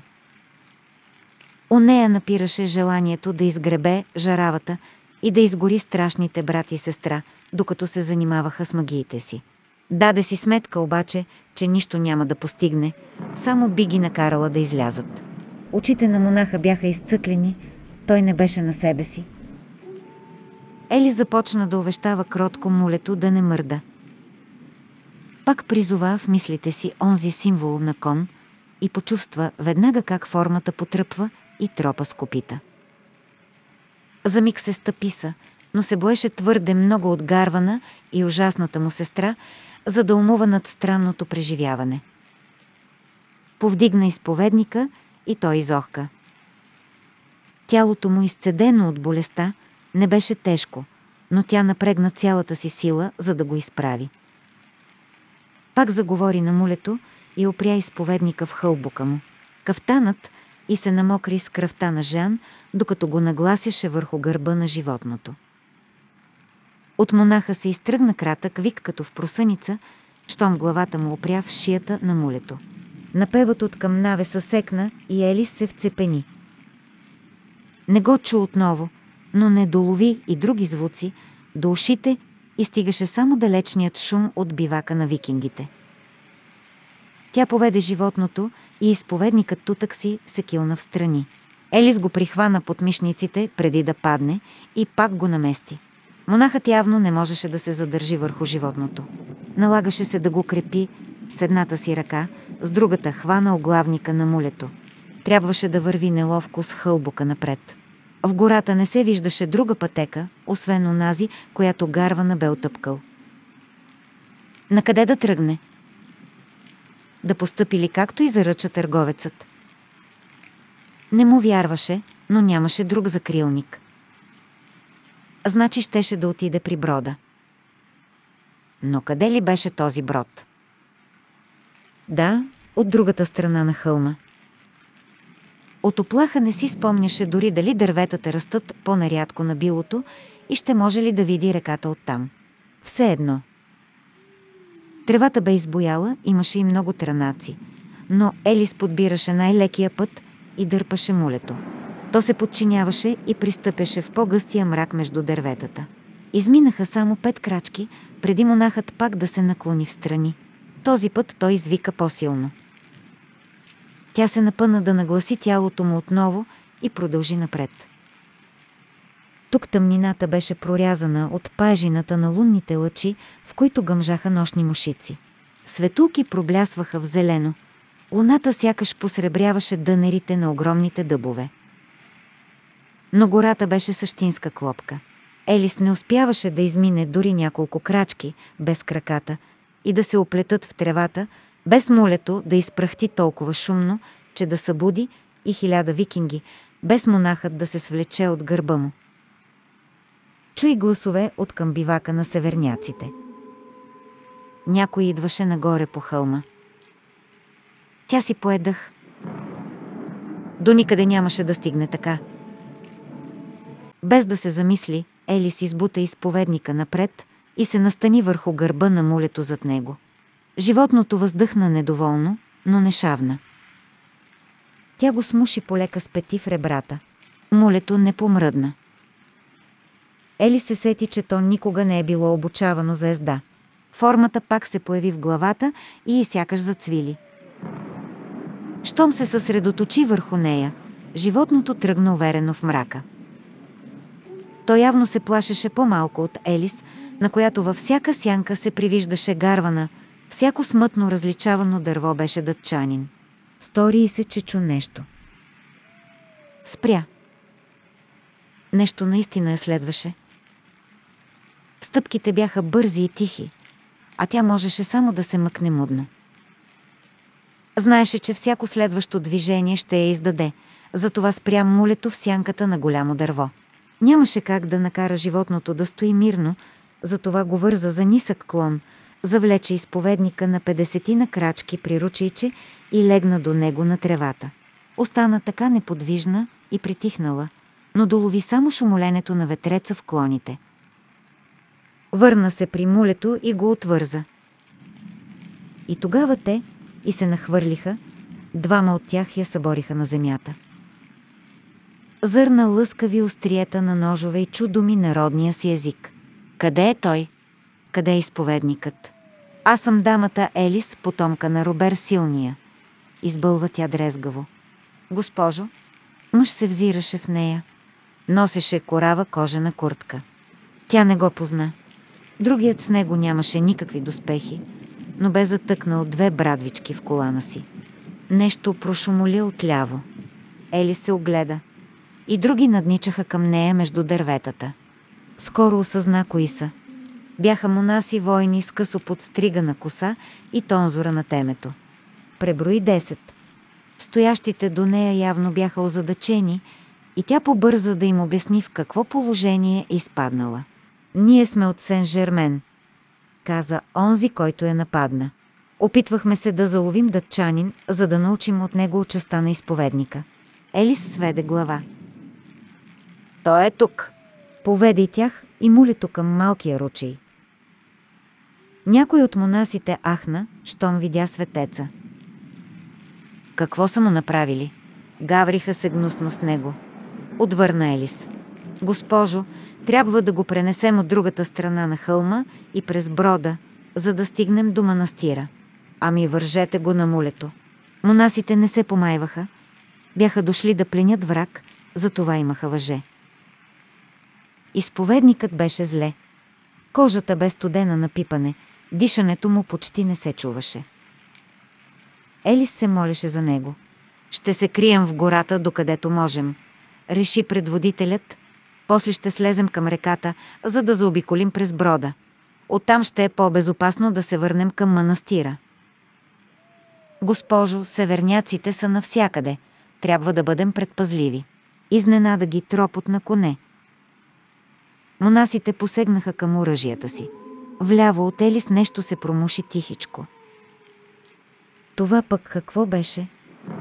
У нея напираше желанието да изгребе жаравата и да изгори страшните брат и сестра, докато се занимаваха с магиите си. Даде си сметка обаче, че нищо няма да постигне, само би ги накарала да излязат. Очите на монаха бяха изцъклени, той не беше на себе си. Ели започна да увещава кротко мулето да не мърда. Пак призова в мислите си онзи символ на кон и почувства веднага как формата потръпва и тропа с копита. За миг се стъписа, но се боеше твърде много от Гарвана и ужасната му сестра, за да умува над странното преживяване. Повдигна изповедника и той изохка. Тялото му, изцедено от болестта, не беше тежко, но тя напрегна цялата си сила, за да го изправи. Пак заговори на мулето и опря изповедника в хълбука му. Кафтанът и се намокри с кръвта на Жан, докато го нагласяше върху гърба на животното. От монаха се изтръгна кратък вик като в просъница, щом главата му опря в шията на мулето. Напевът от към навеса секна и Елис се вцепени. Не го чу отново, но не долови и други звуци, до ушите и стигаше само далечният шум от бивака на викингите. Тя поведе животното и изповедникът тутък си се килна в страни. Елис го прихвана под мишниците преди да падне и пак го намести. Монахът явно не можеше да се задържи върху животното. Налагаше се да го крепи с едната си ръка, с другата хвана оглавника на мулето. Трябваше да върви неловко с хълбока напред. В гората не се виждаше друга пътека, освен онази, която гарвана бе отъпкал. Накъде да тръгне? Да постъпи ли както и заръча търговецът? Не му вярваше, но нямаше друг закрилник. Значи щеше да отиде при брода. Но къде ли беше този брод? Да, от другата страна на хълма. От оплаха не си спомняше дори дали дърветата растат по-нарядко на билото и ще може ли да види реката оттам. Все едно. Тревата бе избояла, имаше и много транаци, но Елис подбираше най-лекия път и дърпаше мулето. То се подчиняваше и пристъпеше в по-гъстия мрак между дърветата. Изминаха само пет крачки, преди монахът пак да се наклони в страни. Този път той извика по-силно. Тя се напъна да нагласи тялото му отново и продължи напред. Тук тъмнината беше прорязана от пажината на лунните лъчи, в които гъмжаха нощни мушици. Светулки проблясваха в зелено. Луната сякаш посребряваше дънерите на огромните дъбове. Но гората беше същинска клопка. Елис не успяваше да измине дори няколко крачки без краката и да се оплетат в тревата, без молето да изпрахти толкова шумно, че да събуди и хиляда викинги, без монахът да се свлече от гърба му. Чуй гласове от към бивака на северняците. Някой идваше нагоре по хълма. Тя си поедах. До никъде нямаше да стигне така. Без да се замисли, Елис избута изповедника напред и се настани върху гърба на мулето зад него. Животното въздъхна недоволно, но не шавна. Тя го смуши полека с пети в ребрата. Мулето не помръдна. Ели се сети, че то никога не е било обучавано за езда. Формата пак се появи в главата и сякаш зацвили. Щом се съсредоточи върху нея, животното тръгна уверено в мрака. Той явно се плашеше по-малко от Елис, на която във всяка сянка се привиждаше гарвана, всяко смътно различавано дърво беше дътчанин. Стори и се, че чу нещо. Спря. Нещо наистина я следваше. Стъпките бяха бързи и тихи, а тя можеше само да се мъкне мудно. Знаеше, че всяко следващо движение ще я издаде, затова спря мулето в сянката на голямо дърво. Нямаше как да накара животното да стои мирно, затова го върза за нисък клон, завлече изповедника на 50 на крачки при ручейче и легна до него на тревата. Остана така неподвижна и притихнала, но долови само шумоленето на ветреца в клоните. Върна се при мулето и го отвърза. И тогава те и се нахвърлиха, двама от тях я събориха на земята. Зърна лъскави остриета на ножове и чу думи народния си език. Къде е той? Къде е изповедникът? Аз съм дамата Елис, потомка на Робер Силния. Избълва тя дрезгаво. Госпожо, мъж се взираше в нея. Носеше корава кожена куртка. Тя не го позна. Другият с него нямаше никакви доспехи, но бе затъкнал две брадвички в колана си. Нещо прошумоли отляво. Ели се огледа. И други надничаха към нея между дърветата. Скоро осъзна кои са. Бяха монаси войни с късо подстригана коса и тонзора на темето. Преброи 10. Стоящите до нея явно бяха озадачени и тя побърза да им обясни в какво положение е изпаднала. Ние сме от Сен-Жермен, каза онзи, който я нападна. Опитвахме се да заловим дътчанин, за да научим от него участа на изповедника. Елис сведе глава. Той е тук. Поведе тях и мулито към малкия ручей. Някой от монасите ахна, щом видя светеца. Какво са му направили? Гавриха се гнусно с него. Отвърна Елис. Госпожо, трябва да го пренесем от другата страна на хълма и през брода, за да стигнем до манастира. Ами вържете го на мулето. Монасите не се помайваха. Бяха дошли да пленят враг, затова имаха въже. Изповедникът беше зле. Кожата бе студена на пипане, дишането му почти не се чуваше. Елис се молеше за него. Ще се крием в гората, докъдето можем. Реши предводителят. После ще слезем към реката, за да заобиколим през брода. Оттам ще е по-безопасно да се върнем към манастира. Госпожо, северняците са навсякъде. Трябва да бъдем предпазливи. Изненада ги тропот на коне. Монасите посегнаха към оръжията си. Вляво от Елис нещо се промуши тихичко. Това пък какво беше?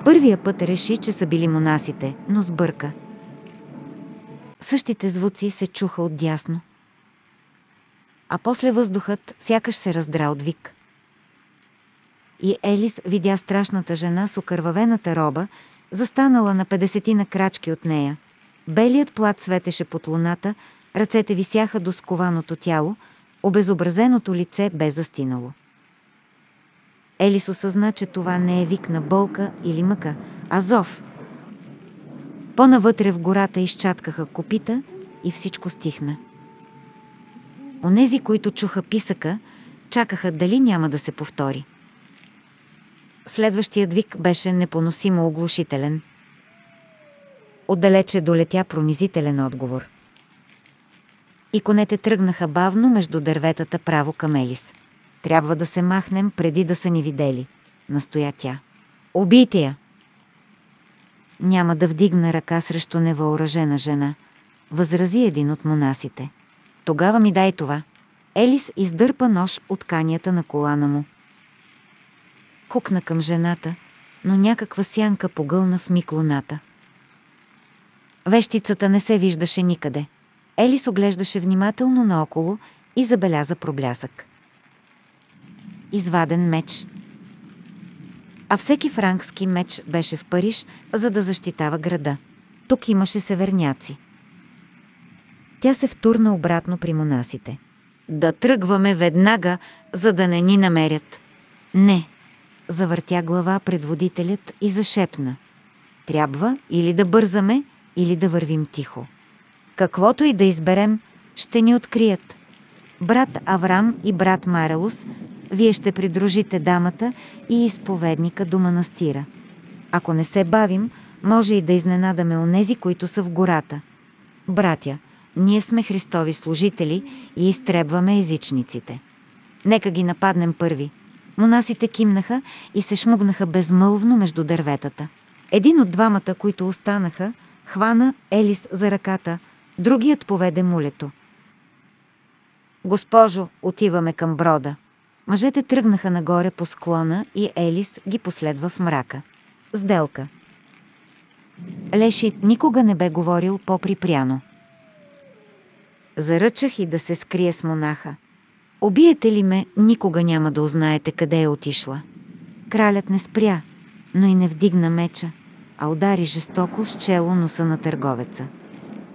Първия път реши, че са били монасите, но сбърка. Същите звуци се чуха отдясно. А после въздухът сякаш се раздра от вик. И Елис видя страшната жена с окървавената роба, застанала на 50 на крачки от нея. Белият плат светеше под луната, ръцете висяха до скованото тяло, обезобразеното лице бе застинало. Елис осъзна, че това не е вик на болка или мъка, а зов. По-навътре в гората изчаткаха копита и всичко стихна. Онези, които чуха писъка, чакаха дали няма да се повтори. Следващият вик беше непоносимо оглушителен. Отдалече долетя пронизителен отговор. И конете тръгнаха бавно между дърветата право към Елис. Трябва да се махнем преди да са ни видели, настоя тя. Убийте я! Няма да вдигна ръка срещу невъоръжена жена, възрази един от монасите. Тогава ми дай това. Елис издърпа нож от канията на колана му. Кукна към жената, но някаква сянка погълна в миг луната. Вещицата не се виждаше никъде. Елис оглеждаше внимателно наоколо и забеляза проблясък. Изваден меч. А всеки франкски меч беше в Париж, за да защитава града. Тук имаше северняци. Тя се втурна обратно при монасите. Да тръгваме веднага, за да не ни намерят. Не, завъртя глава предводителят и зашепна. Трябва или да бързаме, или да вървим тихо. Каквото и да изберем, ще ни открият. Брат Аврам и брат Марелус, вие ще придружите дамата и изповедника до манастира. Ако не се бавим, може и да изненадаме онези, които са в гората. Братя, ние сме Христови служители и изтребваме езичниците. Нека ги нападнем първи. Монасите кимнаха и се шмугнаха безмълвно между дърветата. Един от двамата, които останаха, хвана Елис за ръката, другият поведе мулето. Госпожо, отиваме към брода. Мъжете тръгнаха нагоре по склона и Елис ги последва в мрака. Сделка. Леши никога не бе говорил по-припряно. Заръчах и да се скрие с монаха. Обиете ли ме, никога няма да узнаете къде е отишла. Кралят не спря, но и не вдигна меча, а удари жестоко с чело носа на търговеца.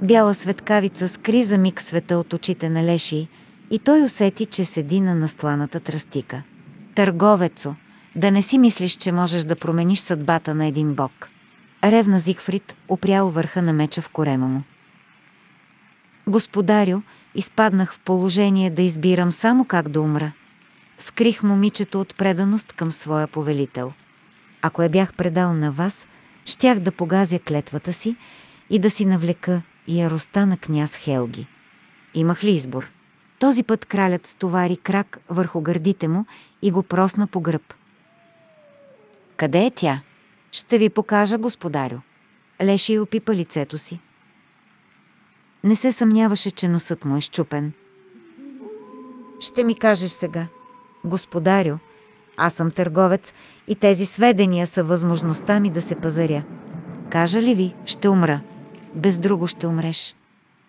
Бяла светкавица скри за миг света от очите на Леши и той усети, че седи на настланата тръстика. Търговецо, да не си мислиш, че можеш да промениш съдбата на един бог. Ревна Зигфрид опрял върха на меча в корема му. Господарю, изпаднах в положение да избирам само как да умра. Скрих момичето от преданост към своя повелител. Ако я бях предал на вас, щях да погазя клетвата си и да си навлека яростта на княз Хелги. Имах ли избор? Този път кралят стовари крак върху гърдите му и го просна по гръб. Къде е тя? Ще ви покажа, господарю. Леши опипа лицето си. Не се съмняваше, че носът му е щупен. Ще ми кажеш сега, господарю, аз съм търговец и тези сведения са възможността ми да се пазаря. Кажа ли ви, ще умра. Без друго ще умреш.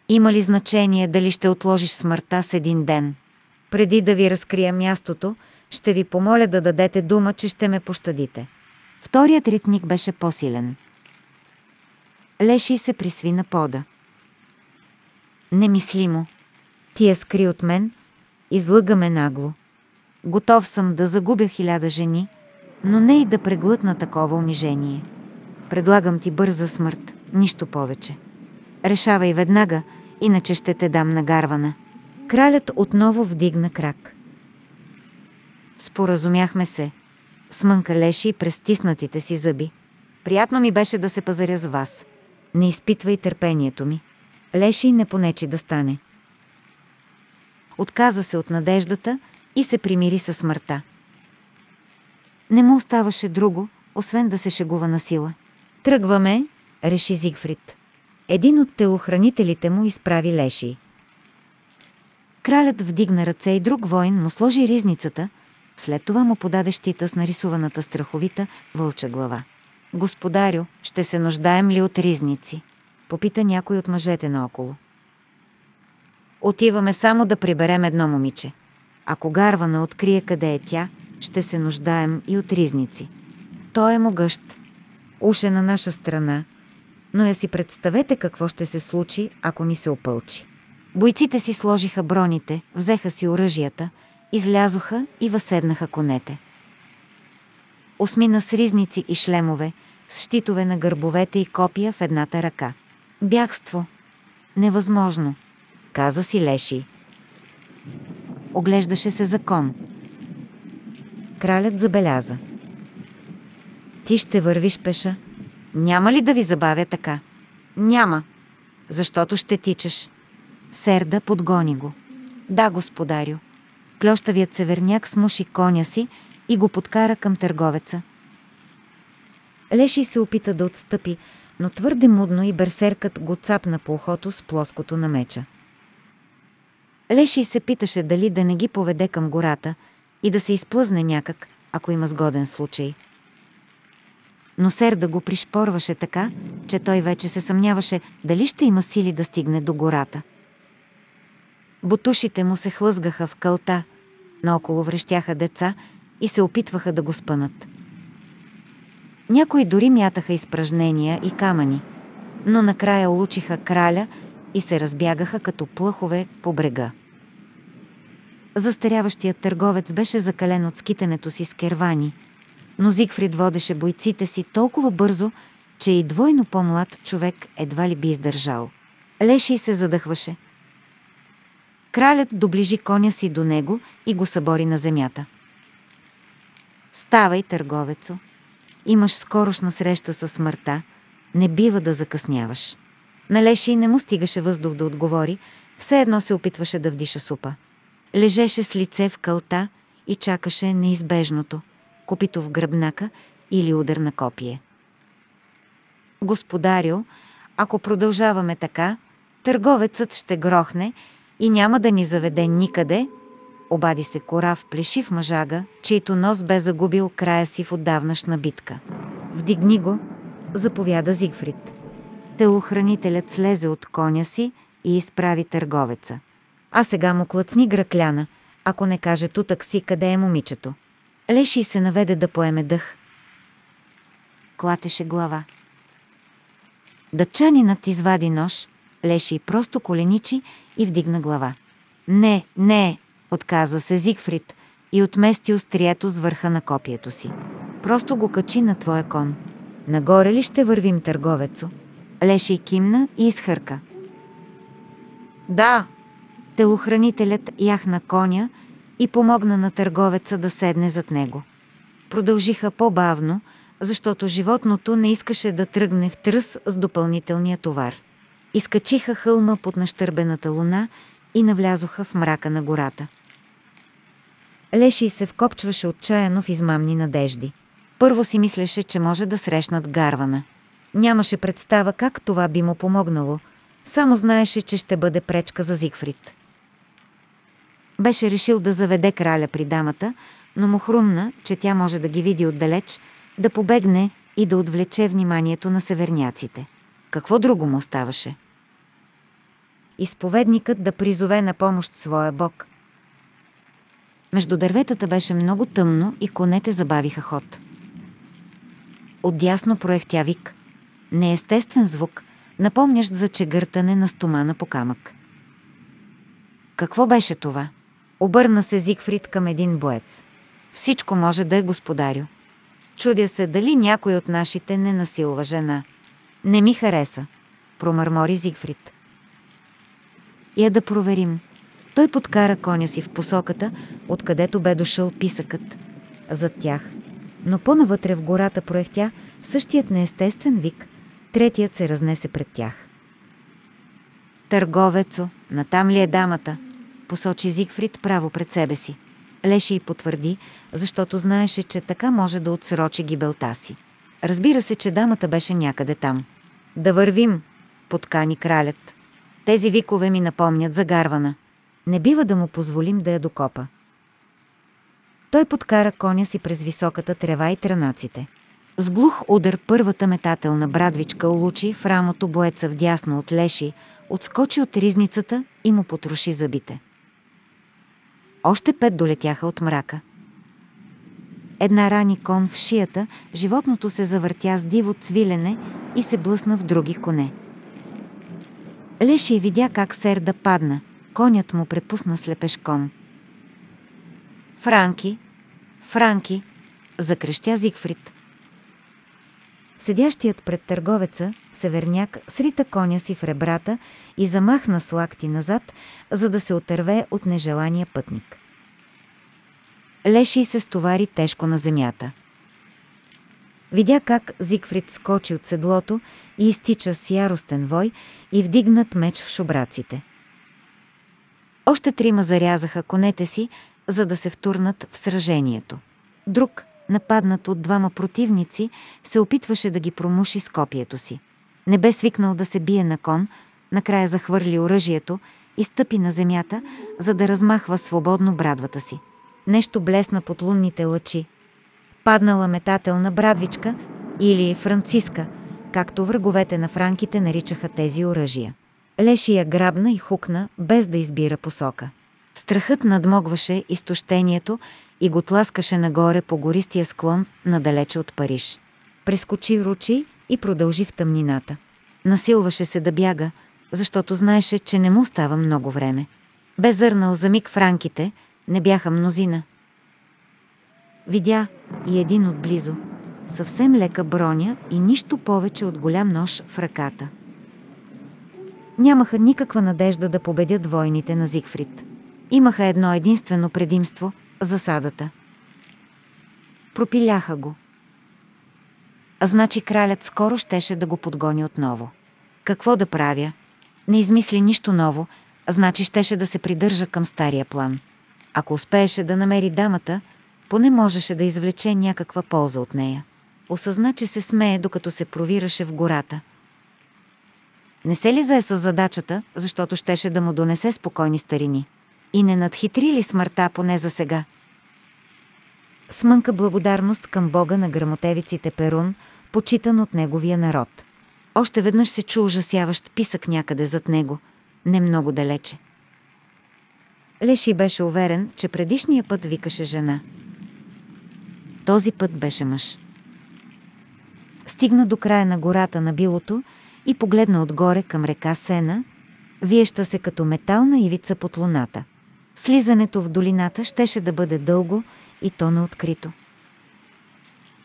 Има ли значение дали ще отложиш смъртта с един ден? Преди да ви разкрия мястото, ще ви помоля да дадете дума, че ще ме пощадите. Вторият ритник беше по-силен. Леши се присви на пода. Немислимо. Ти я скри от мен, излъгаме нагло. Готов съм да загубя хиляда жени, но не и да преглътна такова унижение. Предлагам ти бърза смърт, нищо повече. Решавай веднага, иначе ще те дам нагарвана. Кралят отново вдигна крак. Споразумяхме се. Смънка Леши през стиснатите си зъби. Приятно ми беше да се пазаря с вас. Не изпитвай търпението ми. Леши не понечи да стане. Отказа се от надеждата и се примири със смъртта. Не му оставаше друго, освен да се шегува на сила. Тръгваме, реши Зигфрид. Един от телохранителите му изправи Леши. Кралят вдигна ръце и друг воин му сложи ризницата, след това му подаде щита с нарисуваната страховита вълча глава. Господарю, ще се нуждаем ли от ризници? Попита някой от мъжете наоколо. Отиваме само да приберем едно момиче. Ако Гарвана открие къде е тя, ще се нуждаем и от ризници. Той е могъщ. Уше на наша страна, но я си представете какво ще се случи, ако ни се опълчи. Бойците си сложиха броните, взеха си оръжията, излязоха и въседнаха конете. Осмина с ризници и шлемове, с щитове на гърбовете и копия в едната ръка. Бягство. Невъзможно, каза си Леши. Оглеждаше се закон. Кралят забеляза. Ти ще вървиш пеша. Няма ли да ви забавя така? Няма, защото ще тичаш. Серда подгони го. Да, господарю. Клющавият северняк смуши коня си и го подкара към търговеца. Леши се опита да отстъпи, но твърде мудно и берсеркът го цапна по ухото с плоското на меча. Леши се питаше дали да не ги поведе към гората и да се изплъзне някак, ако има сгоден случай. Но Серда го пришпорваше така, че той вече се съмняваше дали ще има сили да стигне до гората. Бутушите му се хлъзгаха в кълта, наоколо врещяха деца и се опитваха да го спънат. Някои дори мятаха изпражнения и камъни, но накрая улучиха краля и се разбягаха като плъхове по брега. Застаряващият търговец беше закален от скитането си с кервани, но Зигфрид водеше бойците си толкова бързо, че и двойно по-млад човек едва ли би издържал. Леши се задъхваше. Кралят доближи коня си до него и го събори на земята. Ставай, търговецо. Имаш скорошна среща с смъртта. Не бива да закъсняваш. На Леши не му стигаше въздух да отговори, все едно се опитваше да вдиша супа. Лежеше с лице в кълта и чакаше неизбежното – копито в гръбнака или удар на копие. Господарю, ако продължаваме така, търговецът ще грохне и няма да ни заведе никъде, обади се корав плешив мъжага, чийто нос бе загубил края си в отдавнашна битка. Вдигни го, заповяда Зигфрид. Телохранителят слезе от коня си и изправи търговеца. А сега му клъцни гръкляна, ако не каже тутък си къде е момичето. Леши се наведе да поеме дъх. Клатеше глава. Дъчанинът извади нож, Леши просто коленичи и вдигна глава. Не, не, отказа се Зигфрид и отмести острието с върха на копието си. Просто го качи на твоя кон. Нагоре ли ще вървим, търговецо? Леши кимна и изхърка. Да, телохранителят яхна коня и помогна на търговеца да седне зад него. Продължиха по-бавно, защото животното не искаше да тръгне в тръс с допълнителния товар. Изкачиха хълма под нащърбената луна и навлязоха в мрака на гората. Леши се вкопчваше отчаяно в измамни надежди. Първо си мислеше, че може да срещнат гарвана. Нямаше представа как това би му помогнало, само знаеше, че ще бъде пречка за Зигфрид. Беше решил да заведе краля при дамата, но му хрумна, че тя може да ги види отдалеч, да побегне и да отвлече вниманието на северняците. Какво друго му оставаше? Изповедникът да призове на помощ своя бог. Между дърветата беше много тъмно и конете забавиха ход. Отдясно проехтя вик. Неестествен звук, напомнящ за чегъртане на стомана по камък. Какво беше това? Обърна се Зигфрид към един боец. Всичко може да е господарю. Чудя се дали някой от нашите не насилва жена. Не ми хареса, промърмори Зигфрид. Я да проверим. Той подкара коня си в посоката, откъдето бе дошъл писъкът. Зад тях. Но по-навътре в гората проехтя същият неестествен вик. Третият се разнесе пред тях. Търговецо, натам ли е дамата? Посочи Зигфрид право пред себе си. Леши и потвърди, защото знаеше, че така може да отсрочи гибелта си. Разбира се, че дамата беше някъде там. Да вървим, подкани кралят. Тези викове ми напомнят за гарвана. Не бива да му позволим да я докопа. Той подкара коня си през високата трева и трънаците. С глух удар първата метателна брадвичка улучи в рамото боеца вдясно от леши, отскочи от ризницата и му потроши зъбите. Още пет долетяха от мрака. Една рани кон в шията, животното се завъртя с диво цвилене и се блъсна в други коне. Леши видя как Серда падна. Конят му препусна слепешком. Франки, Франки, закрещя Зигфрид. Седящият пред търговеца, северняк, срита коня си в ребрата и замахна с лакти назад, за да се отърве от нежелания пътник. Леши се стовари тежко на земята. Видя как Зигфрид скочи от седлото и изтича с яростен вой и вдигнат меч в шобраците. Още трима зарязаха конете си, за да се втурнат в сражението. Друг, нападнат от двама противници, се опитваше да ги промуши с копието си. Не бе свикнал да се бие на кон, накрая захвърли оръжието и стъпи на земята, за да размахва свободно брадвата си. Нещо блесна под лунните лъчи. Паднала метателна брадвичка или франциска, както враговете на франките наричаха тези оръжия. Леши я грабна и хукна, без да избира посока. Страхът надмогваше изтощението и го тласкаше нагоре по гористия склон, надалече от Париж. Прескочи ручи и продължи в тъмнината. Насилваше се да бяга, защото знаеше, че не му става много време. Бе зърнал за миг в ранките, не бяха мнозина. Видя и един отблизо, съвсем лека броня и нищо повече от голям нож в ръката. Нямаха никаква надежда да победят войните на Зигфрид. Имаха едно единствено предимство – засадата. Пропиляха го. Значи кралят скоро щеше да го подгони отново. Какво да правя? Не измисли нищо ново, значи щеше да се придържа към стария план. Ако успееше да намери дамата, поне можеше да извлече някаква полза от нея. Осъзна, че се смее, докато се провираше в гората. Не се ли зае с задачата, защото щеше да му донесе спокойни старини? И не надхитри ли смъртта поне за сега? Смънка благодарност към бога на грамотевиците Перун, почитан от неговия народ. Още веднъж се чу ужасяващ писък някъде зад него, не много далече. Леши беше уверен, че предишния път викаше жена. Този път беше мъж. Стигна до края на гората на билото и погледна отгоре към река Сена, виеща се като метална ивица под луната. Слизането в долината щеше да бъде дълго и то на открито.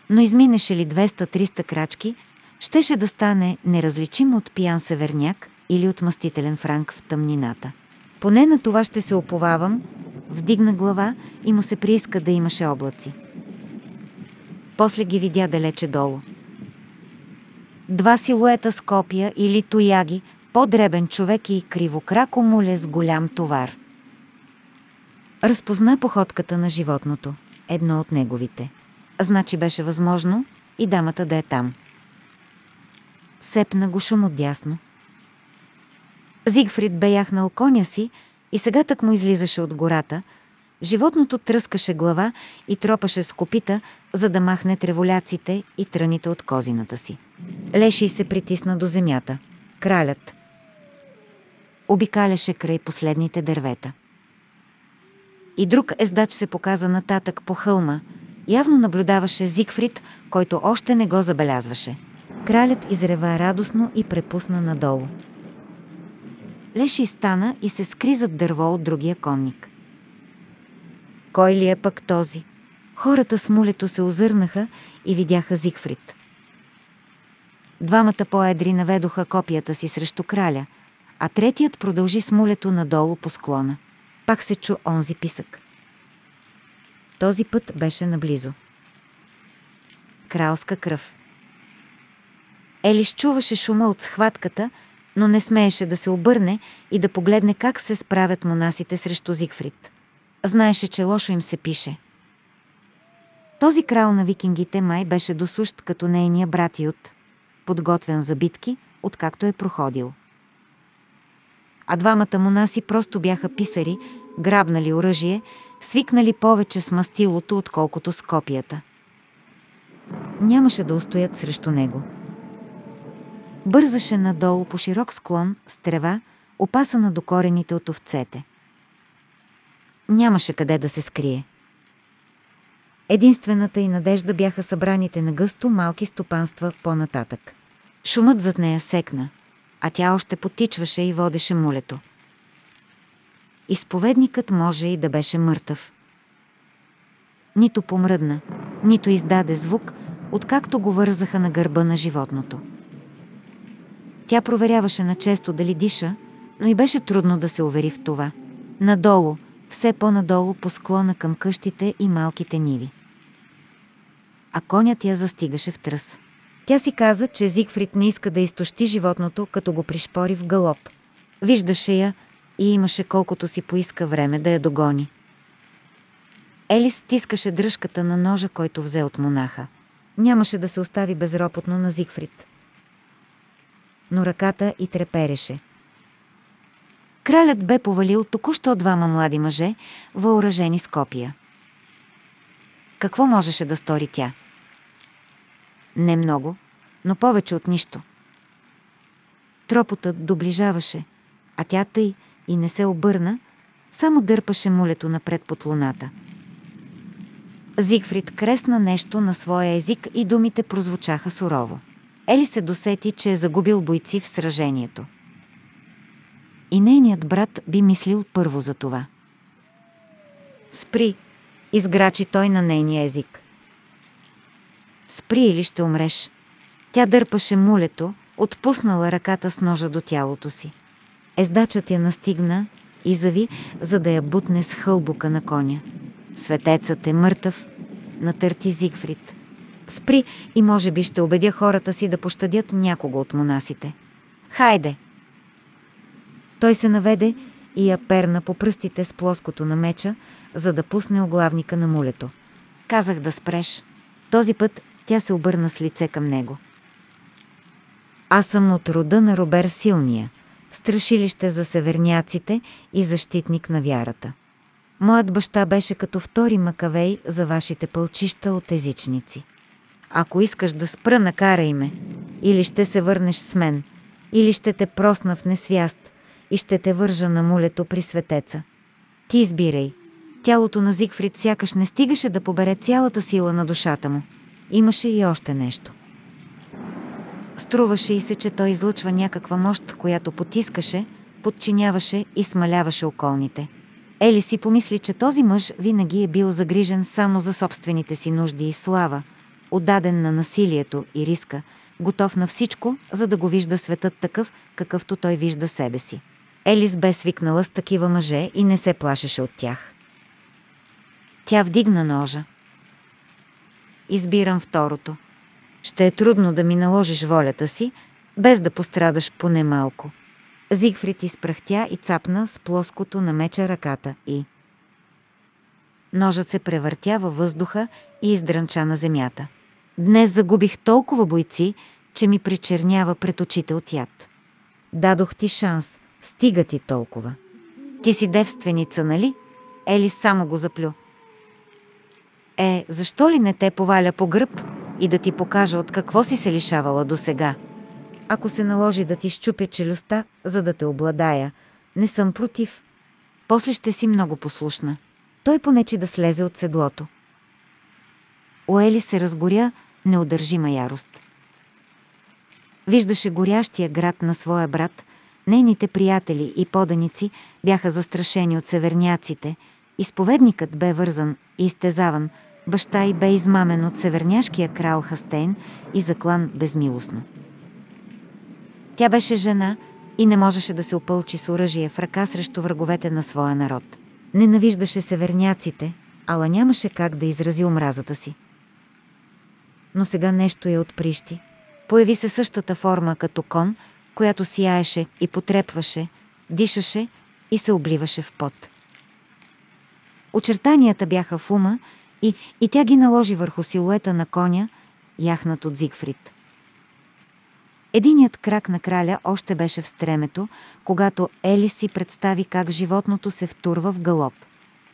Но изминеше ли 200-300 крачки, щеше да стане неразличим от пиян северняк или от мастителен франк в тъмнината. Поне на това ще се оповавам, вдигна глава и му се прииска да имаше облаци. После ги видя далече долу. Два силуета с копия или тояги, по-дребен човек и кривокрако муле с голям товар. Разпозна походката на животното, едно от неговите. Значи беше възможно и дамата да е там. Сепна го шум отдясно. Зигфрид бе яхнал коня си и сега так му излизаше от гората. Животното тръскаше глава и тропаше с копита, за да махне треволяците и тръните от козината си. Леший се притисна до земята. Кралят. Обикаляше край последните дървета. И друг ездач се показа нататък по хълма. Явно наблюдаваше Зигфрид, който още не го забелязваше. Кралят изрева радостно и препусна надолу. Леши стана и се скри зад дърво от другия конник. Кой ли е пък този? Хората с мулето се озърнаха и видяха Зигфрид. Двамата по-едри наведоха копията си срещу краля, а третият продължи с мулето надолу по склона. Пак се чу онзи писък. Този път беше наблизо. Кралска кръв. Елиш чуваше шума от схватката, но не смееше да се обърне и да погледне как се справят монасите срещу Зигфрид. Знаеше, че лошо им се пише. Този крал на викингите май беше досущ като нейния брат Ют, подготвен за битки, откакто е проходил. А двамата монаси просто бяха писари, грабнали оръжие, свикнали повече с мастилото, отколкото с копията. Нямаше да устоят срещу него. Бързаше надолу по широк склон с трева, опасана до корените от овцете. Нямаше къде да се скрие. Единствената и надежда бяха събраните на гъсто малки стопанства по-нататък. Шумът зад нея секна, а тя още потичваше и водеше мулето. Изповедникът може и да беше мъртъв. Нито помръдна, нито издаде звук, откакто го вързаха на гърба на животното. Тя проверяваше начесто дали диша, но и беше трудно да се увери в това. Надолу, все по-надолу по склона към къщите и малките ниви. а конят я застигаше в тръс. Тя си каза, че Зигфрид не иска да изтощи животното, като го пришпори в галоп. Виждаше я и имаше колкото си поиска време да я догони. Елис стискаше дръжката на ножа, който взе от монаха. Нямаше да се остави безропотно на Зигфрид. Но ръката й трепереше. Кралят бе повалил току-що двама млади мъже, въоръжени с копия. Какво можеше да стори тя? Не много, но повече от нищо. Тропотът доближаваше, а тя тъй и не се обърна, само дърпаше мулето напред под луната. Зигфрид кресна нещо на своя език и думите прозвучаха сурово. Ели се досети, че е загубил бойци в сражението. И нейният брат би мислил първо за това. Спри, изграчи той на нейния език. Спри или ще умреш. Тя дърпаше мулето, отпуснала ръката с ножа до тялото си. Ездачът я настигна и зави, за да я бутне с хълбука на коня. Светецът е мъртъв, натърти Зигфрид. Спри и може би ще убедя хората си да пощадят някого от монасите. Хайде! Той се наведе и я перна по пръстите с плоското на меча, за да пусне оглавника на мулето. Казах да спреш. Този път тя се обърна с лице към него. Аз съм от рода на Робер Силния, страшилище за северняците и защитник на вярата. Моят баща беше като втори Макавей за вашите пълчища от езичници. Ако искаш да спра, накарай ме. Или ще се върнеш с мен, или ще те просна в несвяст и ще те вържа на мулето при светеца. Ти избирай. Тялото на Зигфрид сякаш не стигаше да побере цялата сила на душата му. Имаше и още нещо. Струваше и се, че той излъчва някаква мощ, която потискаше, подчиняваше и смаляваше околните. Ели си помисли, че този мъж винаги е бил загрижен само за собствените си нужди и слава, отдаден на насилието и риска, готов на всичко, за да го вижда светът такъв, какъвто той вижда себе си. Елис бе свикнала с такива мъже и не се плашеше от тях. Тя вдигна ножа. Избирам второто. Ще е трудно да ми наложиш волята си, без да пострадаш поне малко. Зигфрид изпрахтя и цапна с плоското на меча ръката и... Ножът се превъртя във въздуха и издрънча на земята. Днес загубих толкова бойци, че ми причернява пред очите от яд. Дадох ти шанс, стига ти толкова. Ти си девственица, нали? Ели само го заплю. Е, защо ли не те поваля по гръб и да ти покажа от какво си се лишавала до сега? Ако се наложи да ти щупя челюстта, за да те обладая, не съм против. После ще си много послушна. Той понечи да слезе от седлото. Уели се разгоря неудържима ярост. Виждаше горящия град на своя брат, нейните приятели и поданици бяха застрашени от северняците, изповедникът бе вързан и изтезаван, баща й бе измамен от северняшкия крал Хастейн и заклан безмилостно. Тя беше жена и не можеше да се опълчи с оръжие в ръка срещу враговете на своя народ. Ненавиждаше северняците, ала нямаше как да изрази омразата си. Но сега нещо я отприщи. Появи се същата форма като кон, която сияеше и потрепваше, дишаше и се обливаше в пот. Очертанията бяха в ума и, и тя ги наложи върху силуета на коня, яхнат от Зигфрид. Единият крак на краля още беше в стремето, когато Елис си представи как животното се втурва в галоп.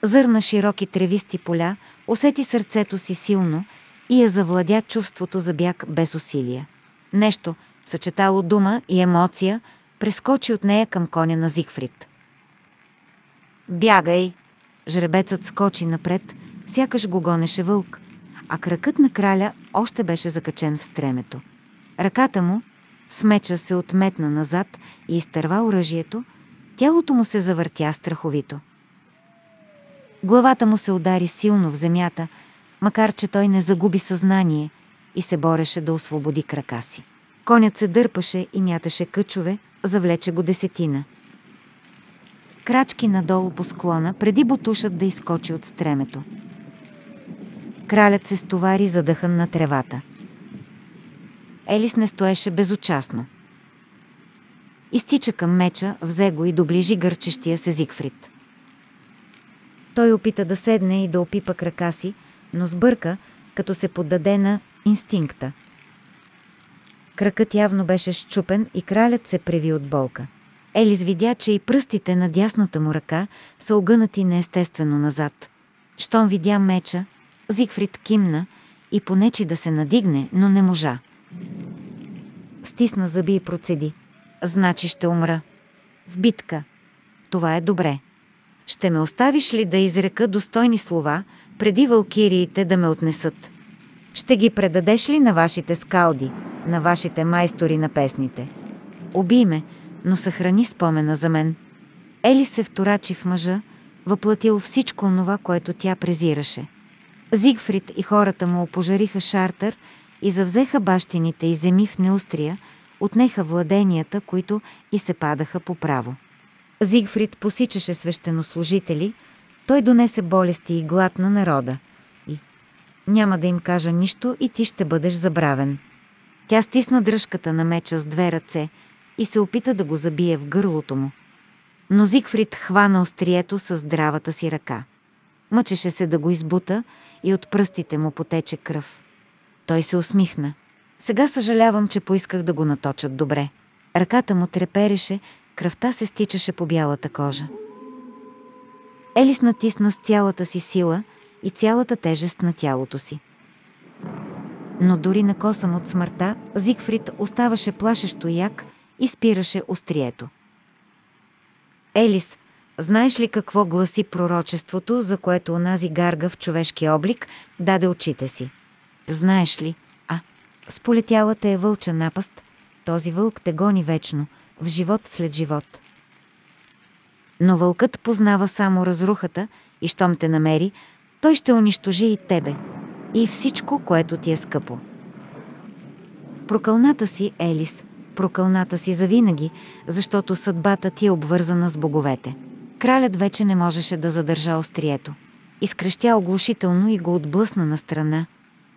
Зърна широки тревисти поля, усети сърцето си силно и я завладя чувството за бяг без усилия. Нещо, съчетало дума и емоция, прескочи от нея към коня на Зигфрид. «Бягай!» Жребецът скочи напред, сякаш го гонеше вълк, а кракът на краля още беше закачен в стремето. Ръката му, с меча се отметна назад и изтърва оръжието, тялото му се завъртя страховито. Главата му се удари силно в земята, макар че той не загуби съзнание и се бореше да освободи крака си. Конят се дърпаше и мяташе къчове, завлече го десетина. Крачки надолу по склона, преди бутушът да изкочи от стремето. Кралят се стовари задъхан на тревата. Елис не стоеше безучастно. Изтича към меча, взе го и доближи гърчещия се Зигфрид. Той опита да седне и да опипа крака си, но сбърка, като се поддаде на инстинкта. Кракът явно беше щупен и кралят се преви от болка. Елис видя, че и пръстите на дясната му ръка са огънати неестествено назад. Щом видя меча, Зигфрид кимна и понечи да се надигне, но не можа. Стисна зъби и процеди. Значи ще умра. В битка. Това е добре. Ще ме оставиш ли да изрека достойни слова, преди вълкириите да ме отнесат? Ще ги предадеш ли на вашите скалди, на вашите майстори на песните? Убий ме, но съхрани спомена за мен. Ели се вторачи в мъжа, въплатил всичко онова, което тя презираше. Зигфрид и хората му опожариха Шартър и завзеха бащините и земи в Неустрия, отнеха владенията, които и се падаха по право. Зигфрид посичаше свещенослужители, той донесе болести и глад на народа. И няма да им кажа нищо и ти ще бъдеш забравен. Тя стисна дръжката на меча с две ръце и се опита да го забие в гърлото му. Но Зигфрид хвана острието с здравата си ръка. Мъчеше се да го избута и от пръстите му потече кръв. Той се усмихна. Сега съжалявам, че поисках да го наточат добре. Ръката му трепереше, кръвта се стичаше по бялата кожа. Елис натисна с цялата си сила и цялата тежест на тялото си. Но дори на косъм от смъртта, Зигфрид оставаше плашещо як и спираше острието. Елис, знаеш ли какво гласи пророчеството, за което онази гарга в човешки облик даде очите си? Знаеш ли? А, сполетялата е вълча напаст. Този вълк те гони вечно, в живот след живот. Но вълкът познава само разрухата и щом те намери, той ще унищожи и тебе, и всичко, което ти е скъпо. Прокълната си, Елис, прокълната си завинаги, защото съдбата ти е обвързана с боговете. Кралят вече не можеше да задържа острието. Изкрещя оглушително и го отблъсна на страна,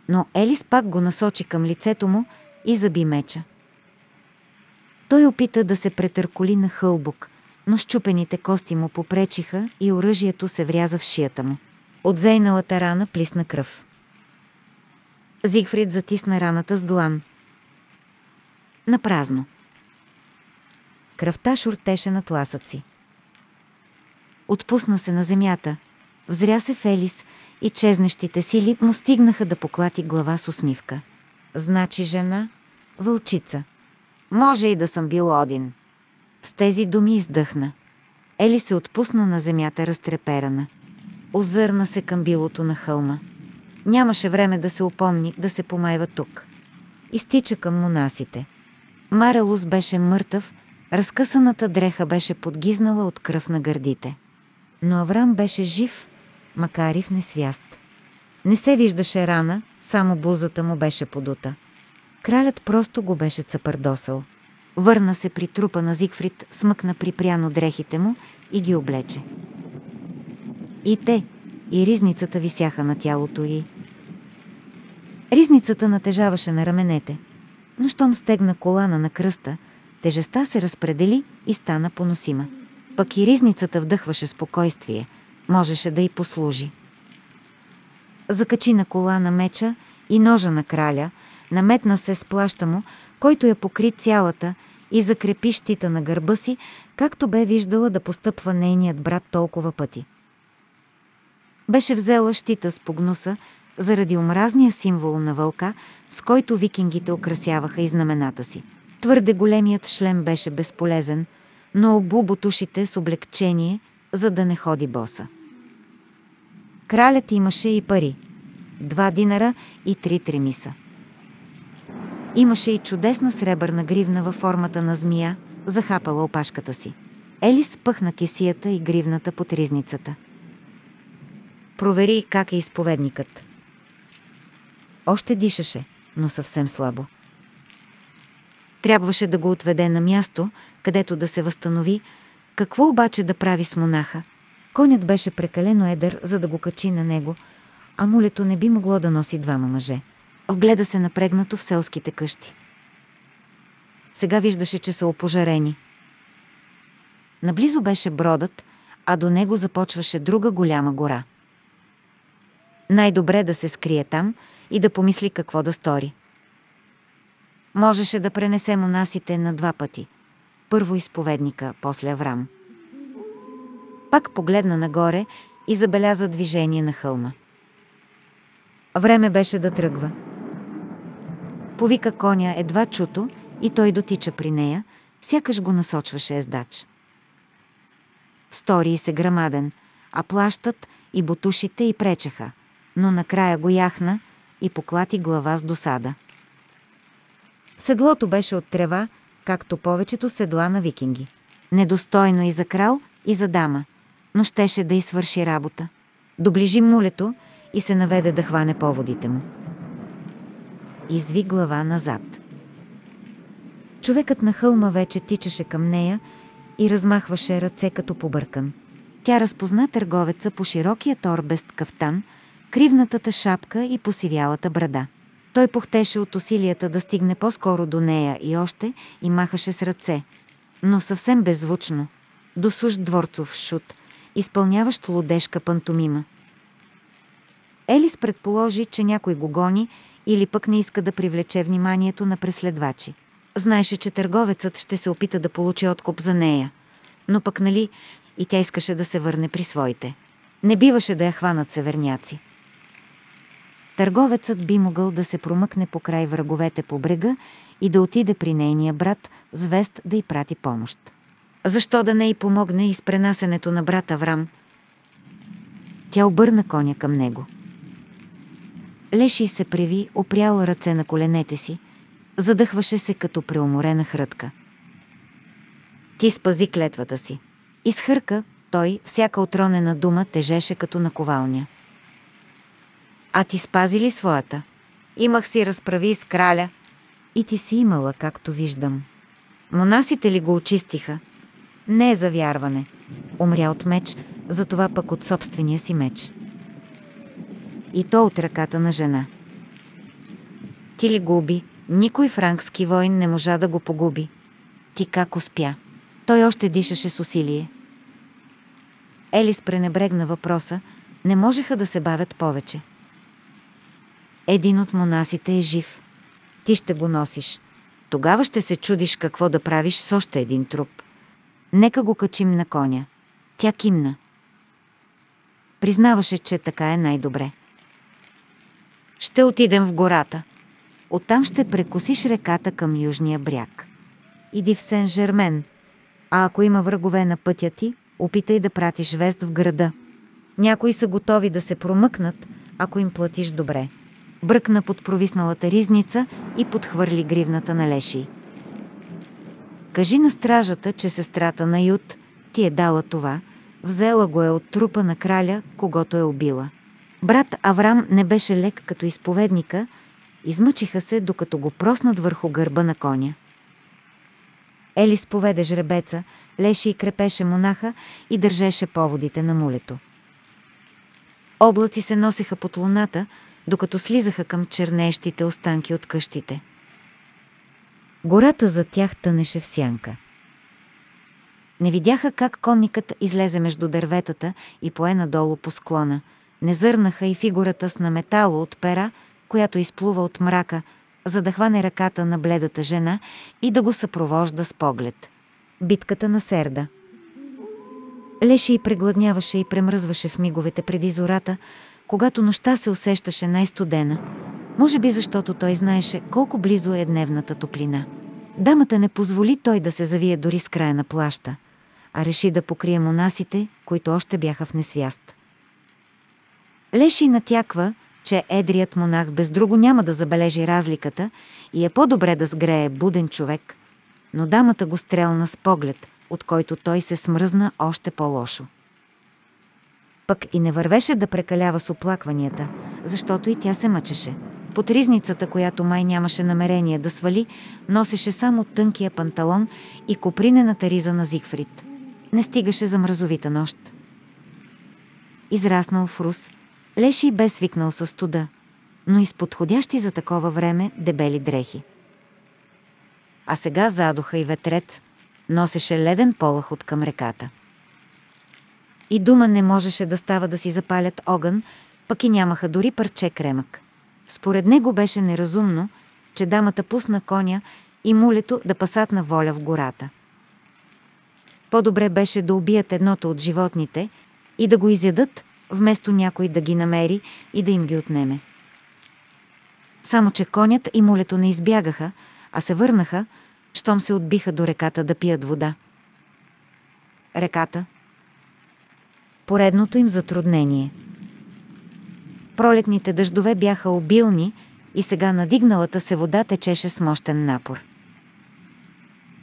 но Елис пак го насочи към лицето му и заби меча. Той опита да се претърколи на хълбок, но щупените кости му попречиха и оръжието се вряза в шията му. От зейналата рана плисна кръв. Зигфрид затисна раната с длан. Напразно. Кръвта шуртеше на тласъци. Отпусна се на земята, взря се Фелис и чезнещите сили му стигнаха да поклати глава с усмивка. Значи жена, вълчица. Може и да съм бил Один. С тези думи издъхна. Ели се отпусна на земята разтреперана. Озърна се към билото на хълма. Нямаше време да се упомни, да се помайва тук. Изтича към монасите. Марелус беше мъртъв, разкъсаната дреха беше подгизнала от кръв на гърдите. Но Аврам беше жив, макар и в несвяст. Не се виждаше рана, само бузата му беше подута. Кралят просто го беше цапърдосал. Върна се при трупа на Зигфрид, смъкна припряно дрехите му и ги облече. И те, и ризницата висяха на тялото й. Ризницата натежаваше на раменете, но щом стегна колана на кръста, тежеста се разпредели и стана поносима. Пък и ризницата вдъхваше спокойствие, можеше да й послужи. Закачи на колана меча и ножа на краля, наметна се с плаща му, който я покри цялата и закрепи щита на гърба си, както бе виждала да постъпва нейният брат толкова пъти. Беше взела щита с погнуса заради омразния символ на вълка, с който викингите украсяваха и знамената си. Твърде големият шлем беше безполезен, но обу бутушите с облегчение, за да не ходи боса. Кралят имаше и пари. Два динара и три тремиса. Имаше и чудесна сребърна гривна във формата на змия, захапала опашката си. Елис пъхна кесията и гривната под ризницата. Провери как е изповедникът. Още дишаше, но съвсем слабо. Трябваше да го отведе на място, където да се възстанови. Какво обаче да прави с монаха? Конят беше прекалено едър, за да го качи на него, а мулето не би могло да носи двама мъже. Вгледа се напрегнато в селските къщи. Сега виждаше, че са опожарени. Наблизо беше бродът, а до него започваше друга голяма гора. Най-добре да се скрие там и да помисли какво да стори. Можеше да пренесе монасите на два пъти. Първо изповедника, после Аврам. Пак погледна нагоре и забеляза движение на хълма. Време беше да тръгва. Повика коня едва чуто и той дотича при нея, сякаш го насочваше ездач. Стори се грамаден, а плащат и бутушите и пречеха, но накрая го яхна и поклати глава с досада. Седлото беше от трева, както повечето седла на викинги. Недостойно и за крал, и за дама, но щеше да й работа. Доближи мулето и се наведе да хване поводите му. Изви глава назад. Човекът на хълма вече тичаше към нея и размахваше ръце като побъркан. Тя разпозна търговеца по широкия торбест кафтан, кривнатата шапка и посивялата брада. Той похтеше от усилията да стигне по-скоро до нея и още и махаше с ръце, но съвсем беззвучно, до суш дворцов шут, изпълняващ лудешка пантомима. Елис предположи, че някой го гони или пък не иска да привлече вниманието на преследвачи. Знаеше, че търговецът ще се опита да получи откуп за нея. Но пък нали и тя искаше да се върне при своите. Не биваше да я хванат северняци. Търговецът би могъл да се промъкне по край враговете по брега и да отиде при нейния брат, звест да й прати помощ. Защо да не й помогне и с пренасенето на брата Врам? Тя обърна коня към него. Леши се преви, опрял ръце на коленете си, задъхваше се като преуморена хрътка. Ти спази клетвата си. Изхърка, той, всяка отронена дума тежеше като наковалня. А ти спази ли своята? Имах си разправи с краля. И ти си имала, както виждам. Монасите ли го очистиха? Не е за вярване. Умря от меч, затова пък от собствения си меч. И то от ръката на жена. Ти ли губи? Никой франкски войн не можа да го погуби. Ти как успя? Той още дишаше с усилие. Елис пренебрегна въпроса, не можеха да се бавят повече. Един от монасите е жив. Ти ще го носиш. Тогава ще се чудиш какво да правиш с още един труп. Нека го качим на коня. Тя кимна. Признаваше, че така е най-добре. Ще отидем в гората. Оттам ще прекусиш реката към южния бряг. Иди в Сен-Жермен, а ако има врагове на пътя ти, опитай да пратиш вест в града. Някои са готови да се промъкнат, ако им платиш добре. Бръкна под провисналата ризница и подхвърли гривната на Леши. Кажи на стражата, че сестрата на Ют ти е дала това, взела го е от трупа на краля, когато е убила. Брат Аврам не беше лек като изповедника, измъчиха се, докато го проснат върху гърба на коня. Елис поведе жребеца, леше и крепеше монаха и държеше поводите на мулето. Облаци се носеха под луната, докато слизаха към чернещите останки от къщите. Гората за тях тънеше в сянка. Не видяха как конникът излезе между дърветата и пое надолу по склона. Не зърнаха и фигурата с наметало от пера, която изплува от мрака, за да хване ръката на бледата жена и да го съпровожда с поглед. Битката на Серда. Леши и прегладняваше и премръзваше в миговете преди зората, когато нощта се усещаше най-студена, може би защото той знаеше колко близо е дневната топлина. Дамата не позволи той да се завие дори с края на плаща, а реши да покрие монасите, които още бяха в несвяст. Леши натяква, че едрият монах без друго няма да забележи разликата и е по-добре да сгрее буден човек, но дамата го стрелна с поглед, от който той се смръзна още по-лошо. Пък и не вървеше да прекалява с оплакванията, защото и тя се мъчеше. Под ризницата, която май нямаше намерение да свали, носеше само тънкия панталон и копринената риза на Зигфрид. Не стигаше за мразовита нощ. Израснал в Рус, Леши бе свикнал със студа, но изподходящи за такова време дебели дрехи. А сега задуха и ветрец, носеше леден полах от към реката. И дума не можеше да става да си запалят огън, пък и нямаха дори парче кремък. Според него беше неразумно, че дамата пусна коня и мулето да пасат на воля в гората. По-добре беше да убият едното от животните и да го изядат, вместо някой да ги намери и да им ги отнеме. Само, че конят и мулето не избягаха, а се върнаха, щом се отбиха до реката да пият вода. Реката. Поредното им затруднение. Пролетните дъждове бяха обилни и сега надигналата се вода течеше с мощен напор.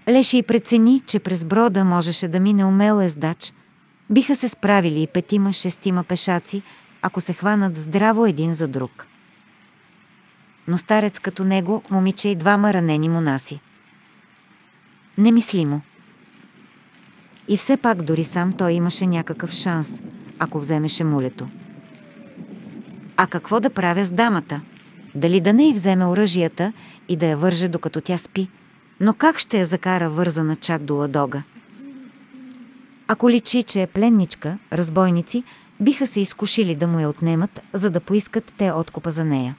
Леши и прецени, че през брода можеше да мине умел ездач, биха се справили и петима-шестима пешаци, ако се хванат здраво един за друг. Но старец като него, момиче и двама ранени монаси. Немислимо. И все пак дори сам той имаше някакъв шанс, ако вземеше мулето. А какво да правя с дамата? Дали да не й вземе оръжията и да я върже докато тя спи? Но как ще я закара вързана чак до ладога? Ако личи, че е пленничка, разбойници биха се изкушили да му я отнемат, за да поискат те откупа за нея.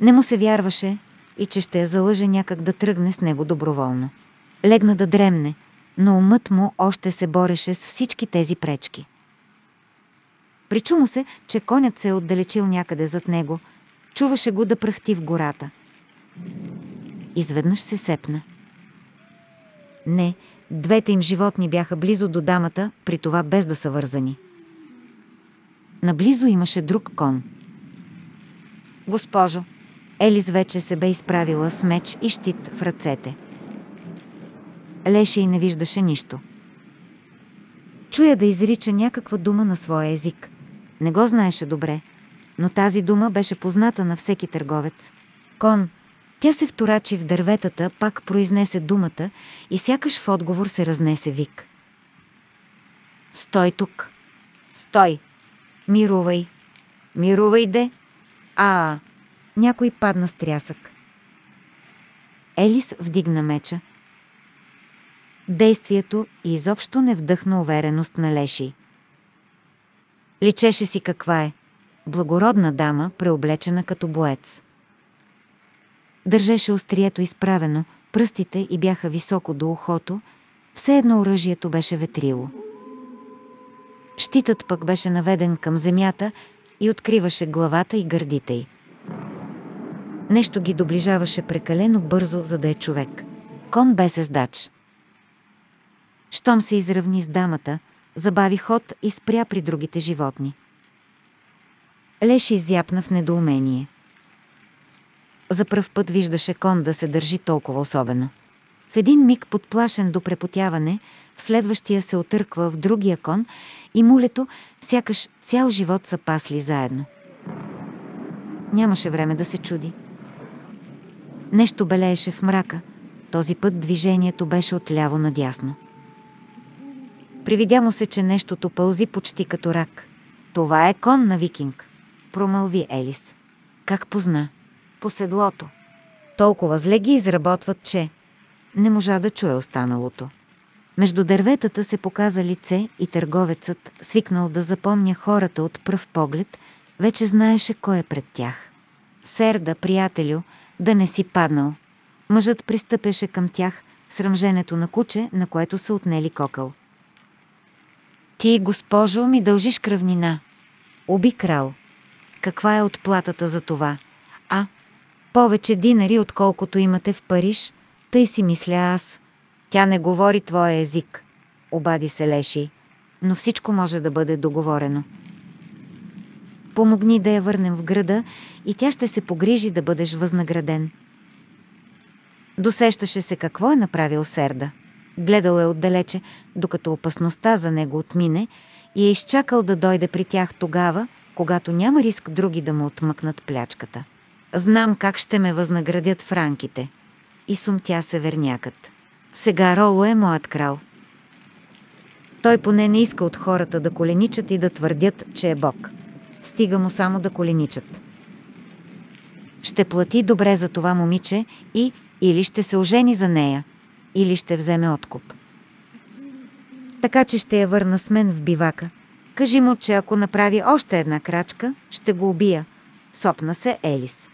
Не му се вярваше и че ще я залъже някак да тръгне с него доброволно. Легна да дремне, но умът му още се бореше с всички тези пречки. Причу му се, че конят се е отдалечил някъде зад него. Чуваше го да пръхти в гората. Изведнъж се сепна. Не, двете им животни бяха близо до дамата, при това без да са вързани. Наблизо имаше друг кон. Госпожо, Елис вече се бе изправила с меч и щит в ръцете. Леше и не виждаше нищо. Чуя да изрича някаква дума на своя език. Не го знаеше добре, но тази дума беше позната на всеки търговец. Кон. Тя се вторачи в дърветата, пак произнесе думата и сякаш в отговор се разнесе вик. Стой тук! Стой! Мирувай! Мирувай де! А, някой падна с трясък. Елис вдигна меча. Действието изобщо не вдъхна увереност на Леши. Личеше си каква е. Благородна дама, преоблечена като боец. Държеше острието изправено, пръстите и бяха високо до ухото, все едно оръжието беше ветрило. Щитът пък беше наведен към земята и откриваше главата и гърдите й. Нещо ги доближаваше прекалено бързо, за да е човек. Кон без ездач. Щом се изравни с дамата, забави ход и спря при другите животни. Леши изяпна в недоумение. За пръв път виждаше кон да се държи толкова особено. В един миг подплашен до препотяване, в следващия се отърква в другия кон и мулето сякаш цял живот са пасли заедно. Нямаше време да се чуди. Нещо белееше в мрака. Този път движението беше отляво надясно. Привидя му се, че нещото пълзи почти като рак. Това е кон на викинг, промълви Елис. Как позна? По седлото. Толкова зле ги изработват, че... Не можа да чуе останалото. Между дърветата се показа лице и търговецът, свикнал да запомня хората от пръв поглед, вече знаеше кой е пред тях. Серда, приятелю, да не си паднал. Мъжът пристъпеше към тях с ръмженето на куче, на което са отнели кокъл. Ти, госпожо, ми дължиш кръвнина. Уби крал. Каква е отплатата за това? А, повече динари, отколкото имате в Париж, тъй си мисля аз. Тя не говори твоя език, обади се Леши, но всичко може да бъде договорено. Помогни да я върнем в града и тя ще се погрижи да бъдеш възнаграден. Досещаше се какво е направил Серда. Гледал е отдалече, докато опасността за него отмине и е изчакал да дойде при тях тогава, когато няма риск други да му отмъкнат плячката. Знам как ще ме възнаградят франките. И сумтя севернякът. Сега Роло е моят крал. Той поне не иска от хората да коленичат и да твърдят, че е бог. стига му само да коленичат. Ще плати добре за това момиче и или ще се ожени за нея, или ще вземе откуп. Така че ще я върна с мен в бивака. Кажи му, че ако направи още една крачка, ще го убия. Сопна се Елис.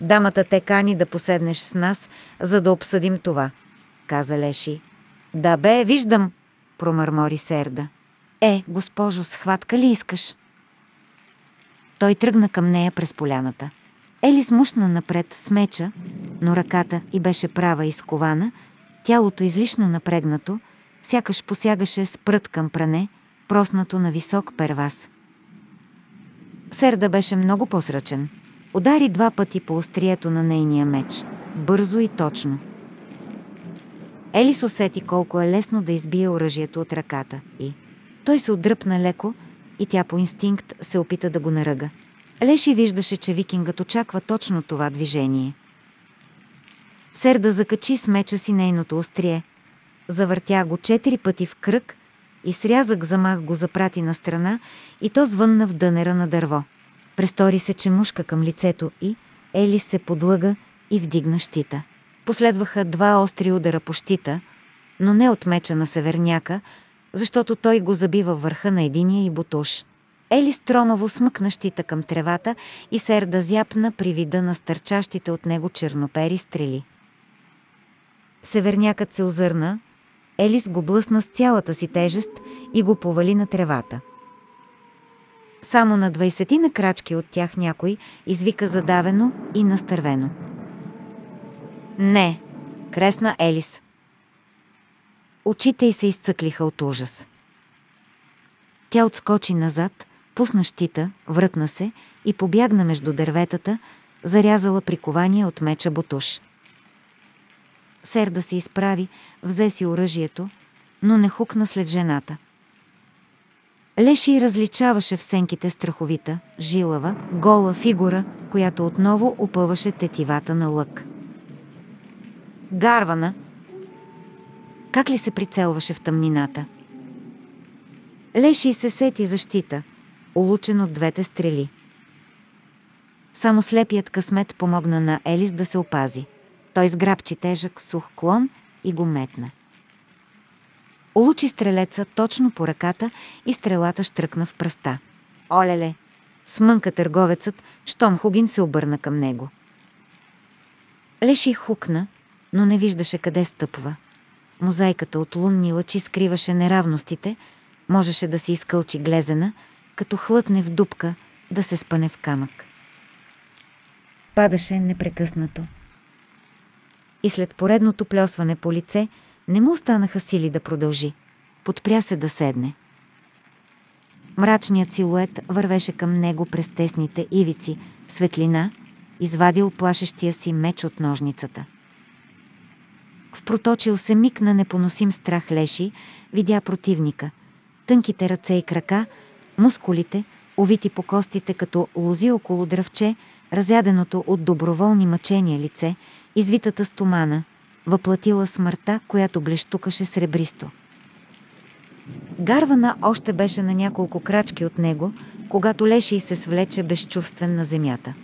Дамата те кани да поседнеш с нас, за да обсъдим това, каза Леши. Да бе, виждам, промърмори Серда. Е, госпожо, схватка ли искаш? Той тръгна към нея през поляната. Елис мушна напред с меча, но ръката й беше права и скована, тялото излишно напрегнато, сякаш посягаше с прът към пране, проснато на висок первас. Серда беше много посръчен. Удари два пъти по острието на нейния меч, бързо и точно. Елис усети колко е лесно да избие оръжието от ръката и той се отдръпна леко и тя по инстинкт се опита да го наръга. Леши виждаше, че викингът очаква точно това движение. Серда закачи с меча си нейното острие, завъртя го четири пъти в кръг и с рязък замах го запрати на страна и то звънна в дънера на дърво. Престори се, че мушка към лицето и Елис се подлъга и вдигна щита. Последваха два остри удара по щита, но не от меча на северняка, защото той го забива върха на единия и бутуш. Елис тромаво смъкна щита към тревата и Серда зяпна при вида на стърчащите от него чернопери стрели. Севернякът се озърна, Елис го блъсна с цялата си тежест и го повали на тревата. Само на двайсетина крачки от тях някой извика задавено и настървено. Не, кресна Елис. Очите й се изцъклиха от ужас. Тя отскочи назад, пусна щита, врътна се и побягна между дърветата, зарязала прикования от меча бутуш. Серда се изправи, взе си оръжието, но не хукна след жената. Леши различаваше в сенките страховита, жилава, гола фигура, която отново опъваше тетивата на лък. Гарвана! Как ли се прицелваше в тъмнината? Леши се сети защита, улучен от двете стрели. Само слепият късмет помогна на Елис да се опази. Той сграбчи тежък сух клон и го метна. Улучи стрелеца точно по ръката и стрелата штръкна в пръста. Олеле! Смънка търговецът, щом Хугин се обърна към него. Леши хукна, но не виждаше къде стъпва. Мозайката от лунни лъчи скриваше неравностите, можеше да си изкълчи глезена, като хлътне в дупка, да се спъне в камък. Падаше непрекъснато. И след поредното плесване по лице, не му останаха сили да продължи. Подпря се да седне. Мрачният силует вървеше към него през тесните ивици, светлина, извадил плашещия си меч от ножницата. В проточил се миг на непоносим страх леши, видя противника. Тънките ръце и крака, мускулите, увити по костите като лози около дръвче, разяденото от доброволни мъчения лице, извитата стомана, въплатила смъртта, която блещукаше сребристо. Гарвана още беше на няколко крачки от него, когато Леший се свлече безчувствен на земята.